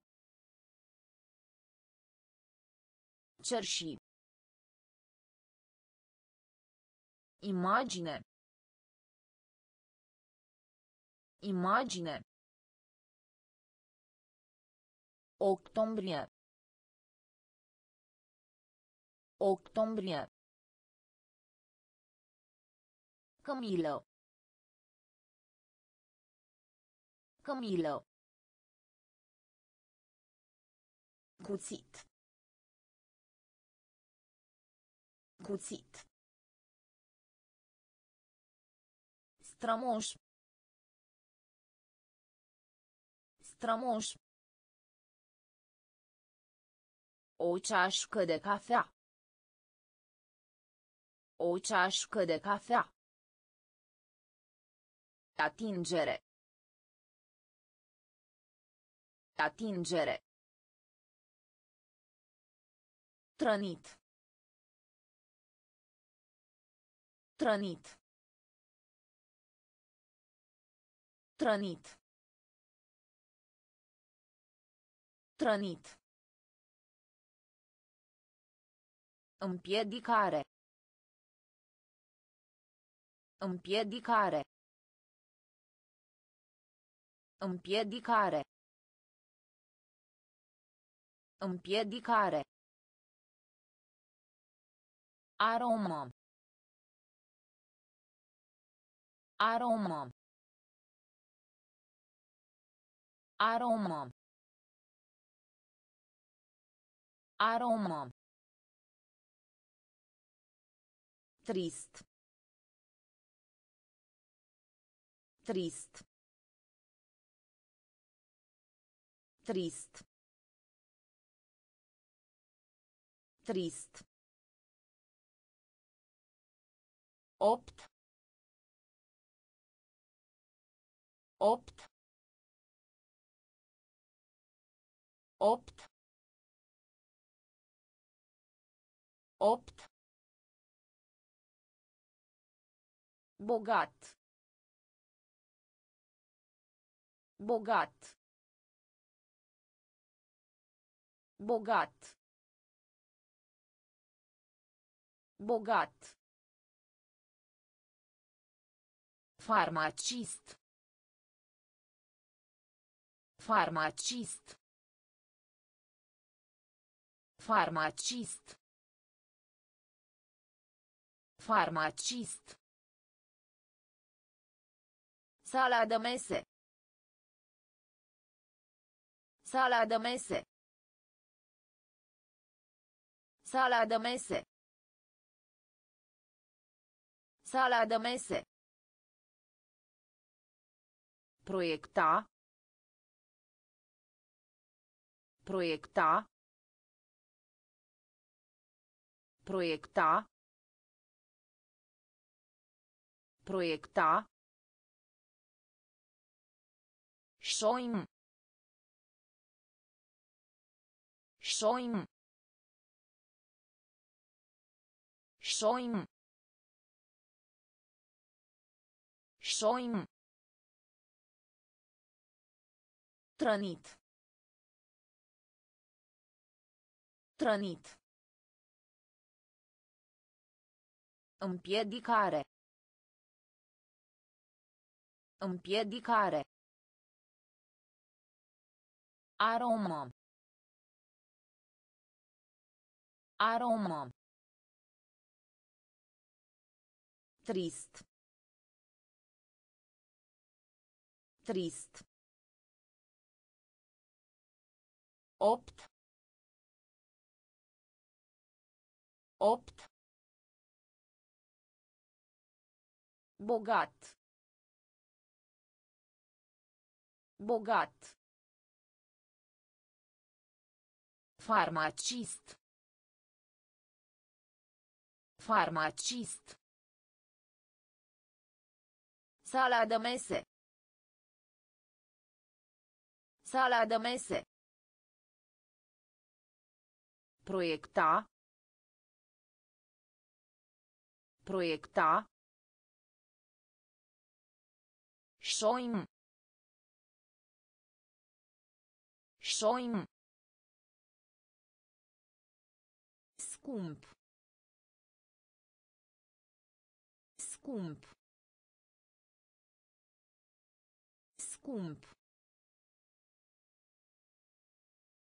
Cerși. Imagine. Imagine. Octombrie. Octombrie. Camilo. Camilo. Cuțit. Cuțit. Strămoș. Strămoș. O ceașcă de cafea. O ceașcă de cafea. Atingere. Atingere. Trănit. Trănit. Trănit. Trănit. Împiedicare. Împiedicare. Împiedicare. Împiedicare. Aromă. Aromă. Aromă. Aromă. Trist. Trist. Trist. Trist. opt opt opt opt bogat bogat bogat bogat Farmacist. Farmacist. Farmacist. Farmacist. Sala de mese. Sala de mese. Sala de mese. Sala de mese. Proiecta. Proiecta. Proiecta. Proiecta. Șoim. Șoim. Șoim. Șoim. Trănit. Trănit. Împiedicare. Împiedicare. Aromă. Aromă. Trist. Trist. opt opt bogat bogat farmacist farmacist Sala de mese. Sala de mese. Proiecta. Proiecta. Șoim. Șoim. Scump. Scump. Scump.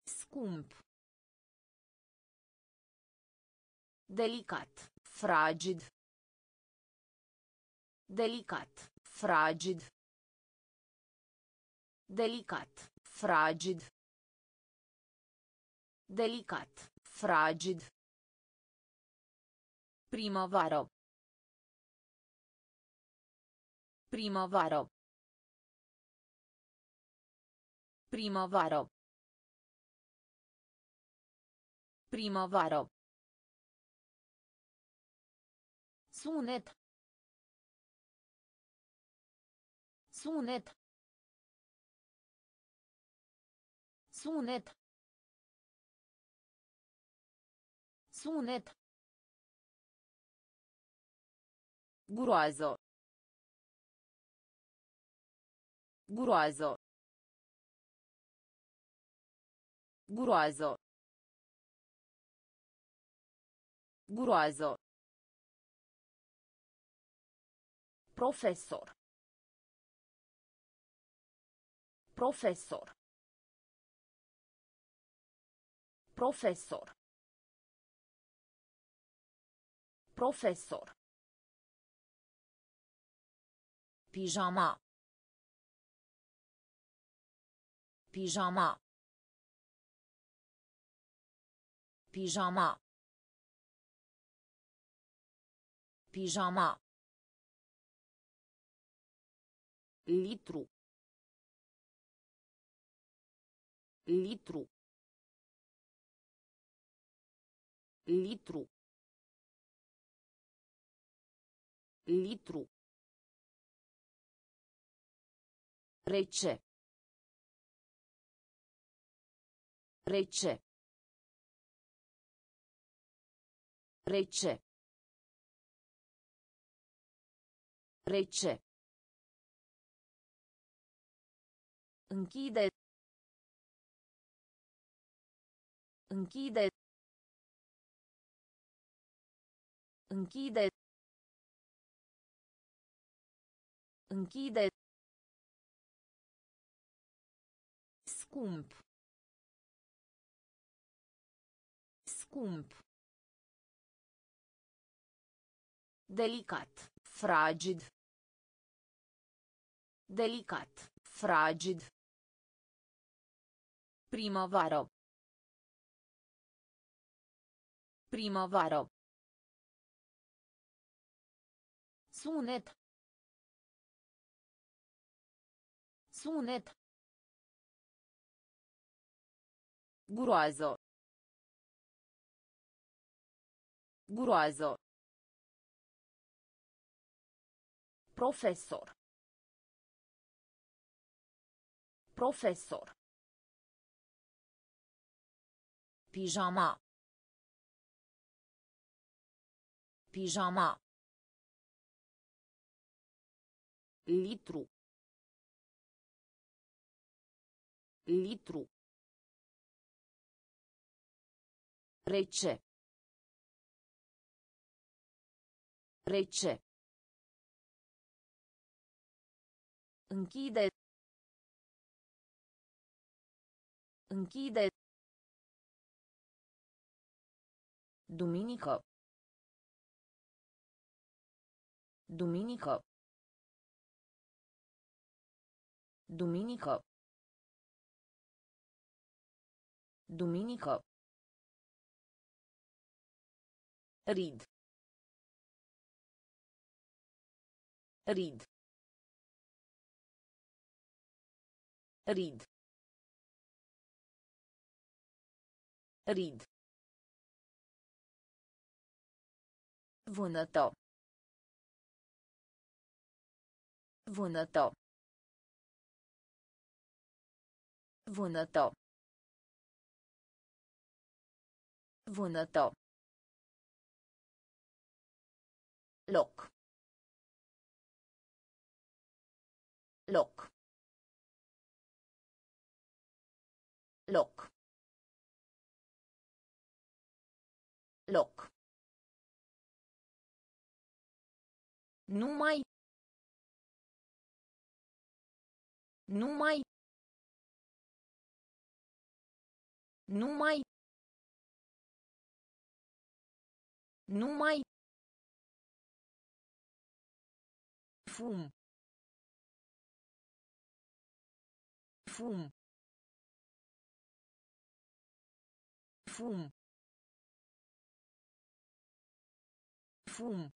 Scump. Delicat. Fragid. Delicat. Fragid. Delicat. Fragid. Delicat. Fragid. Primăvară. Primăvară. Primăvară. Primăvară. Sunet. Sunet. Sunet. Sunet. Groază. Groază. Groază. Groază. Profesor. Profesor. Profesor. Profesor. Pijama. Pijama. Pijama. Pijama. Litru. Litru. Litru. Litru. Rece. Rece. Rece. Rece. Închide. Închide. Închide. Închide. Scump. Scump. Delicat. Fragid. Delicat. Fragid. Primăvară. Primăvară. Sunet. Sunet. Groază. Groază. Profesor. Profesor. Pijama. Pijama. Litru. Litru. Rece. Rece. Închide. Închide. Duminică. Duminică. Duminică. Duminică. Rid. Rid. Rid. Rid. Vânătă. Vânătă. Vânătă. Vânătă. Loc. Loc. Loc. Loc. Numai. Numai. Numai. Numai. Fum. Fum. Fum. Fum.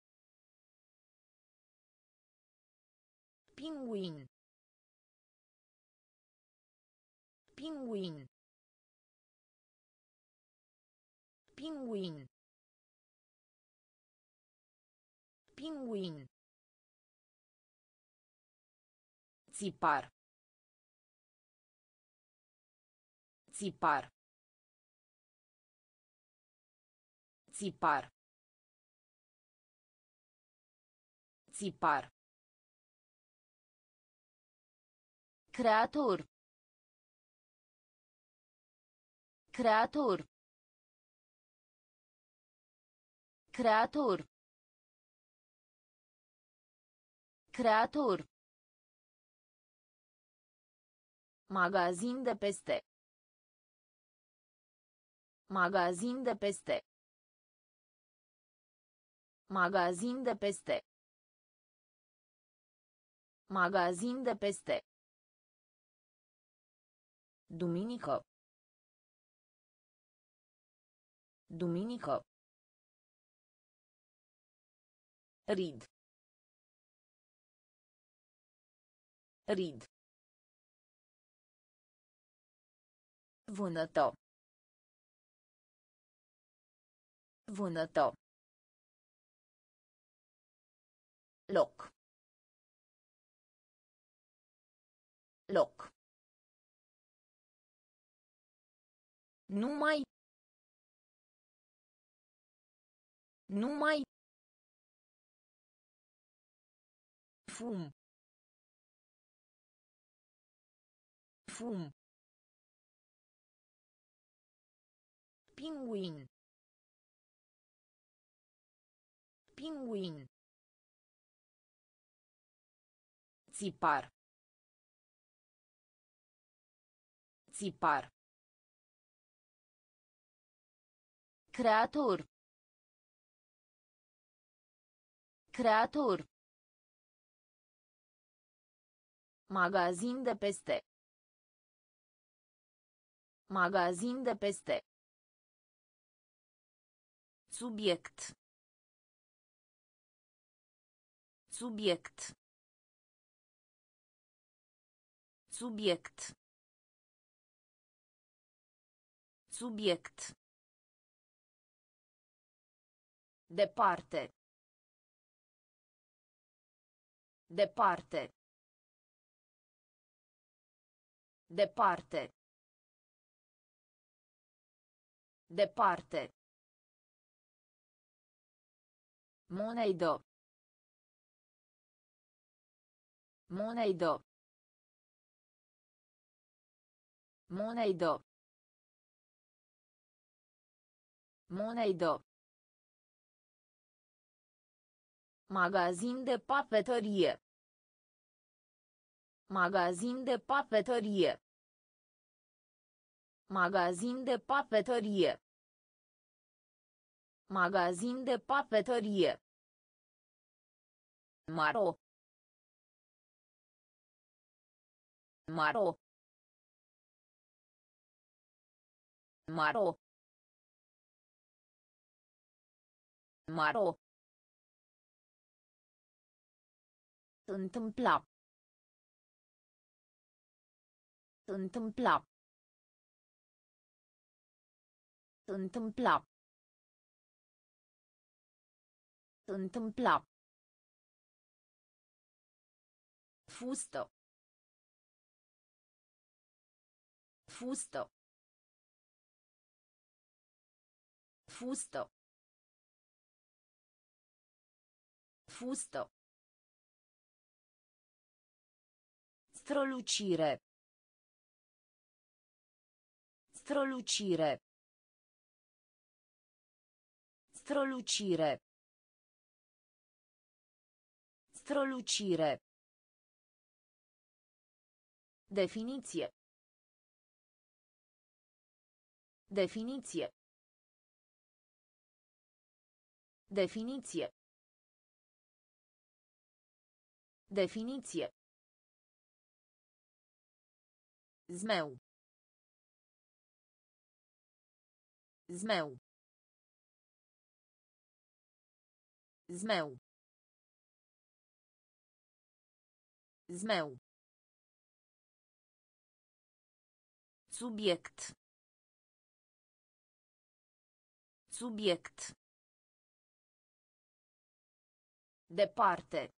Pinguin. Pinguin. Pinguin. Pinguin. Țipar. Țipar. Țipar. Țipar. Creator. Creator. Creator. Creator. Magazin de peste. Magazin de peste. Magazin de peste. Magazin de peste. Duminică. Duminică. Rid. Rid. Vânătă. Vânătă. Loc. Loc. Numai. Numai. Fum. Fum. Pinguin. Pinguin. Țipar. Țipar. Creator. Creator. Magazin de peste. Magazin de peste. Subiect. Subiect. Subiect. Subiect. Departe. Departe. Departe. Departe. Monedă. Monedă. Monedă. Monedă. Magazin de papeterie. Magazin de papeterie. Magazin de papeterie. Magazin de papeterie. Maro. Maro. Maro. Maro. Întâmpla. Întâmpla. Întâmpla. Întâmpla. Fustă. Fustă. Fustă. Fustă. Strălucire. Strălucire. Strălucire. Strălucire. Definiție. Definiție. Definiție. Definiție. Zmeu. Zmeu. Zmeu. Zmeu. Subiect. Subiect. Departe.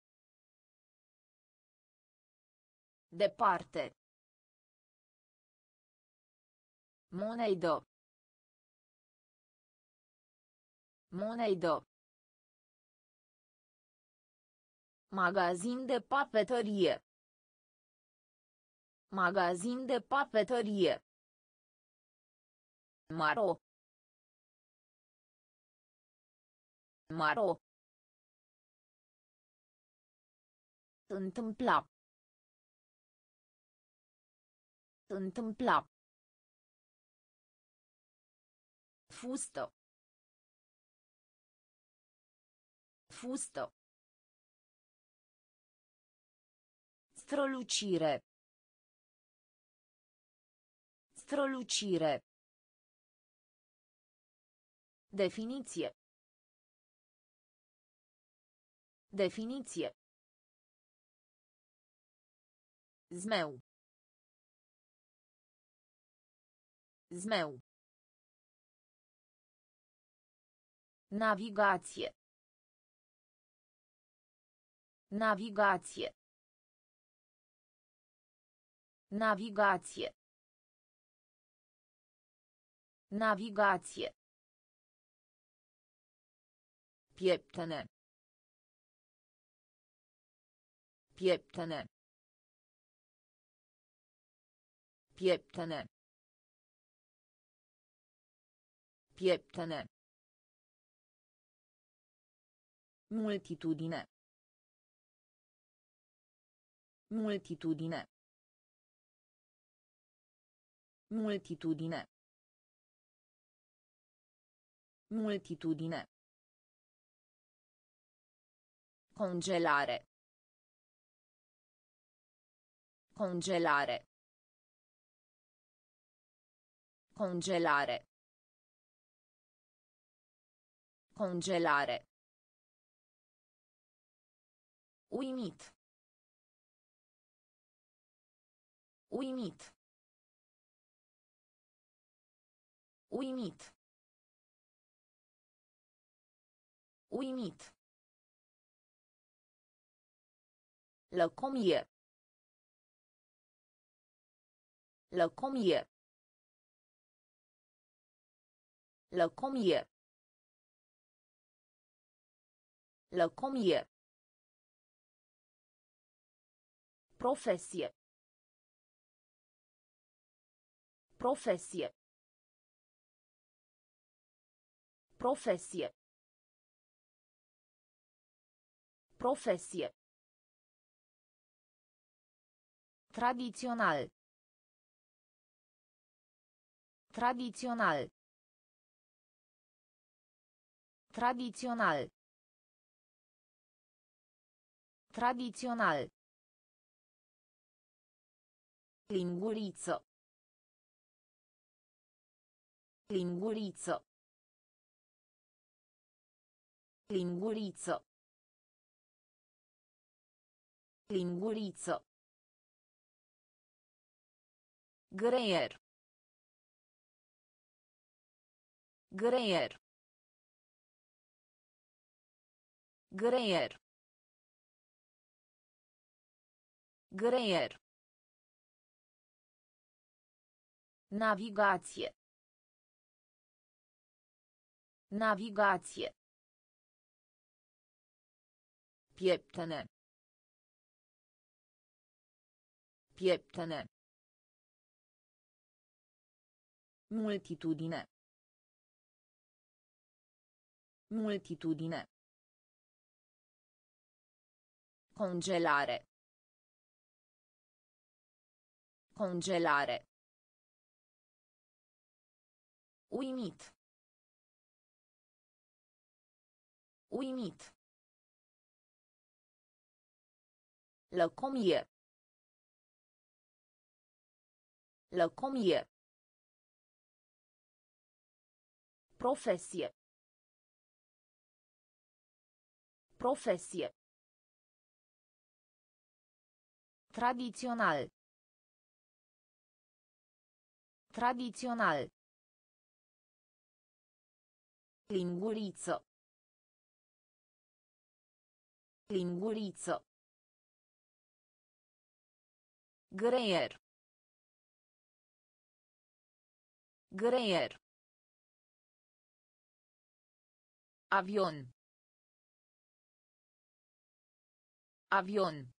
Departe. Moneido. Moneido. Magazin de papetărie. Magazin de papetărie. Maro. Maro. Întâmpla. Întâmpla. Fustă. Fustă. Strălucire. Strălucire. Definiție. Definiție. Zmeu. Zmeu. Navigație. Navigație. Navigație. Navigație. Pieptene. Pieptene. Pieptene. Pieptene. Multitudine. Multitudine. Multitudine. Multitudine. Congelare. Congelare. Congelare. Congelare. Uimit. Uimit. Uimit. Uimit. Lăcomie. Lăcomie. Lăcomie. Lăcomie. Profesie. Profesie. Profesie. Profesie. Tradițional. Tradițional. Tradițional. Tradițional. Linguriță. Linguriță. Linguriță. Linguriță. Greier. Greier. Greier. Greier. Navigație. Navigație. Pieptene. Pieptene. Multitudine. Multitudine. Congelare. Congelare. Uimit. Uimit. Lăcomie. Lăcomie. Profesie. Profesie. Tradițional. Tradițional. Linguriță. Linguriță. Greier. Greier. Avion. Avion.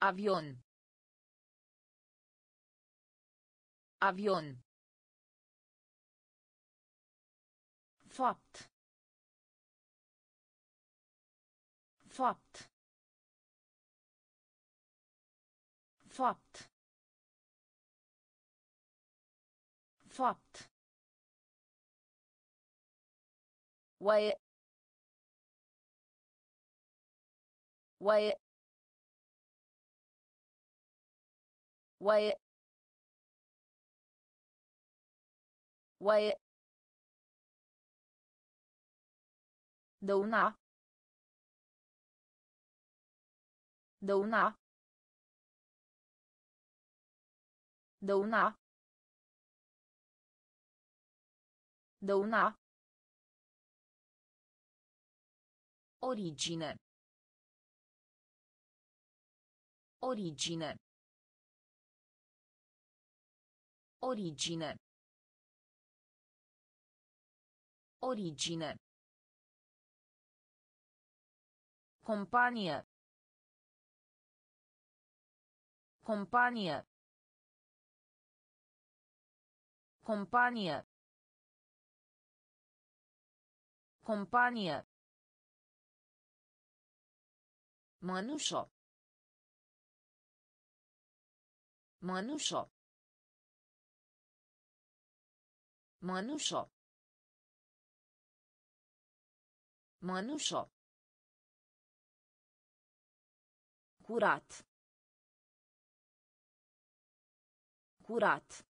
Avion. Avion. Fapt. Fapt. Fapt. Fapt. Oaie. Oaie. Oaie. Oaie. Dăuna. Dăuna. Dăuna. Dăuna. Origine. Origine. Origine. Origine. Companie. Companie. Companie. Companie. Mănușo. Mănușo. Mănușo. Mănușo. Curat. Curat.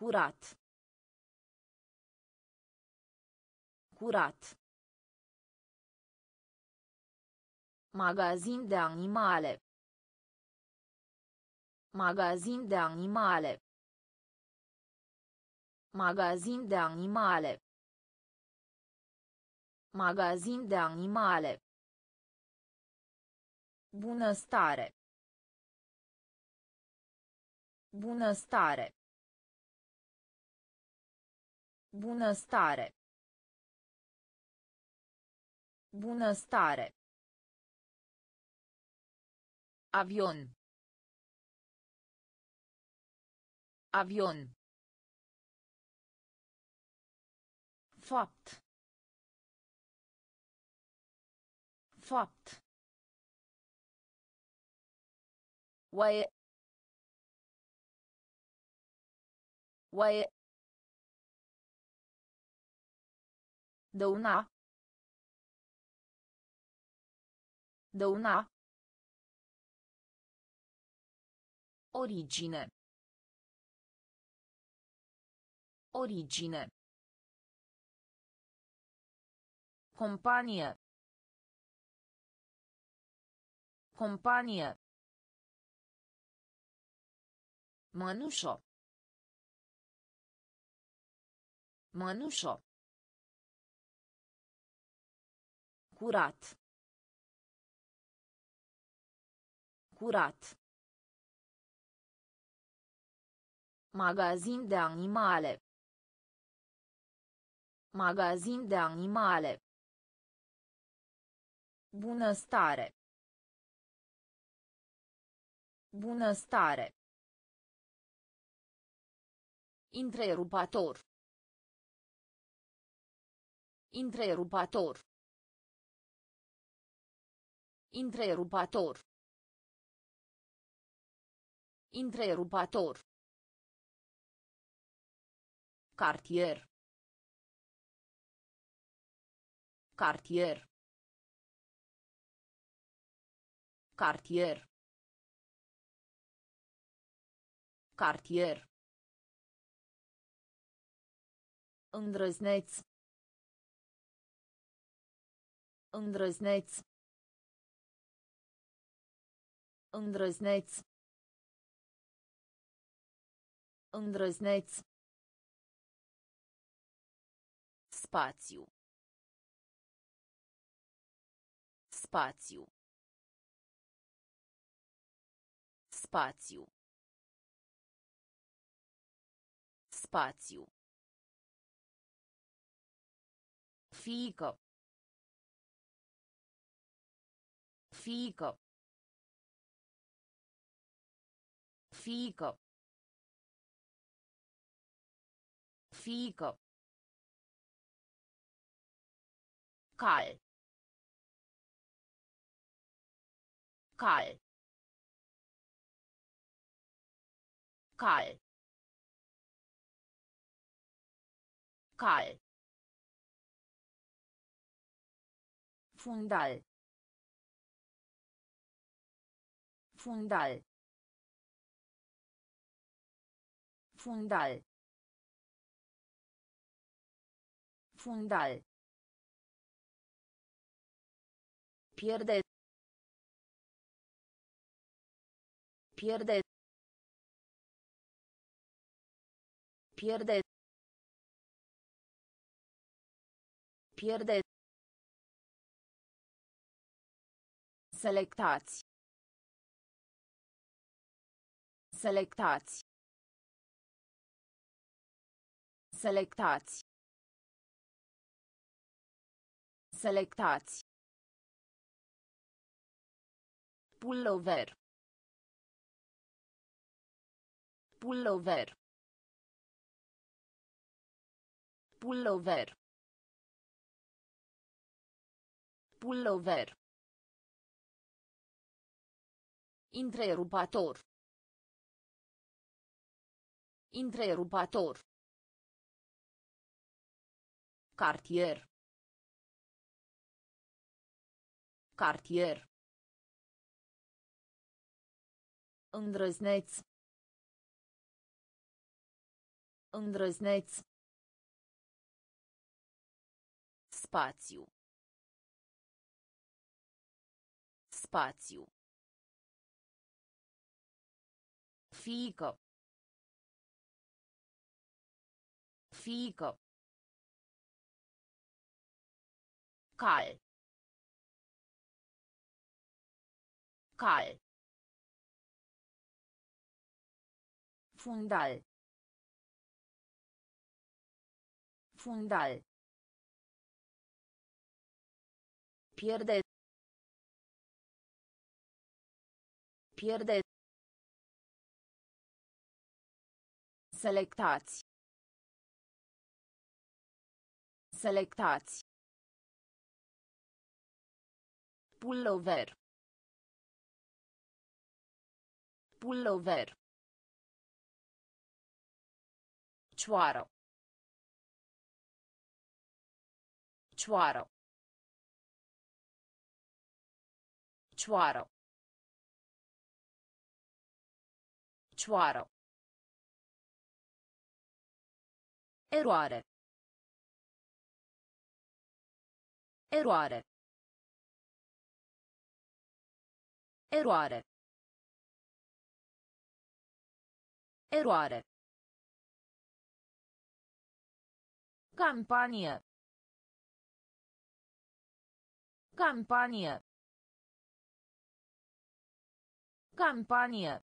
Curat. Curat. Magazin de animale. Magazin de animale. Magazin de animale. Magazin de animale. Bunăstare. Bunăstare. Bunăstare. Bunăstare. Avion. Avion. Fapt. Fapt. Oaie. Oaie. Dăuna. Dăuna. Origine. Origine. Companie. Companie. Mănușo. Mănușo. Curat. Curat. Magazin de animale. Magazin de animale. Bunăstare. Bunăstare. Întrerupator. Întrerupator. Întrerupator. Întrerupator. Cartier. Cartier. Cartier. Cartier. Îndrăzneț. Îndrăzneț. Îndrăzneț. Îndrăzneț. Spațiu. Spațiu. Spațiu. Spațiu. Fică. Fică. Fică. Fică. Cal. Cal. Cal. Cal. Fundal. Fundal. Fundal. Fundal. Pierde. Pierde. Pierde. Pierde. Selectați. Selectați. Selectați. Selectați. Pullover. Pullover. Pullover. Pullover. Întrerupator. Întrerupator. Cartier. Cartier. Îndrăzneț. Îndrăzneț. Spațiu. Spațiu. Fică. Fică. Cal. Cal. Fundal. Fundal. Pierde. Pierde. Selectați. Selectați. Pullover. Pullover. Cioară. Cioară. Cioară. Cioară. Eroare. Eroare. Eroare. Eroare. Campanie. Campanie. Campanie.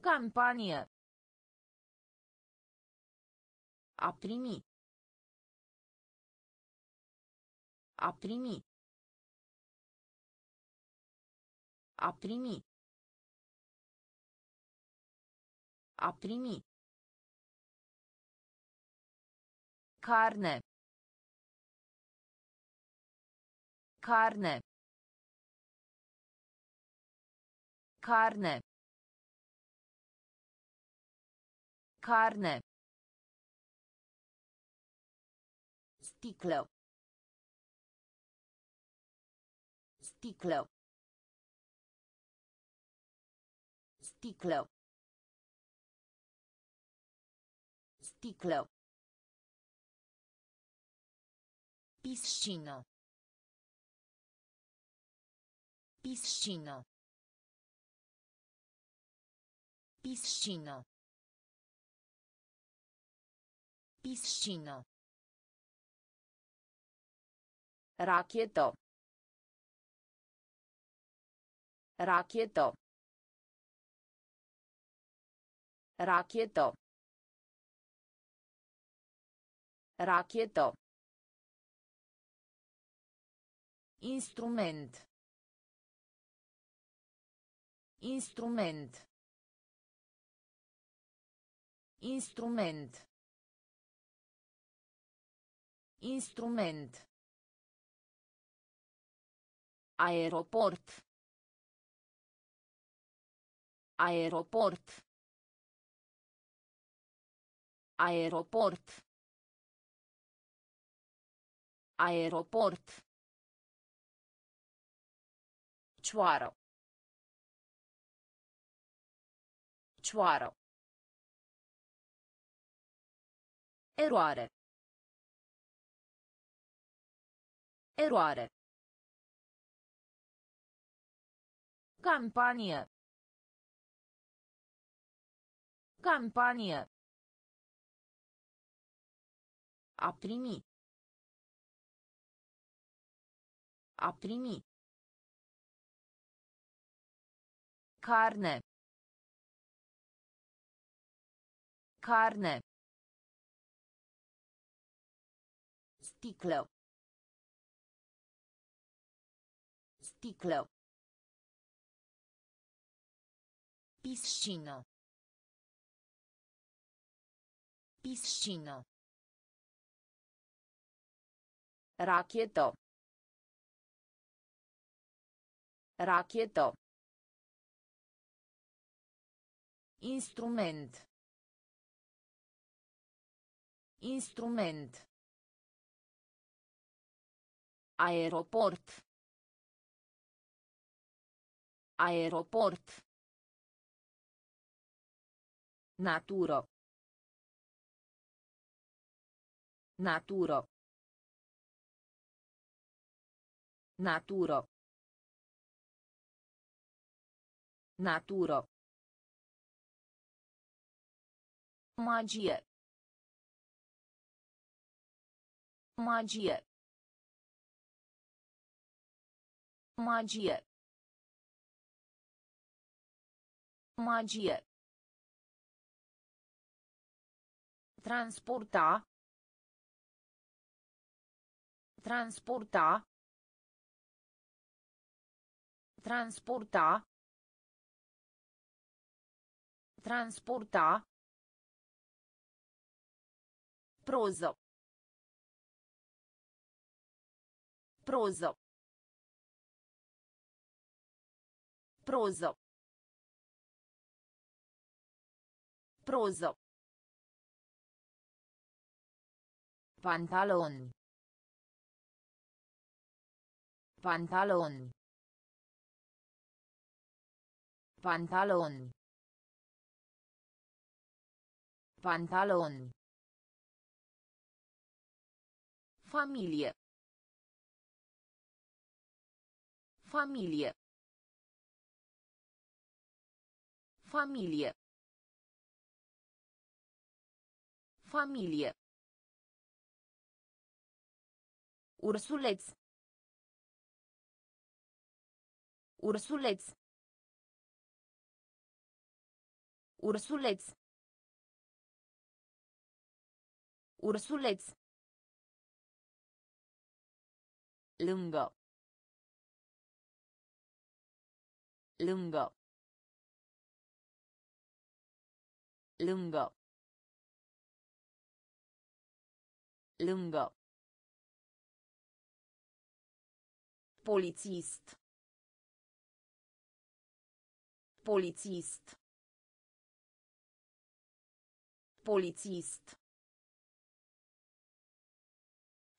Campanie. A primi. A primi. A primi. A primi. Carne. Carne. Carne. Carne. Sticlă. Sticlă. Sticlă. Sticlă. Piscină. Piscină. Piscină. Piscină. Rachetă. Rachetă. Rachetă. Rachetă. Instrument. Instrument. Instrument. Instrument. Aeroport. Aeroport. Aeroport. Aeroport. Cioară. Cioară. Eroare. Eroare. Campanie. Campanie. A primi. A primi. Carne. Carne. Sticlă. Sticlă. Piscină. Piscină. Rachetă. Rachetă. Instrument. Instrument. Aeroport. Aeroport. Naturo. Naturo. Naturo. Naturo. Magie. Magie. Magie. Magie. Transporta. Transporta. Transporta. Transporta. Proză. Proză. Proză. Proză. Pantaloni. Pantaloni. Pantaloni. Pantaloni. Familie. Familie. Familie. Familie. Ursuleț. Ursuleț. Ursuleț. Ursuleț. Lângă. Lângă. Lângă. Lângă. Polițist. Polițist. Polițist.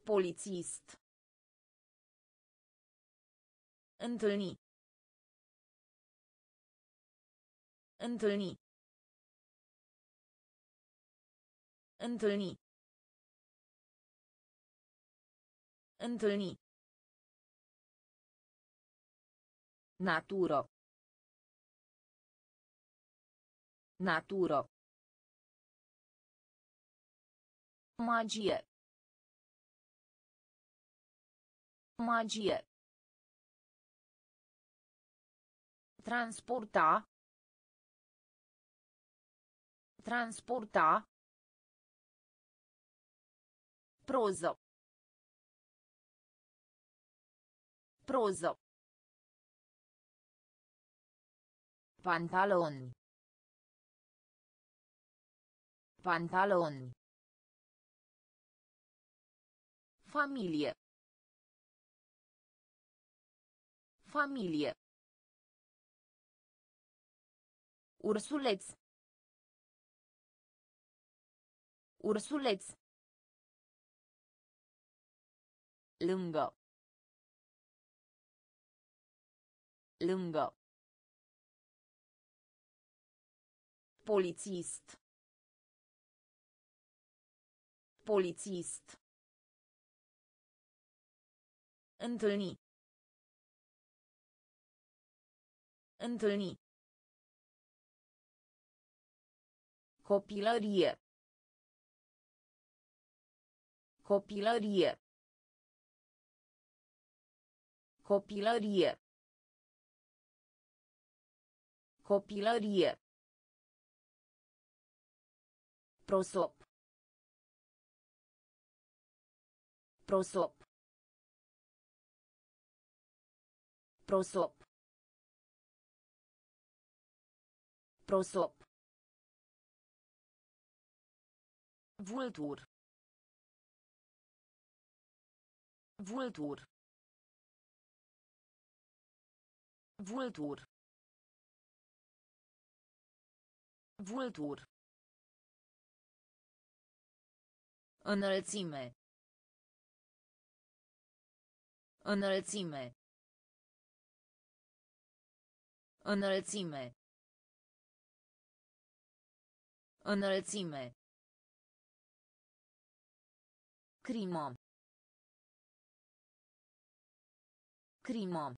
Polițist. Întâlni. Întâlni. Întâlni. Întâlni. Natură. Natură. Magie. Magie. Transporta. Transporta. Proză. Proză. Pantaloni. Pantaloni. Familie. Familie. Ursuleț. Ursuleț. Lângă. Lângă. Polițist. Polițist. Întâlni. Întâlni. Copilărie. Copilărie. Copilărie. Copilărie. Prosop. Prosop. Prosop. Prosop. Vultur. Vultur. Vultur. Vultur. Înălțime. Înălțime. Înălțime. Înălțime. Crimă. Crimă.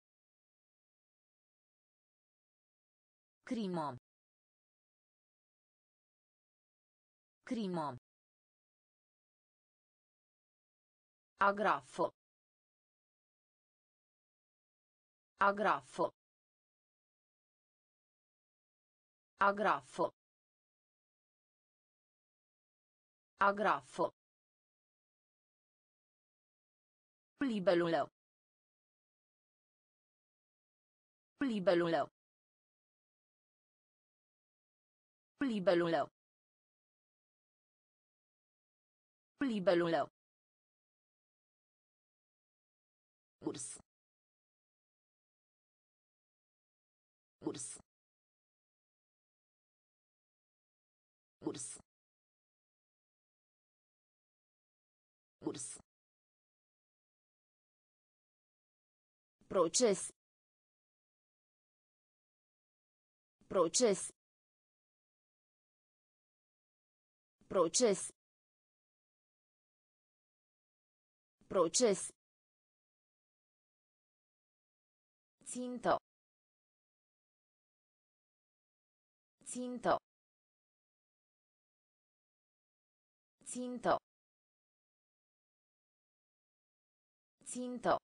Crimă. Crimă. Agrafo. Agrafo. Agrafo. Agrafo. Libelulă. Libelulă. Libelulă. Libelulă. Urs. Urs. Urs. Urs. Proces. Proces. Proces. Proces. Țintă. Țintă. Țintă. Țintă.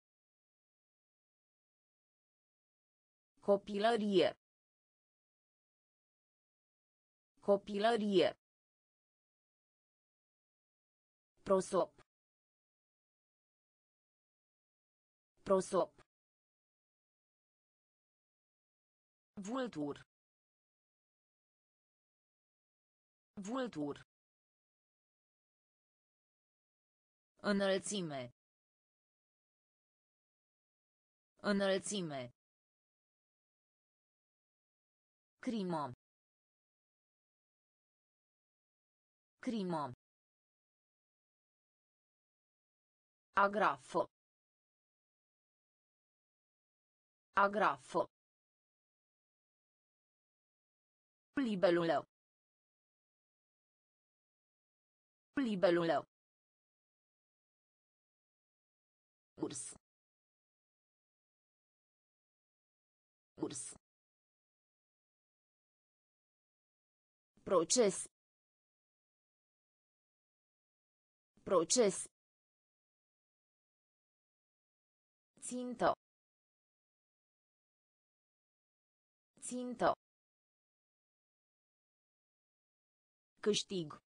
Copilărie. Copilărie. Prosop. Prosop. Vultur. Vultur. Înălțime. Înălțime. Crimă. Crimă. Agrafo. Agrafo. Libelulă. Libelulă. Urs. Urs. Proces. Proces. Țintă. Țintă. Câștig.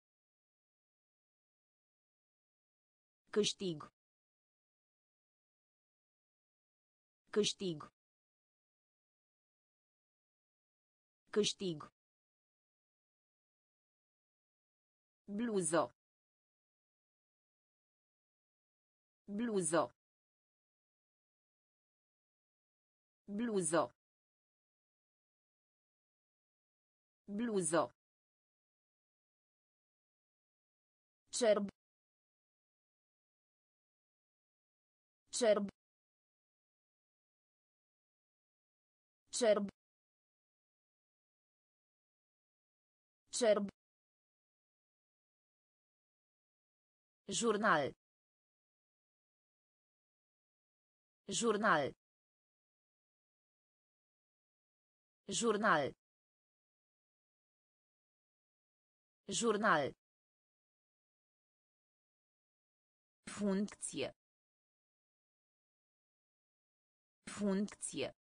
Câștig. Câștig. Câștig. Bluză. Bluză. Bluză. Bluză. Cerb. Cerb. Cerb. Cerb. Jurnal. Jurnal. Jurnal. Jurnal. Funcție. Funcție.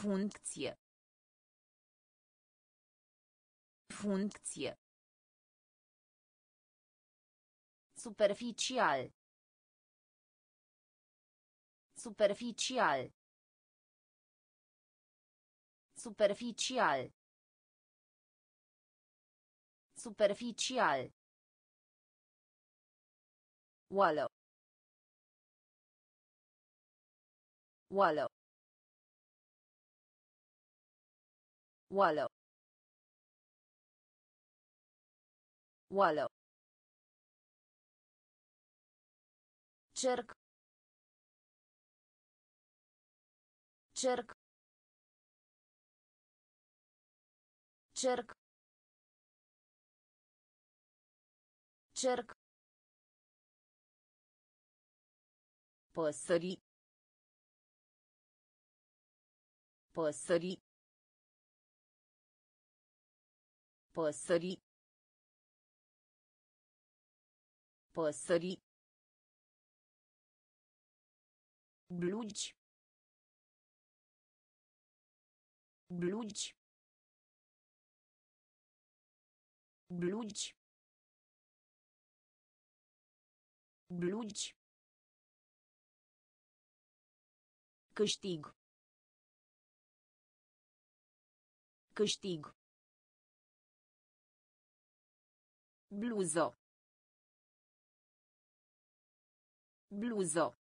Funcție. Funcție. Superficial. Superficial. Superficial. Superficial. Oală. Oală. Oală. Oală. Cerc. Cerc. Cerc. Cerc. Păsări. Păsări. Păsări. Păsări. Blugi. Blugi. Blugi. Blugi. Câștig. Câștig. Bluză. Bluză.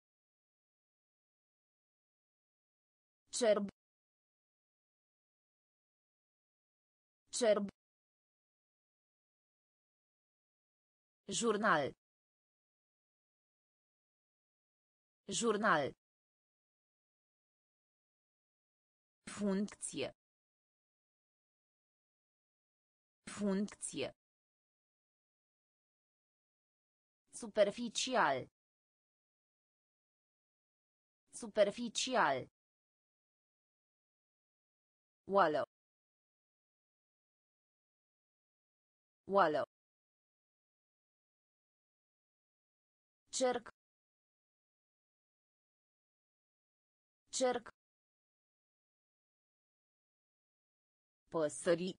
Cerb. Cerb. Jurnal. Jurnal. Funcție. Funcție. Superficial. Superficial. Oală. Oală. Cerc. Cerc. Păsări.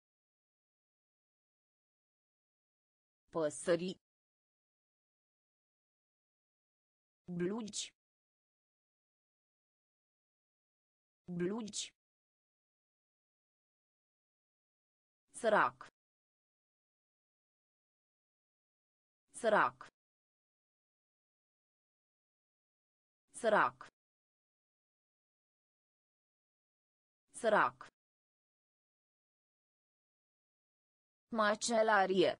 Păsări. Blugi. Blugi. Sărac. Sărac. Sărac. Sărac. Macelarie.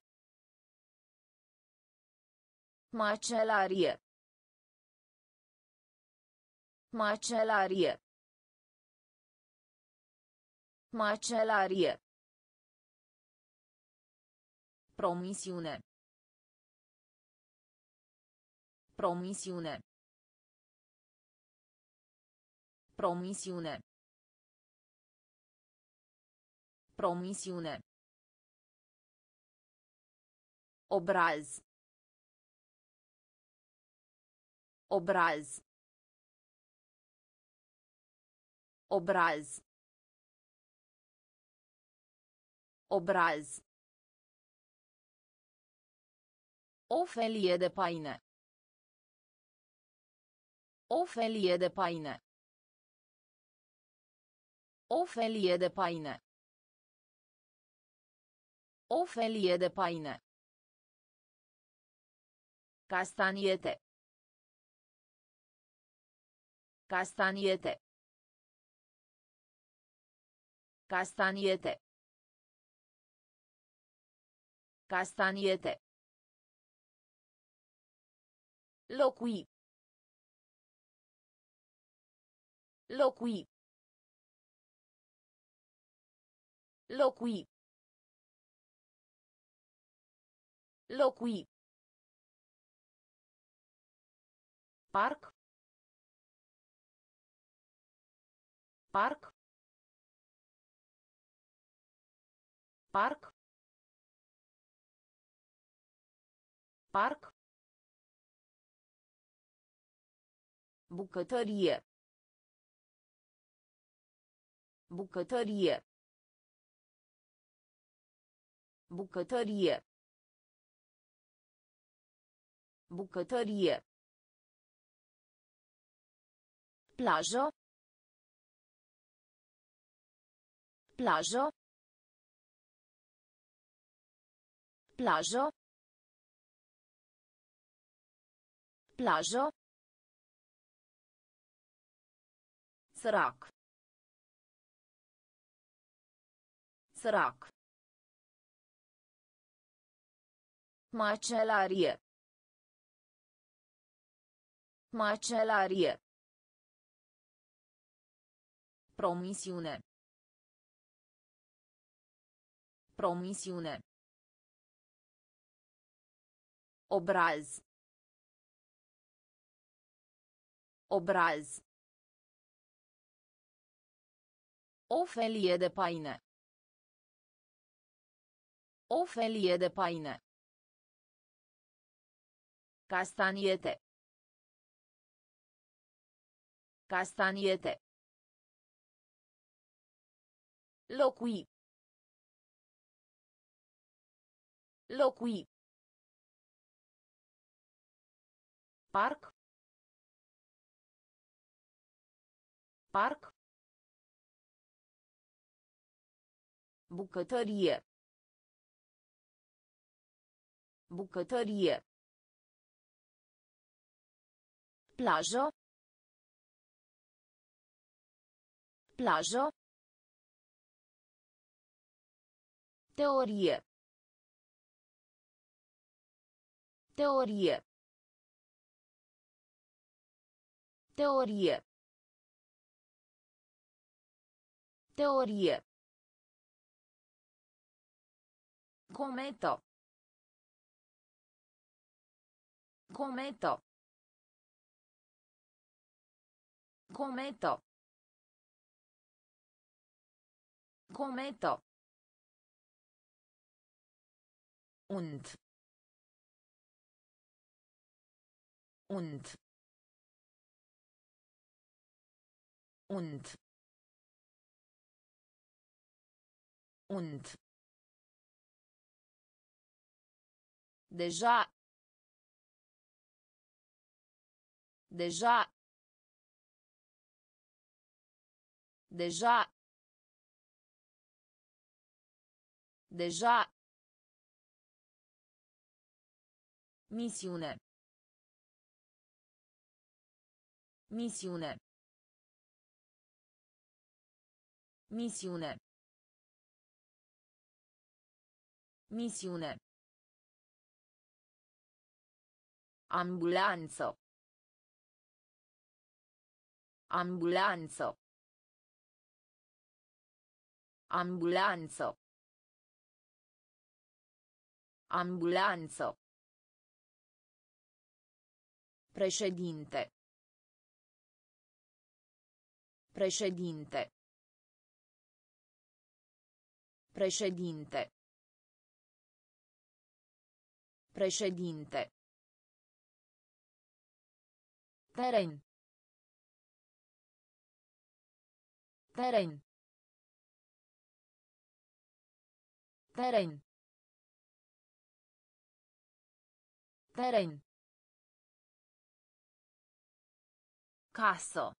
Macelarie. Macelarie. Macelarie. Promisiune. Promisiune. Promisiune. Promisiune. Obraz. Obraz. Obraz. Obraz. O felie de paine. O felie de paine. O felie de paine. O felie de paine. Castaniete. Castaniete. Castaniete. Castaniete. Locui. Locui. Locui. Locui. Parc. Parc. Parc. Parc. Bucătărie. Bucătărie. Bucătărie. Bucătărie. Plajă. Plajă. Plajă. Plajă. Sărac. Sărac. Macelarie. Macelarie. Promisiune. Promisiune. Obraz. Obraz. O felie de paine. O felie de paine. Castaniete. Castaniete. Locui. Locui. Parc. Parc. Bucătărie. Bucătărie. Plajă. Plajă. Teorie. Teorie. Teorie. Teorie. Cometo. Cometo. Cometo. Cometo. Und. Und. Und. Und. Deja. Deja. Deja. Deja. Misiune. Misiune. Misiune. Misiune. Ambulanzo. Ambulanzo. Ambulanzo. Ambulanzo. Precedente. Precedente. Precedente. Precedente. Teren. Teren. Teren. Teren. Caso.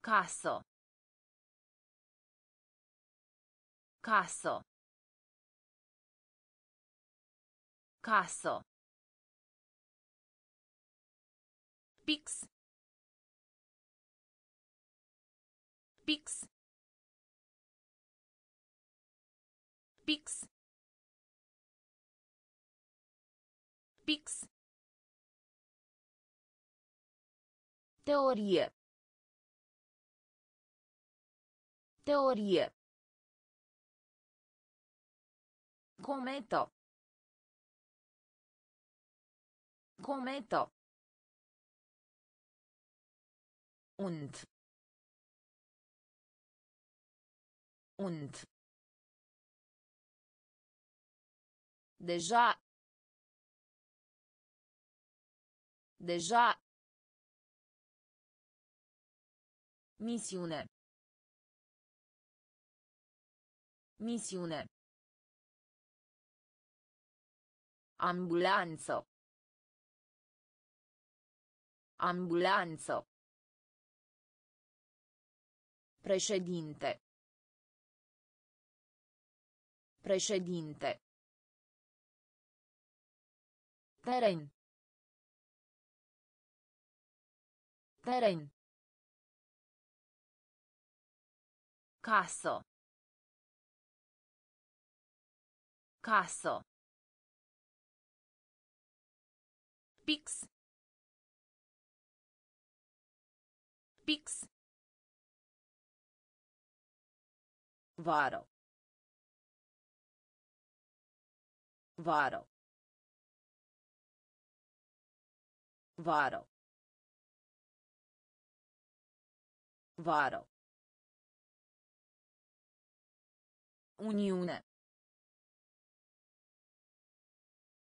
Casso. Casă. Casă. Pix. Pix. Pix. Pix. Teorie. Teorie. Cometo. Cometo. Und. Und. Deja. Deja. Misiune. Misiune. Ambulanzo. Ambulanzo. Precedente. Precedente. Teren. Teren. Caso. Casso. Pix. Pix. Vară. Vară. Vară. Vară. Uniune.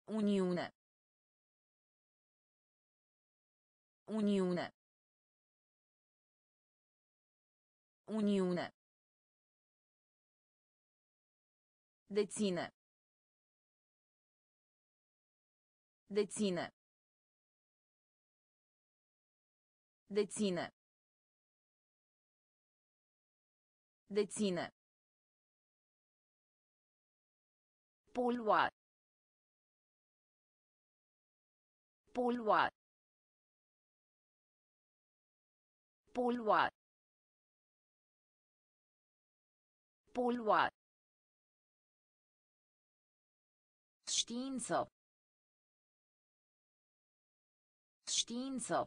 Uniune. Uniune. Uniune. Deține. Deține. Deține. Deține. Polua. Polua. Polua. Polua. Știință. Știință.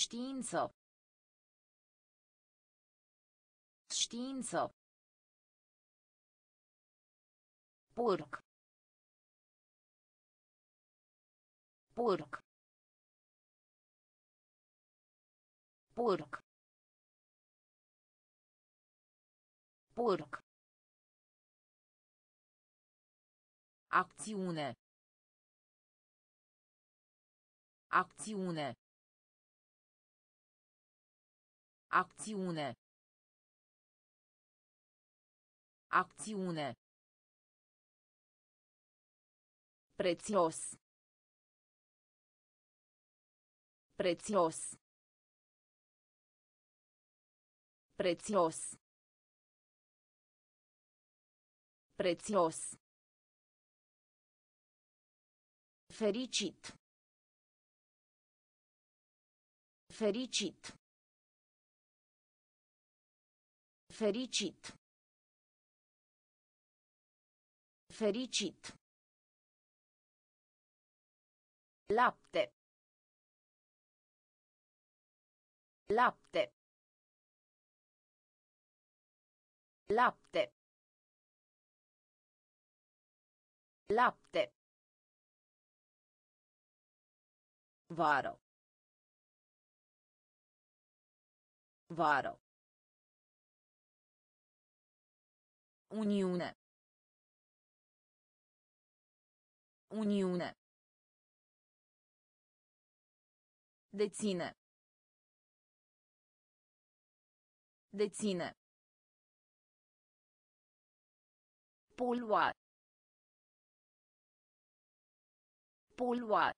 Știință. Știință. Porc. Porc. Porc. Porc. Acțiune. Acțiune. Acțiune. Acțiune. Prețios. Prețios. Prețios. Prețios. Fericit. Fericit. Fericit. Fericit. Lapte. Lapte. Lapte. Lapte. Vară. Vară. Uniune. Uniune. Deține. Deține. Polua. Polua.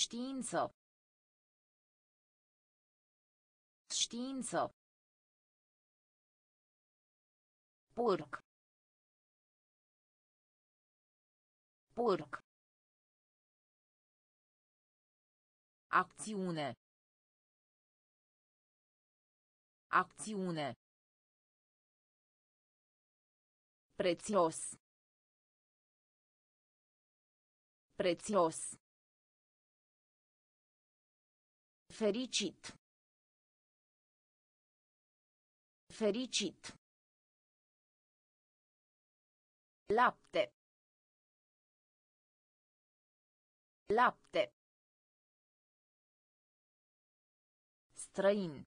Știință. Știință. Porc. Porc. Acțiune. Acțiune. Prețios. Prețios. Fericit. Fericit. Lapte. Lapte. Străin.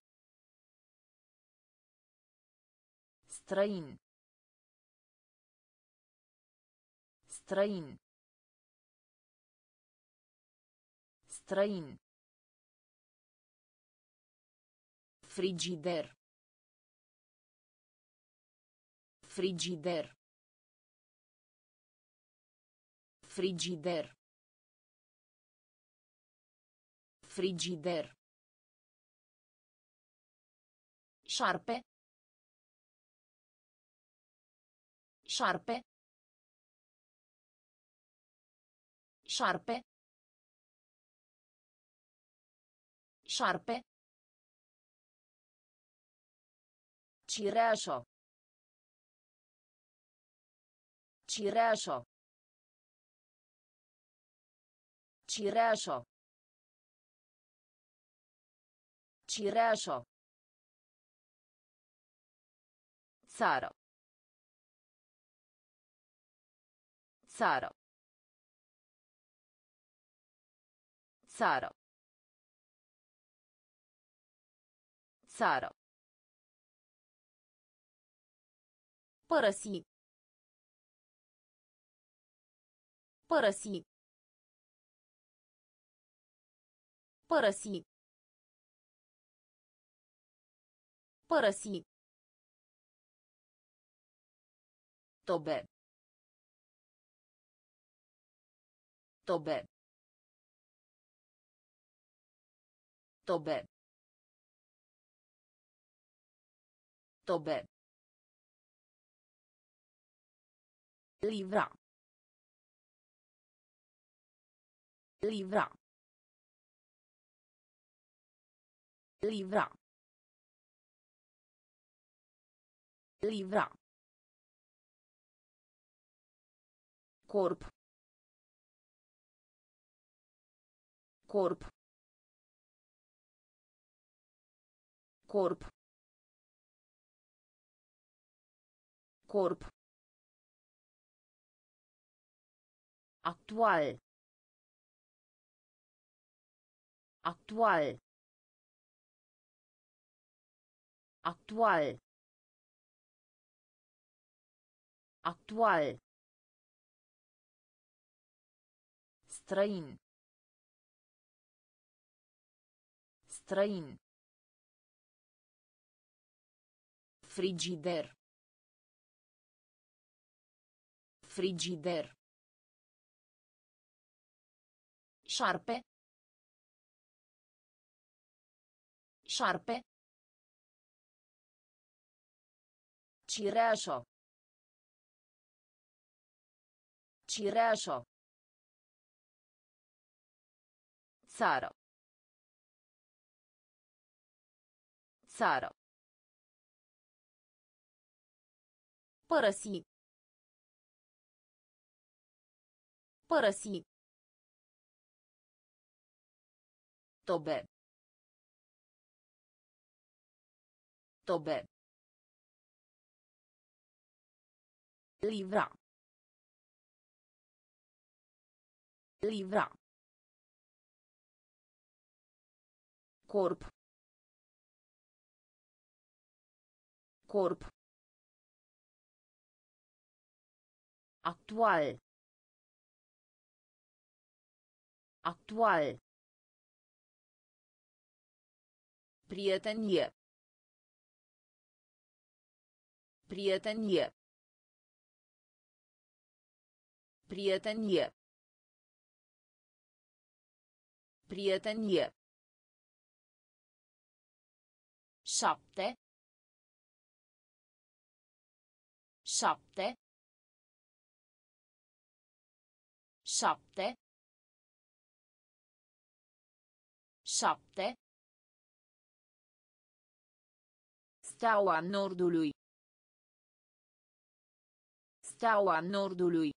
Străin. Străin. Străin. Frigider. Frigider. Frigider. Frigider. Șarpe. Șarpe. Șarpe. Șarpe. Cireașă. Cireașă. Cireașă. Cireașă. Țară. Țară. Țară. Țară. Părăsi. Părăsi. Părăsi. Părăsi. Tobe. Tobe. Tobe. Tobe. Livra. Livra. Livra. Livra. Corp. Corp. Corp. Corp. Actual. Actual. Actual. Actual. Străin. Străin. Frigider. Frigider. Șarpe. Șarpe. Cireașă. Cireașă. Țară. Țară. Părăsi. Părăsi. Tobe. Tobe. Livra. Livra. Corp. Corp. Actual. Actual. Prietenie. Prietenie. Prietenie. Prietenie. Șapte. Șapte. Șapte. Șapte. Steaua Nordului. Steaua Nordului.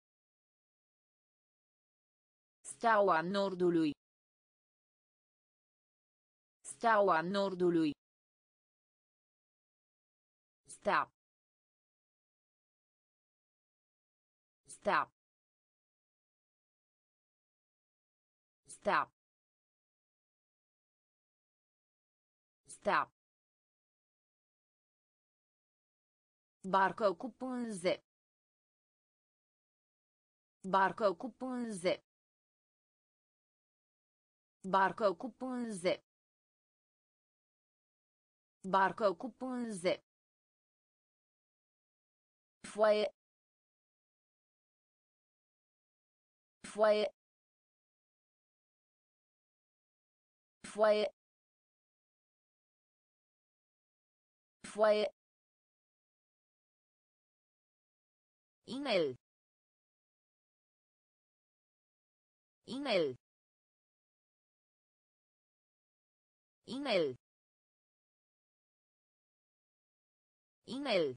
Steaua Nordului. Steaua Nordului. Sta. Sta. Sta. Sta. Barcă cu pânze. Barcă cu pânze. Barcă cu pânze. Barcă cu pânze. Foaie. Foaie. Foaie. Foaie. Email. Email. Email. Email.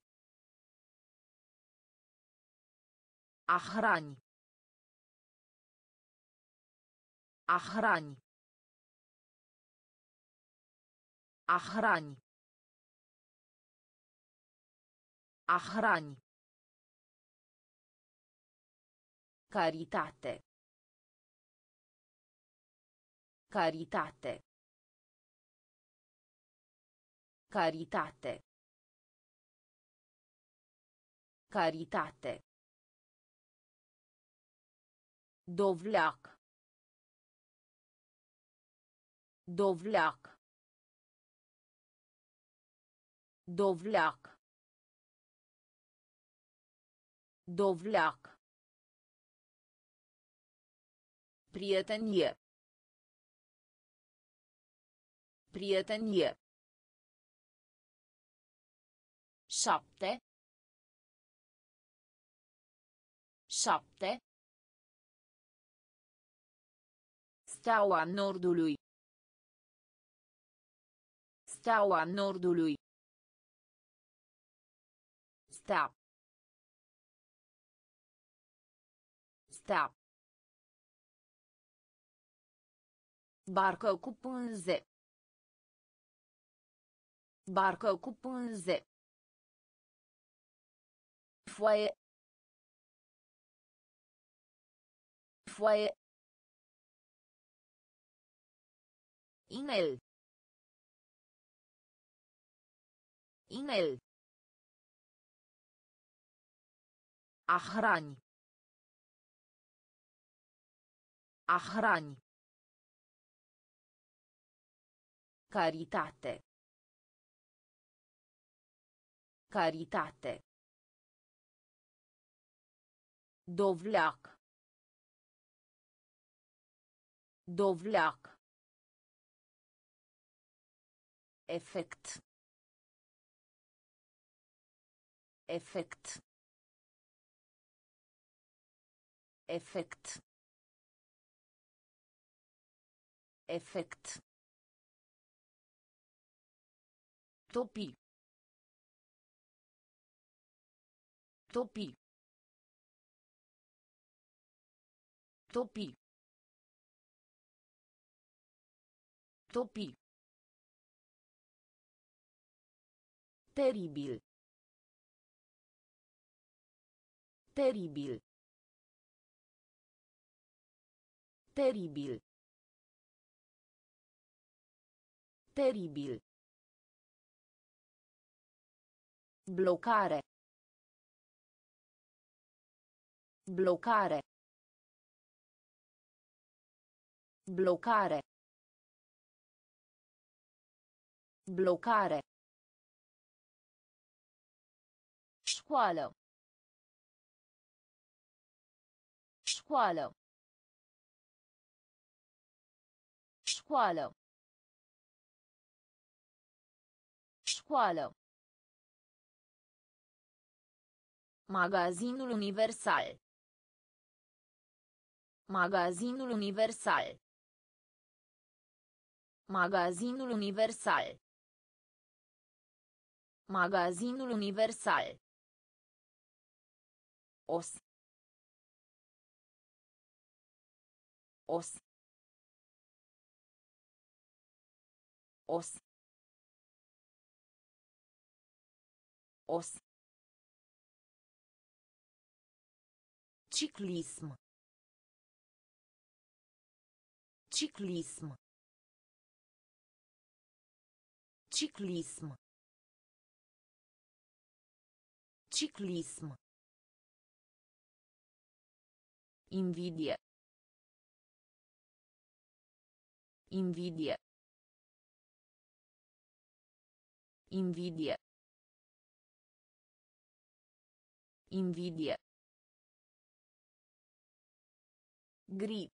A hrani. A hrani. A hrani. A hrani. Caritate. Caritate. Caritate. Caritate. Dovleac. Dovleac. Dovleac. Dovleac. Prietenie. Prietenie. Șapte. Șapte. Steaua Nordului. Steaua Nordului. Sta. Sta. Barcă cu pânze. Barcă cu pânze. Foaie. Foaie. Email. Email. A hrani. A hrani. Caritate. Caritate. Dovleac. Dovleac. Efect. Efect. Efect. Efect. Topi. Topi. Topi. Topi. Teribil. Teribil. Teribil. Teribil. Blocare. Blocare. Blocare. Blocare. Școală. Școală. Școală. Școală. Magazinul universal. Magazinul universal. Magazinul universal. Magazinul universal. Os. Os. Os. Os. Ciclism. Ciclism. Ciclism. Ciclism. Invidie. Invidie. Invidie. Invidie. Gri.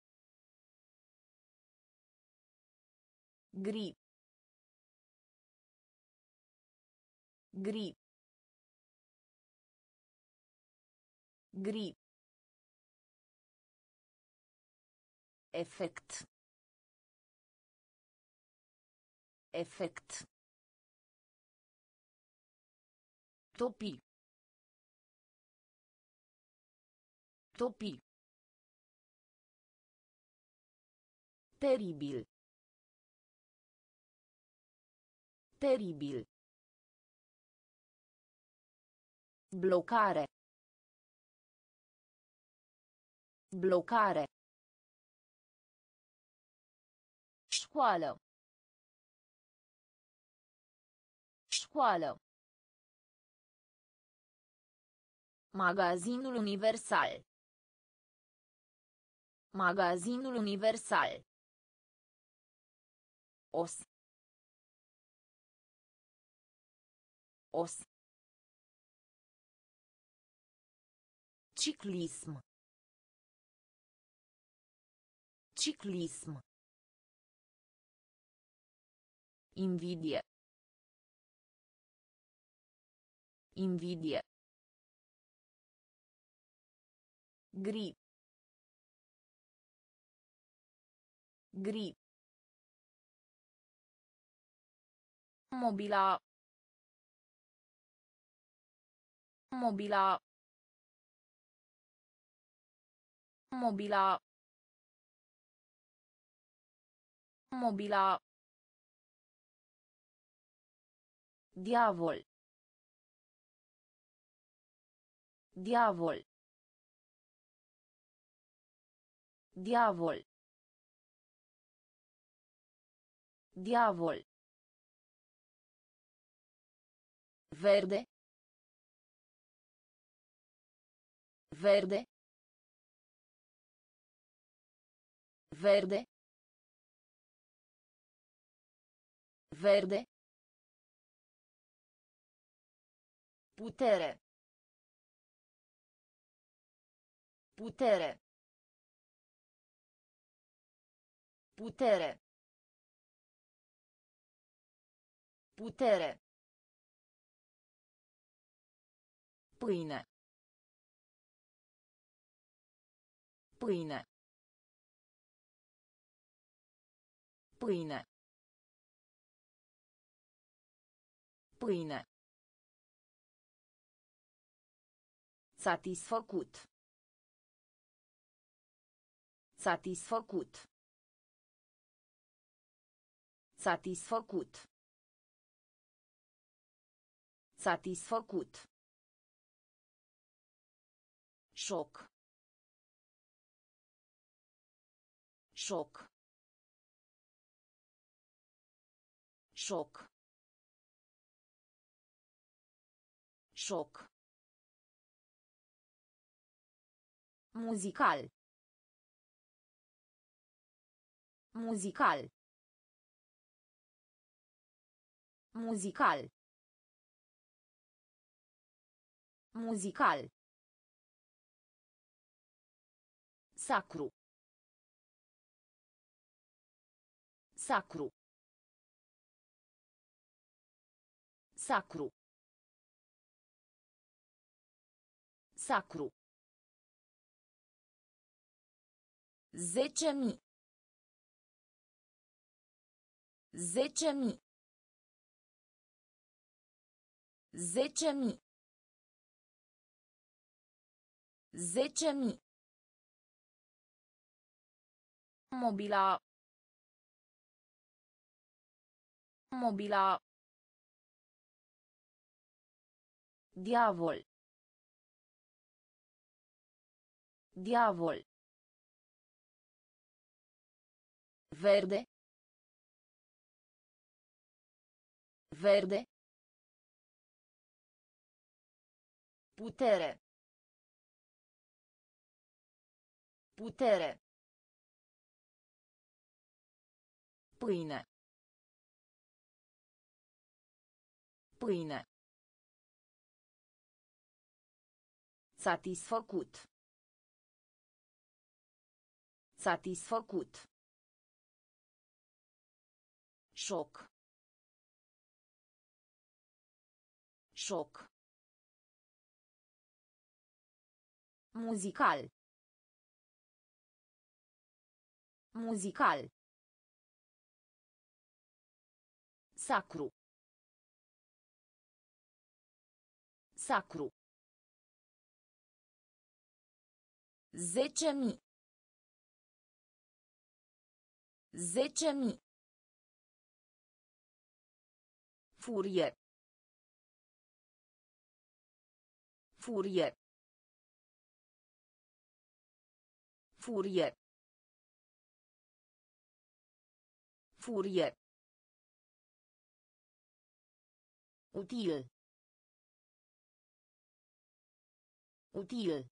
Gri. Gri. Gri. Efect. Efect. Topi. Topi. Teribil. Teribil. Blocare. Blocare. Școală. Școală. Magazinul universal. Magazinul universal. Os. Os. Ciclism. Ciclism. Invidie. Invidie. Gri. Gri. Mobila. Mobila. Mobila. Mobila. Diavol. Diavol. Diavol. Diavol. Verde. Verde. Verde. Verde. Putere. Putere. Putere. Putere. Pâine. Pâine. Pâine. Pâine. Satisfăcut. Satisfăcut. Satisfăcut. Satisfăcut. Șoc. Șoc. Șoc. Șoc. Muzical. Muzical. Muzical. Muzical. Sacru. Sacru. Sacru. Sacru. Zece mii. Zece mii. Zece mii. Zece mii. Mobila. Mobila. Diavol. Diavol. Verde. Verde. Putere. Putere. Pâine. Pâine. Satisfăcut. Satisfăcut. Șoc. Șoc. Muzical. Muzical. Sacru. Sacru. Zece mii. Zece mii. Furie. Furie. Furie. Furie. Util. Util.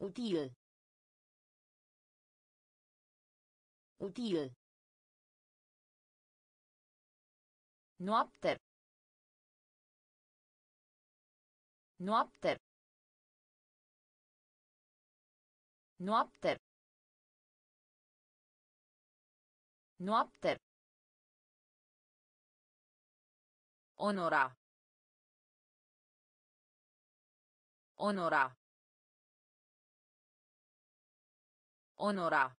Util. Util. Noapte. Noapte. Noapte. Noapte. Onora. Onora. Onora.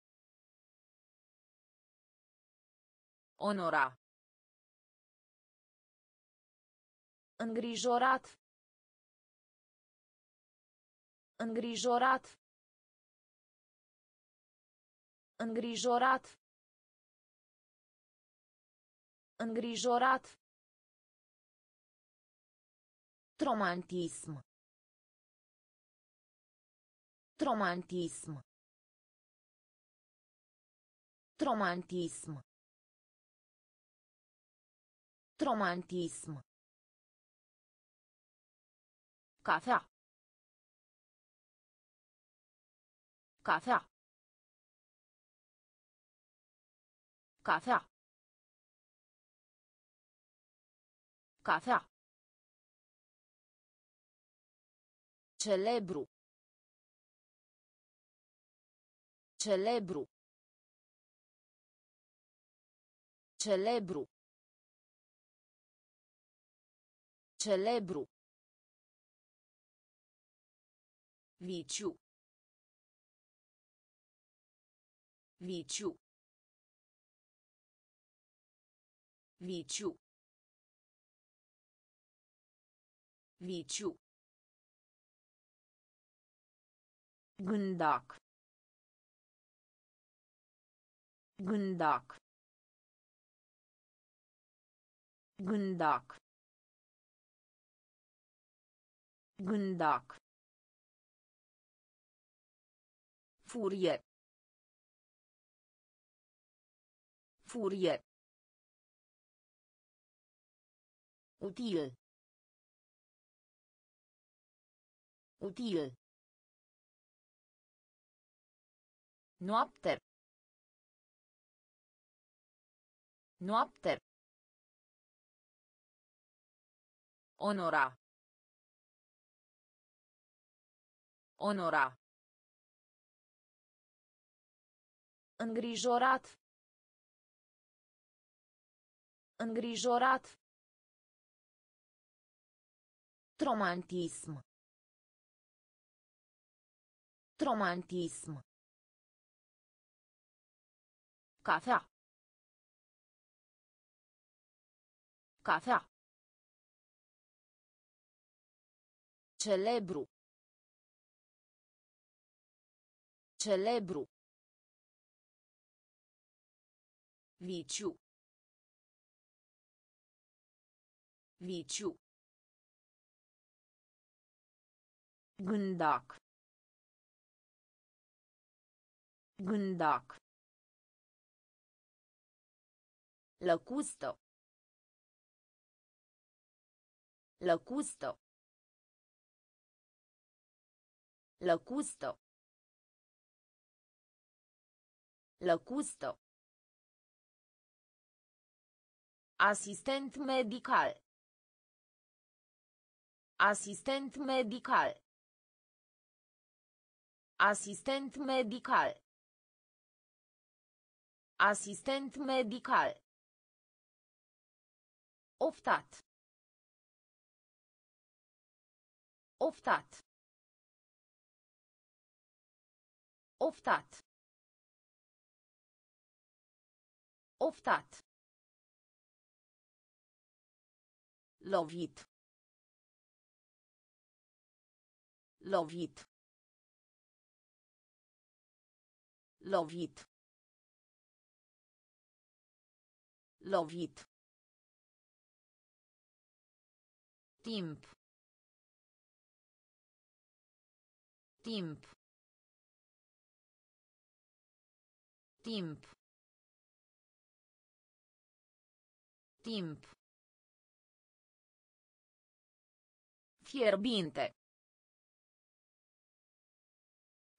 Onora. Îngrijorat. Îngrijorat. Îngrijorat. Îngrijorat. Tromantism. Tromantism. Tromantism. Tromantism. Cafea. Cafea. Cafea. Cafea. Celebru. Celebru. Celebru. Celebru. Viciu. Viciu. Viciu. Viciu. Gândac. Gândac. Gândac. Gândac. Furie. Furie. Util. Util. Noapte. Noapte. Onora. Onora. Îngrijorat. Îngrijorat. Romantism. Romantism. Cafea. Cafea. Celebru. Celebru. Viciu. Viciu. Gândac. Gândac. Lăcustă. Lăcustă. Lăcustă. Lăcustă. Asistent medical. Asistent medical. Asistent medical. Asistent medical. Oftat. Oftat. Oftat. Oftat. Lovit. Lovit. Lovit. Lovit. Timp. Timp. Timp. Timp. Fierbinte.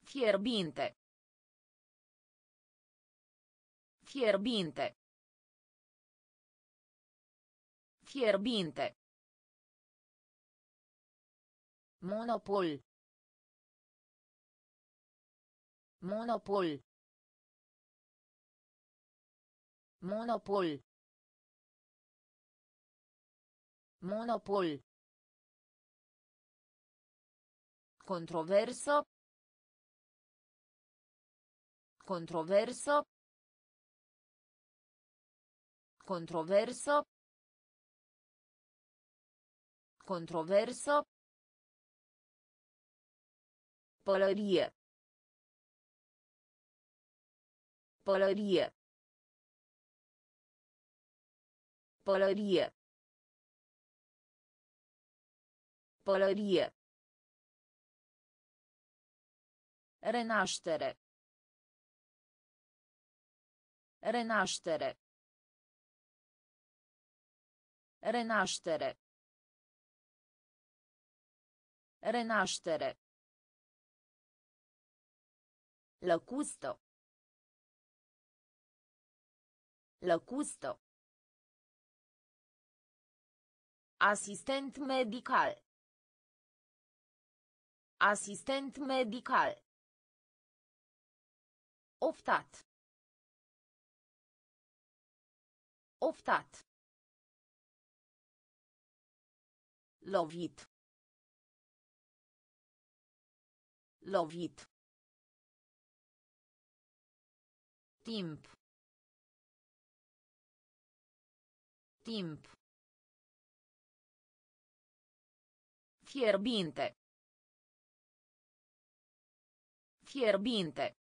Fierbinte. Fierbinte. Fierbinte. Monopol. Monopol. Monopol. Monopol. Controverso. Controverso. Controverso. Controverso. Pălărie. Pălărie. Pălărie. Pălărie. Renaștere. Renaștere. Renaștere. Renaștere. Lăcustă. Lăcustă. Asistent medical. Asistent medical. Oftat. Oftat. Lovit. Lovit. Timp. Timp. Fierbinte. Fierbinte.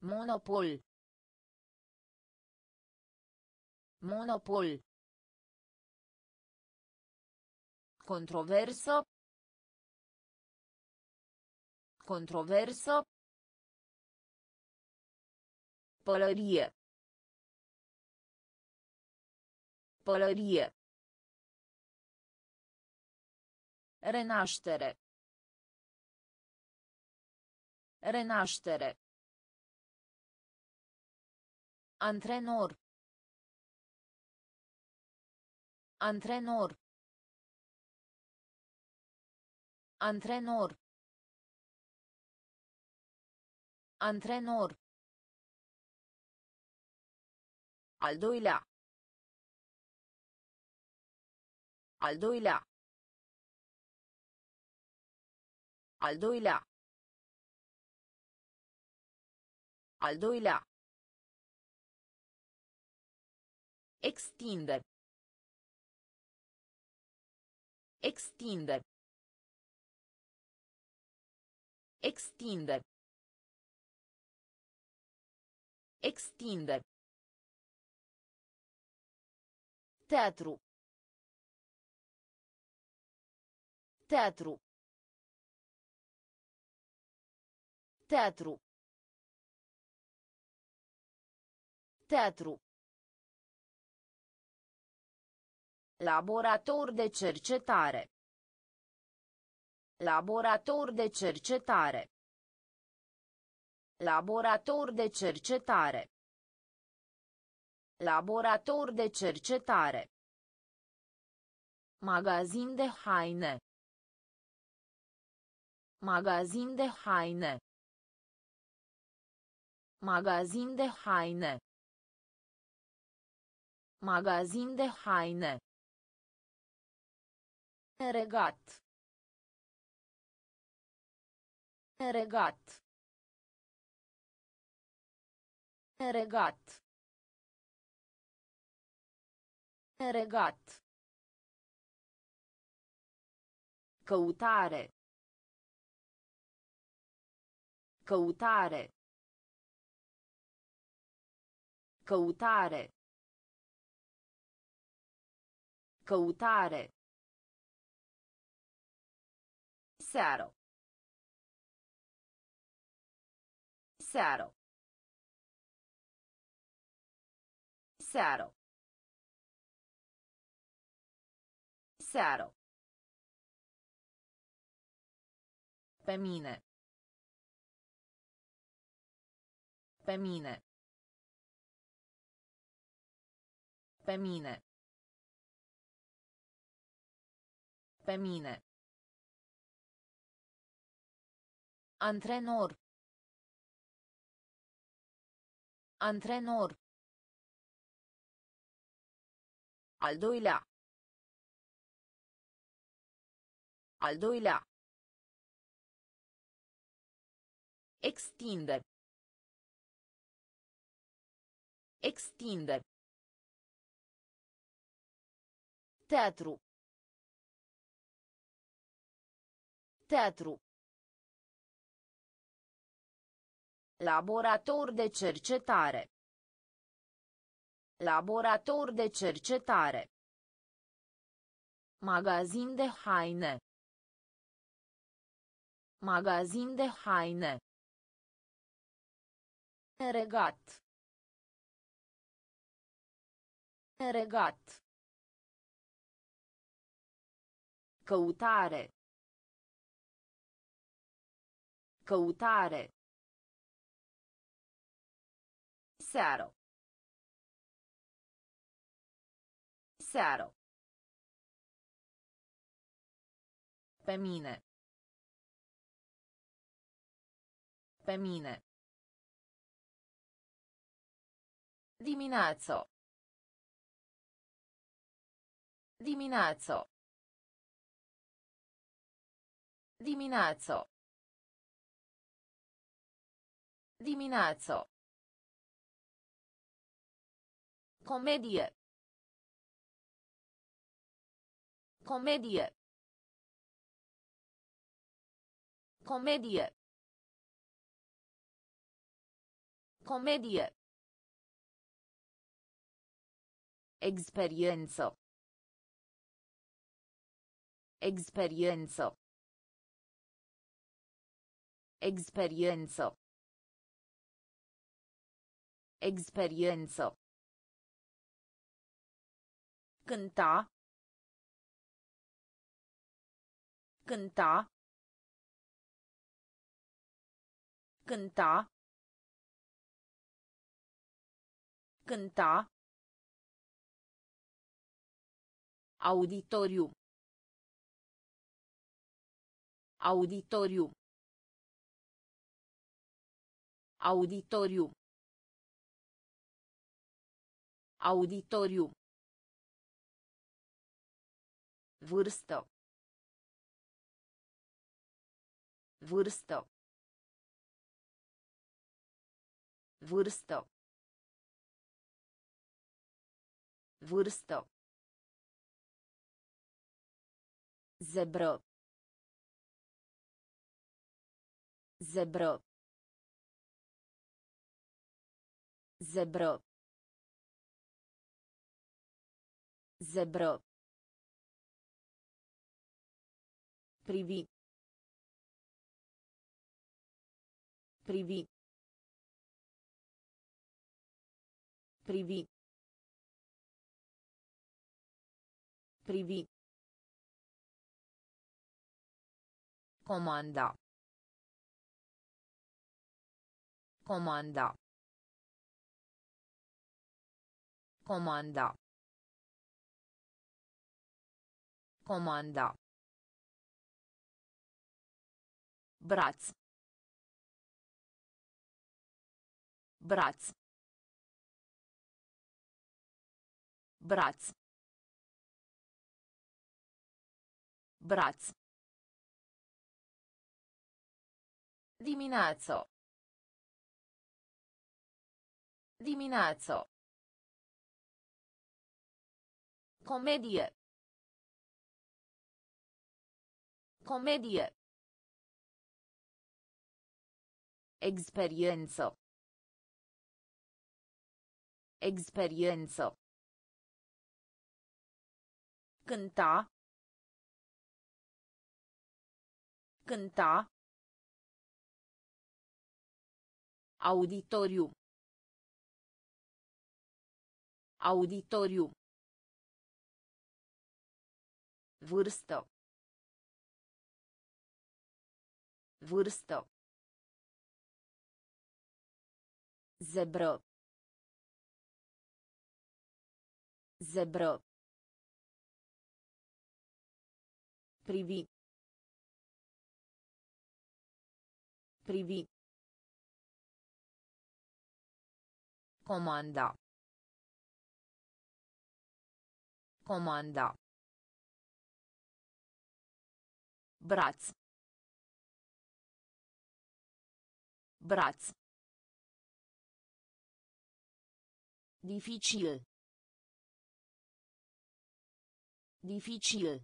Monopol. Monopol. Controverso. Controverso. Pălărie. Pălărie. Renaștere. Renaștere. Antrenor. Antrenor. Antrenor. Antrenor. Al doilea. Al doilea. Al doilea. Al doilea. Extinde. Extinde. Extinde. Extinde. Teatru. Teatru. Teatru. Teatru. Laborator de cercetare. Laborator de cercetare. Laborator de cercetare. Laborator de cercetare. Magazin de haine. Magazin de haine. Magazin de haine. Magazin de haine. Regat. Regat. Regat. Regat. Căutare. Căutare. Căutare. Căutare. Seară. Seară. Seară. Seară. Pe mine. Pe mine. Pe mine. Pe mine. Antrenor. Antrenor. Al doilea. Al doilea. Extinde. Extinde. Teatru. Teatru. Laborator de cercetare. Laborator de cercetare. Magazin de haine. Magazin de haine. Regat. Regat. Căutare. Căutare. Seară. Seară. Pe mine. Pe mine. Dimineață. Dimineață. Dimineață. Dimineață. Comedie. Comedie. Comedie. Comedie. Experiență. Experiență. Experiență. Experiență. Cânta. Cânta. Cânta. Cânta. Auditoriu. Auditoriu. Auditoriu. Auditoriu. Vârstă. Vârstă. Vârstă. Vârstă. Zebră. Zebră. Zebră. Zebră. Privi. Privi. Privi. Privi. Comanda. Comanda. Comanda. Comanda. Braț. Braț. Braț. Braț. Dimineață. Dimineață. Comedie. Comedie. Experiență. Experiență. Cânta. Cânta. Auditoriu. Auditoriu. Vârstă. Vârstă. Zebră. Zebră. Privi. Privi. Comanda. Comanda. Braț. Braț. Dificil. Dificil.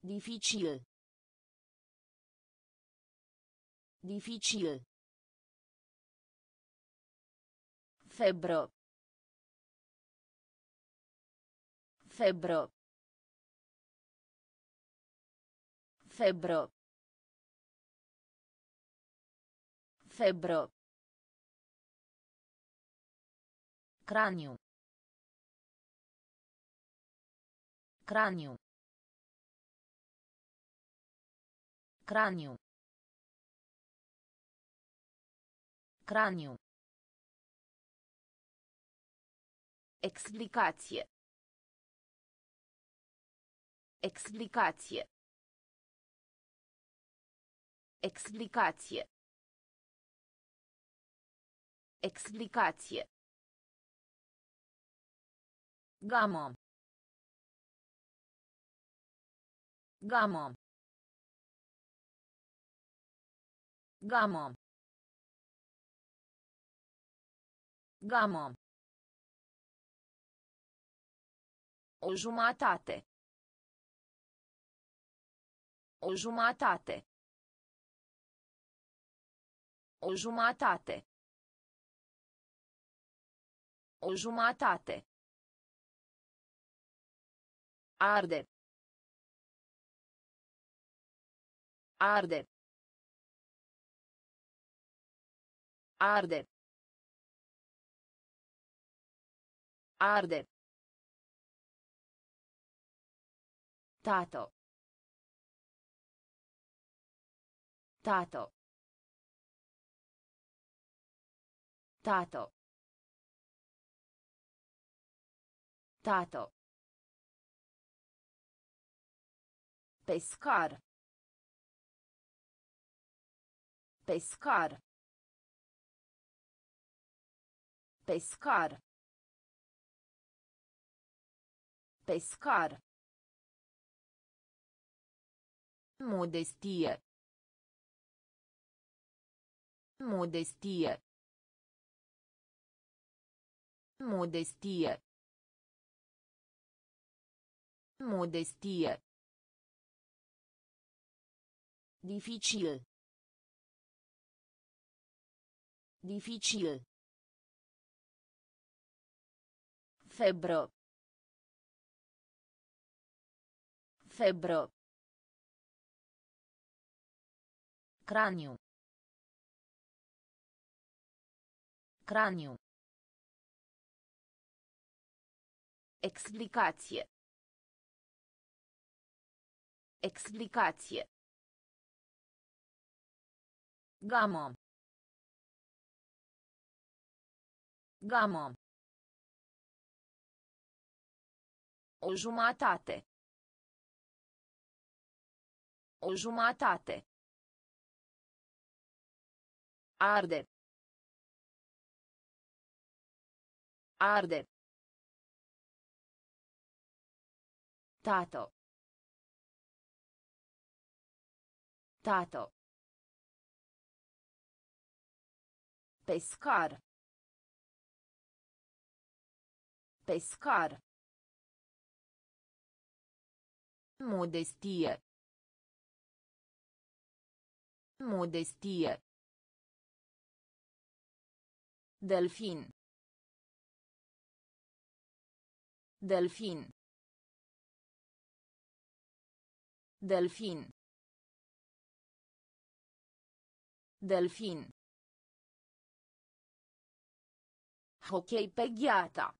Dificil. Dificil. Febră. Febră. Febră. Febră. Craniu. Craniu. Craniu. Craniu. Explicație. Explicație. Explicație. Explicație. Gamă. Gamă. Gamă. Gamă. O jumătate. O jumătate. O jumătate. O jumătate. Arde. Arde. Arde. Arde. Tato. Tato. Tato. Tato. Pescar. Pescar. Pescar. Pescar. Modestie. Modestie. Modestie. Modestie. Dificil. Dificil. Febră. Febră. Craniu. Craniu. Explicație. Explicație. Gamă. Gamă. O jumătate. O jumătate. Arde. Arde. Tato. Tato. Pescar. Pescar. Modestie. Modestie. Delfin. Delfin. Delfin. Delfin. Hockey pe ghiata.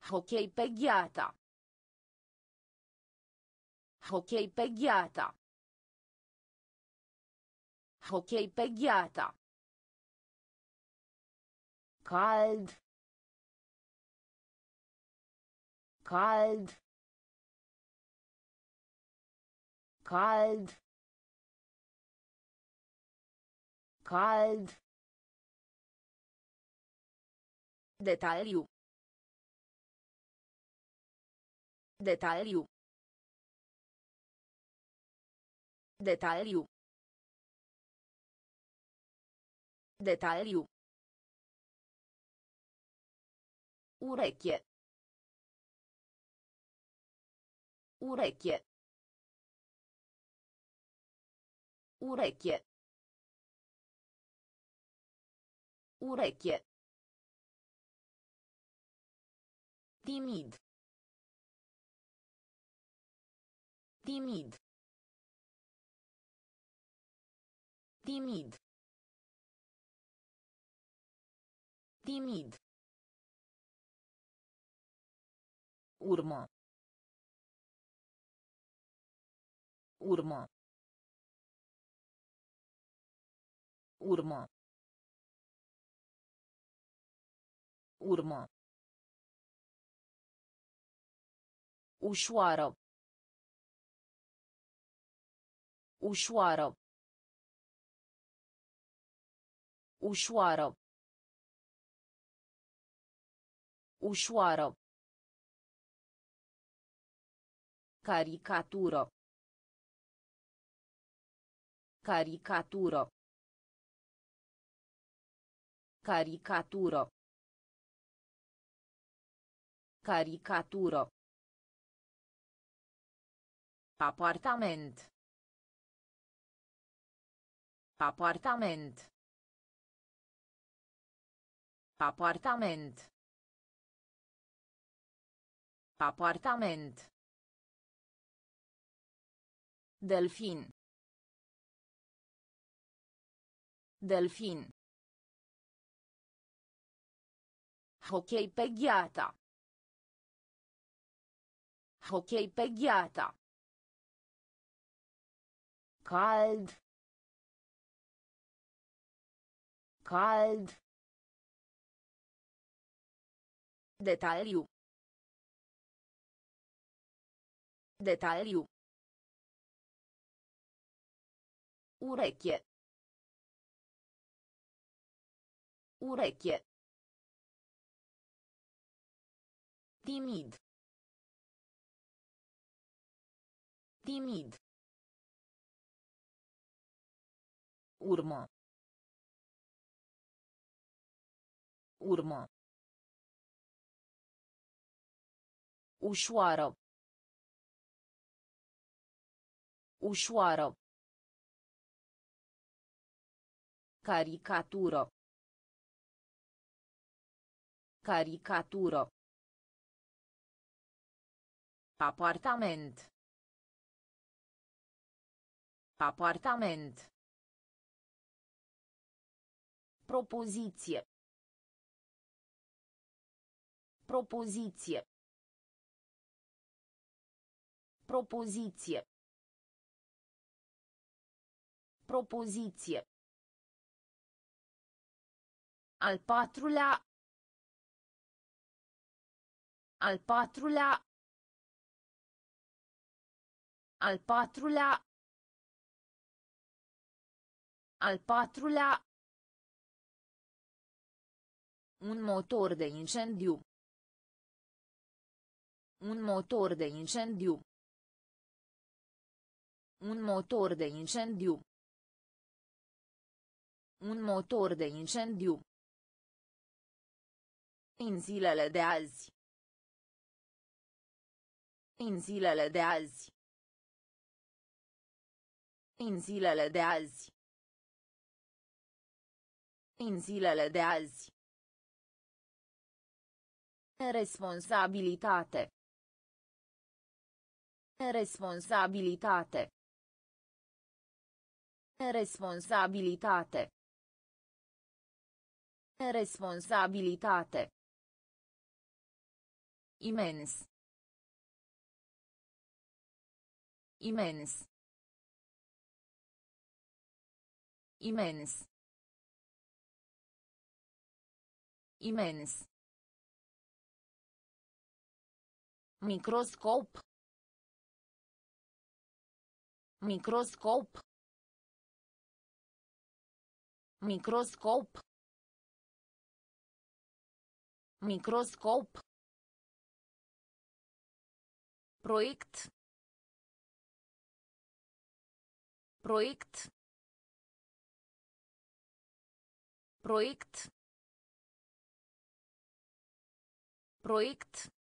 Hockey pe ghiata. Hockey pe ghiata. Hockey pe ghiata. Cald. Cald. Cald. Cald. Detaliu. Detaliu. Detaliu. Detaliu. Ureche. Ureche. Ureche. Ureche. Timid. Timid. Timid. Timid. Urmă. Urmă. Urmă. Urmă. Ușoară. Ușoară. Ușoară. Ușoară. Caricatură. Caricatură. Caricatură. Caricatură. Apartament. Apartament. Apartament. Apartament. Delfin. Delfin. Hockey pe gheata. Hockey pe gheata. Cald. Cald. Detaliu. Detaliu. Ureche. Ureche. Timid. Timid. Urmă. Urmă. Ușoară. Ușoară. Caricatură. Caricatură. Apartament. Apartament. Propoziție. Propoziție. Propoziție. Propoziție. Al patrulea. Al patrulea. Al patrulea. Al patrulea. Un motor de incendiu. Un motor de incendiu. Un motor de incendiu. Un motor de incendiu. În zilele de azi. În zilele de azi. În zilele de azi. În zilele de azi. Responsabilitate. Responsabilitate. Responsabilitate. Responsabilitate. Imens. Imens. Imens. Imens. Microscop. Microscop. Microscop. Microscop. Proiect. Proiect. Proiect. Proiect.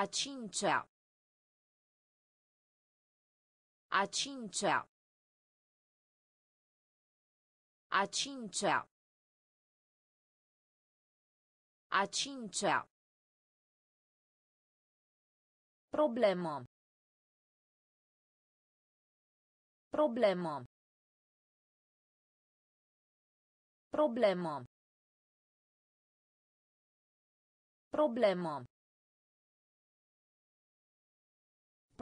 A cincea. A cincea. A cincea. A cincea. Problemă. Problemă. Problemă. Problemă.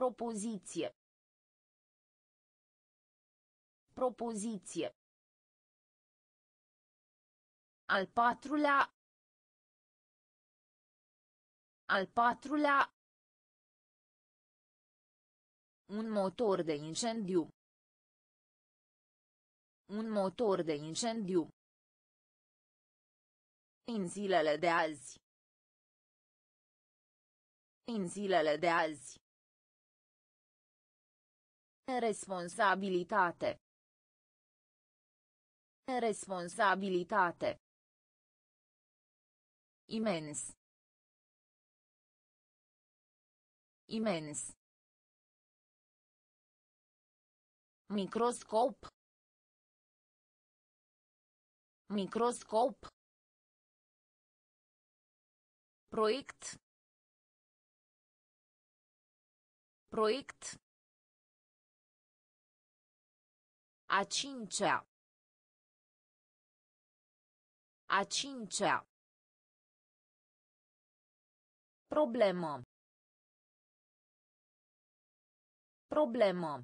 Propoziție. Propoziție. Al patrulea. Al patrulea. Un motor de incendiu. Un motor de incendiu. În zilele de azi. În zilele de azi. Responsabilitate. Responsabilitate. Imens. Imens. Microscop. Microscop. Proiect. Proiect. A cincea. A cincea. Problemă. Problemă.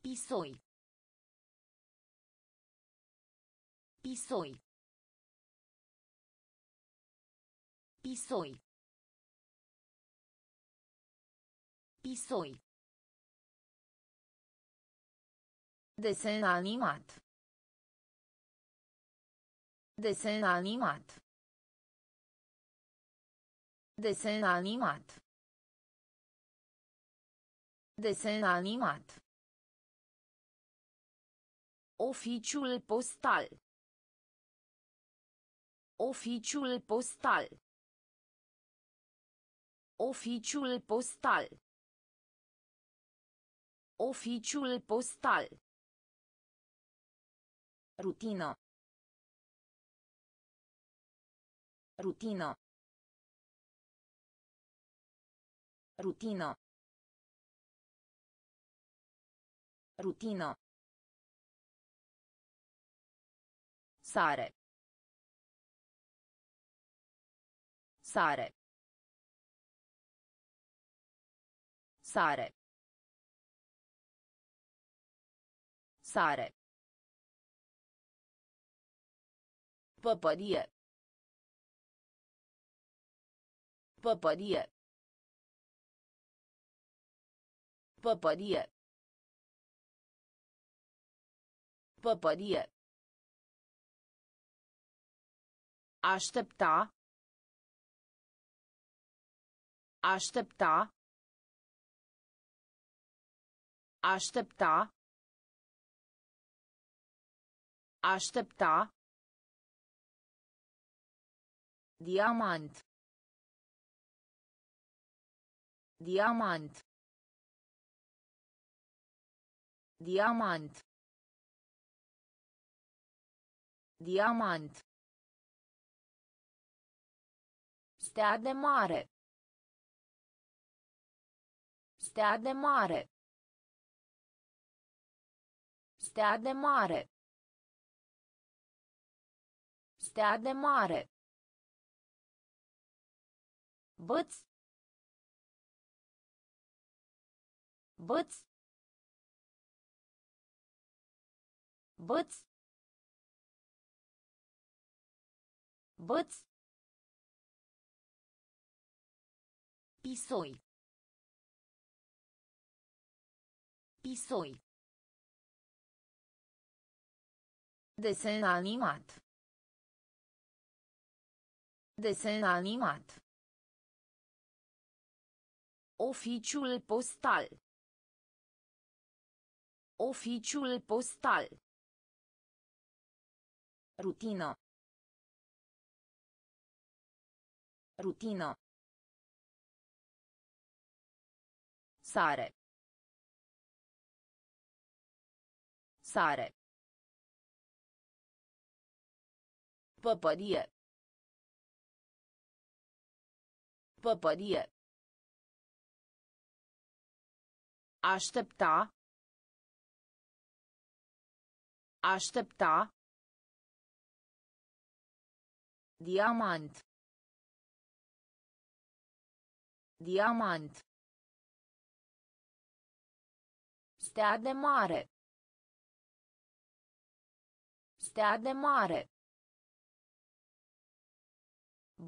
Pisoi. Pisoi. Pisoi. Pisoi. Desen animat. Desen animat. Desen animat. Desen animat. Oficiul postal. Oficiul postal. Oficiul postal. Oficiul postal. Rutină. Rutină. Rutină. Rutină. Sare. Sare. Sare. Sare. Păpărie. Păpărie. Păpărie. Păpărie. Aștepta. Aștepta. Aștepta. Aștepta. Diamant. Diamant. Diamant. Diamant. Stea de mare. Stea de mare. Stea de mare. Stea de mare. Băț. Băț. Băț. Băț. Pisoi. Pisoi. Desen animat. Desen animat. Oficiul postal. Oficiul postal. Rutină. Rutină. Sare. Sare. Păpărie. Păpărie. Aștepta. Aștepta. Diamant. Diamant. Stea de mare. Stea de mare.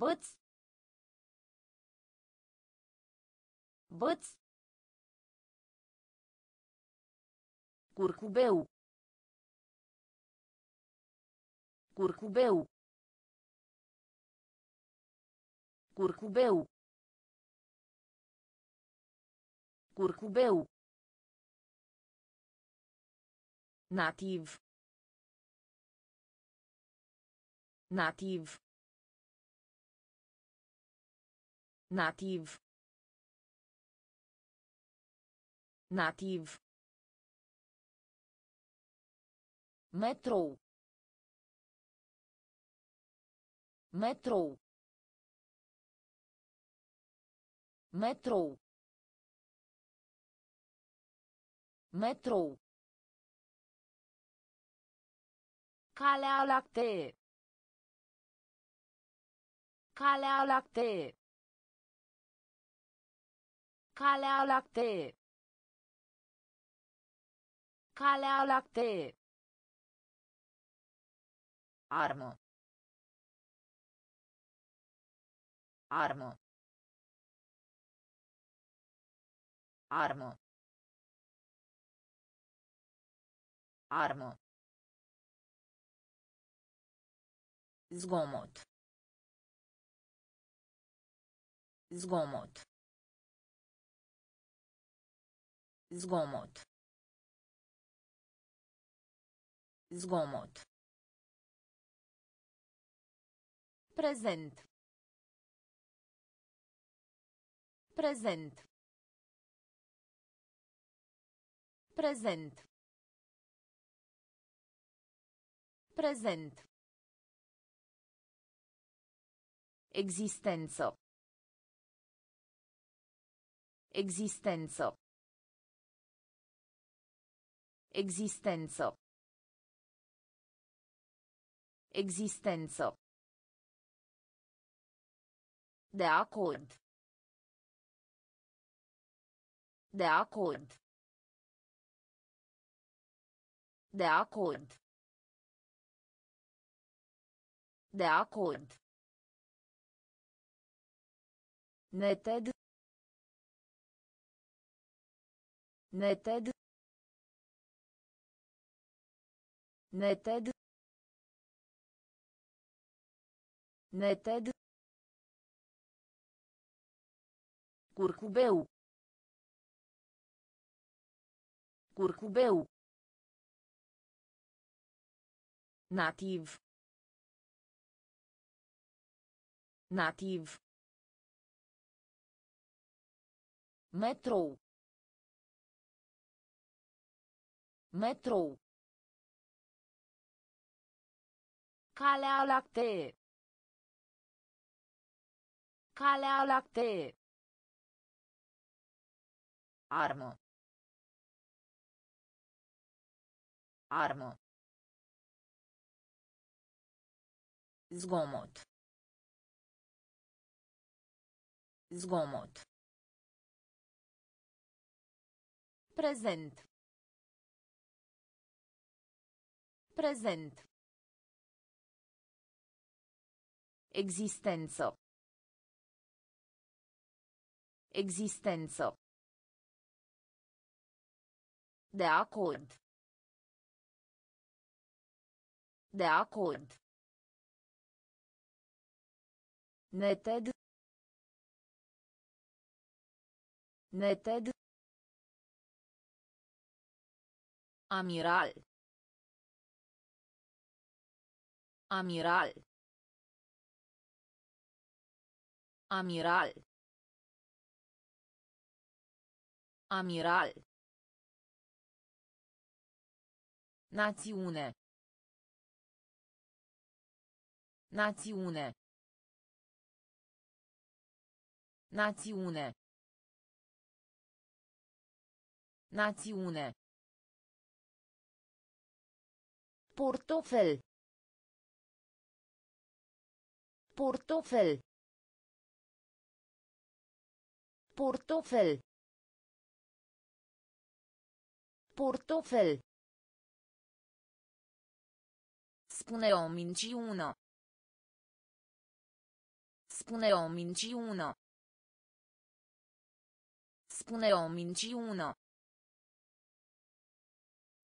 Băț. Băț. Curcubeu. Curcubeu. Curcubeu. Curcubeu. Nativ. Nativ. Nativ. Nativ. Metrou. Metrou. Metrou. Metrou. Calea lactee. Calea lactee. Calea lactee. Calea lactee. Armă. Armă. Armă. Armă. Zgomot. Zgomot. Zgomot. Zgomot. Prezent. Prezent. Prezent. Prezent. Existență. Existență. Existență. Existență. De acord. De acord. De acord. De acord. Neted. Neted. Neted. Neted. Curcubeu. Curcubeu. Nativ. Nativ. Metrou. Metrou. Calea lactee. Calea lactee. Armă. Armă. Zgomot. Zgomot. Prezent. Prezent. Existență. Existență. De acord. De acord. Neted. Neted. Amiral. Amiral. Amiral. Amiral. Națiune. Națiune. Națiune. Națiune. Portofel. Portofel. Portofel. Portofel. Spune o minciună. Spune o minciună. Spune o minciună.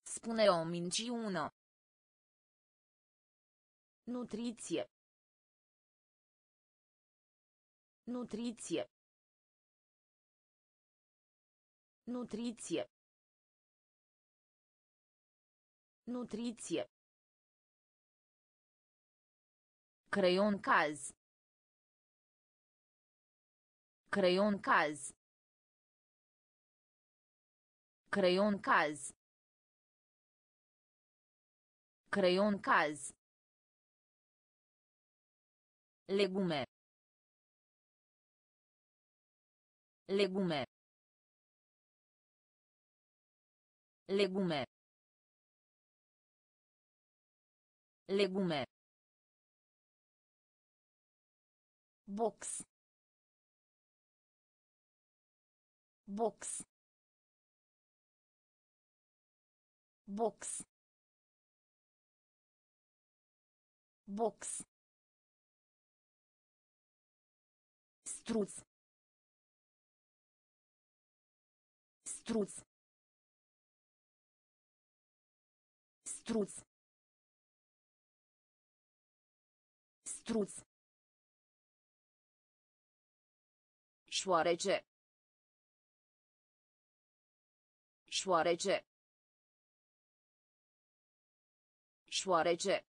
Spune o minciună. Nutriție. Nutriție. Nutriție. Nutriție. Creion caz. Creion caz. Creion caz. Creion caz. Legume. Legume. Legume. Legume. Box. Box. Box. Box. Struț struț struț struț Șoarece. Șoarece. Șoarece.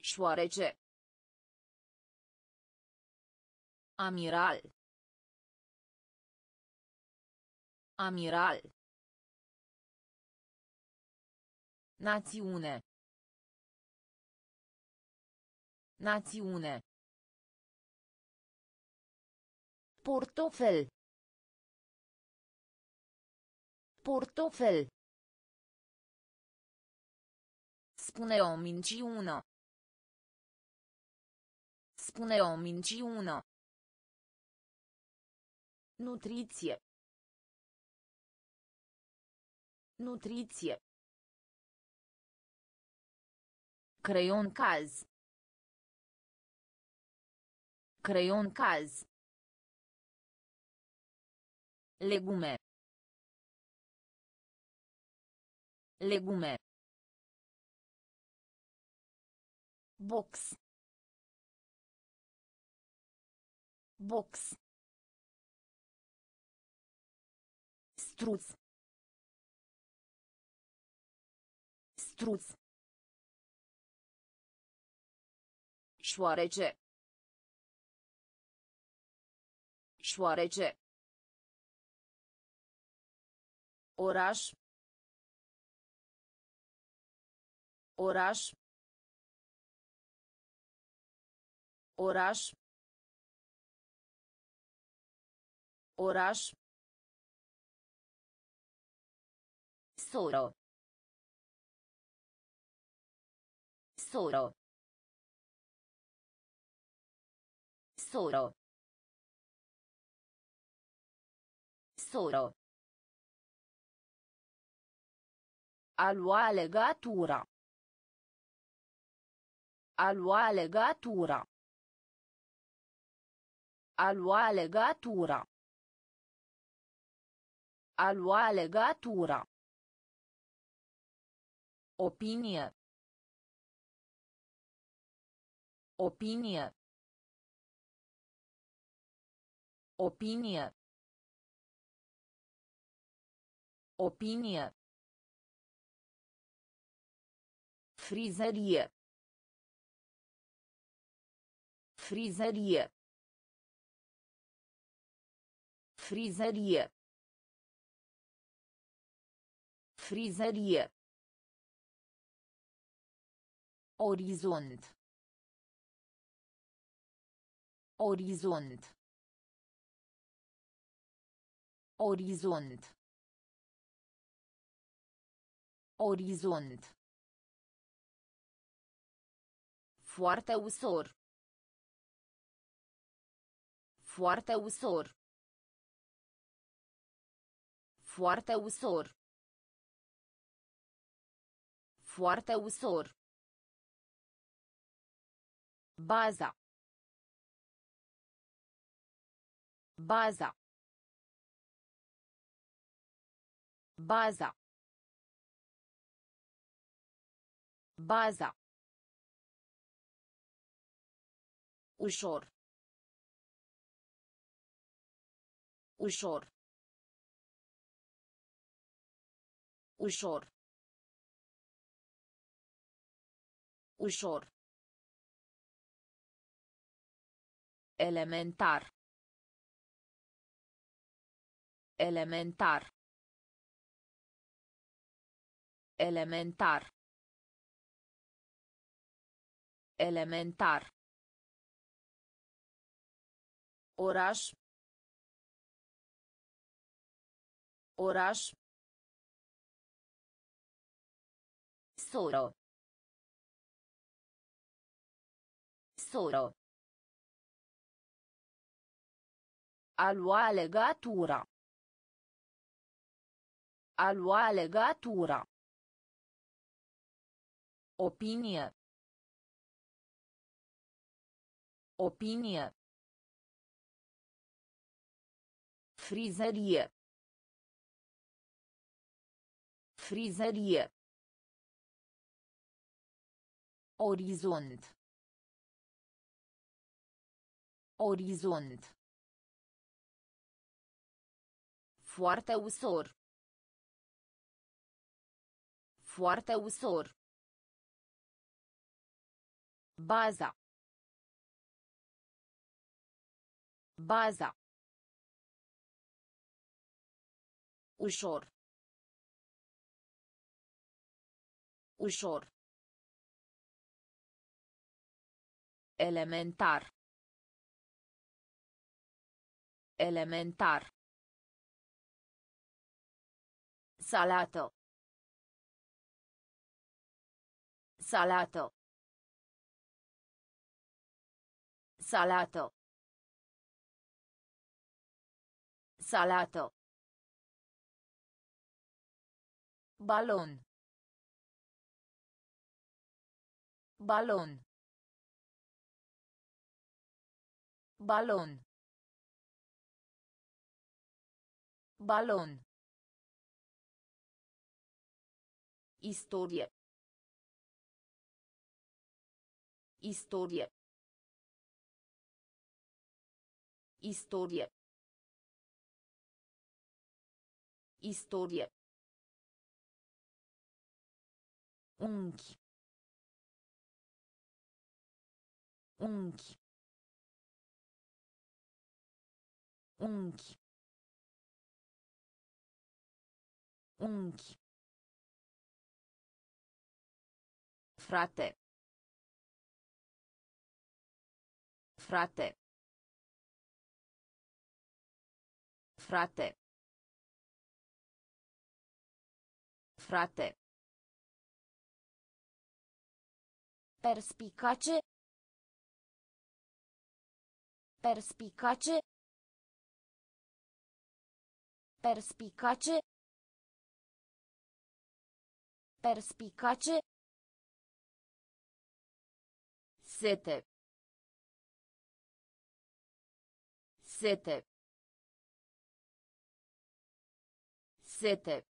Șoarece. Amiral. Amiral. Națiune. Națiune. Portofel. Portofel. Spune o minciună. Spune o minciună. Nutriție. Nutriție. Creion caz. Creion caz. Legume. Legume. box box struț struț Șoarece. Șoarece. Oraș. Oraș. Oraș. Oraș. Soro. Soro. Soro. Soro. A lua legatura. A lua legatura. A lua legatura. A lua legatura. Opinie. Opinie. Opinie. Opinie. Frizerie. Frizerie. Frizerie. Frizerie. Orizont. Orizont. Orizont. Orizont. Foarte ușor. Foarte ușor. Foarte ușor. Foarte ușor. Baza. Baza. Baza. Baza. Ușor. Ușor. Ușor. Ușor. Elementar. Elementar. Elementar. Elementar. Oraș. Oraș. Soro. Soro. A lua legatura. A lua legatura. Opinie. Opinie. Frizerie. Frizerie. Orizont. Orizont. Foarte ușor. Foarte ușor. Baza. Baza. Ușor. Ușor. Elementar. Elementar. Salato. Salato. Salato. Salato. Balon. Balon. Balon. Balon. Istorie. Istorie. Istorie. Istorie. Unchi. Unchi. Unchi. Unchi. Frate. Frate. Frate. Frate. Perspicace. Perspicace. Perspicace. Perspicace. Sete. Sete. Sete.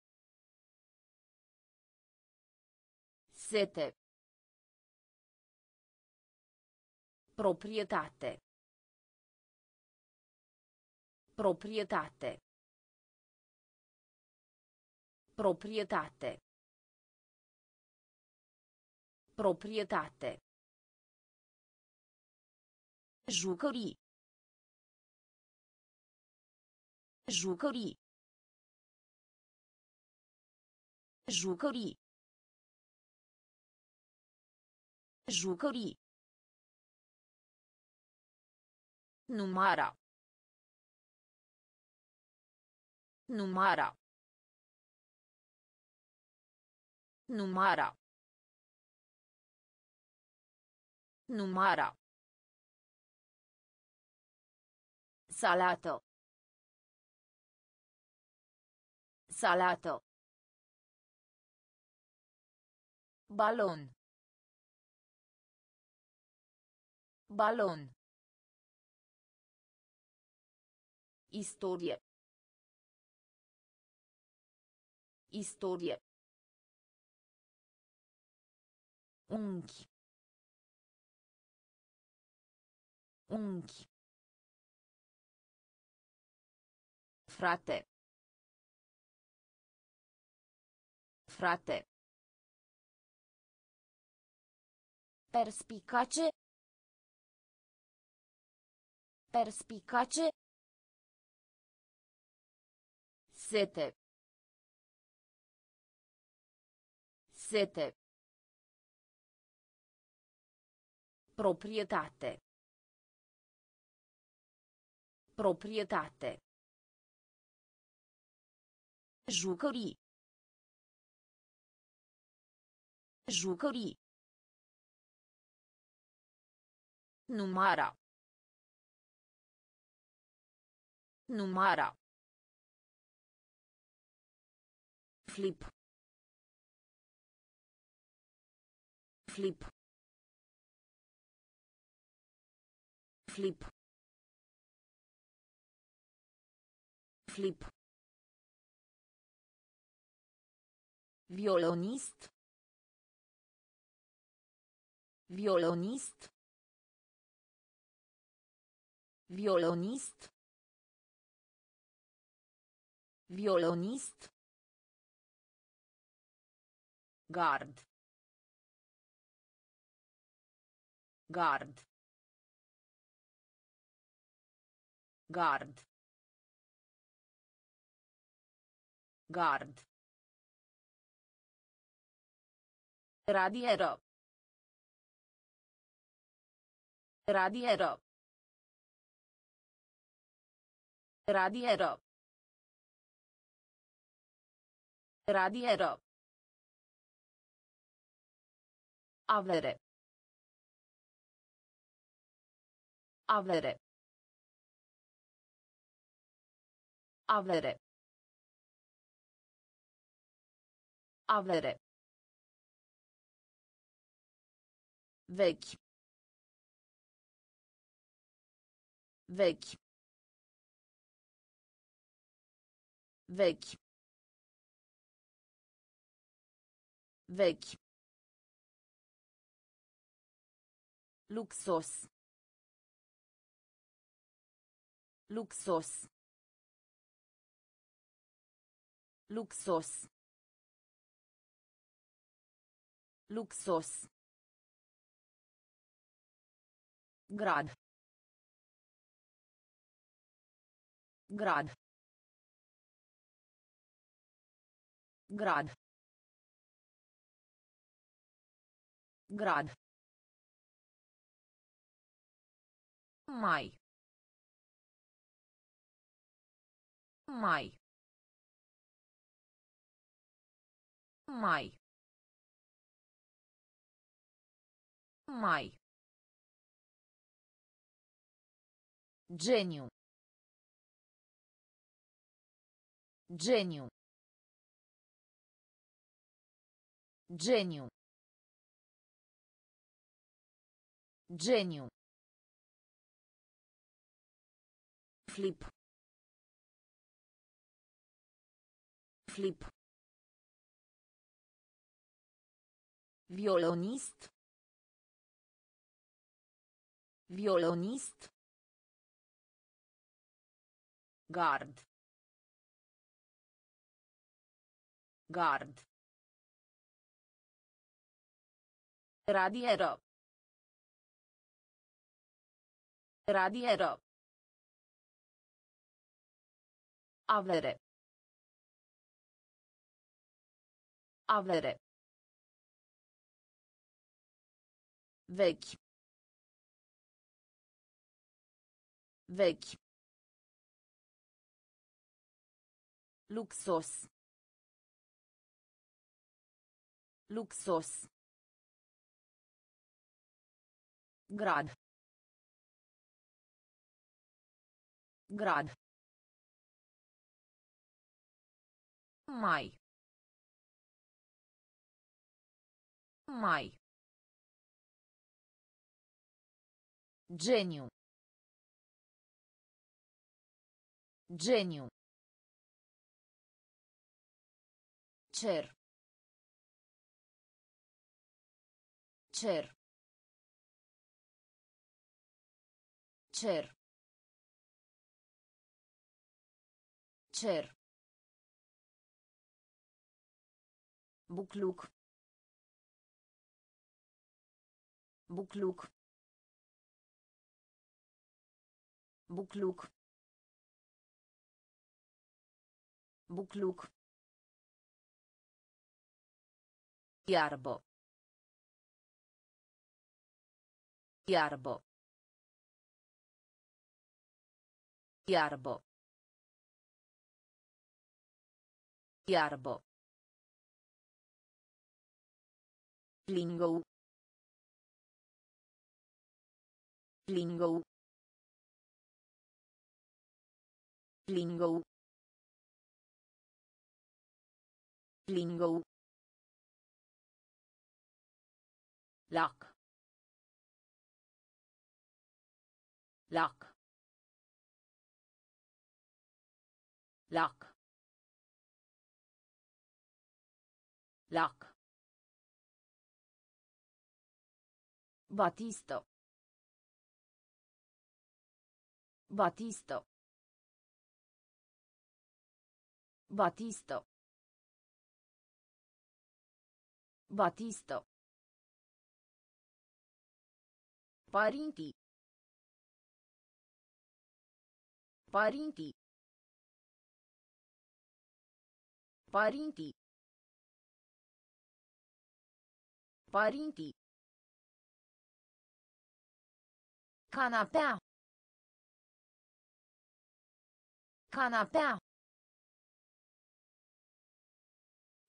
Sete. Proprietate. Proprietate. Proprietate. Proprietate. Jucării. Jucării. Jucării. Jucării. Numara. Numara. Numara. Numara. Salato. Salato. Balon. Balon. Istorie. Istorie. Unchi. Unchi. Frate. Frate. Perspicace. Perspicace. Sete. Sete. Proprietate. Proprietate. Jucării. Jucării. Numara. Numara. Flip. Flip. Flip. Flip. Violonist. Violonist. Violonist. Violonist. Gard. Gard. Gard. Gard. Radieră. Radieră. Radieră. Radieră. Avere. Avere. Avere. Avere. Vechi. Vechi. Vechi. Vechi. Luxos. Luxos. Luxos. Luxos. Grad. Grad. Grad. Grad. Mai. Mai. Mai. Mai. Geniu. Geniu. Geniu. Geniu. Flip. Flip. Violonist. Violonist. Gard. Gard. Radieră. Radieră. Avere. Avere. Vechi. Vechi. Luxos. Luxos. Grad. Grad. Mai. Mai. Geniu. Geniu. Cer. Cer. Cer. Cer. Bucluc. Bucluc. Bucluc. Bucluc. Iarbă. Iarbă. Iarbă. Iarbă. Lingo. Lingo. Lingo. Lingo. Lock. Lock. Lock. Lock. Batisto. Batisto. Batisto. Batisto. Parinti. Parinti. Parinti. Parinti. Canapea. Canapea.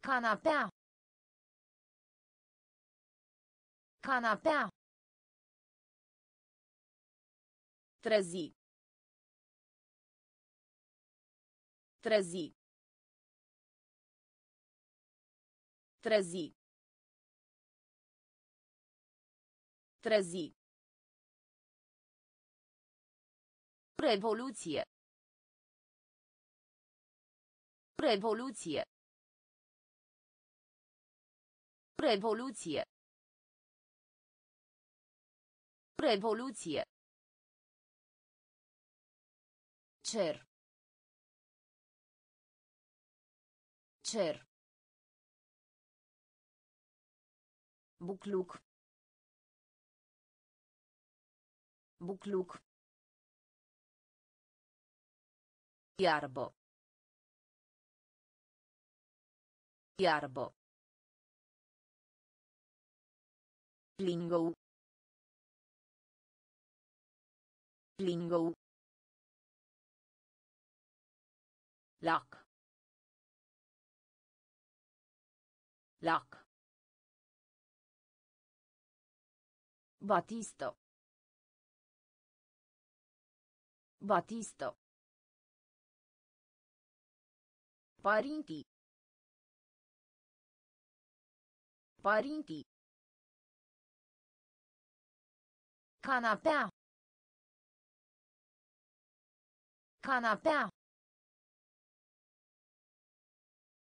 Canapea. Canapea. Trezi. Trezi. Trezi. Trezi. Revoluție. Revoluție. Revoluție. Revoluție. Cer. Cer. Bucluc. Bucluc. Iarbo. Iarbo. Lingo. Lingo. Lock. Lock. Batisto. Batisto. Părinții. Părinții. Canapea. Canapea.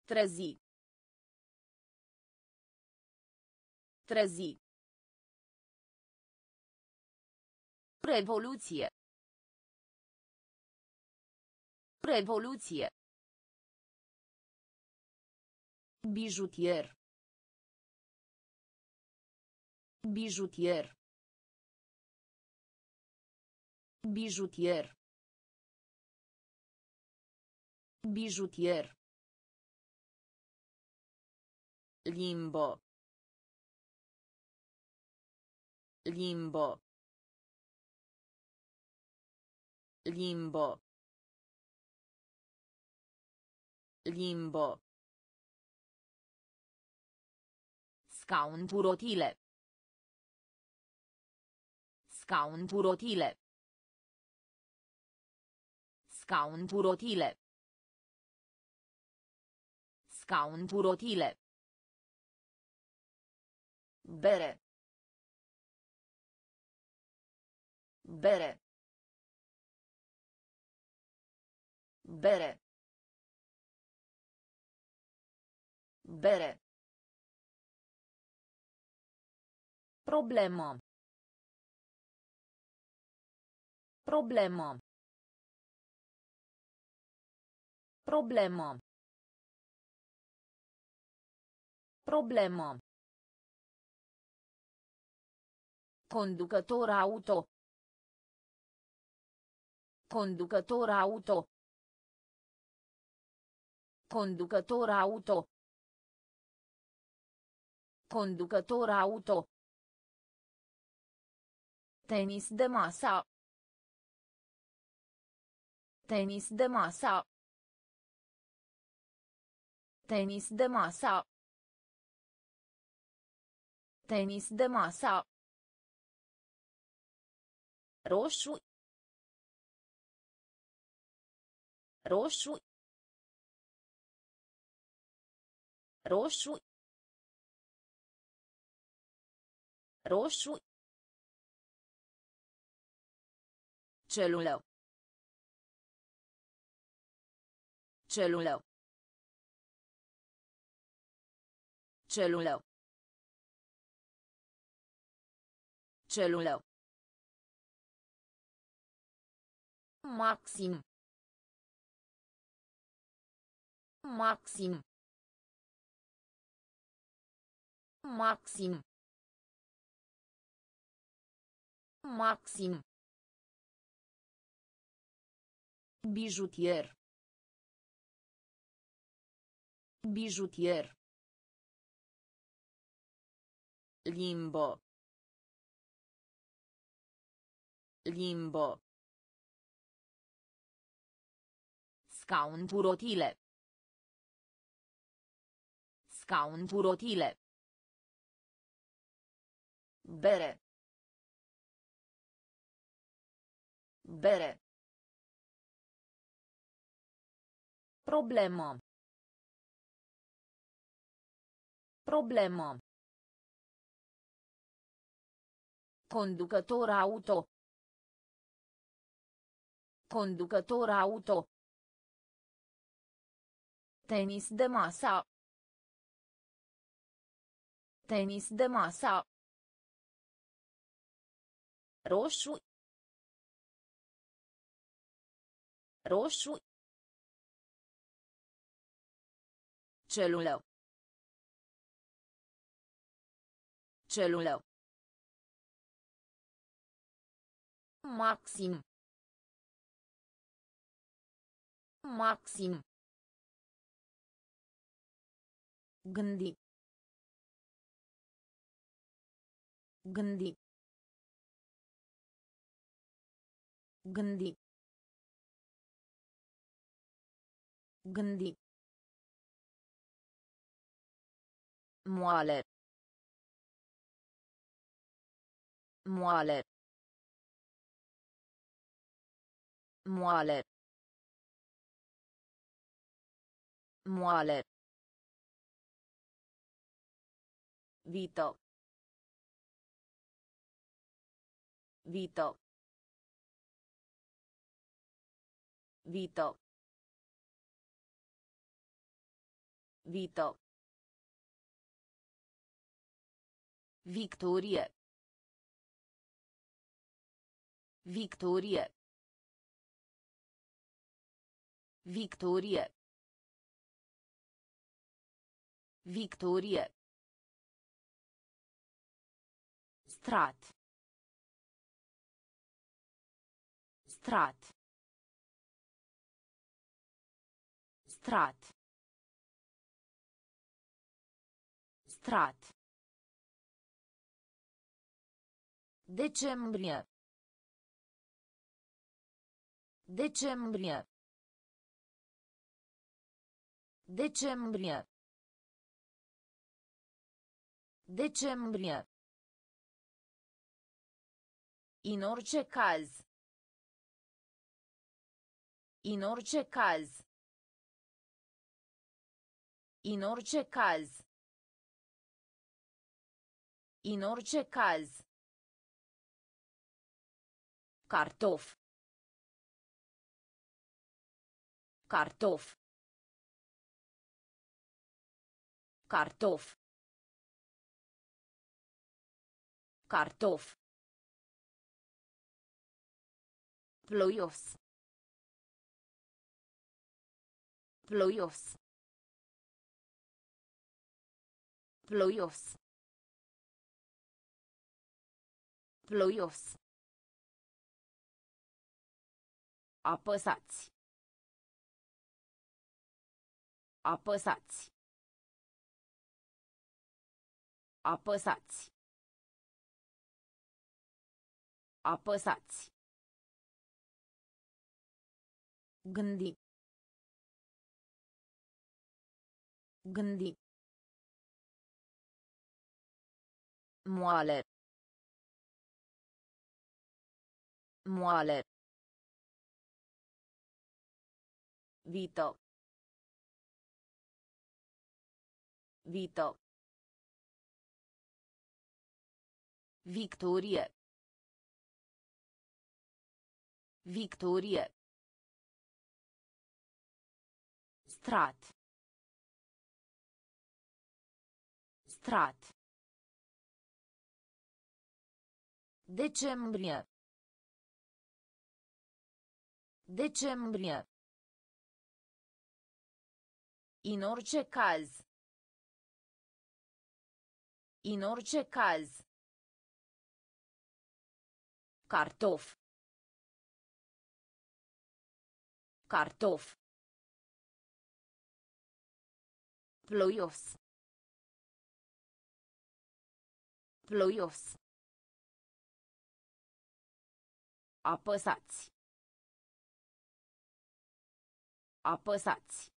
Trezi. Trezi. Revoluție. Revoluție. Bijutier. Bijutier. Bijutier. Bijutier. Limbo. Limbo. Limbo. Limbo. Scaun purotile. Scaun purotile. Scaun purotile. Scaun purotile. Bere. Bere. Bere. Bere. Problemă. Problemă. Problemă. Problemă. Conducător auto. Conducător auto. Conducător auto. Conducător auto. Tenis de masă. Tenis de masă. Tenis de masă. Tenis de masă. Roșu. Roșu. Roșu. Roșu. Celulă. Celulă. Celulă. Celulă. Maxim. Maxim. Maxim. Maxim. Bijutier. Bijutier. Limbo. Limbo. Scaun cu rotile. Scaun cu rotile. Bere. Bere. Problemă. Problemă. Conducător auto. Conducător auto. Tenis de masă. Tenis de masă. Roșu. Roșu. Celulă. Celulă. Maxim. Maxim. Gândi. Gândi. Gândi. Gândi. Moale. Moale. Moale. Moale. Vito. Vito. Vito. Vito. Victorie. Victorie. Victorie. Victorie. Strat. Strat. Strat. Strat. Decembrie. Decembrie. Decembrie. Decembrie. In orice caz. In orice caz. In orice caz. In orice caz. Cartof. Cartof. Cartof. Cartof. Ploios. Ploios. Ploios. Ploios. Apăsați. Apăsați. Apăsați. Apăsați. Gândi. Gândi. Moale. Moale. Vito. Vito. Victorie. Victorie. Strat. Strat. Decembrie. Decembrie. In orice caz. In orice caz. Cartof. Cartof. Ploios. Ploios. Apăsați. Apăsați.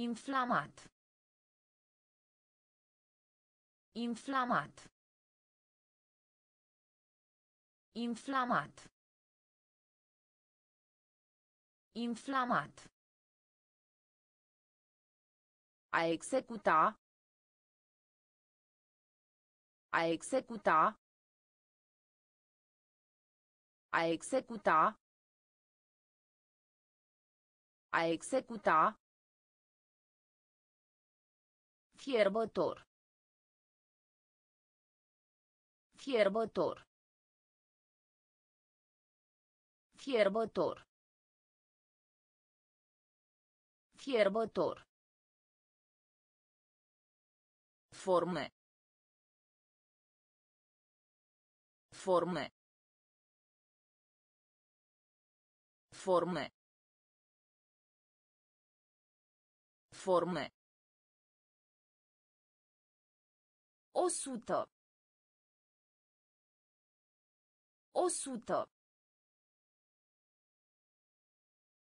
Inflamat. Inflamat. Inflamat. Inflamat. A executa. A executa. A executa. A executa. Fierbător. Fierbător. Fierbător. Fierbător. Forme. Forme. Forme. Forme. O sută. O sută.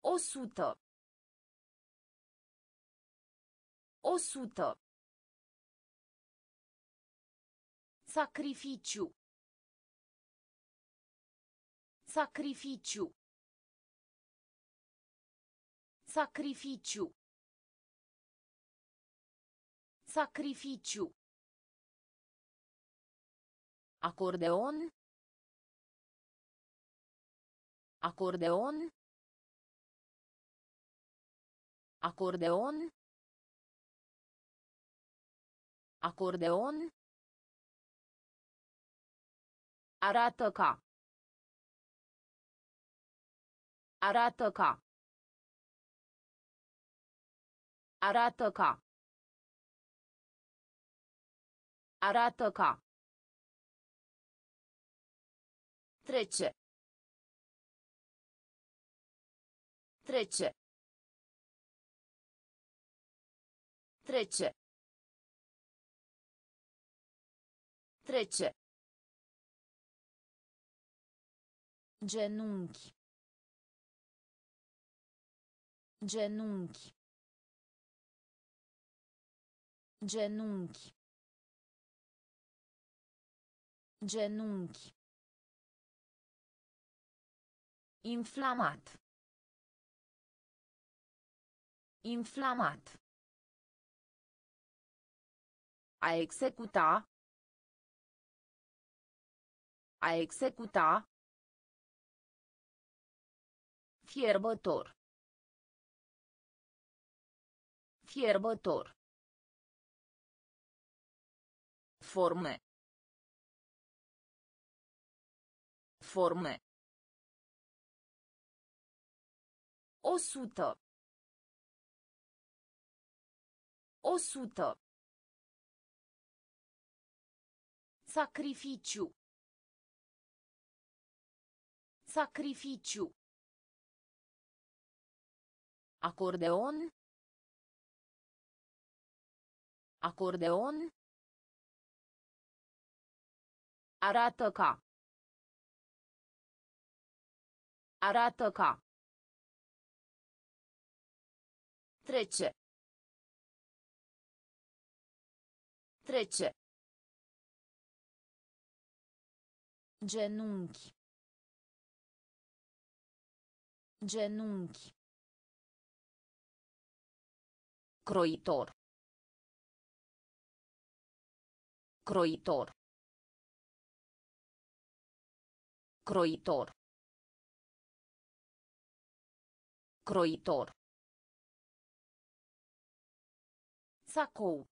O sută. O sută. Sacrificiu. Sacrificiu. Sacrificiu. Sacrificiu. Acordeon. Acordeon. Acordeon. Acordeon. Arată ca. Arată ca. Arată ca. Arată ca. Trece. Trece. Trece. Trece. Genunchi. Genunchi. Genunchi. Genunchi. Inflamat. Inflamat. A executa. A executa. Fierbător. Fierbător. Forme. Forme. O sută. O sută. Sacrificiu. Sacrificiu. Acordeon. Acordeon. Arată ca. Arată ca. Trece. Trece. Genunchi. Genunchi. Croitor. Croitor. Croitor. Croitor. Sacou.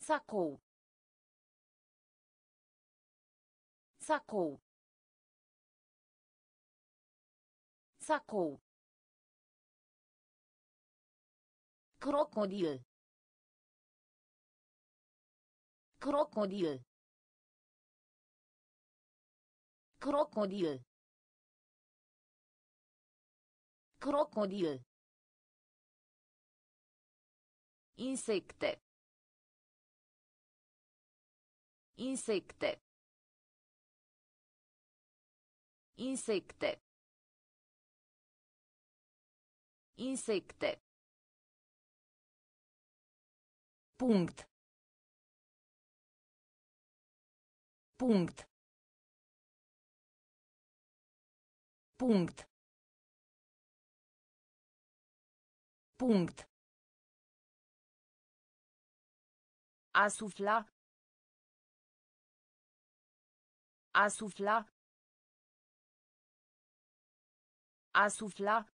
Sacou. Sacou. Sacou. Crocodil. Crocodil. Crocodil. Crocodil. Insecte. Insecte. Insecte. Insecte. Punct. Punct. Punct. Punct. A sufla. A sufla. A sufla.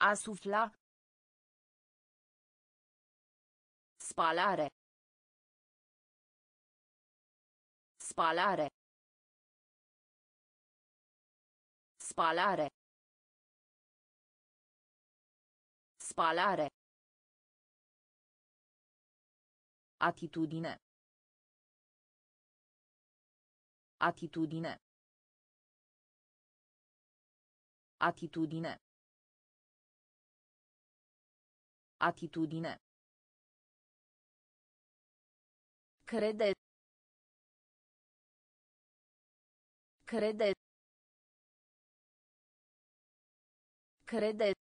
A sufla. Spalare. Spalare. Spalare. Spalare. Atitudine. Atitudine. Atitudine. Atitudine. Crede. Crede. Crede.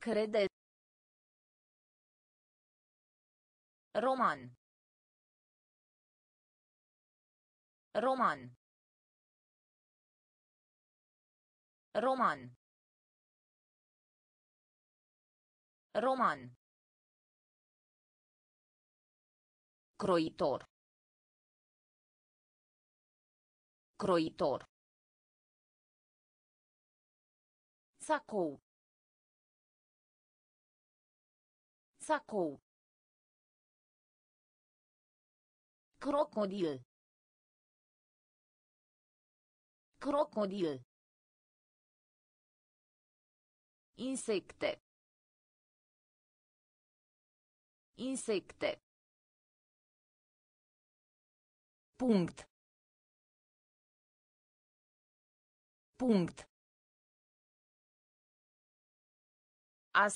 Crede. Roman. Roman. Roman. Roman. Croitor. Croitor. Sacou. Sacou. Crocodil. Crocodil. Insecte. Insecte. Punct. Punct. A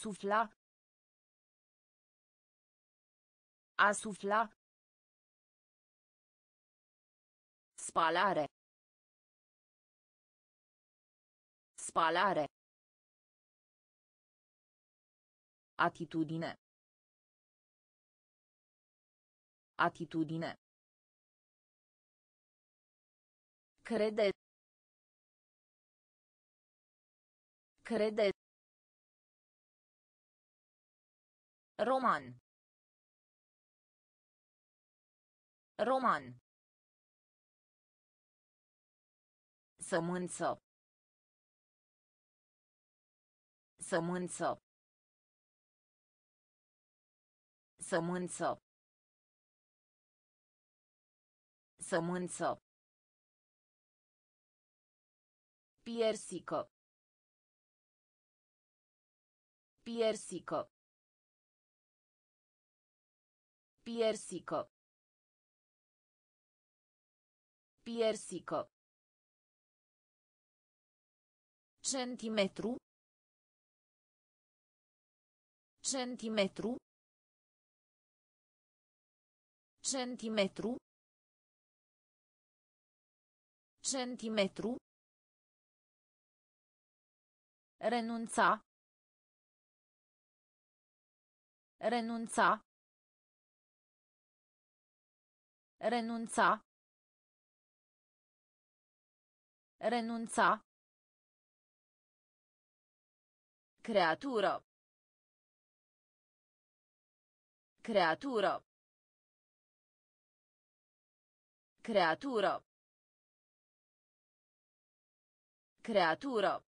sufla. Spalare. Spalare. Atitudine. Atitudine. Crede. Crede. Roman. Roman. Sămânță. Sămânță. Sămânță. Sămânță. Piersică. Piersică. Piersică. Piersică. Centimetru. Centimetru. Centimetru. Centimetru. Renunța. Renunța. Renunța. Renunța. Creatură. Creatură. Creatură. Creatură.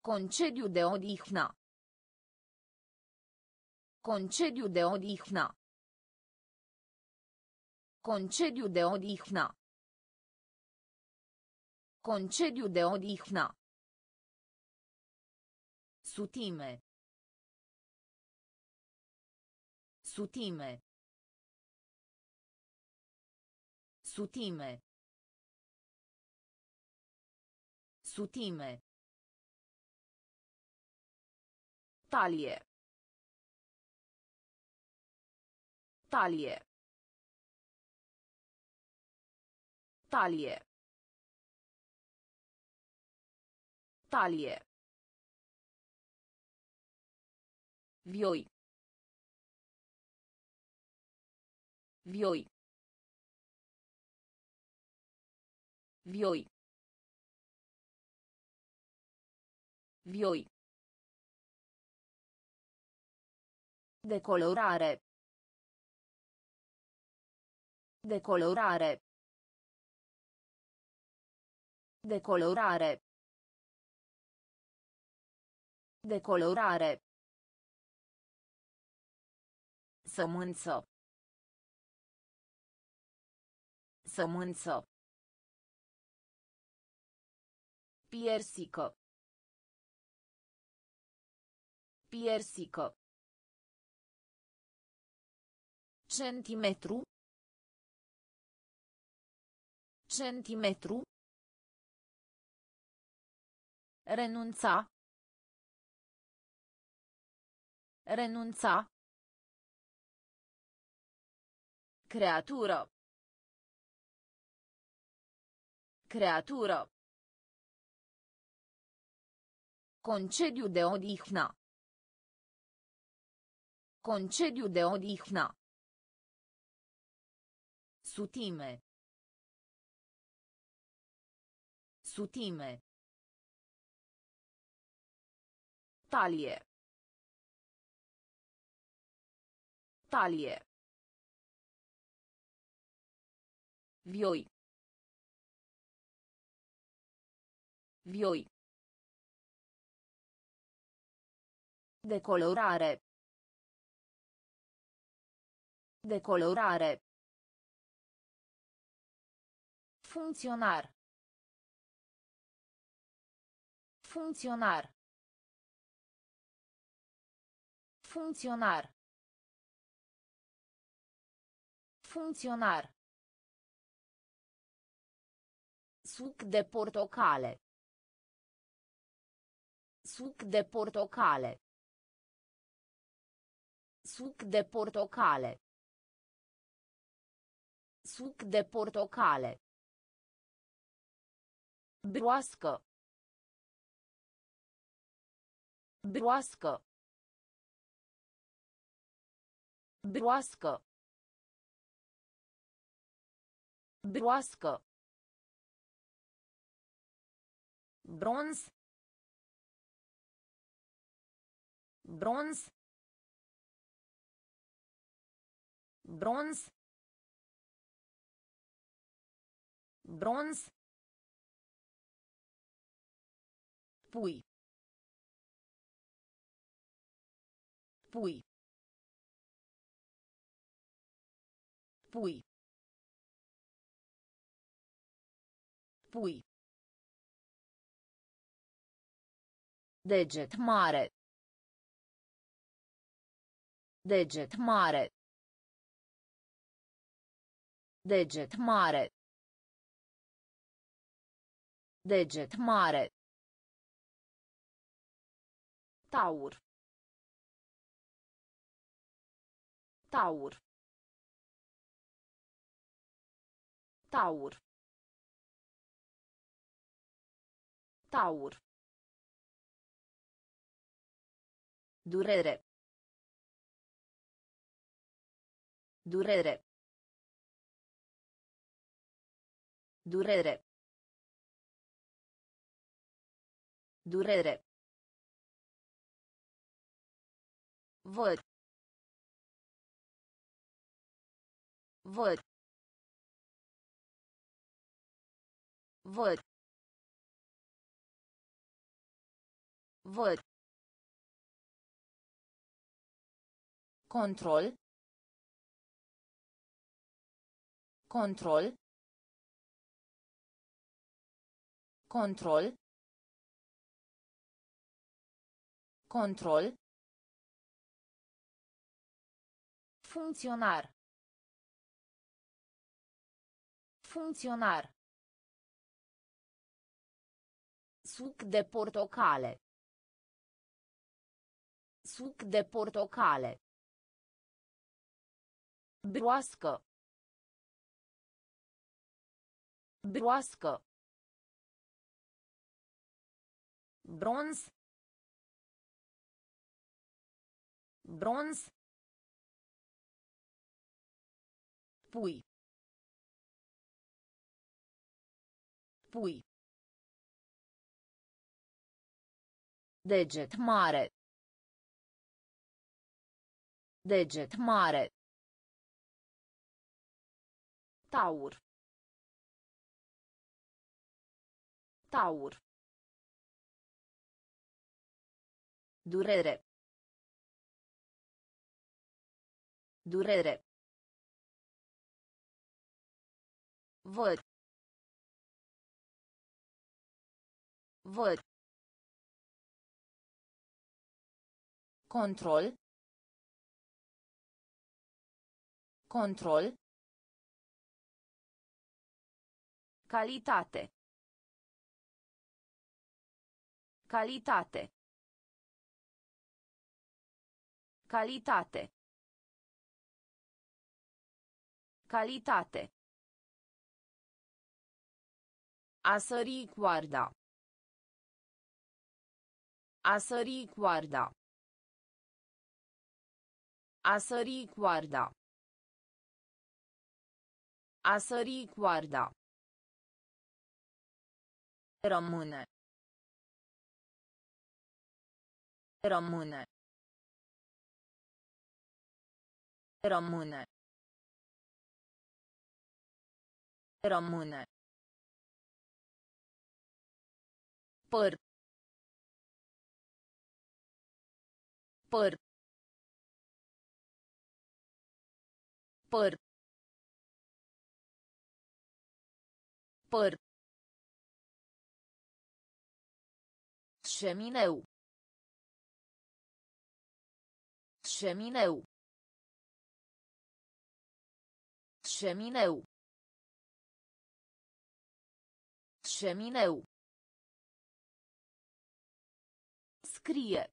Concediu de odihnă. Concediu de odihnă. Concediu de odihnă. Concediu de odihnă. Sutime. Sutime. Sutime. Sutime. Talie. Talie. Talie. Talie. Vioi. Vioi. Vioi. Vioi. Decolorare. Decolorare. Decolorare. Decolorare. Sămânță. Sămânță. Piersică. Piersică. Centimetru. Centimetru. Renunța. Renunța. Creatură. Creatură. Concediu de odihnă. Concediu de odihnă. Sutime. Sutime. Talie. Talie. Vioi. Vioi. Decolorare. Decolorare. Funcționar. Funcționar. Funcționar. Funcționar. Suc de portocale. Suc de portocale. Suc de portocale. Suc de portocale. Broască. Broască. Broască. Broască. Bronz. Bronz. Bronz. bronz pui pui pui pui Deget mare. Deget mare. Deget mare. Deget mare. Taur. Taur. Taur. Taur. Durere. Durere. Durere. Durere. Văd. Văd. Văd. Văd. Control. Control. Control. Control. Funcționar. Funcționar. Suc de portocale. Suc de portocale. Broască. Broască. Bronz. Bronz. Pui. Pui. Deget mare. Deget mare. Taur. Taur. Durere. Durere. Văd. Văd. Control. Control. Calitate. Calitate. Calitate. Calitate. A sări coarda. A sări coarda. A sări coarda. A sări coarda. Rămâne. Rămâne. Rămâne. Rămâne. Păr. Păr. Păr. Păr. Șemineu. Șemineu. Șemineu. Șemineu. Scrie.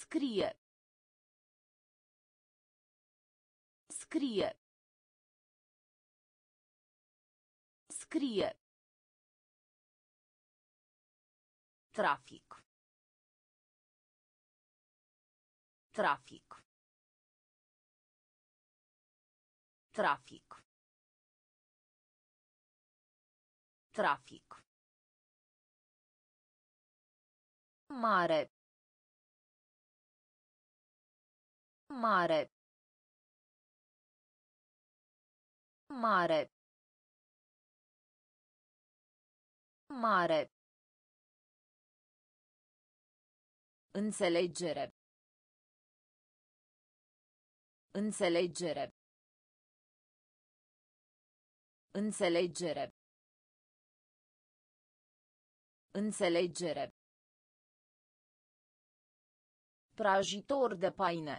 Scrie. Scrie. Scrie. Trafic. Trafic. Trafic. Trafic. Mare. Mare. Mare. Mare. Înțelegere. Înțelegere. Înțelegere. Înțelegere. Prajitor de paine.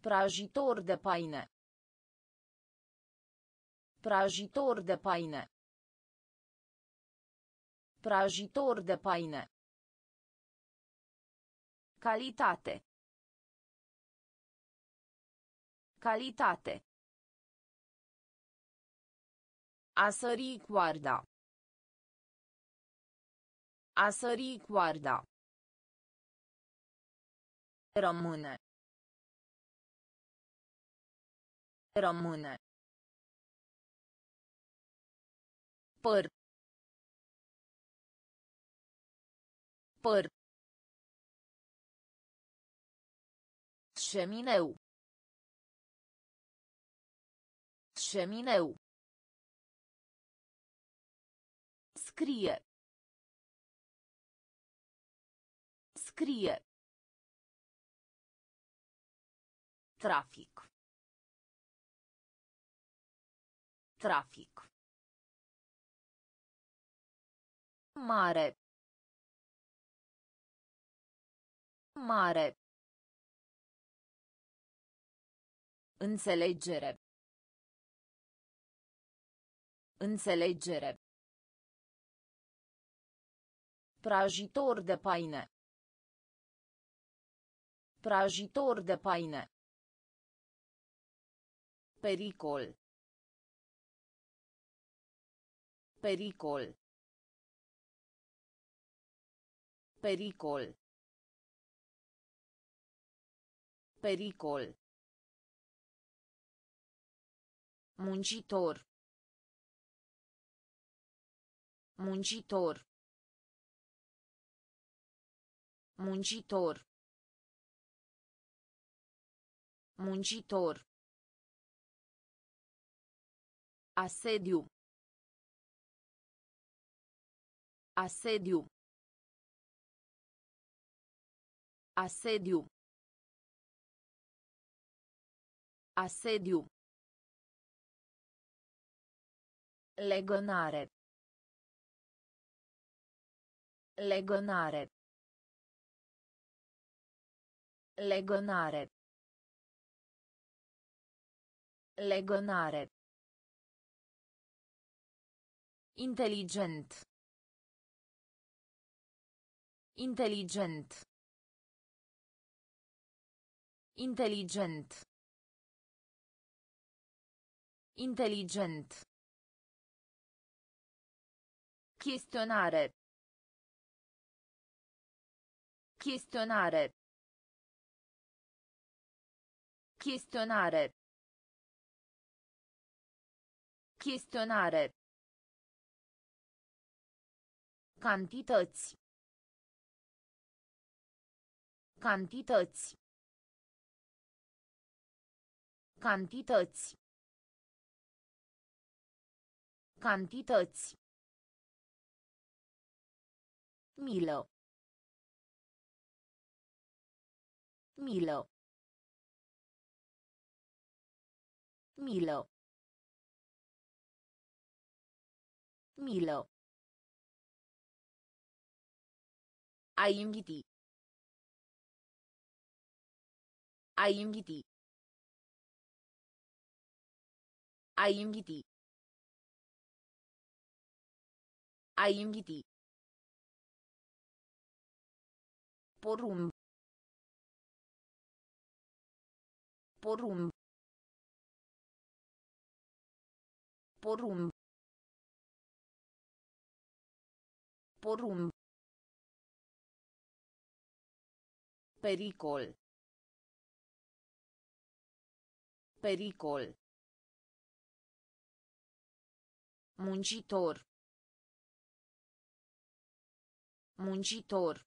Prajitor de paine. Prajitor de paine. Prajitor de paine. Calitate. Calitate. A sări coarda. A sări coarda. Rămâne. Rămâne. Păr. Păr. Șemineu. Șemineu. Scrie. Scrie. Trafic. Trafic. Mare. Mare. Înțelegere. Înțelegere. Prajitor de paine. Prajitor de paine. Pericol. Pericol. Pericol. Pericol. Muncitor. Muncitor. Muncitor. Muncitor. Asediu. Asediu. Asediu. Asediu. Legănare. Legănare. Legănare. Legănare. Inteligent. Inteligent. Inteligent. Inteligent. Chestionare. Chestionare. Chestionare. Chestionare. Cantități. Cantități. Cantități. Cantități. Milă. Milă. Milă. Milă. A inviti. A inviti. A inviti. A inviti. Porumb. Porumb. Porumb. Porumb. Pericol. Pericol. Muncitor. Muncitor.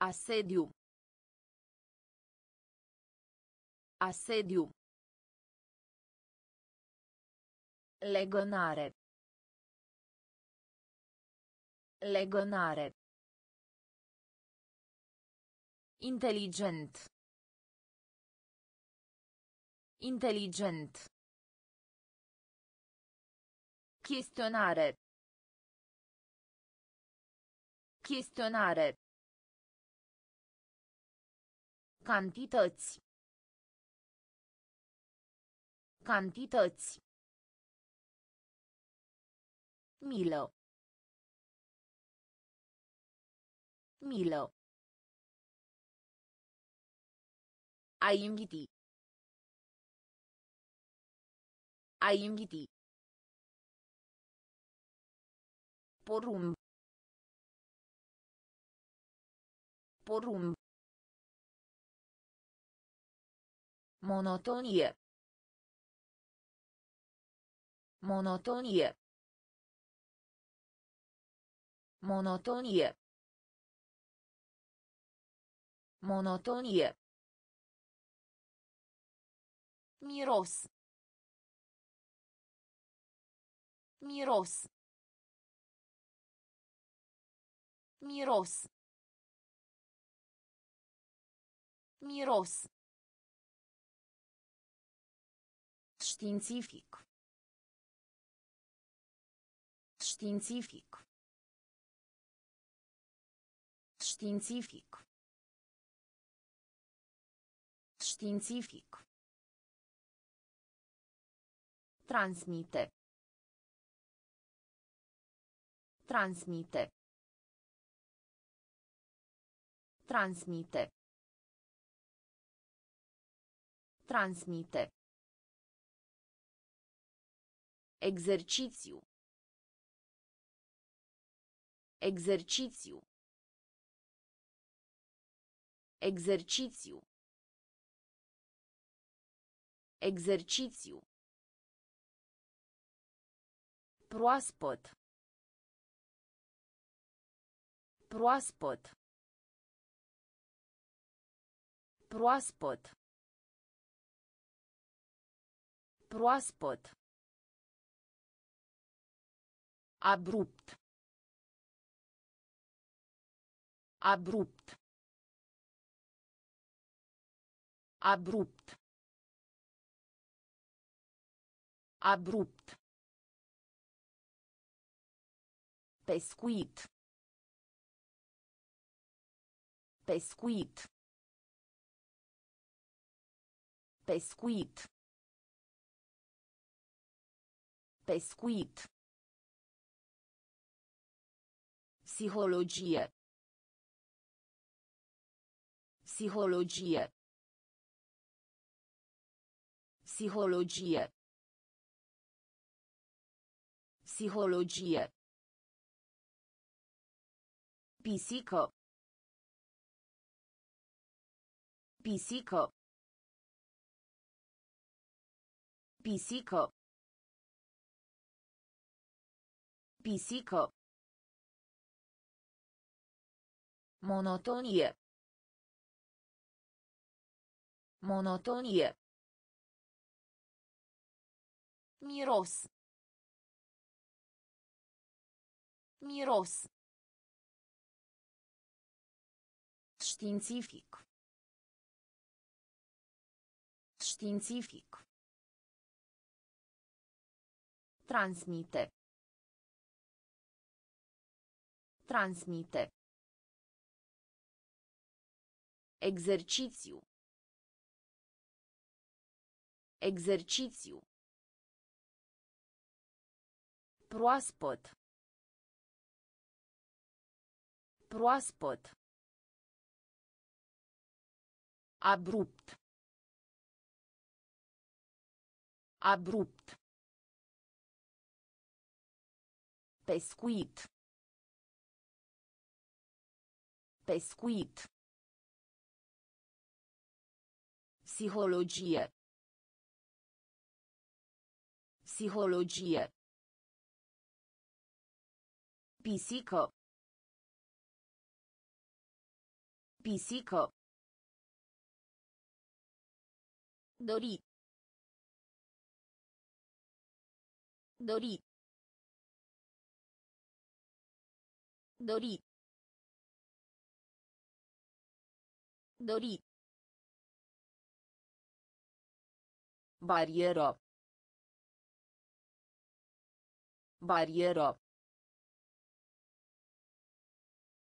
Asediu. Asediu. Legănare. Legănare. Inteligent. Inteligent. Chestionare. Chestionare. Cantități. Cantități. Milă. Milă. A inviti. A inviti. Porumb. Porumb. Monotonie. Monotonie. Monotonie. Monotonie. Miros. Miros. Miros. Miros. Științific. Științific. Științific. Științific. Transmite. Transmite. Transmite. Transmite. Exercițiu. Exercițiu. Exercițiu. Exercițiu. Proaspăt. Proaspăt. Proaspăt. Proaspăt. Abrupt. Abrupt. Abrupt. Abrupt. Pescuit. Pescuit. Pescuit. Pescuit. Psihologie. Psihologie. Psihologie. Psihologie. Pisico. Pisico. Pisico. Pisico. Monotonie. Monotonie. Miros. Miros. Științific. Științific. Transmite. Transmite. Exercițiu. Exercițiu. Proaspăt. Proaspăt. Abrupt. Abrupt. Pescuit. Pescuit. Psihologie. Psihologie. Pisică. Pisică. Dori. Dori. Dori. Dori. Barieră. Barieră.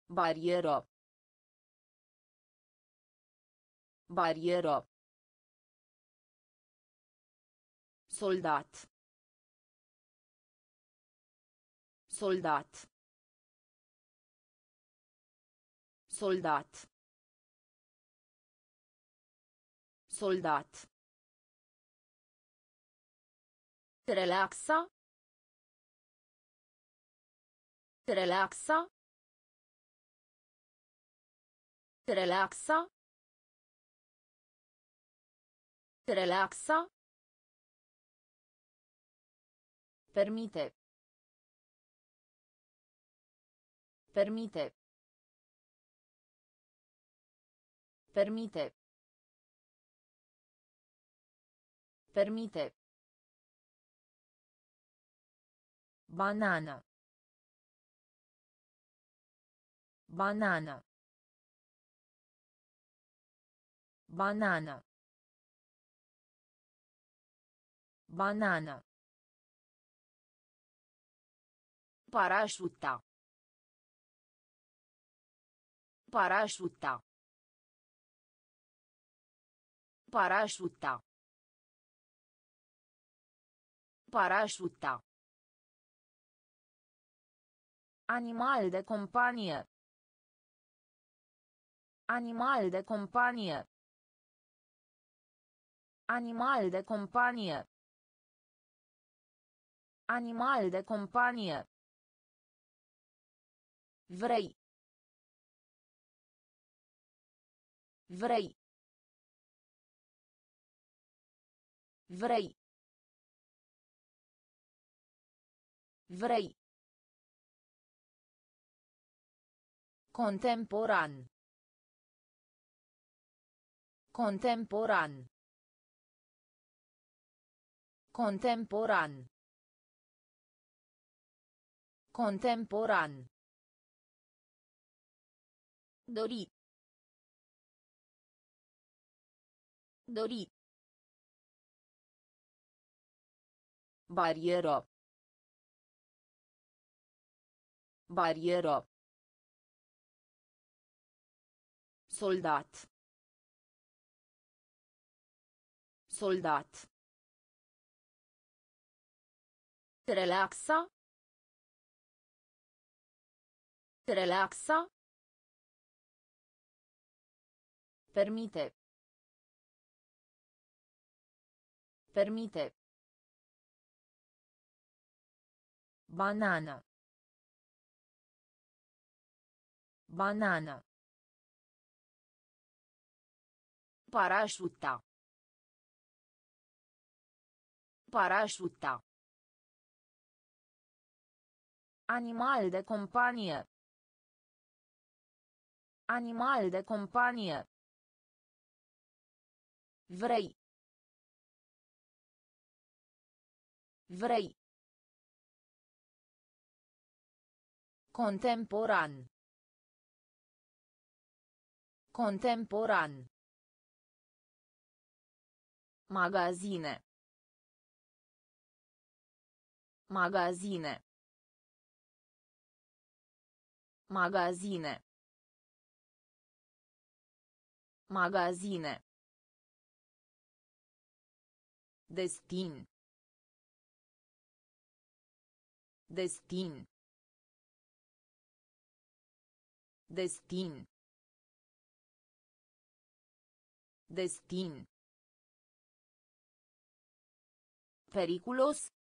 Barieră. Barieră. Soldat. Soldat. Soldat. Soldat. Relaxa. Relaxa. Relaxa. Relaxa. Permite. Permite. Permite. Permite. Banana. Banana. Banana. Banana. Parașuta. Parașuta. Parașuta. Parașuta. Animal de companie. Animal de companie. Animal de companie. Animal de companie. Vrei. Vrei. Vrei. Vrei. Contemporan. Contemporan. Contemporan. Contemporan. Dori. Dori. Barieră. Barieră. Soldat. Soldat. Relaxa. Relaxa. Permite. Permite. Banana. Banana. Parașuta. Parașuta. Animal de companie. Animal de companie. Vrei. Vrei. Contemporan. Contemporan. Magazine. Magazine. Magazine. Magazine. Destin. Destin. Destin. Destin. Periculos.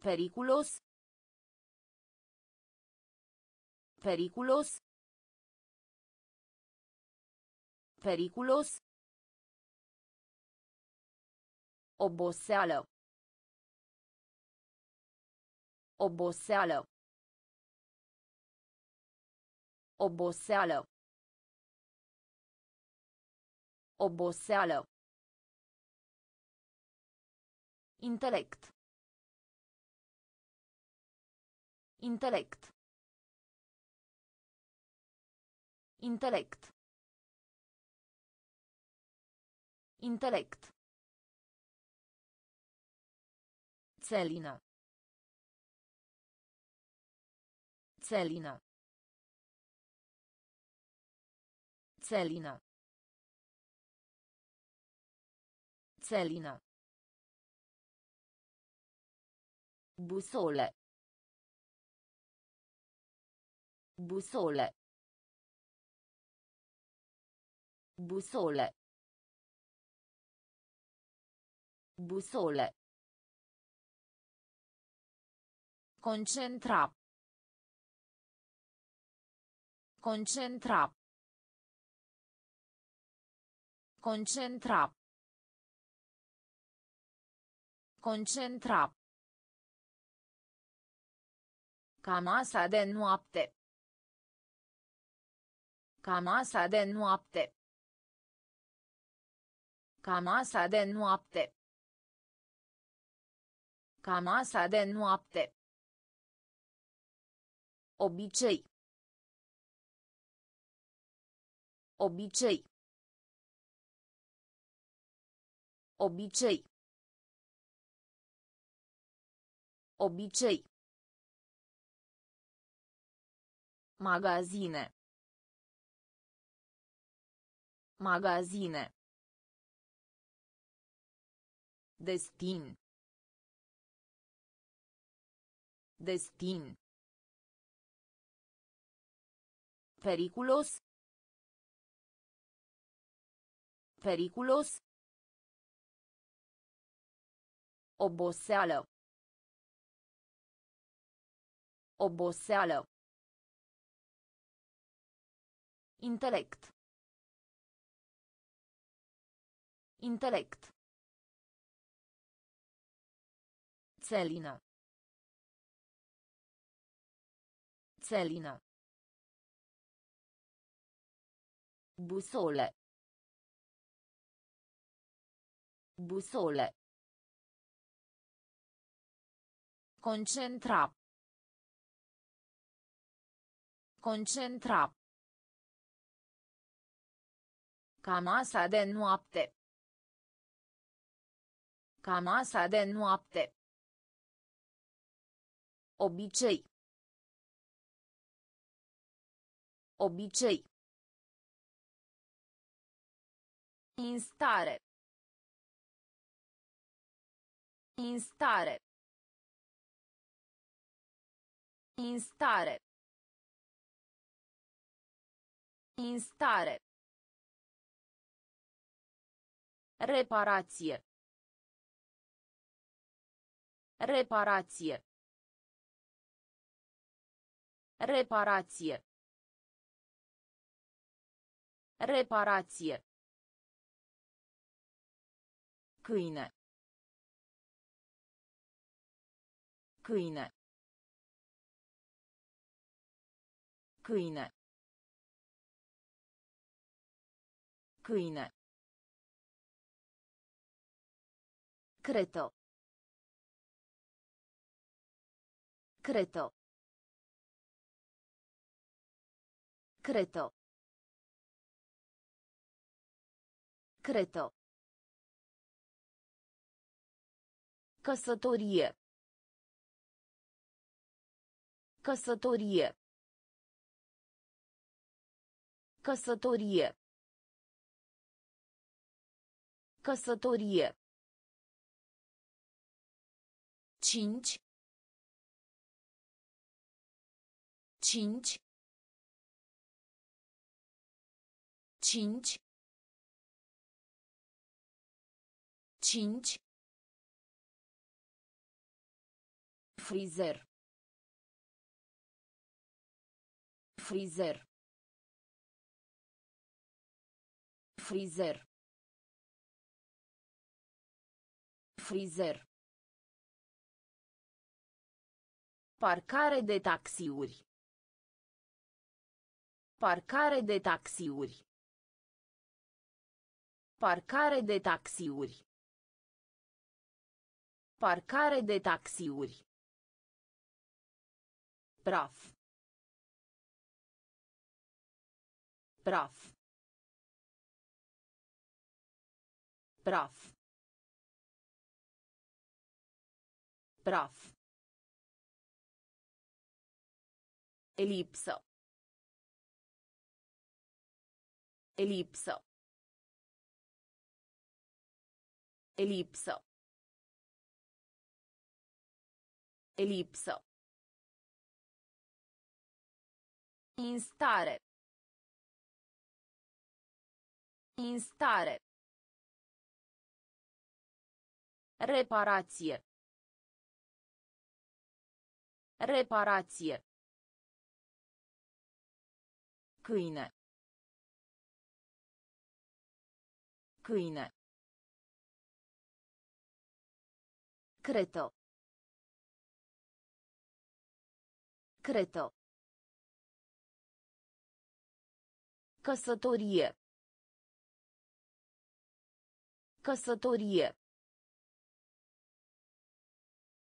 Periculos. Periculos. Periculos. Oboseală. Oboseală. Oboseală. Oboseală. Intelect. Intelect. Intelect. Intelect. Țelină. Țelină. Țelină. Țelină. Busole. Busole. Busole. Busole. Concentra. Concentra. Concentra. Concentra. Ca masa de noapte. Ca masa de noapte. Ca masa de noapte. Ca masa de noapte. Obicei. Obicei. Obicei. Obicei. Magazine. Magazine. Destin. Destin. Periculos. Periculos. Oboseală. Oboseală. Intelect. Intelect. Țelină. Țelină. Busole. Busole. Concentra. Concentra. Ca masa de noapte. Ca masa de noapte. Obicei. Obicei. Instare. Instare. Instare. Instare. Reparație. Reparație. Reparație. Reparație. Câine. Câine. Câine. Câine. Creto. Creto. Creto. Creto. Căsătorie. Căsătorie. Căsătorie. Căsătorie. Cinci. Cinci. Cinci. Cinci. Frizer. Frizer. Frizer. Frizer. Parcare de taxiuri. Parcare de taxiuri. Parcare de taxiuri. Parcare de taxiuri. Praf. Praf. Praf. Praf. Elipsă. Elipsă. Elipsă. Elipsă. Instare. Instare. Reparație. Reparație. Câine. Câine. Creto. Creto. Căsătorie. Căsătorie.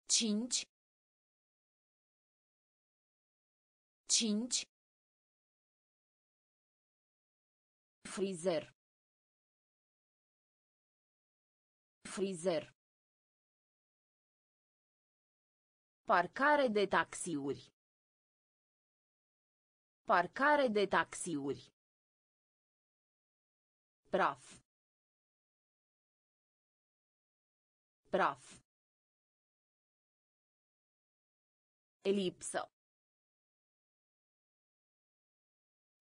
Cinci. Cinci. Frizer. Frizer. Parcare de taxiuri. Parcare de taxiuri. Praf. Praf. Elipsă.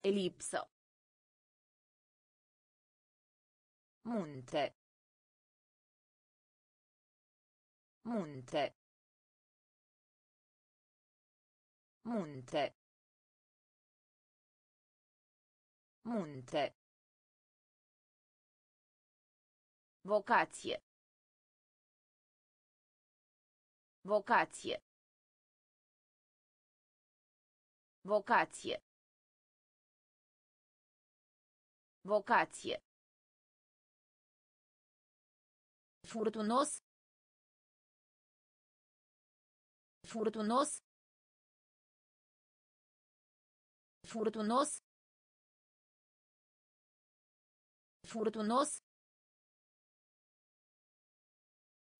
Elipsă. Munte. Munte. Munte. Munte. Vocație. Vocație. Vocație. Vocație. Furtunos. Furtunos. Furtunos. Furtunos.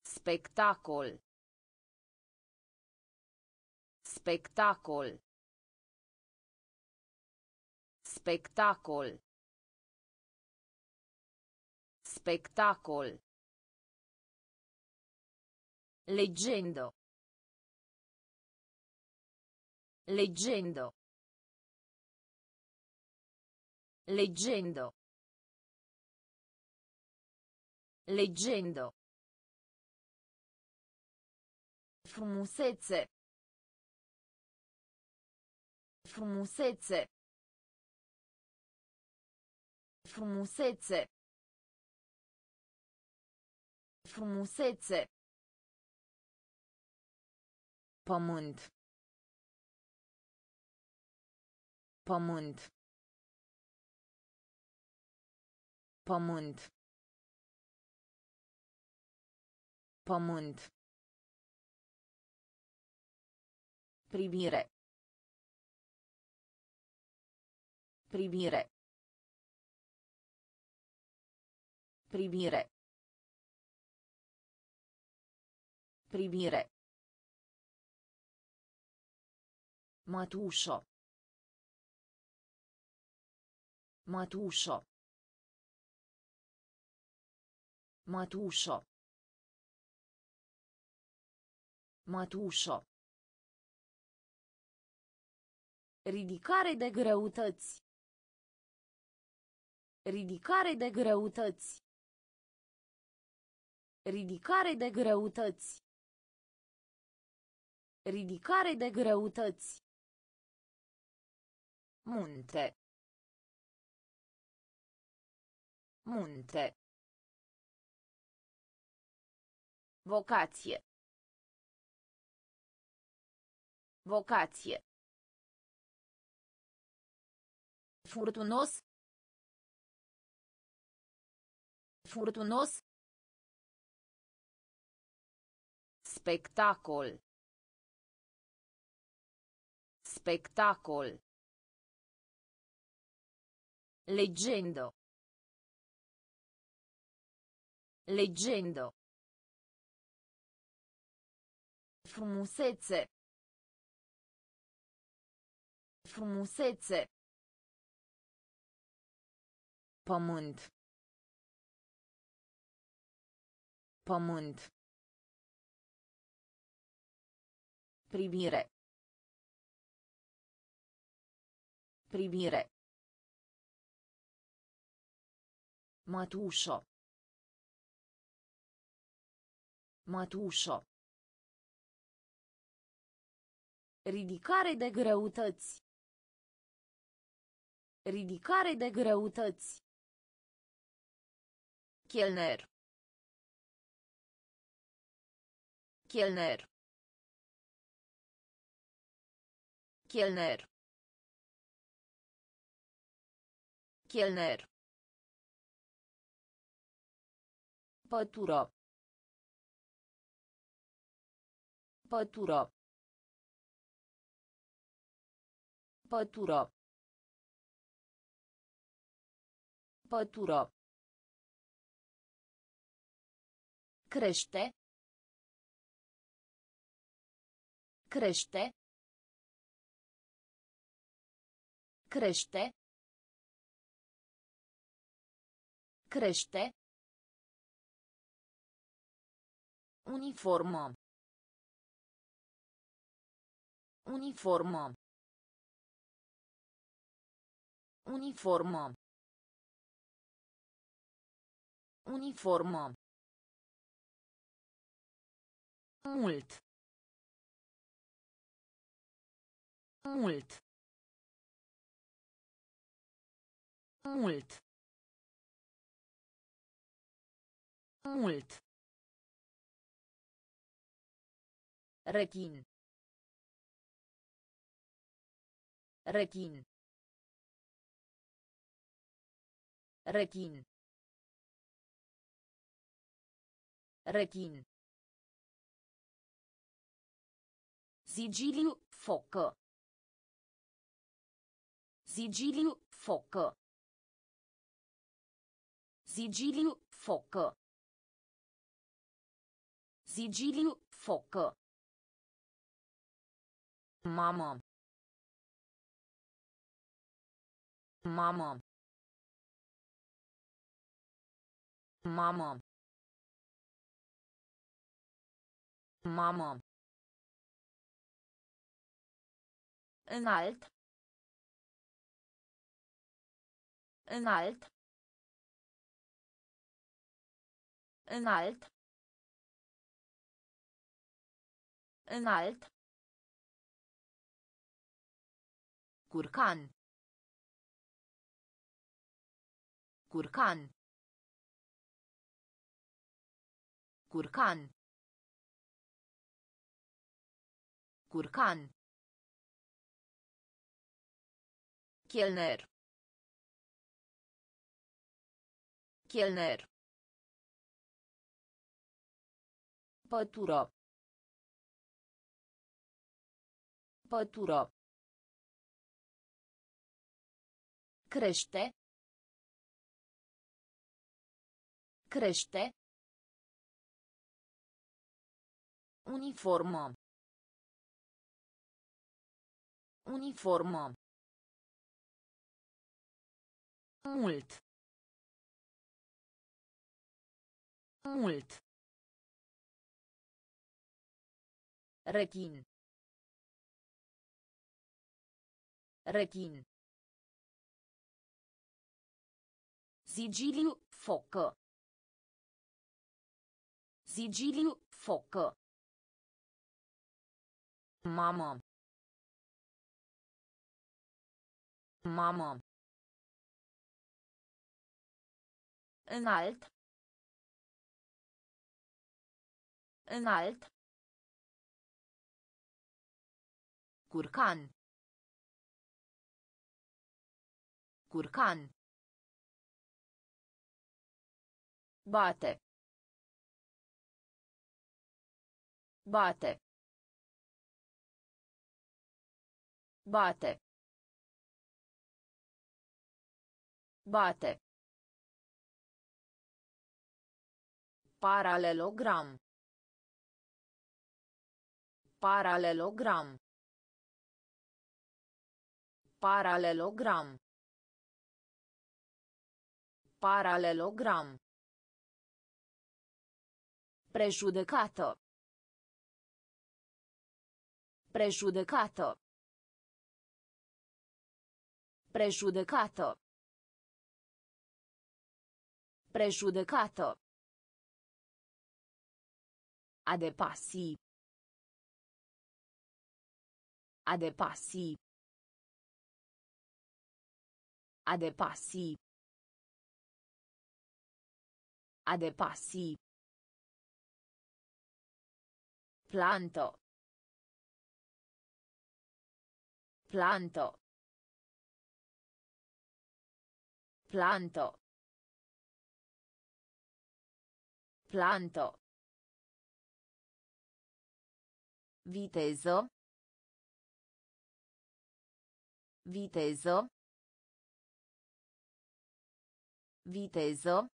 Spectacol. Spectacol. Spectacol. Spectacol. Leggendo. Leggendo. Leggendo. Leggendo. Frumusețe. Frumusețe. Frumusețe. Frumusețe. Pământ. Pământ. Pământ. Pământ. Privire. Privire. Privire. Privire. Matușo. Matușo. Matușo. Matușo. Ridicare de greutăți. Ridicare de greutăți. Ridicare de greutăți. Ridicare de greutăți. Munte. Munte. Vocație. Vocație. Furtunos. Furtunos. Spectacol. Spectacol. Leggendo. Leggendo. Frumusețe. Frumusețe. Pământ. Pământ. Privire. Privire. Mătușo. Mătușo. Ridicare de greutăți. Ridicare de greutăți. Chelner. Chelner. Chelner. Chelner. Pătură. Pătură. Pătură. Pătură. Crește. Crește. Crește. Crește. Uniformă. Uniformă. Uniformă. Uniformă. Mult. Mult. Mult. Mult. Rechin. Rechin. Rechin. Rechin. Sigiliu, focă. Sigiliu, focă. Sigiliu, focă. Sigiliu, focă. Mamă. Mamă. Mamă. Mamă. Înalt. Înalt. Înalt. Înalt. Curcan. Curcan. Curcan. Curcan. Chelner. Chelner. Pătură. Pătură. Crește. Crește. Uniformă. Uniformă. Mult. Mult. Rechin. Rechin. Sigiliu, focă. Sigiliu, focă. Mamă. Mamă. Înalt. Înalt. Curcan. Curcan. Bate. Bate. Bate. Bate. Paralelogram. Paralelogram. Paralelogram. Paralelogram. Prejudecată. Prejudecată. Prejudecată. Prejudecată. A depăși. A depăși. A depăși. A depăși. Planto. Planto. Planto. Planto. Viteso. Viteso. Viteso.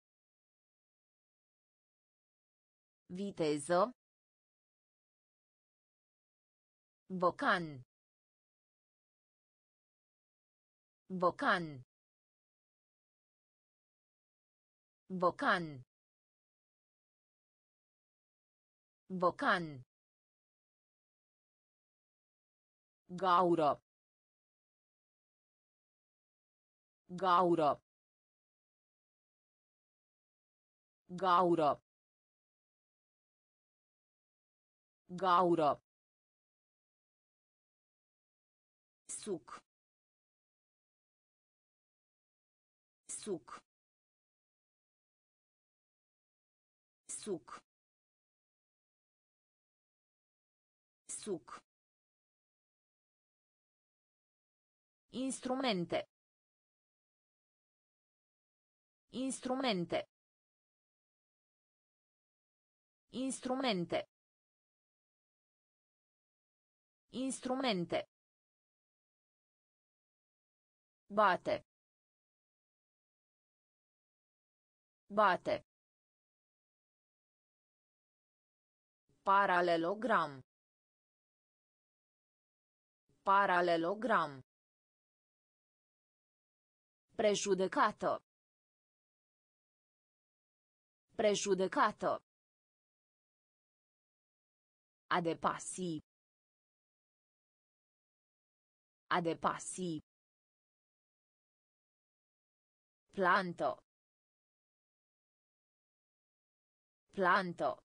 Viteso. Bocan. Bocan. Bocan. Bocan. Gaură. Gaură. Gaură. Gaură. Suc. Suc. Suc. Suc. Instrumente. Instrumente. Instrumente. Instrumente. Bate. Bate. Paralelogram. Paralelogram. Prejudecată. Prejudecată. A depăși. A depăși. Planto. Planto.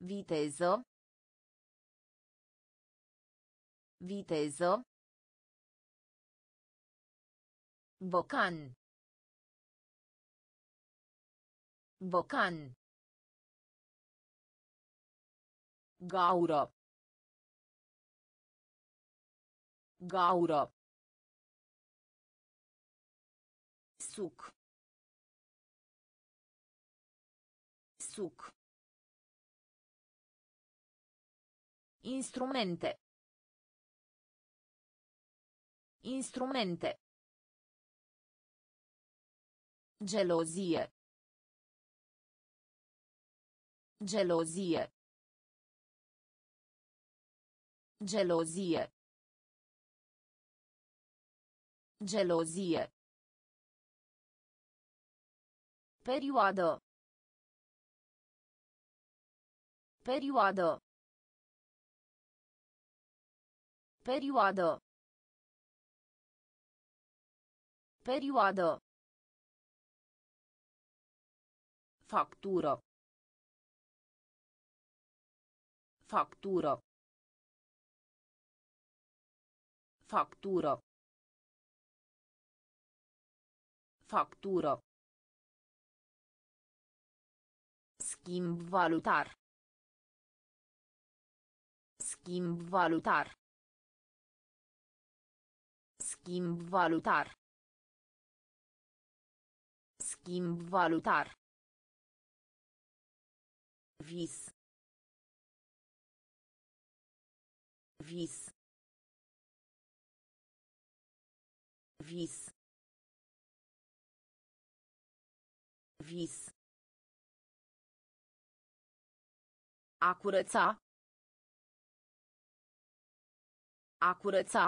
Vitezo. Viteso. Bocan. Bocan. Gauro. Gauro. Suc. Suc. Instrumente. Instrumente. Gelozie. Gelozie. Gelozie. Gelozie. Perioadă. Perioadă. Perioadă. Perioadă. Factură. Factură. Factură. Factură. Schimb valutar. Schimb valutar. Schimb valutar. Schimb valutar. Vis. Vis. Vis. Vis. A curăța. A curăța.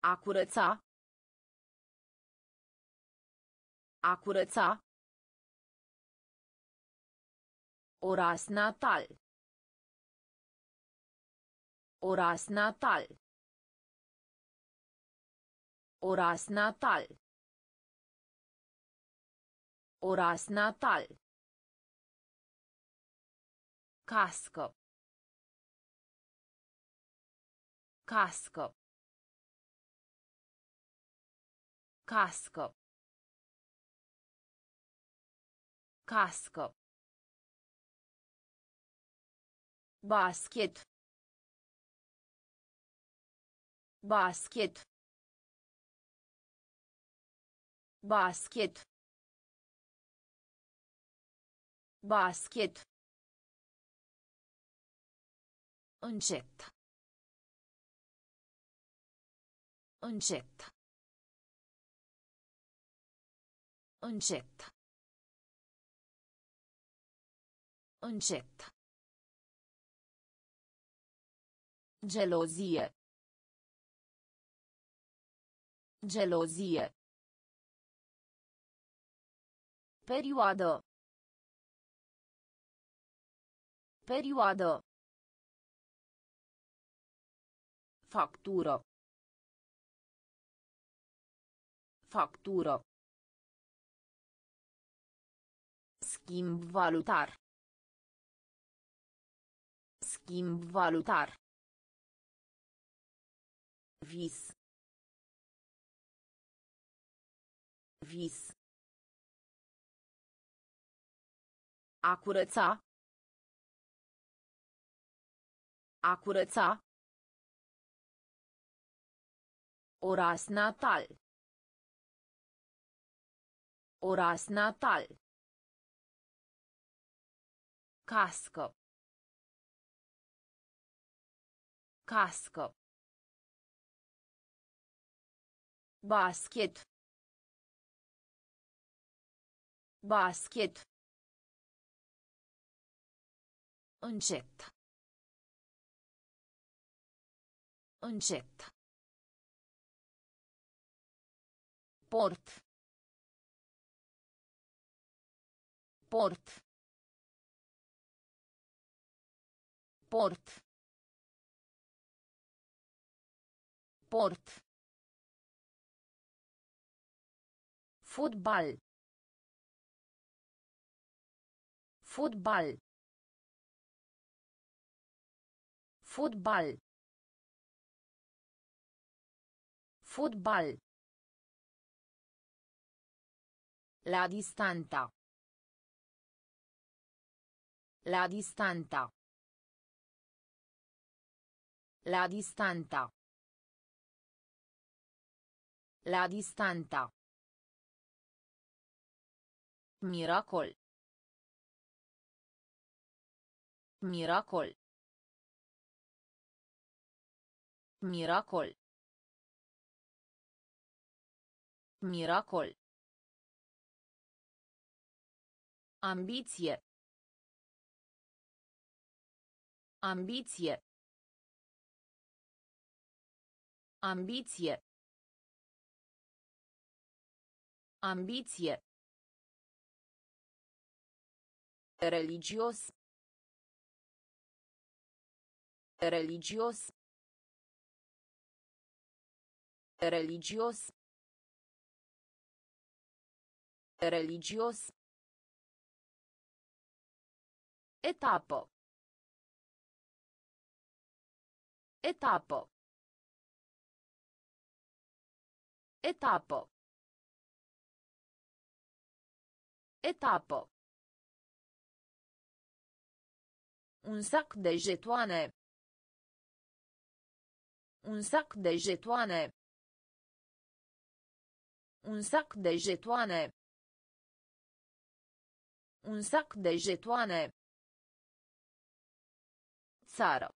A curăța. A curăța. Oras natal. Oras natal. Oras natal. Oras natal. Cască. Cască. Cască. Cască. Basket. Basket. Basket. Basket. Încet. Încet. Încet. Încet. Gelozie. Gelozie. Perioadă. Perioadă. Factură. Factură. Schimb valutar. Schimb valutar. Vis. Vis. A curăța. A curăța. Oras natal. Oras natal. Cască. Cască. Basket. Basket. Încet. Încet. Port. Port. Port. Port. Fotbal. Fotbal. Fotbal. Fotbal. La distanza. La distanza. La distanza. La distanza. Miracol. Miracol. Miracol. Miracol. Ambiție. Ambiție. Ambiție. Ambiție. Religios. Religios. Religios. Religios. Etapă. Etapă. Etapă. Etapă. Un sac de jetoane. Un sac de jetoane. Un sac de jetoane. Un sac de jetoane. Țară.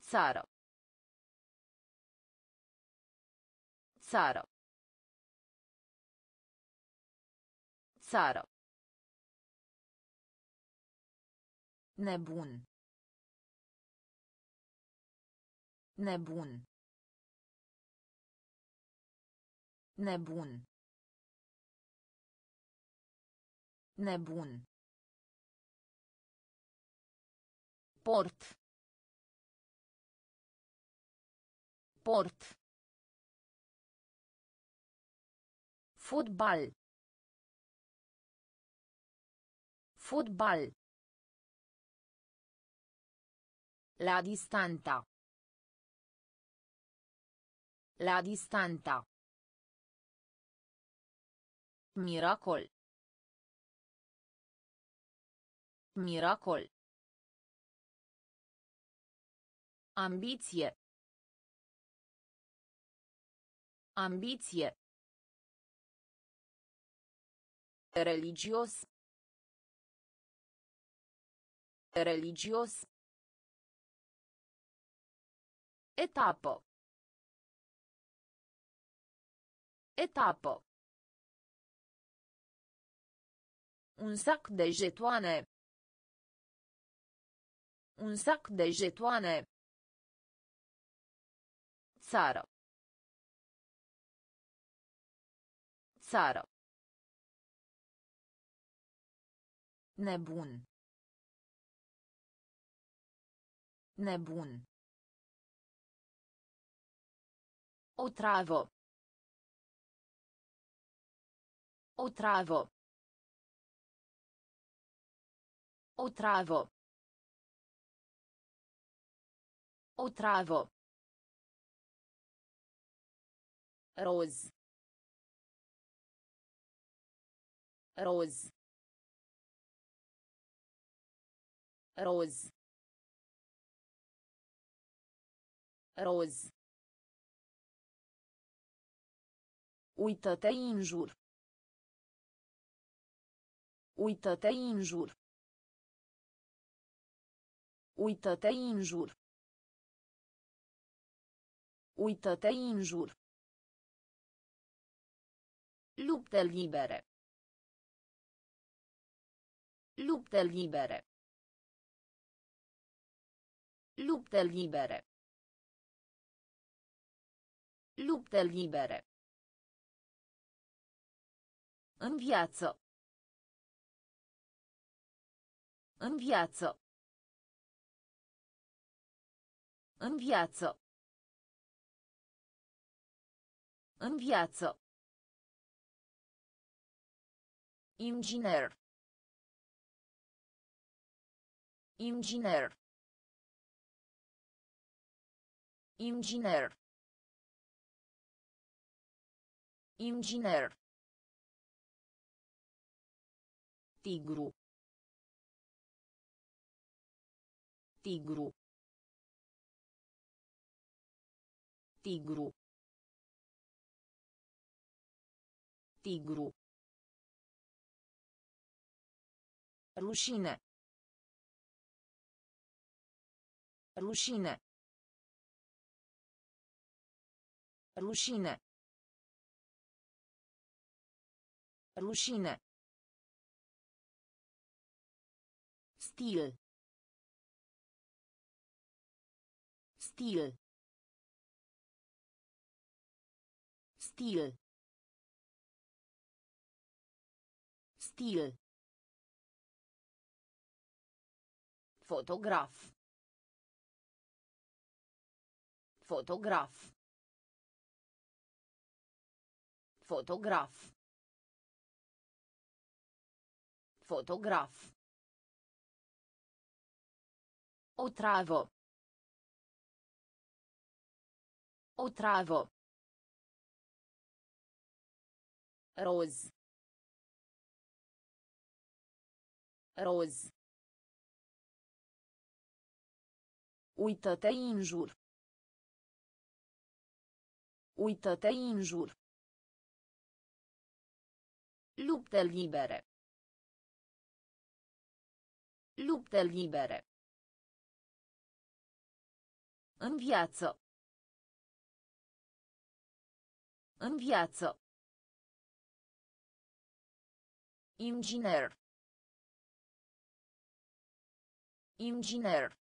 Țară. Țară. Țară. Nebun. Nebun. Nebun. Nebun. Port. Port. Fotbal. Fotbal. La distanza. La distanza. Miracol. Miracol. Ambiție. Ambiție. Religios. Religios. Etapă. Etapă. Un sac de jetoane. Un sac de jetoane. Țară. Țară. Nebun. Nebun. O travă. O travă. Roz. Roz. Roz. Roz. Uită-te în jur. Uită-te în jur. Uită-te în jur. Uită-te în jur. Lupte libere. Lupte libere. Lupte libere. Lupte libere. În viață. În viață. În viață. În viață. Inginer. Inginer. Inginer. Inginer. Tigru. Tigru. Tigru. Tigru. Rușine. Rușine. Rușine. Rușine. Stil. Stil. Stil. Stil. Fotograf. Fotograf. Fotograf. Fotograf. O travă. O travă. Roz. Roz. Uită-te în jur. Uită-te în jur. Lupte libere. Lupte libere. În viață. În viață. Inginer. Inginer.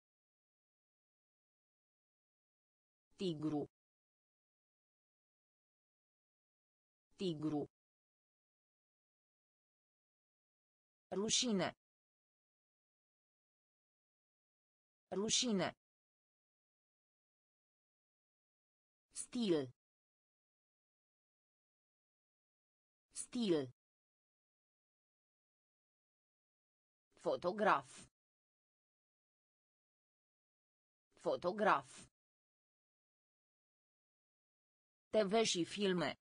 Tigru. Tigru. Rușine. Rușine. Stil. Stil. Fotograf. Fotograf. TV și filme.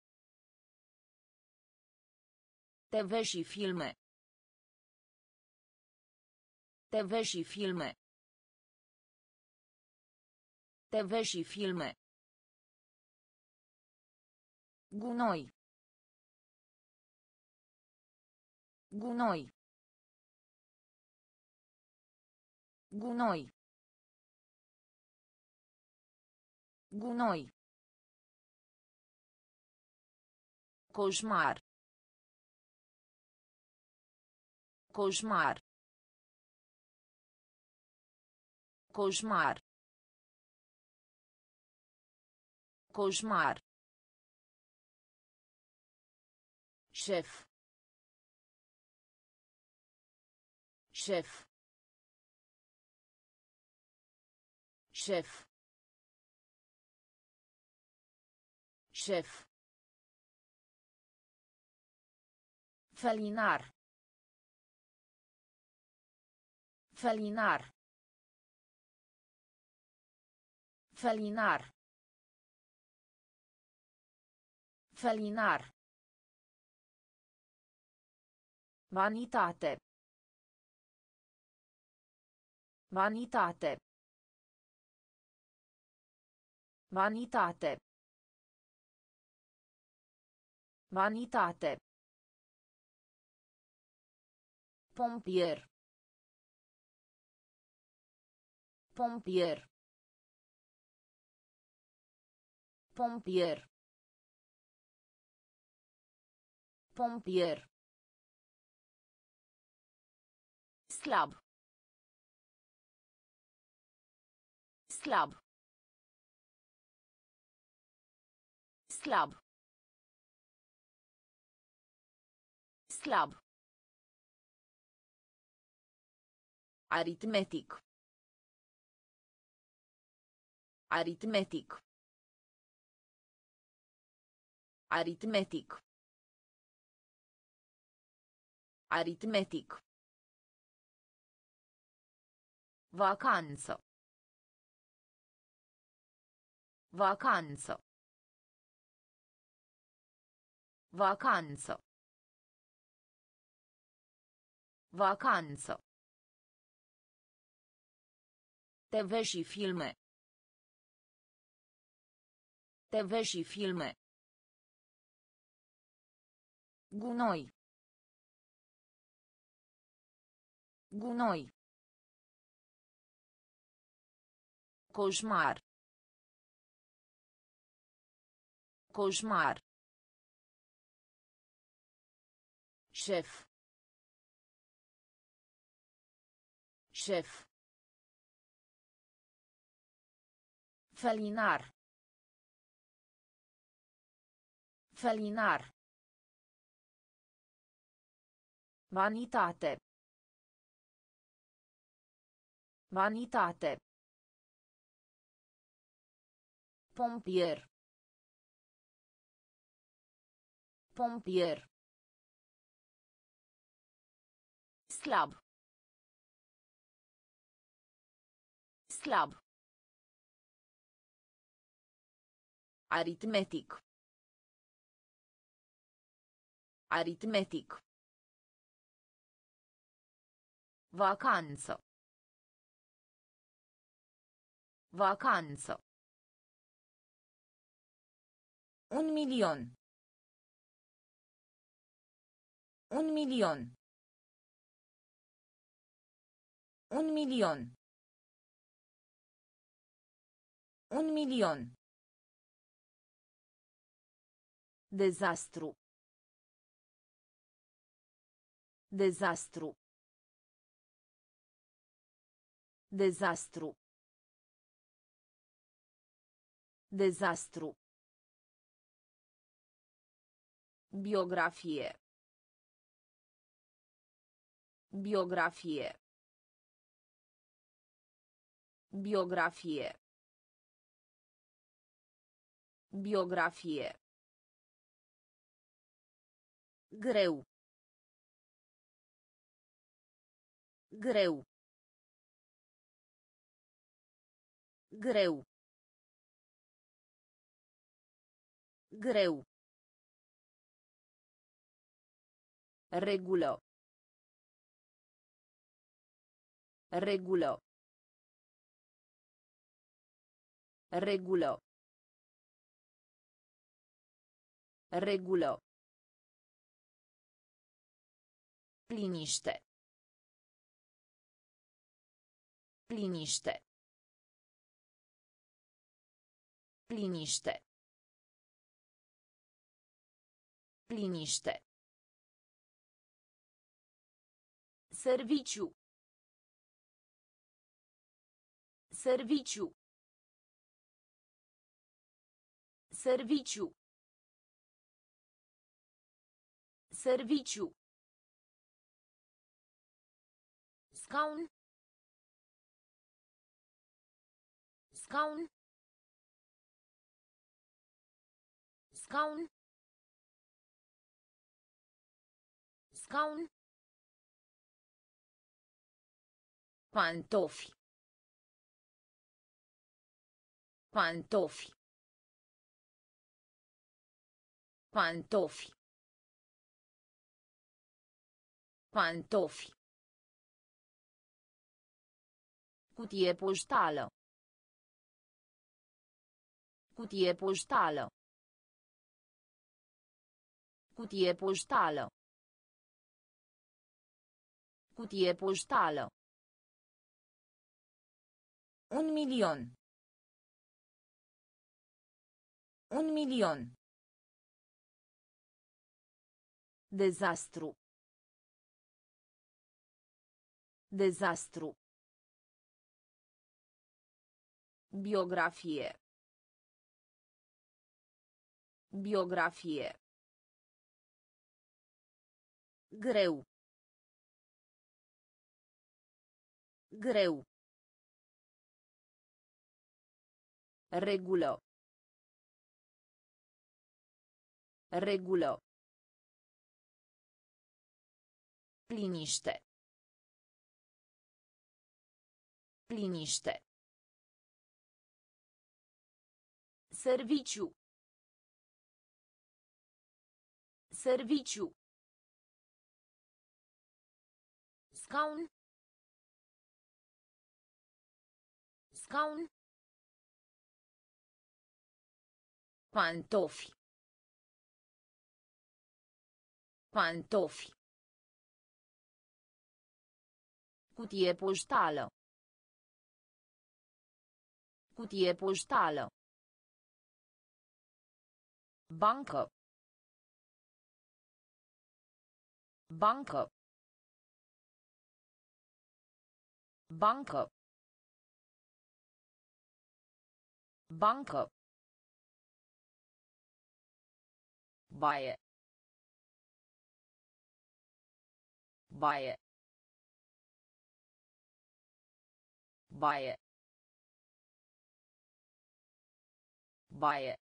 TV și filme. TV și filme. TV și filme. Gunoi. Gunoi. Gunoi. Gunoi. Coșmar. Coșmar. Coșmar. Coșmar. Șef. Șef. Șef. Șef. Felinar. Felinar. Felinar. Felinar. Vanitate. Vanitate. Vanitate. Vanitate. Pompier. Pompier. Pompier. Pompier. Slab. Slab. Slab. Slab. Aritmetic. Aritmetic. Aritmetic. Aritmetic. Vacanță. Vacanță. Vacanță. Vacanță. TV și filme. TV și filme. Gunoi. Gunoi. Coșmar. Coșmar. Șef. Șef. Felinar. Felinar. Vanitate. Vanitate. Pompier. Pompier. Slab. Slab. Aritmetic. Aritmetic. Vacanță. Vacanță. Un milion. Un milion. Un milion. Un milion. Dezastru. Dezastru. Dezastru. Dezastru. Biografie. Biografie. Biografie. Biografie. Greu. Greu. Greu. Greu. Regulă. Regulă. Regulă. Regulă. Liniște. Liniște. Liniște. Liniște. Serviciu. Serviciu. Serviciu. Serviciu. Scaun. Scaun. Scaun. Scaun. Pantofi. Pantofi. Pantofi. Pantofi. Cutie poștală. Cutie poștală. Cutie poștală. Cutie poștală. Un milion. Un milion. Dezastru. Dezastru. Biografie. Biografie. Greu. Greu. Regulă. Regulă. Liniște. Liniște. Serviciu. Serviciu. Scaun. Scaun. Pantofi. Pantofi. Cutie poștală. Cutie poștală. Bancă. Bancă. Bancă. Bancă. Baie. Baie. Baie. Baie.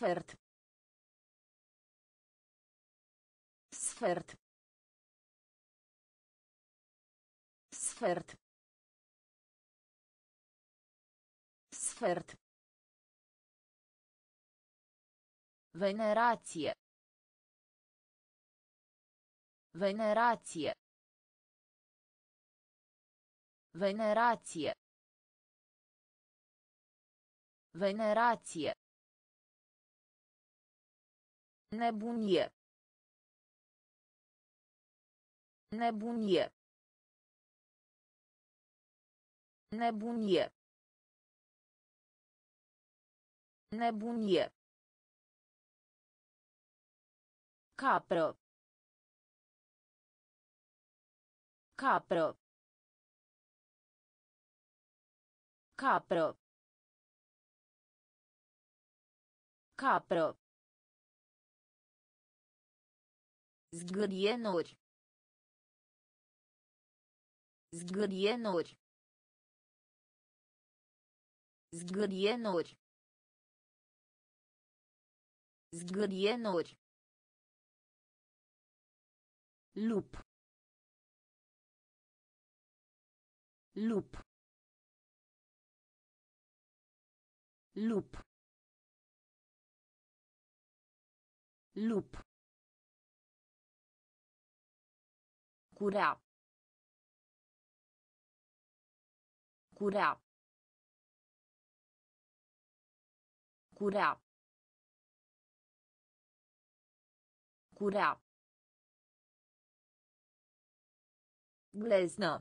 Sfert. Sfert. Sfert. Sfert. Venerație. Venerație. Venerație. Venerație. Nebunie. Nebunie. Nebunie. Nebunie. Capro. Capro. Capro. Capro. Zgârienuri. Zgârienuri. Zgârienuri. Zgârienuri. Lup. Lup. Lup. Lup. Curea. Curea. Curea. Curea. Gleznă.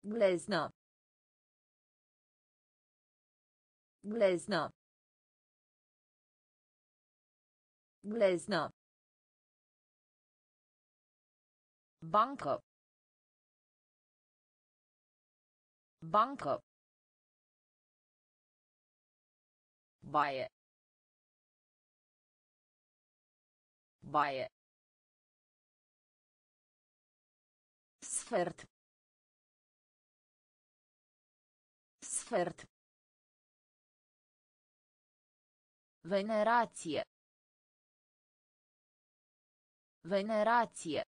Gleznă. Gleznă. Gleznă. Bancă. Bancă. Baie. Baie. Sfert. Sfert. Venerație. Venerație.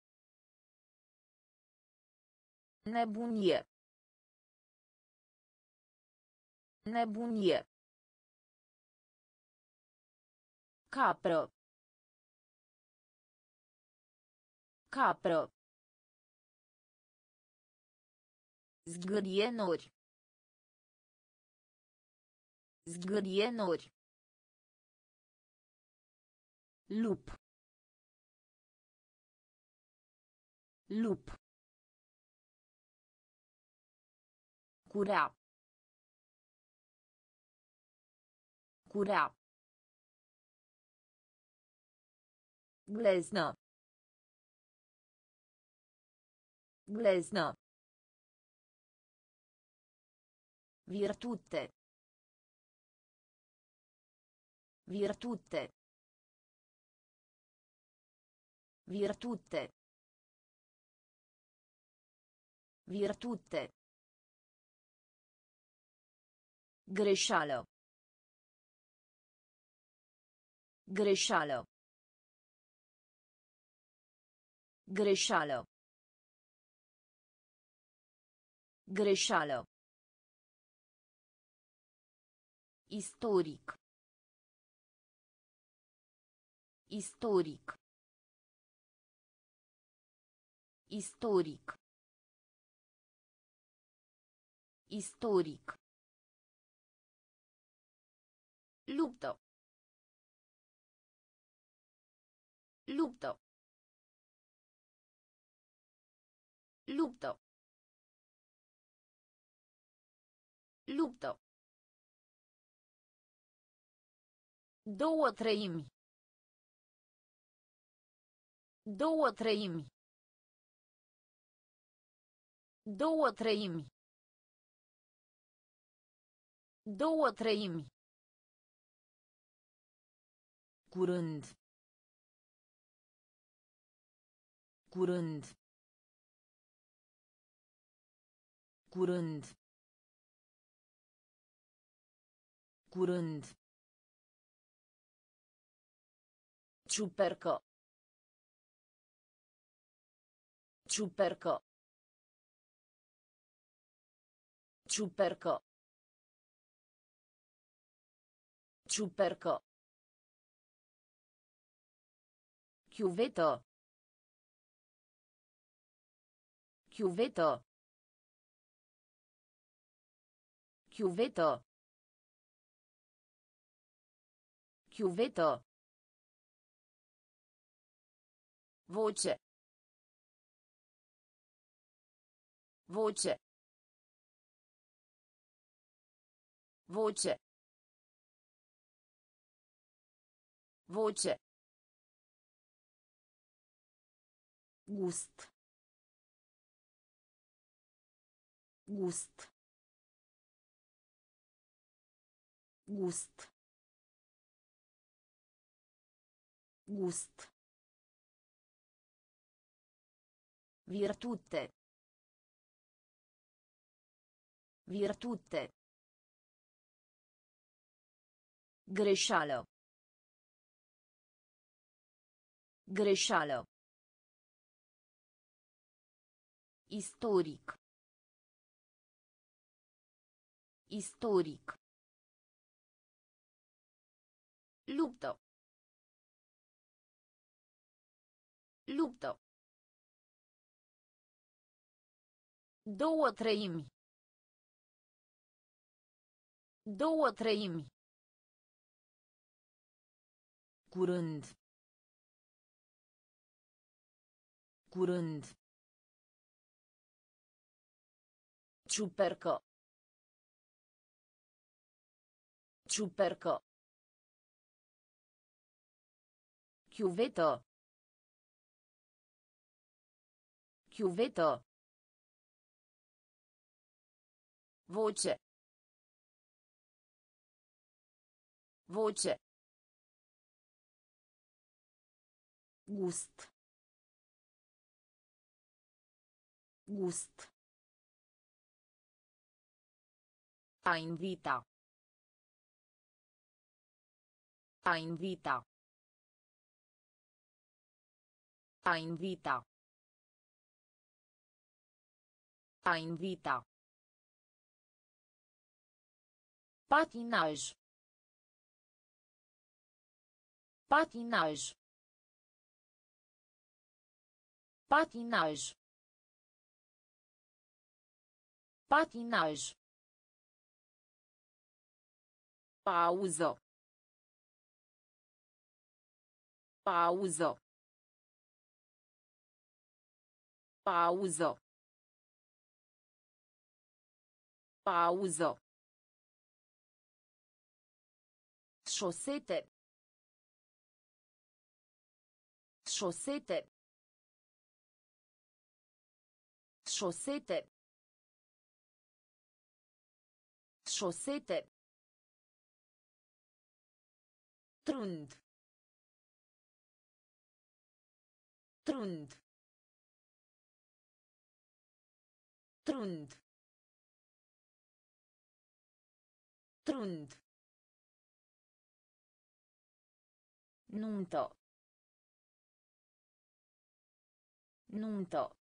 Nebunie. Nebunie. Capro. Capro. Zgârienuri. Zgârienuri. Lup. Lup. Curea. Curea. Gleznă. Gleznă. Virtute. Virtute. Virtute. Virtute. Greșeală. Greșeală. Greșeală. Greșeală. Istoric. Istoric. Istoric. Istoric. Luptă. Luptă. Luptă. Luptă. Două treimi. Două treimi. Două treimi. Două treimi. Curând. Curând. Curând. Curând. Ciupercă. Ciupercă. Ciupercă. Ciupercă. Chiuvetă. Chiuvetă. Chiuvetă. Chiuvetă. Voce. Voce. Voce. Voce. Gust. Gust. Gust. Gust. Virtute. Virtute. Greșeală. Greșeală. Istoric. Istoric. Luptă. Luptă. Două treimi. Două treimi. Curând. Curând. Ciuperco. Ciuperco. Chiuveto. Chiuveto. Voce. Voce. Gust. Gust. A invita. A invita. A invita. A invita. Patinaj. Patinaj. Patinaj. Patinaj. Pauză. Pauză. Pauză. Pauză. Șosete. Șosete. Șosete. Șosete. Trund. Trund. Trund. Trund. Nuntă. Nuntă.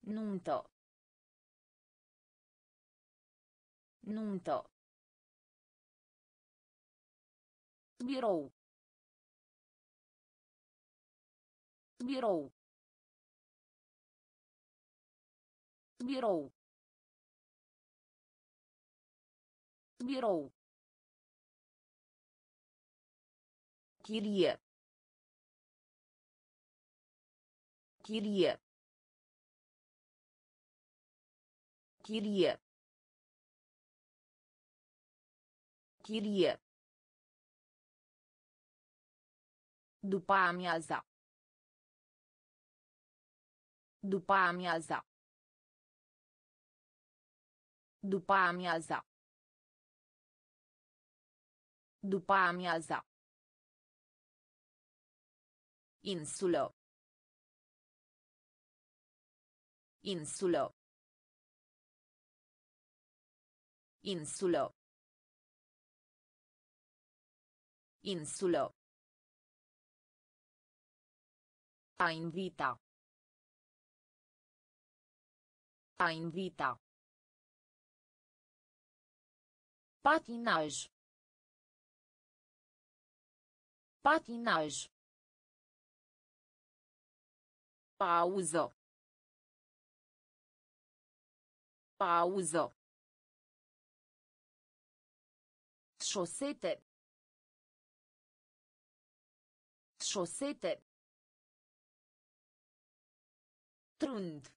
Nuntă. Nuntă. Birou. Birou. Birou. Birou. Chirie. Chirie. Chirie. Chirie. După amiaza. După amiaza. După amiaza. După amiaza. Insulă. Insulă. Insulă. Insulă. A invita. A invita. Patinaj. Patinaj. Pauză. Pauză. Șosete. Șosete. Trund.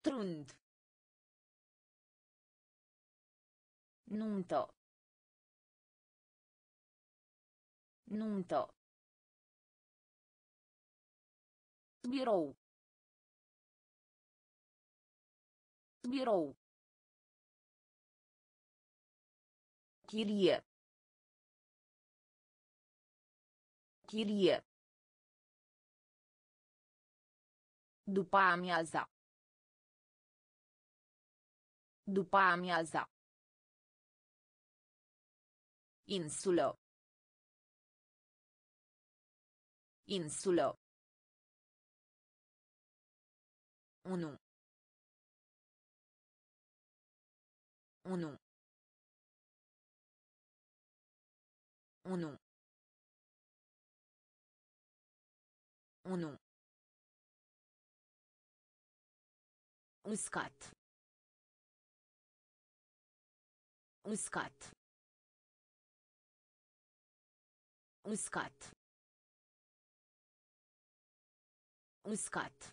Trund. Nuntă. Nuntă. Birou. Birou. Chirie. Chirie. După amiaza. După amiaza. Insulă. Insulă. 1 1 1 1 Uscat. Uscat. Uscat. Uscat.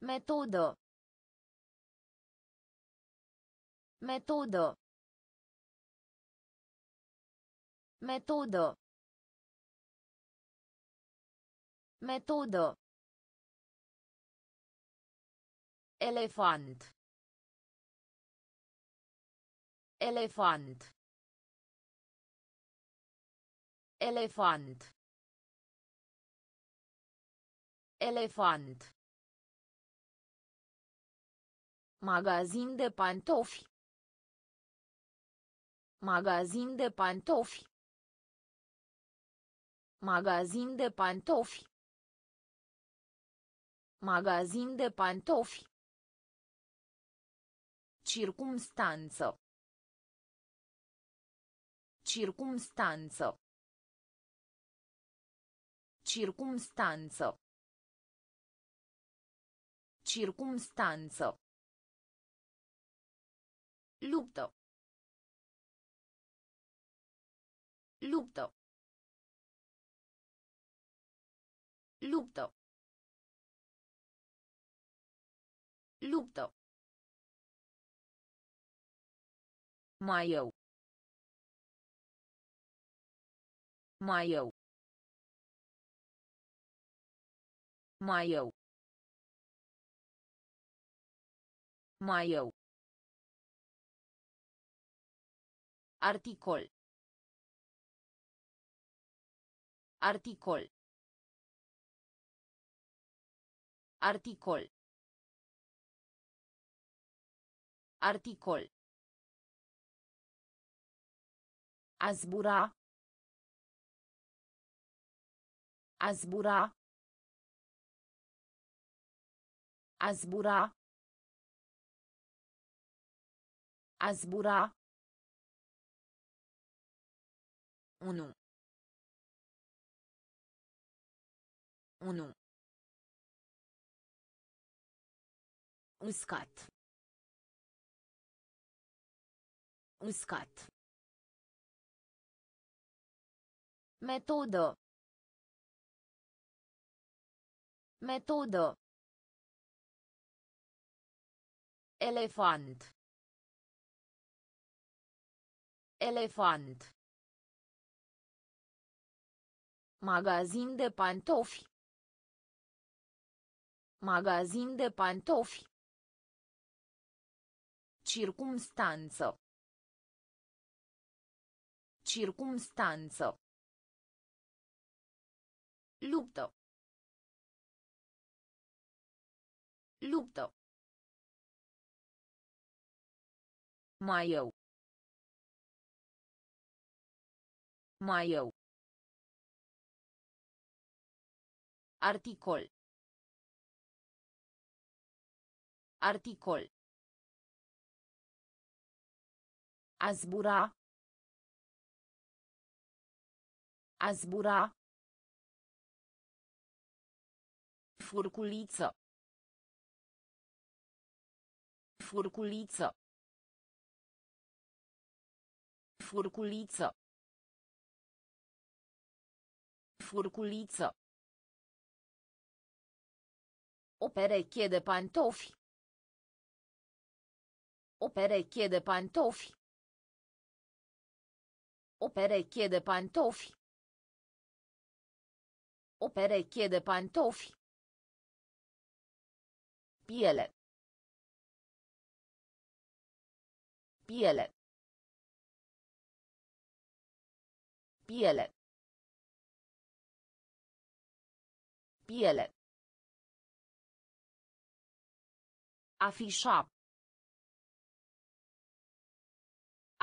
Metodă. Metodă. Metodă. Metodă. Elefant. Elefant. Elefant. Elefant. Magazin de pantofi. Magazin de pantofi. Magazin de pantofi. Magazin de pantofi. Circumstanță. Circumstanță. Circumstanță. Circumstanță. Luptă. Luptă. Luptă. Luptă. Mai eu. Mai eu. Mai eu. Mai eu. Articol. Articol. Articol. Articol. A zbura. A zbura. A zbura. A zbura. 1 1 Uscat. Uscat. Metodă. Metodă. Elefant. Elefant. Magazin de pantofi. Magazin de pantofi. Circumstanță. Circumstanță. Luptă. Luptă. Mai eu. Mai eu. Articol. Articol. A zbura. A zbura. Furculiță. Furculiță. Furculiță. Furculiță. O pereche de pantofi. O pereche de pantofi. O pereche de pantofi. O pereche de pantofi. Piele. Piele. Piele. Piele. Afișa.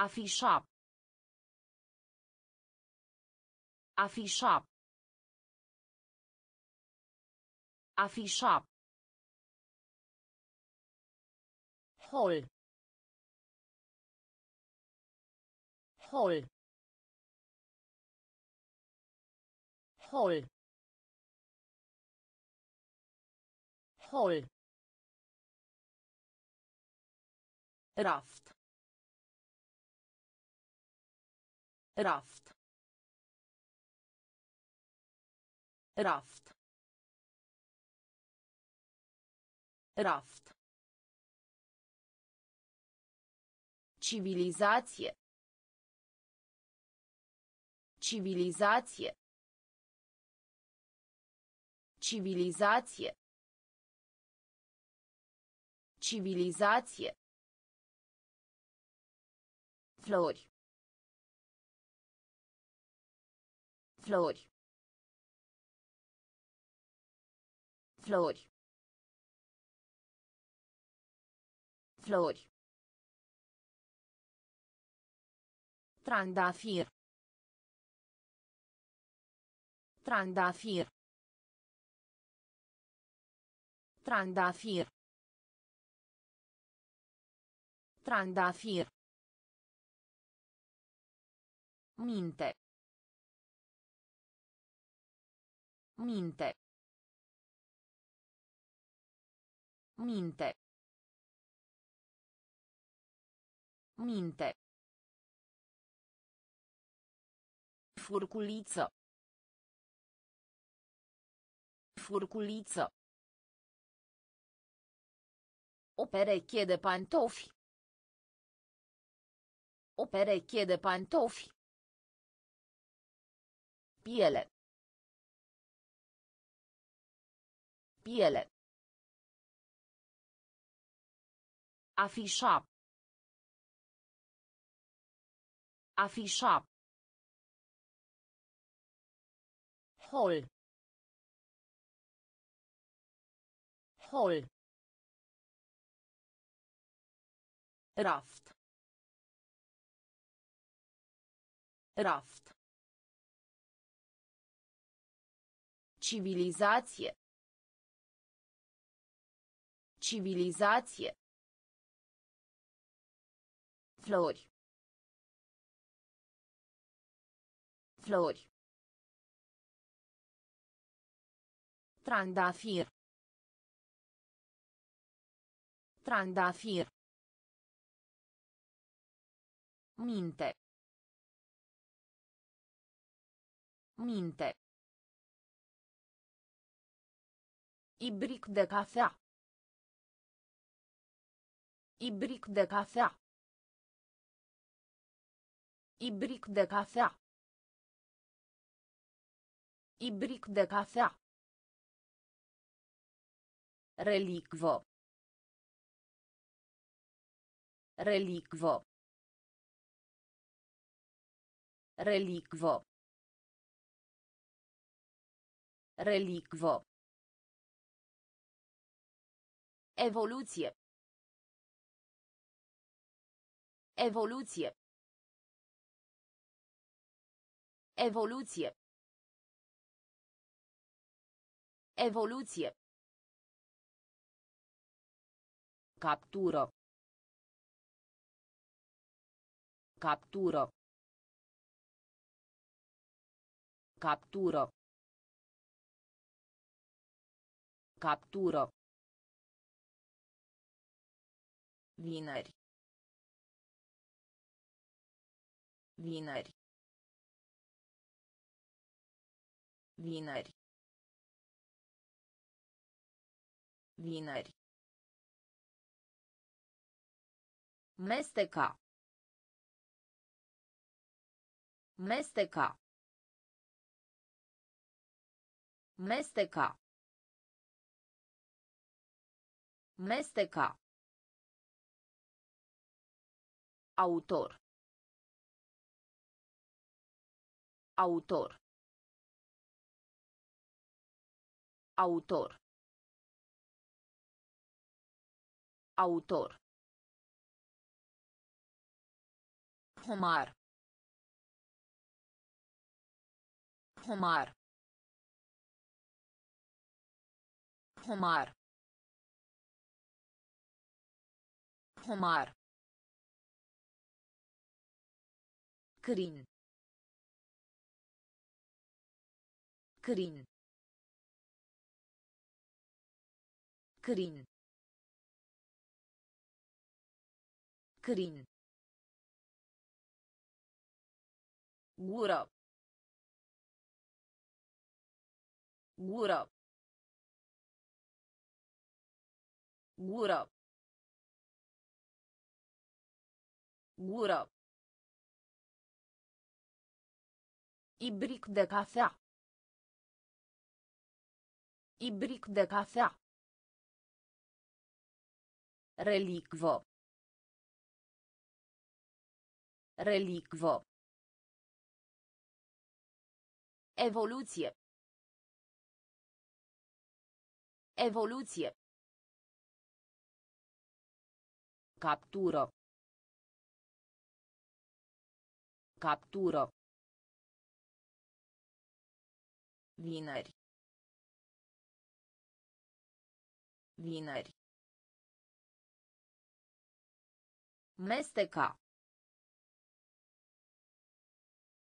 Afișa. Afișa. Afișa. Håll. Håll. Håll. Håll. Raft. Raft. Raft. Raft. Civilizație. Civilizație. Civilizație. Civilizație. Flori. Flori. Flori. Flori. Trandafir. Trandafir. Trandafir. Trandafir. Minte. Minte. Minte. Minte. Furculiță. Furculiță. O pereche de pantofi. O pereche de pantofi. Piele. Piele. Afișa. Afișa. Hol. Hol. Raft. Raft. Civilizație. Civilizație. Flori. Flori. Trandafir. Trandafir. Minte. Minte. Ibric de cafea. Ibric de cafea. Ibric de cafea. Ibric de cafea. Relicvo. Relicvo. Relicvo. Relicvo. Evoluție. Evoluție. Evoluție. Evoluție. Captură. Captură. Captură. Captură. Vineri. Vineri. Vineri. Vineri. Mesteca. Mesteca. Mesteca. Mesteca. Autor. Autor. Autor. Autor. Homar. Homar. Homar. Homar. Crin. Crin. Crin. Crin. Gură. Gură. Gură. Gură. Ibric de cafea. Ibric de cafea. Relicvă. Relicvă. Evoluție. Evoluție. Captură. Captură. Vineri. Vineri. Mesteca.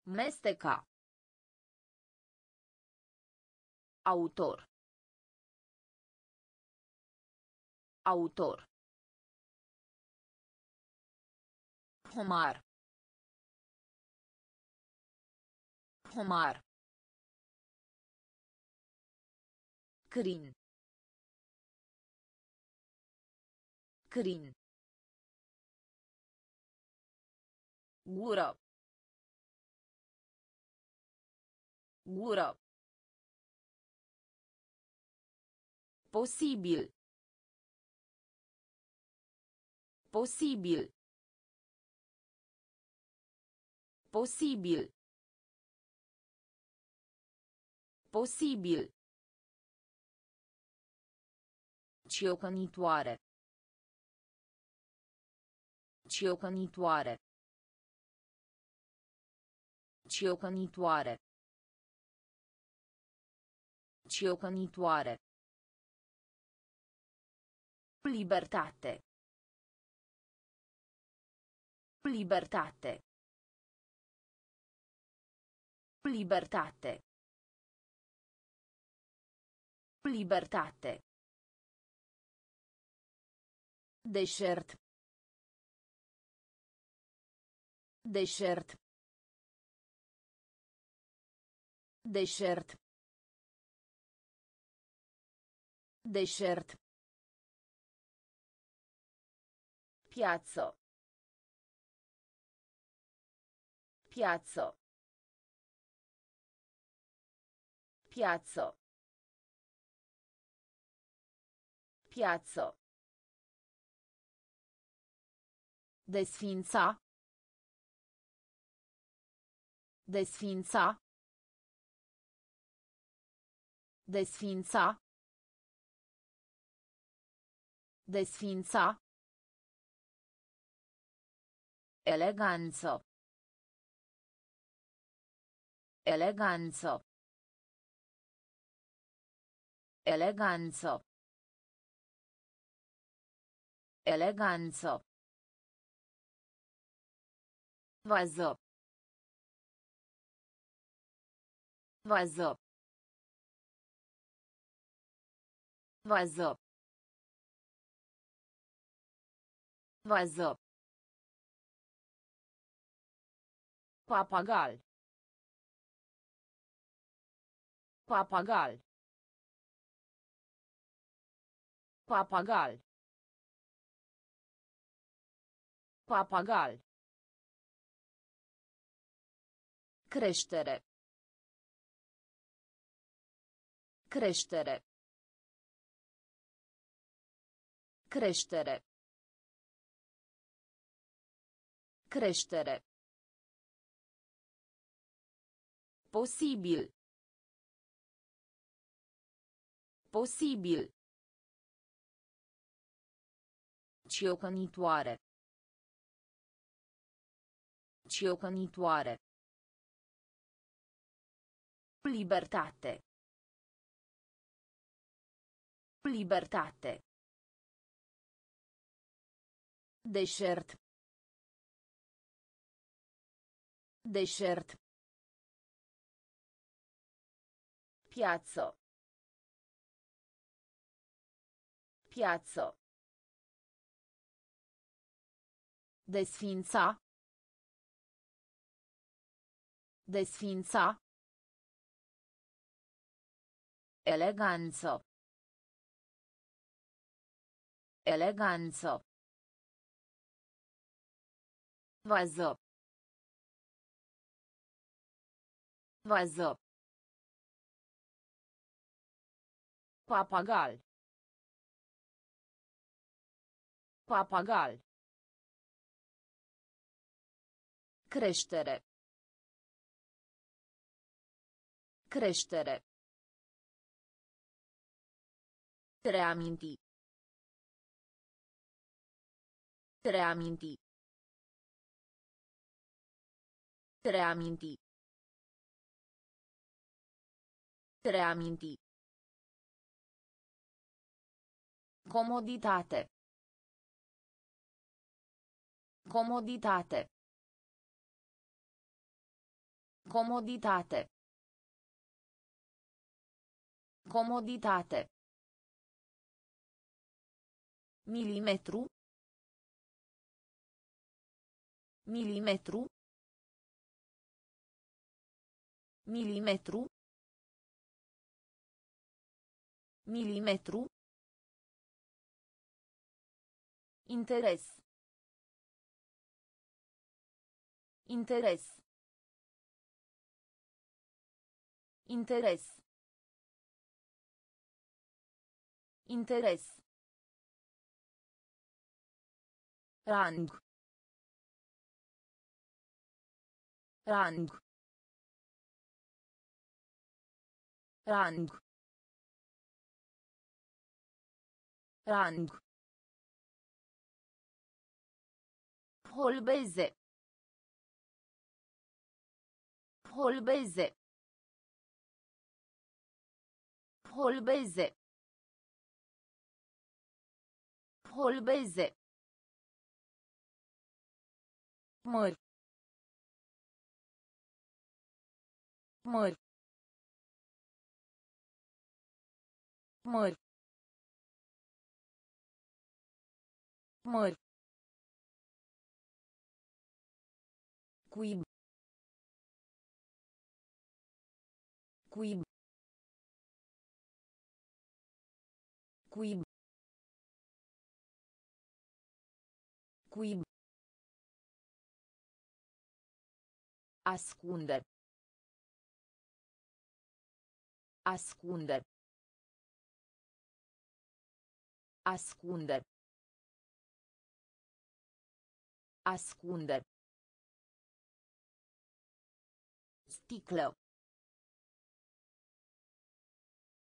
Mesteca. Autor. Autor. Homar. Homar. Crin. Crin. Gură. Gură. Posibil. Posibil. Posibil. Posibil. Ciocănitoare. Ciocănitoare. Ciocănitoare. Ciocănitoare. Libertate. Libertate. Libertate. Libertate. Deșert. Deșert. Deșert. Deșert. Piazzo. Piazzo. Piazzo. Piazzo. Desfința. Desfința. Desfința. Desfința. Eleganță. Eleganță. Eleganță. Eleganță. Vază. Vază. Vază. Vază. Papagal. Papagal. Papagal. Papagal. Creștere. Creștere. Creștere. Creștere. Posibil. Posibil. Ciocănitoare. Ciocănitoare. Libertate. Libertate. Deșert. Deșert. Piață. Piață. Desfința. Desfința. Eleganță. Eleganță. Vază. Vază. Papagal. Papagal. Creștere. Creștere. Reaminti. Reaminti. Reaminti. Reaminti. Comoditate. Comoditate. Comoditate. Comoditate. Milimetru. Milimetru. Milimetru. Milimetru. Interes. Interes. Interes. Interes. Rang. Rang. Rang. Rang. Holbeze. Holbeze. Holbeze. Holbeze. Mări. Mări. Mări. Mări. Cuib. Cuib. Cuib. Cuib. Ascunde. Ascunde. Ascunde. Ascunde. Sticlă.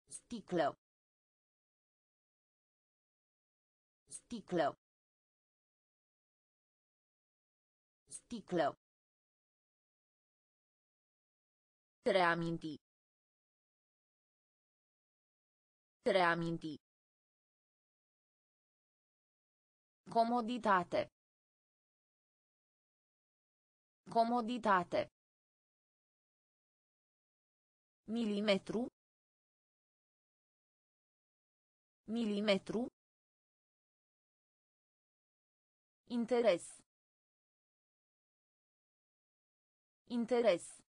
Sticlă. Sticlă. Sticlă. Reaminti. Reaminti. Comoditate. Comoditate. Milimetru. Milimetru. Interes. Interes.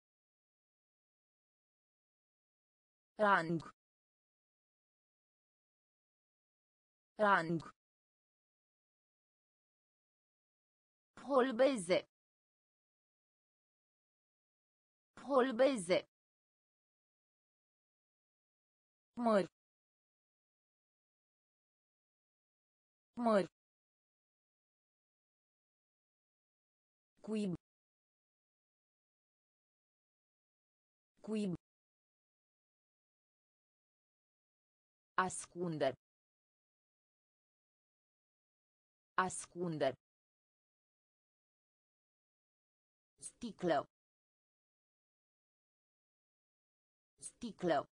Rang. Rang. Holbeze. Holbeze. Mări. Mări. Cuib. Cuib. Ascunde. Ascunde. Sticlă. Sticlă.